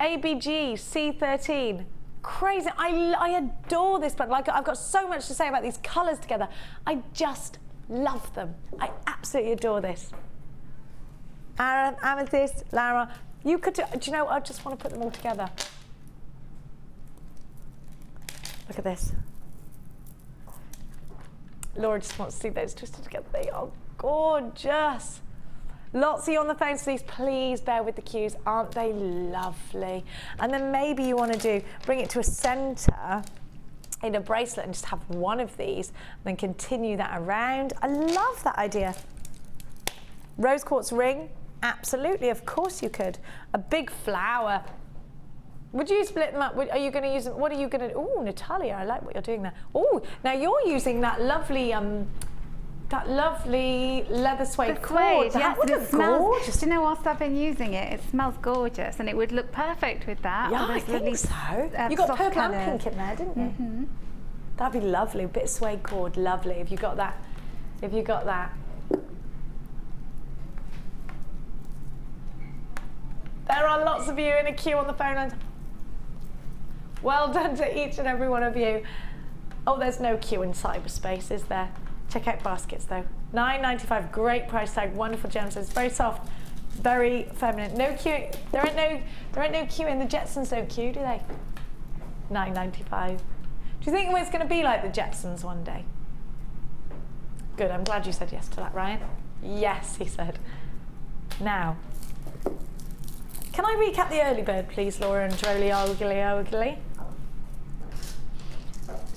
S2: ABG C13. Crazy. I, I adore this but Like, I've got so much to say about these colours together. I just love them. I absolutely adore this. Aaron, Amethyst, Lara. You could do, do you know, I just want to put them all together. Look at this. Laura just wants to see those twisted together. They are gorgeous. Lots of you on the phone, so please, please bear with the cues. Aren't they lovely? And then maybe you want to do, bring it to a center in a bracelet and just have one of these, and then continue that around. I love that idea. Rose quartz ring, Absolutely, of course you could. A big flower. Would you split them up? Are you going to use them? What are you going to? Oh, Natalia, I like what you're doing there. Oh, now you're using that lovely, um, that lovely leather suede
S3: the
S2: cord.
S3: Suede, yes, it smells. Gorgeous. Do you know whilst I've been using it, it smells gorgeous, and it would look perfect with that.
S2: Yeah, I think really, so. Uh, you got purple colours. and pink in there, didn't you? Mm -hmm. That'd be lovely. A bit of suede cord, lovely. If you got that, if you got that. There are lots of you in a queue on the phone. And well done to each and every one of you. Oh, there's no queue in cyberspace, is there? Check out baskets though. 9.95, great price tag, wonderful gems. It's very soft, very feminine. No queue. There ain't no. There ain't no queue in the Jetsons. Don't queue, do they? 9.95. Do you think it's going to be like the Jetsons one day? Good. I'm glad you said yes to that, Ryan. Yes, he said. Now, can I recap the early bird, please, Laura and Jolie Ogly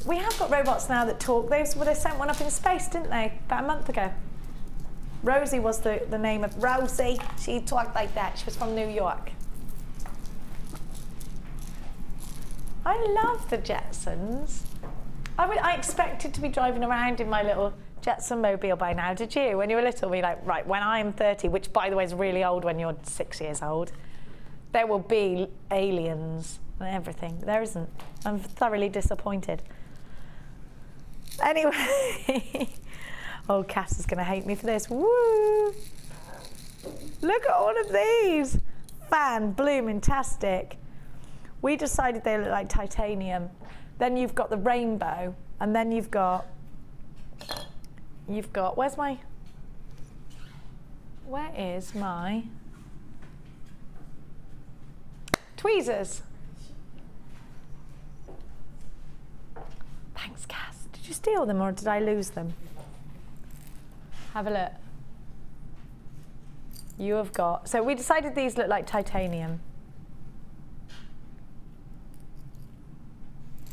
S2: We have got robots now that talk. They, well, they sent one up in space, didn't they? About a month ago. Rosie was the, the name of Rosie. She talked like that. She was from New York. I love the Jetsons. I, I expected to be driving around in my little Jetson mobile by now. Did you? When you were little, be like, right, when I'm 30, which by the way is really old when you're six years old, there will be aliens and everything. There isn't. I'm thoroughly disappointed. Anyway, oh, Cass is going to hate me for this. Woo! Look at all of these. Fan, blooming tastic. We decided they look like titanium. Then you've got the rainbow, and then you've got, you've got, where's my, where is my, tweezers. Thanks, Cass. Did you steal them or did I lose them? Have a look. You have got, so we decided these look like titanium.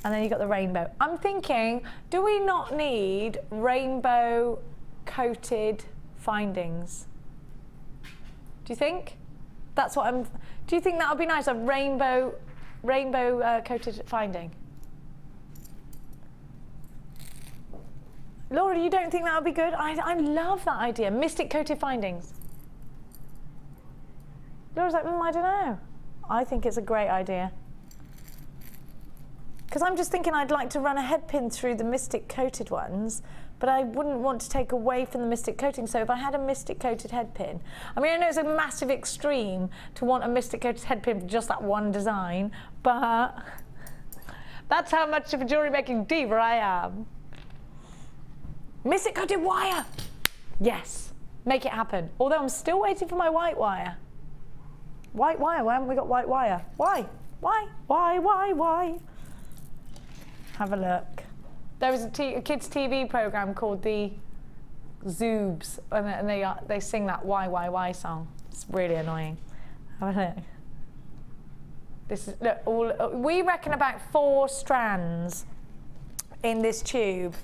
S2: And then you got the rainbow. I'm thinking, do we not need rainbow coated findings? Do you think? That's what I'm, do you think that would be nice? A rainbow, rainbow uh, coated finding? Laura, you don't think that would be good? I, I love that idea. Mystic coated findings. Laura's like, mm, I don't know. I think it's a great idea. Because I'm just thinking I'd like to run a head pin through the Mystic coated ones, but I wouldn't want to take away from the Mystic coating. So if I had a Mystic coated head pin, I mean, I know it's a massive extreme to want a Mystic coated head pin for just that one design, but that's how much of a jewelry making diva I am. Mystic coated wire! Yes, make it happen. Although I'm still waiting for my white wire. White wire, why haven't we got white wire? Why? Why? Why? Why? Why? Have a look. There was a, t- a kids' TV program called the Zoobs, and, they- and they uh, they sing that "Why Why Why" song. It's really annoying. This is look. All we reckon about four strands in this tube.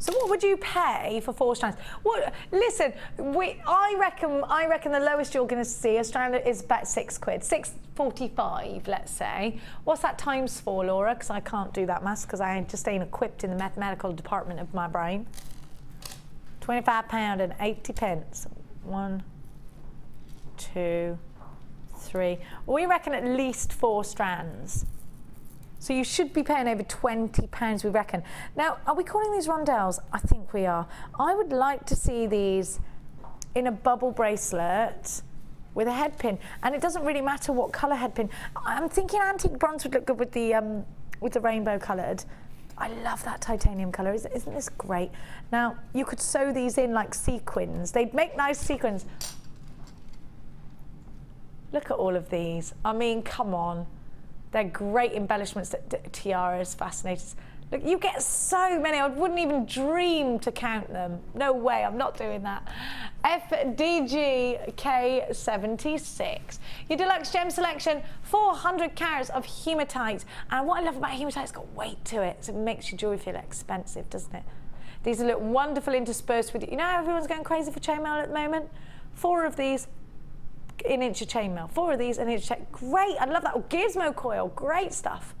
S2: So what would you pay for four strands? What? Listen, we. I reckon. I reckon the lowest you're going to see a strand is about six quid, six forty-five, let's say. What's that times four, Laura? Because I can't do that maths because I just ain't equipped in the mathematical department of my brain. Twenty-five pound and eighty pence. One, two, three. We reckon at least four strands. So you should be paying over £20, we reckon. Now, are we calling these rondelles? I think we are. I would like to see these in a bubble bracelet with a head pin. And it doesn't really matter what colour head pin. I'm thinking antique bronze would look good with the, um, with the rainbow coloured. I love that titanium colour. Isn't this great? Now, you could sew these in like sequins. They'd make nice sequins. Look at all of these. I mean, come on. They're great embellishments, tiaras, fascinators. Look, you get so many. I wouldn't even dream to count them. No way, I'm not doing that. FDGK76. Your deluxe gem selection, 400 carats of hematite. And what I love about hematite, it's got weight to it, so it makes your jewelry feel expensive, doesn't it? These look wonderful interspersed with, you know, how everyone's going crazy for chainmail at the moment. Four of these, an inch of chainmail. Four of these, an inch of. Great, I love that. Oh, gizmo coil, great stuff.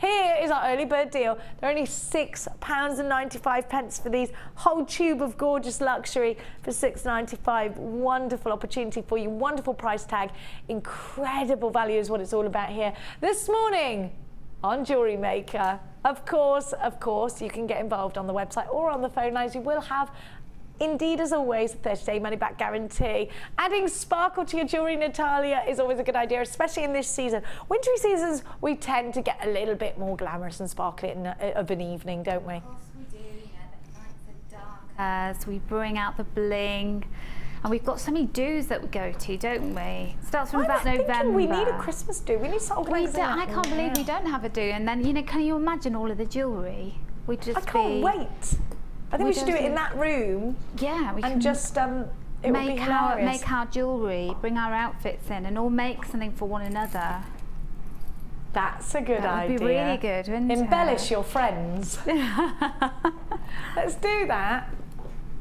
S2: Here is our early bird deal. They're only six pounds and ninety-five pence for these whole tube of gorgeous luxury for £6.95. Wonderful opportunity for you, wonderful price tag, incredible value is what it's all about here. This morning on Jewellery Maker, of course, of course, you can get involved on the website or on the phone lines. You will have Indeed, as always, a 30 day money back guarantee. Adding sparkle to your jewellery, Natalia, is always a good idea, especially in this season. Wintry seasons, we tend to get a little bit more glamorous and sparkly in, uh, of an evening, don't we?
S3: Of course we do, you know, the nights are dark. As we bring out the bling. And we've got so many do's that we go to, don't we? Starts from
S2: I'm
S3: about November.
S2: we need a Christmas do. We need to start
S3: We don't,
S2: that
S3: I can't believe we don't have a do. And then, you know, can you imagine all of the jewellery? We just
S2: I can't
S3: be,
S2: wait. I think we,
S3: We
S2: should do it in that room
S3: Yeah, we can
S2: and just um, it would be
S3: make our make our jewellery, bring our outfits in, and all make something for one another.
S2: That's a good
S3: That would
S2: idea.
S3: be really good, wouldn't
S2: Embellish
S3: it?
S2: your friends. Let's do that.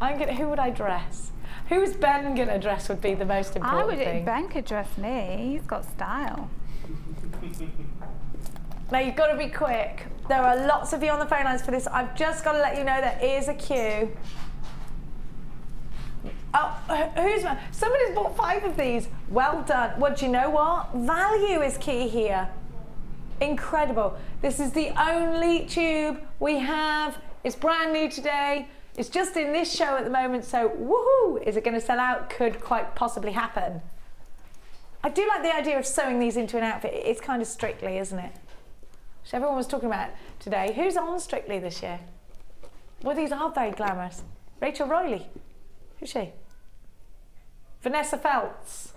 S2: I'm gonna. Who would I dress? Who's Ben gonna dress? Would be the most important
S3: I would.
S2: thing.
S3: Ben could dress me. He's got style.
S2: Now you've got to be quick. There are lots of you on the phone lines for this. I've just got to let you know there is a queue. Oh, wh- who's somebody's bought five of these? Well done. Well, do you know what? Value is key here. Incredible. This is the only tube we have. It's brand new today. It's just in this show at the moment. So, woohoo! Is it going to sell out? Could quite possibly happen. I do like the idea of sewing these into an outfit. It's kind of strictly, isn't it? Which everyone was talking about today. Who's on Strictly this year? Well, these are very glamorous. Rachel Riley. Who's she? Vanessa Feltz.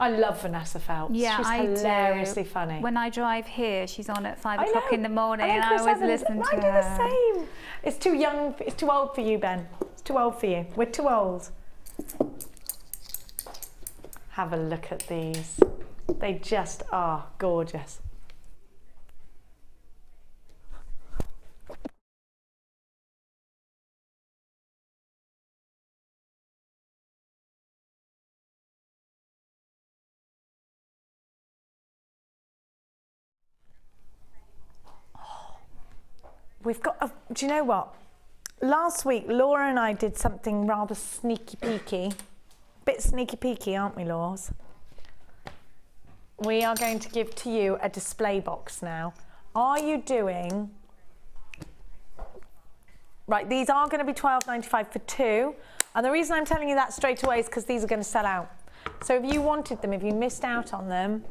S2: I love Vanessa Feltz.
S3: Yeah,
S2: She's
S3: I do.
S2: hilariously funny.
S3: When I drive here, she's on at five
S2: I
S3: o'clock in the morning,
S2: know
S3: and I always listen to
S2: I do
S3: her.
S2: the same. It's too young. It's too old for you, Ben. It's too old for you. We're too old. Have a look at these. They just are gorgeous. We've got. A, do you know what? Last week, Laura and I did something rather sneaky peeky. bit sneaky peeky, aren't we, Laws? We are going to give to you a display box now. Are you doing Right, these are going to be $12.95 for two. And the reason I'm telling you that straight away is because these are going to sell out. So if you wanted them, if you missed out on them,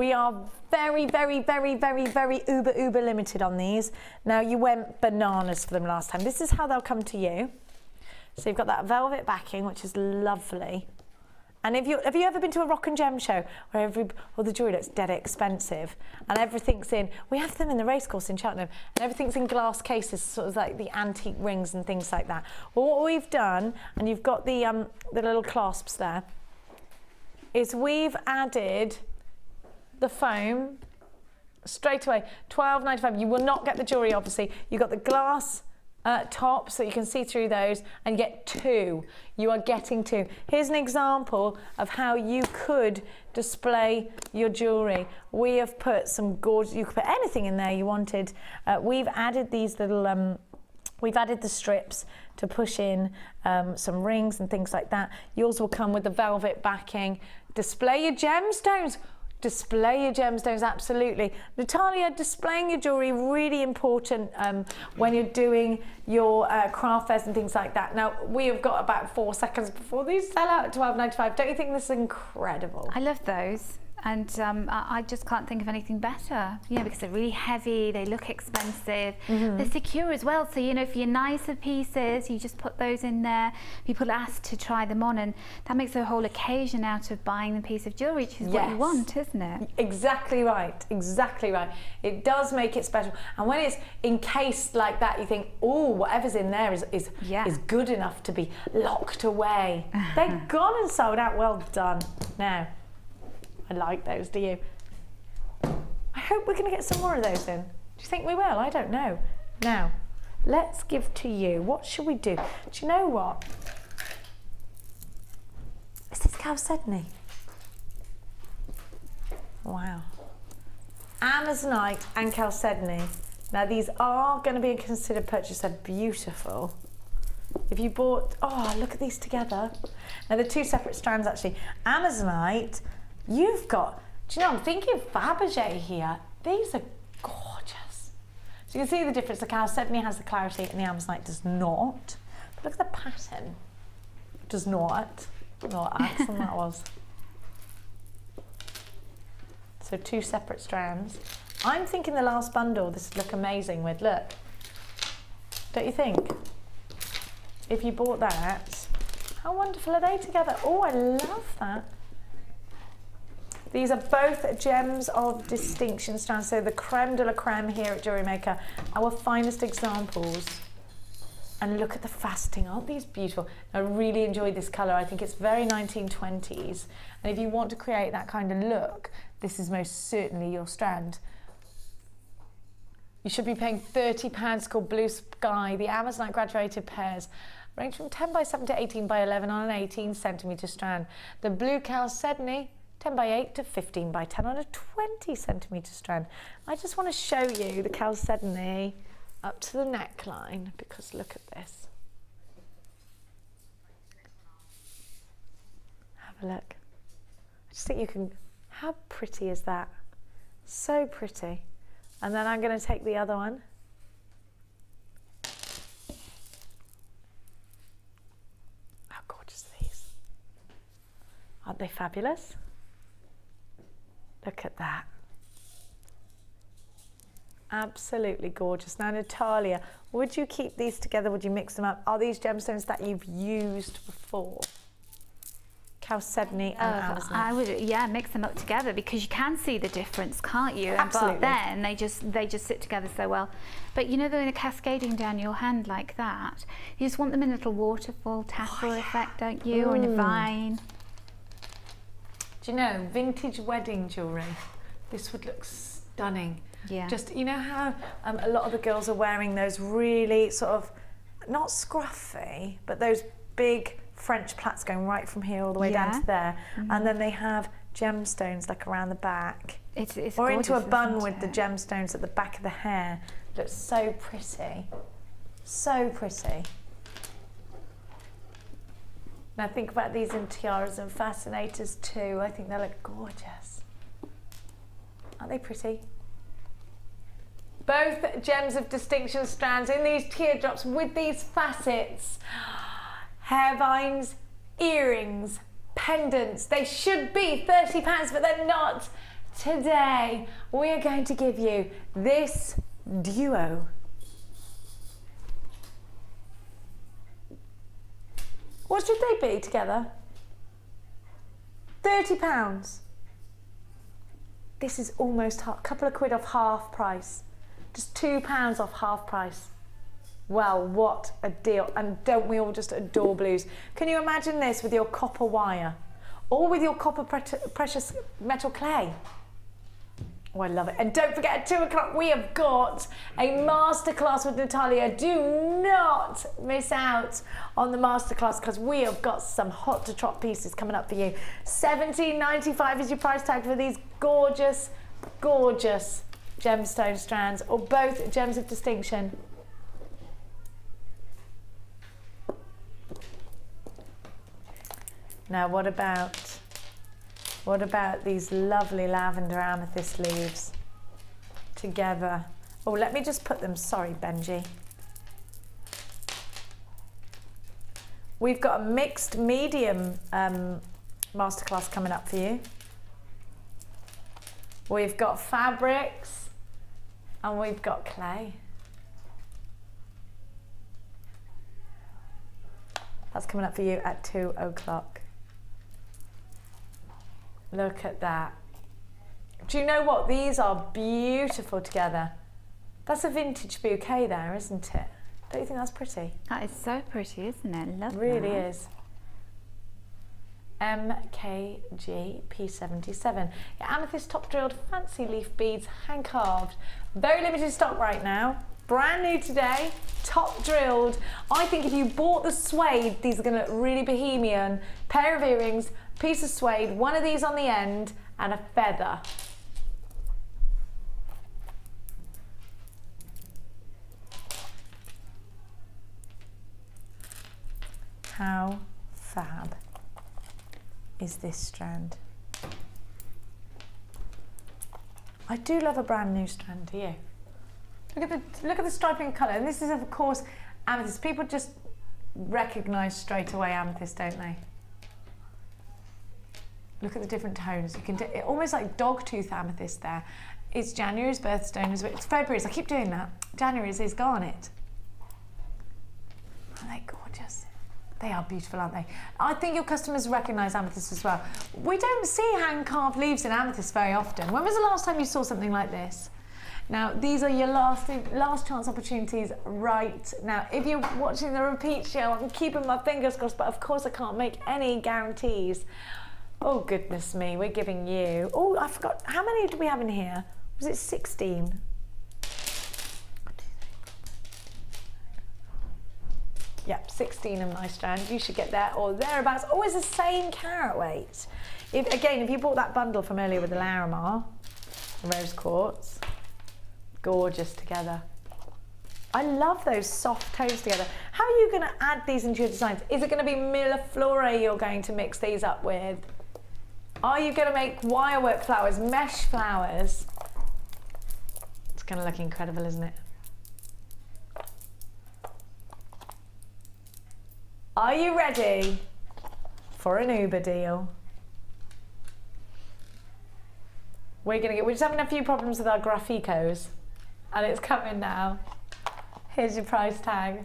S2: we are very, very, very, very, very uber, uber limited on these. Now, you went bananas for them last time. This is how they'll come to you. So you've got that velvet backing, which is lovely. And if you have you ever been to a rock and gem show where every all the jewellery looks dead expensive and everything's in we have them in the racecourse in Cheltenham and everything's in glass cases, sort of like the antique rings and things like that. Well, what we've done, and you've got the um, the little clasps there, is we've added the foam straight away. Twelve ninety five. You will not get the jewellery, obviously. You've got the glass uh, top so you can see through those and get two. You are getting two. Here's an example of how you could display your jewellery. We have put some gorgeous, you could put anything in there you wanted. Uh, we've added these little, um, we've added the strips to push in um, some rings and things like that. Yours will come with the velvet backing. Display your gemstones. Display your gemstones, absolutely. Natalia, displaying your jewellery, really important um, when you're doing your uh, craft fairs and things like that. Now, we have got about four seconds before these sell out at twelve ninety five. Don't you think this is incredible?
S3: I love those. And um, I, I just can't think of anything better, you know, because they're really heavy, they look expensive,
S2: Mm-hmm.
S3: they're secure as well. So, you know, for your nicer pieces, you just put those in there. People ask to try them on, and that makes the whole occasion out of buying the piece of jewellery, which is what you want, isn't it?
S2: Exactly right, exactly right. It does make it special. And when it's encased like that, you think, oh, whatever's in there is, is,
S3: Yeah.
S2: is good enough to be locked away. They're gone and sold out. Well done. Now, I like those, do you? I hope we're going to get some more of those in. Do you think we will? I don't know. Now, let's give to you. What should we do? Do you know what? Is this Chalcedony? Wow. Amazonite and Chalcedony. Now these are going to be a considered purchase. They're beautiful. If you bought, oh, look at these together. Now they're two separate strands actually. Amazonite, you've got, do you know, I'm thinking Fabergé here. These are gorgeous. So you can see the difference. The Chalcedony has the clarity and the Amazonite does not. But look at the pattern. Does not. Don't accent that was. So two separate strands. I'm thinking the last bundle this would look amazing with, look. Don't you think? If you bought that, how wonderful are they together? Oh, I love that. These are both gems of distinction strands. So the creme de la creme here at Jewellery Maker, our finest examples. And look at the faceting, aren't these beautiful? I really enjoyed this colour. I think it's very 1920s. And if you want to create that kind of look, this is most certainly your strand. You should be paying £30 It's called Blue Sky, the Amazonite graduated pairs. Range from 10 by 7 to 18 by 11 on an 18 centimetre strand. The Blue Chalcedony, 10 by 8 to 15 by 10 on a 20 centimetre strand. I just want to show you the Chalcedony up to the neckline because look at this. Have a look. I just think you can, how pretty is that? So pretty. And then I'm going to take the other one. How gorgeous are these? Aren't they fabulous? Look at that. Absolutely gorgeous. Now, Natalia, would you keep these together? Would you mix them up? Are these gemstones that you've used before? Chalcedony and
S3: Uh, I would, yeah, mix them up together because you can see the difference, can't you? And-
S2: Absolutely.
S3: But then they just they just sit together so well. But you know, they're in a cascading down your hand like that. You just want them in a little waterfall tassel effect, don't you, or in a vine?
S2: Do you know, vintage wedding jewellery, this would look stunning.
S3: Yeah.
S2: Just, you know how um, a lot of the girls are wearing those really sort of, not scruffy, but those big French plaits going right from here all the way down to there. And then they have gemstones like around the back.
S3: It's, it's
S2: or into a bun with the gemstones at the back of the hair. Looks so pretty. So pretty. Now think about these in tiaras and fascinators too. I think they look gorgeous. Aren't they pretty? Both gems of distinction strands in these teardrops with these facets. Hair vines, earrings, pendants. They should be £30, but they're not. Today, we are going to give you this duo. What should they be together? £30. This is almost a couple of quid off half price. Just £2 off half price. Well, what a deal. And don't we all just adore blues? Can you imagine this with your copper wire or with your copper pre precious metal clay? Oh, I love it. And don't forget, at two o'clock, we have got a masterclass with Natalia. Do not miss out on the masterclass because we have got some hot to trot pieces coming up for you. Seventeen ninety five is your price tag for these gorgeous, gorgeous gemstone strands or both gems of distinction. Now, what about what about these lovely lavender amethyst leaves together? Oh, let me just put them. Sorry, Benji. We've got a mixed medium um, masterclass coming up for you. We've got fabrics and we've got clay. That's coming up for you at two o'clock. Look at that. Do you know what? These are beautiful together. That's a vintage bouquet there, isn't it? Don't you think that's pretty?
S3: That is so pretty, isn't it? Love
S2: really
S3: that.
S2: is. MKG P77. Your amethyst top drilled fancy leaf beads, hand carved. Very limited stock right now. Brand new today, top drilled. I think if you bought the suede, these are going to look really bohemian. Pair of earrings, piece of suede, one of these on the end, and a feather. How fab is this strand? I do love a brand new strand, do you? Look at the look at the striping colour, and this is of course amethyst. People just recognise straight away amethyst, don't they? Look at the different tones. You can it, almost like dog tooth amethyst there. It's January's birthstone, it's February's. I keep doing that. January's is garnet. Aren't they gorgeous? They are beautiful, aren't they? I think your customers recognise amethyst as well. We don't see hand carved leaves in amethyst very often. When was the last time you saw something like this? Now, these are your last last chance opportunities right now. If you're watching the repeat show, I'm keeping my fingers crossed, but of course I can't make any guarantees. Oh, goodness me, we're giving you. Oh, I forgot. How many do we have in here? Was it 16? Yep, 16 of my strand. You should get there or thereabouts. Oh, Always the same carat weight. If, again, if you bought that bundle from earlier with the Larimar, rose quartz, gorgeous together. I love those soft tones together. How are you going to add these into your designs? Is it going to be Millefiori you're going to mix these up with? Are you going to make wirework flowers, mesh flowers? It's going to look incredible, isn't it? Are you ready for an Uber deal? We're gonna get, we're just having a few problems with our Graphicos and it's coming now. Here's your price tag.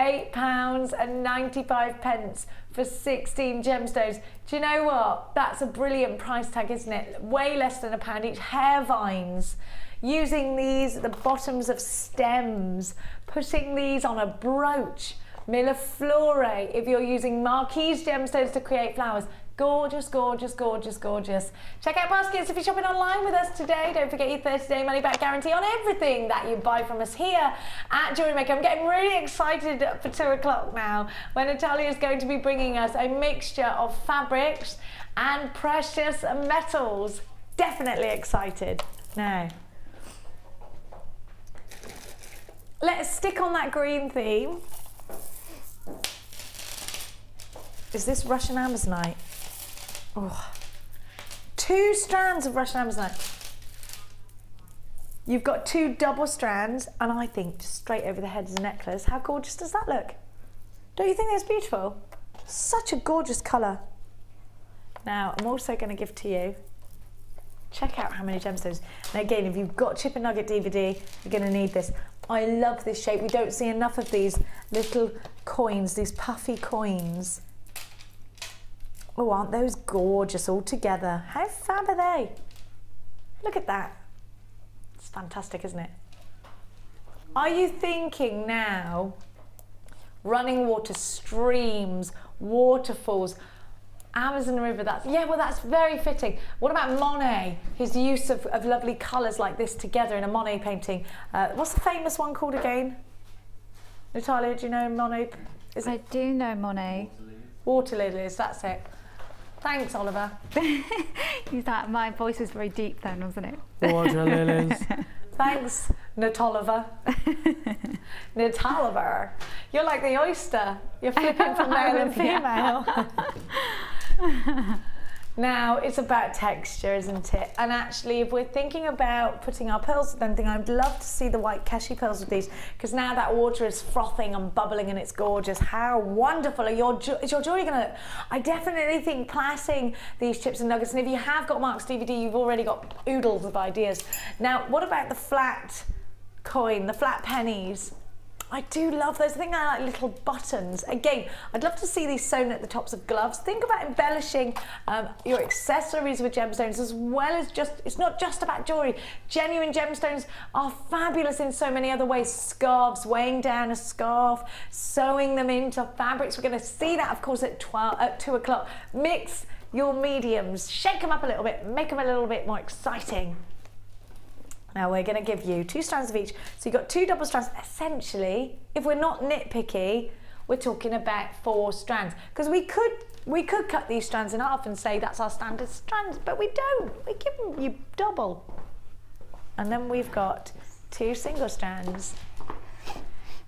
S2: Eight pounds and 95 pence for 16 gemstones. Do you know what? That's a brilliant price tag, isn't it? Way less than a pound each. Hair vines. Using these, the bottoms of stems, putting these on a brooch. Millefiori, if you're using Marquise gemstones to create flowers. Gorgeous, gorgeous, gorgeous, gorgeous. Check out baskets if you're shopping online with us today. Don't forget your 30 day money back guarantee on everything that you buy from us here at Jewellery Maker. I'm getting really excited for two o'clock now when Natalia is going to be bringing us a mixture of fabrics and precious metals. Definitely excited. Now, let's stick on that green theme. is this Russian Amazonite. Oh, two strands of Russian Amazonite. You've got two double strands, and I think just straight over the head as a necklace. How gorgeous does that look? Don't you think that's beautiful? Such a gorgeous colour. Now, I'm also going to give to you. Check out how many gemstones. Now, again, if you've got Chip and Nugget DVD, you're going to need this. I love this shape. We don't see enough of these little coins, these puffy coins. Oh, aren't those gorgeous all together? How fab are they? Look at that. It's fantastic, isn't it? Are you thinking now running water, streams, waterfalls, Amazon River, that's, yeah, well, that's very fitting. What about Monet? His use of, of lovely colours like this together in a Monet painting. Uh, what's the famous one called again? Natalia, do you know Monet? Is
S3: I
S2: it
S3: do know Monet.
S2: Water Lilies? That's it. Thanks, Oliver.
S3: Is that my voice was very deep then, wasn't it?
S2: Water Lilies. Thanks, Natoliver. Natoliver. You're like the oyster. You're flipping from male and female. Now, it's about texture, isn't it? And actually, if we're thinking about putting our pearls with anything, I'd love to see the white Keshi pearls with these because now that water is frothing and bubbling and it's gorgeous. How wonderful are your, is your jewelry going to look? I definitely think plating these chips and nuggets, and if you have got Mark's DVD, you've already got oodles of ideas. Now, what about the flat coin, the flat pennies? I do love those. I think I like little buttons. Again, I'd love to see these sewn at the tops of gloves. Think about embellishing um, your accessories with gemstones as well as just, it's not just about jewelry. Genuine gemstones are fabulous in so many other ways. Scarves, weighing down a scarf, sewing them into fabrics. We're going to see that, of course, at, 12, at 2 o'clock. Mix your mediums, shake them up a little bit, make them a little bit more exciting. Now we're to give you two strands of each. So you've got two double strands. Essentially, if we're not nitpicky, we're talking about four strands. Because we could we could cut these strands in half and say that's our standard strands, but we don't. We give you double. And then we've got two single strands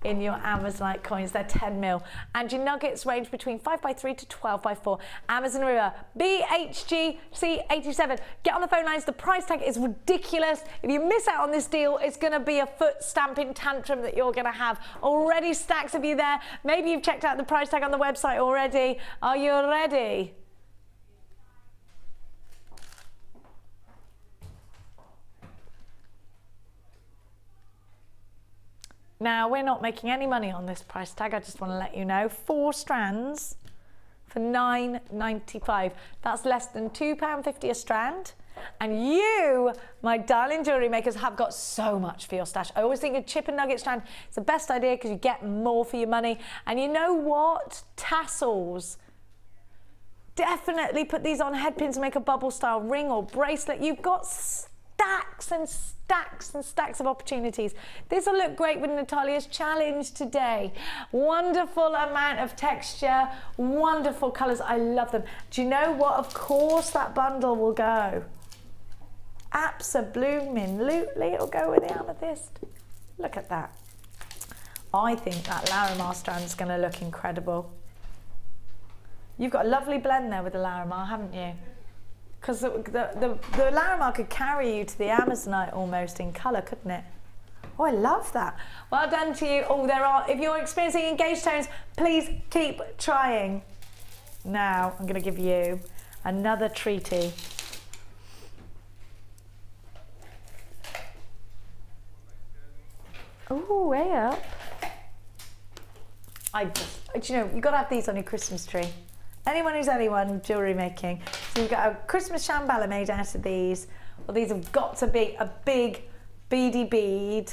S2: in your Amazonite coins. They're 10 mil. And your nuggets range between 5 by 3 to 12 by 4. Amazon River, BHGC87. Get on the phone lines. The price tag is ridiculous. If you miss out on this deal, it's going to be a foot stamping tantrum that you're going to have. Already stacks of you there. Maybe you've checked out the price tag on the website already. Are you ready? Now, we're not making any money on this price tag. I just want to let you know. Four strands for $9.95. That's less than £2.50 a strand. And you, my darling jewellery makers, have got so much for your stash. I always think a chip and nugget strand is the best idea because you get more for your money. And you know what? Tassels. Definitely put these on headpins make a bubble style ring or bracelet. You've got stacks and stacks and stacks of opportunities. This will look great with Natalia's challenge today. Wonderful amount of texture, wonderful colours. I love them. Do you know what? Of course, that bundle will go. Absolutely, it'll go with the amethyst. Look at that. I think that Larimar strand is going to look incredible. You've got a lovely blend there with the Larimar, haven't you? Because the, the, the, Larimar could carry you to the Amazonite almost in colour, couldn't it? Oh, I love that. Well done to you. Oh, there are, if you're experiencing engaged tones, please keep trying. Now, I'm going to give you another treaty. Oh, way up. I just, you know, you've got to have these on your Christmas tree. Anyone who's anyone jewellery making. So you've got a Christmas shamballa made out of these. Well, these have got to be a big beady bead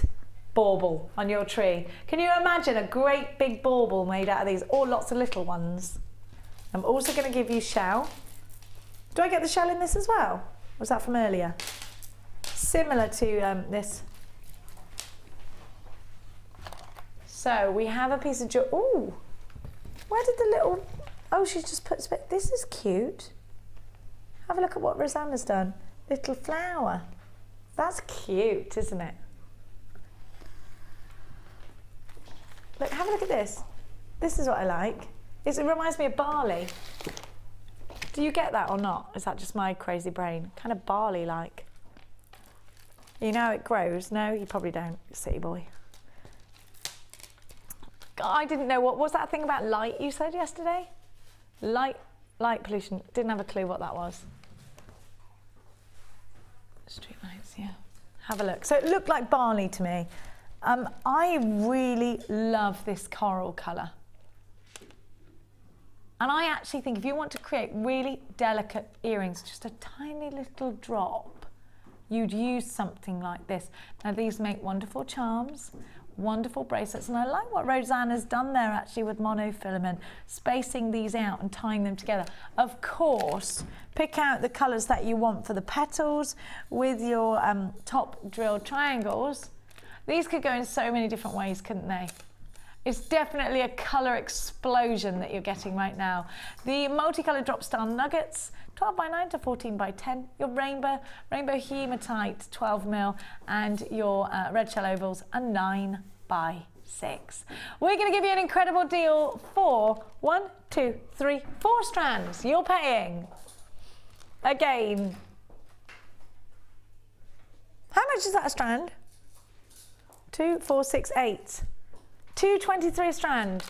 S2: bauble on your tree. Can you imagine a great big bauble made out of these or lots of little ones? I'm also going to give you shell. Do I get the shell in this as well? Was that from earlier? Similar to um, this. So we have a piece of jewelry. Ooh, where did the little Oh, she's just put, this is cute. Have a look at what Rosanna's done. Little flower. That's cute, isn't it? Look, have a look at this. This is what I like. It reminds me of barley. Do you get that or not? Is that just my crazy brain? Kind of barley like. You know it grows? No, you probably don't, city boy. I didn't know what was that thing about light you said yesterday? Light, light pollution. Didn't have a clue what that was. Street lights, yeah. Have a look. So it looked like barley to me. Um, I really love this coral colour. And I actually think if you want to create really delicate earrings, just a tiny little drop, you'd use something like this. Now these make wonderful charms, wonderful bracelets, and I like what Rosanne has done there actually with monofilament, spacing these out and tying them together. Of course, pick out the colours that you want for the petals with your um, top drilled triangles. These could go in so many different ways, couldn't they? It's definitely a colour explosion that you're getting right now. The multicolour drop star nuggets, 12 by 9 to 14 by 10. Your rainbow, rainbow hematite, 12 mil, and your uh, red shell ovals, a 9 by 6. We're going to give you an incredible deal for one, two, three, four strands. You're paying, again, how much is that a strand? Two, four, six, eight. 223 a strand.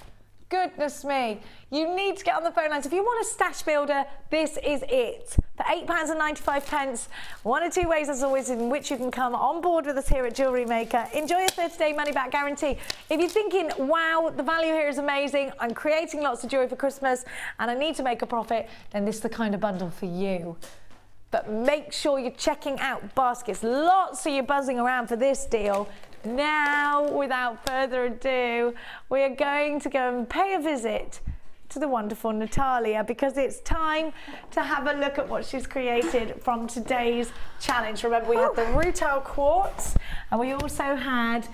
S2: Goodness me. You need to get on the phone lines. If you want a stash builder, this is it. For £8.95, pence, one or two ways, as always, in which you can come on board with us here at Jewellery Maker. Enjoy your 30 day money back guarantee. If you're thinking, wow, the value here is amazing, I'm creating lots of jewellery for Christmas and I need to make a profit, then this is the kind of bundle for you but make sure you're checking out baskets. Lots of you buzzing around for this deal. Now, without further ado, we are going to go and pay a visit to the wonderful Natalia because it's time to have a look at what she's created from today's challenge. Remember, we had the Rutile Quartz and we also had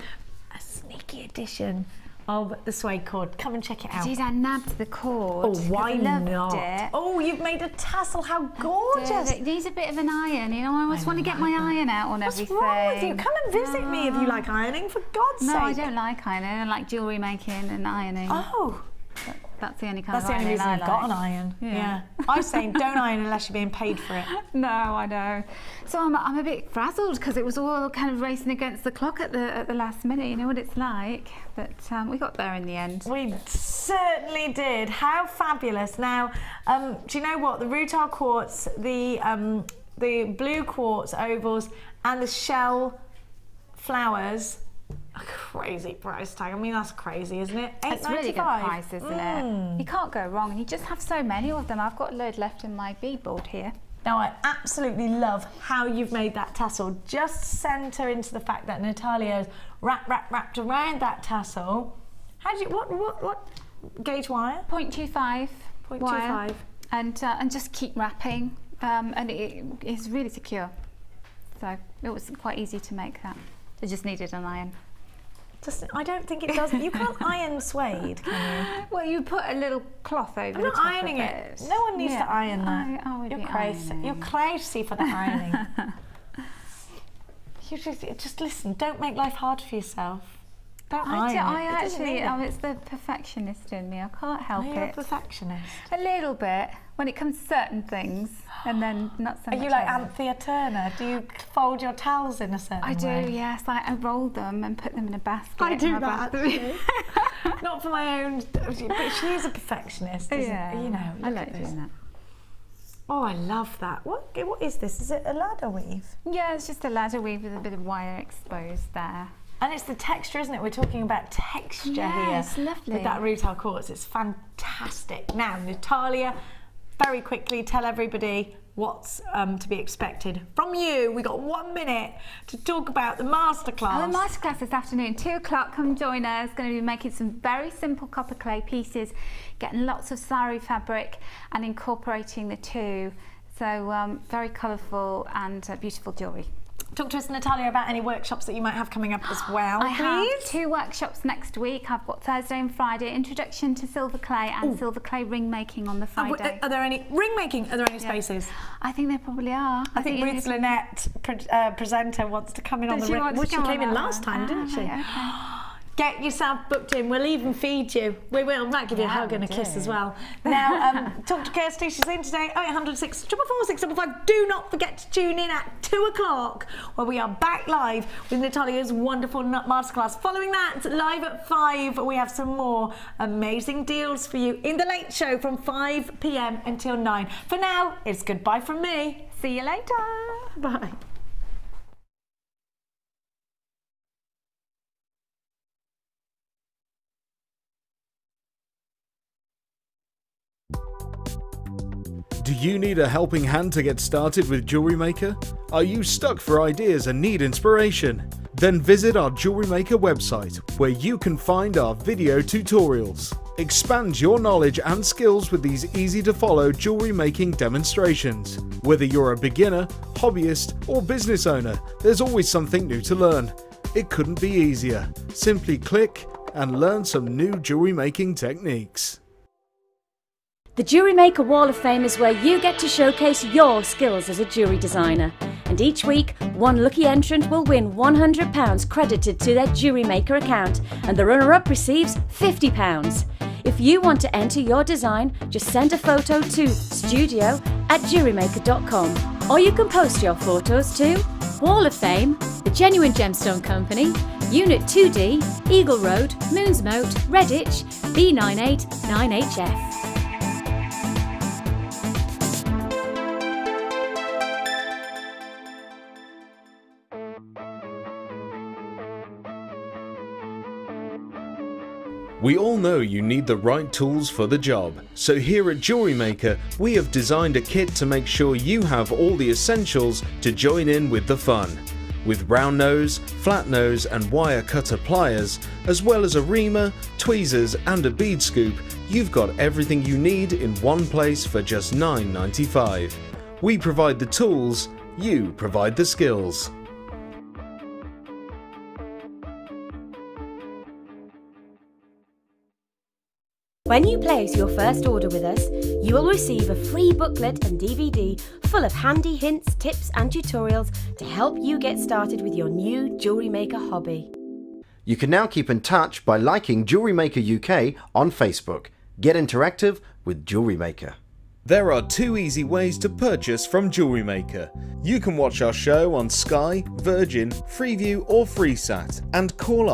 S2: a sneaky edition of the suede cord. Come and check it out.
S3: Did I nabbed the cord?
S2: Oh, why
S3: I
S2: not?
S3: It.
S2: Oh, you've made a tassel. How gorgeous.
S3: It needs a bit of an iron, you know. I always want to get my iron out on
S2: What's
S3: everything.
S2: wrong with you? Come and visit me if you
S3: Ah.
S2: like ironing, for God's
S3: No,
S2: sake.
S3: No, I don't like ironing. I like jewellery making and ironing.
S2: Oh,
S3: That's the only kind
S2: that's
S3: of
S2: the only reason I've
S3: like.
S2: got an iron. Yeah.
S3: Yeah.
S2: I was saying don't iron unless you're being paid for it.
S3: No, I know. So I'm, I'm a bit frazzled because it was all kind of racing against the clock at the at the last minute. You know what it's like. But um, we got there in the end.
S2: We certainly did. How fabulous. Now, um, do you know what? The rutile quartz, the, um, the blue quartz ovals, and the shell flowers. A crazy price tag. I mean, that's crazy, isn't it?
S3: It's really good price, isn't
S2: Mm.
S3: it? You can't go wrong, and you just have so many of them. I've got a load left in my beadboard here.
S2: Now, I absolutely love how you've made that tassel. Just centre into the fact that Natalia's wrapped, wrapped, wrapped around that tassel. How do you, what, what, what gauge wire?
S3: 0.25
S2: 0.25.
S3: wire, and uh, and just keep wrapping, um, and it is really secure. So it was quite easy to make that. I just needed an iron.
S2: I don't think it does. You can't iron suede, can you?
S3: Well, you put a little cloth over
S2: I'm not ironing
S3: of
S2: it. No one needs to iron that.
S3: I, I
S2: You're crazy.
S3: ironing.
S2: You're crazy for the ironing. you just, just listen. Don't make life hard for yourself. Don't
S3: I, do. I
S2: It
S3: actually,
S2: oh, it.
S3: oh, it's the perfectionist in me. I can't help
S2: Are you a
S3: it.
S2: perfectionist?
S3: A little bit when it comes to certain things, and then not so much.
S2: Are you like. Anthea Turner? Do you fold your towels in a certain way?
S3: I do,
S2: way?
S3: yes. I, I roll them and put them in a basket.
S2: I do that. Not for my own, but she is a perfectionist, isn't
S3: yeah,
S2: You know,
S3: I like doing that.
S2: Oh, I love that. What? What is this? Is it a ladder weave?
S3: Yeah, it's just a ladder weave with a bit of wire exposed there.
S2: And it's the texture, isn't it? We're talking about texture
S3: Yeah,
S2: here.
S3: it's lovely.
S2: With that rutile quartz, it's fantastic. Now, Natalia, very quickly tell everybody what's um, to be expected from you. We've got one minute to talk about the masterclass.
S3: Oh, the masterclass this afternoon, two o'clock. Come join us. Going to be making some very simple copper clay pieces, getting lots of sari fabric, and incorporating the two. So um, very colourful and uh, beautiful jewellery.
S2: Talk to us, Natalia, about any workshops that you might have coming up as well,
S3: I have two workshops next week. I've got Thursday and Friday, introduction to silver clay and silver clay ring making on the Friday.
S2: are there any ring making? Are there any spaces?
S3: I think there probably are.
S2: I think
S3: you-
S2: Ruth Lynette, pre- uh, presenter, wants to come in on
S3: Does
S2: the
S3: she
S2: ring. Well, she came in last time,
S3: Ah,
S2: didn't she?
S3: right, okay.
S2: Get yourself booked in. We'll even feed you. We will. Might give you a hug and a
S3: we
S2: kiss as well. Now, um, talk to Kirsty. She's in today. 0800 644 Do not forget to tune in at 2 o'clock where we are back live with Natalia's wonderful nut masterclass. Following that, live at 5, we have some more amazing deals for you in the late show from 5 pm until 9. For now, it's goodbye from me.
S3: See you later.
S2: Bye.
S1: Do you need a helping hand to get started with Jewellery Maker? Are you stuck for ideas and need inspiration? Then visit our Jewellery Maker website where you can find our video tutorials. Expand your knowledge and skills with these easy to follow jewelry making demonstrations. Whether you're a beginner, hobbyist, or business owner, there's always something new to learn. It couldn't be easier. Simply click and learn some new jewelry making techniques.
S6: The Jewellery Maker Wall of Fame is where you get to showcase your skills as a jewelry designer. And each week, one lucky entrant will win £100 credited to their Jewellery Maker account, and the runner up receives £50. If you want to enter your design, just send a photo to studio at jewellerymaker.com. Or you can post your photos to Wall of Fame, The Genuine Gemstone Company, Unit 2D, Eagle Road, Moons Moat, Redditch, B989HF.
S1: We all know you need the right tools for the job, so here at Jewellery Maker we have designed a kit to make sure you have all the essentials to join in with the fun. With round nose, flat nose and wire cutter pliers, as well as a reamer, tweezers and a bead scoop, you've got everything you need in one place for just $9.95. We provide the tools, you provide the skills.
S9: When you place your first order with us, you will receive a free booklet and DVD full of handy hints, tips, and tutorials to help you get started with your new jewellery maker hobby.
S8: You can now keep in touch by liking Jewellery Maker UK on Facebook. Get interactive with Jewellery Maker.
S1: There are two easy ways to purchase from Jewellery Maker. You can watch our show on Sky, Virgin, Freeview, or Freesat and call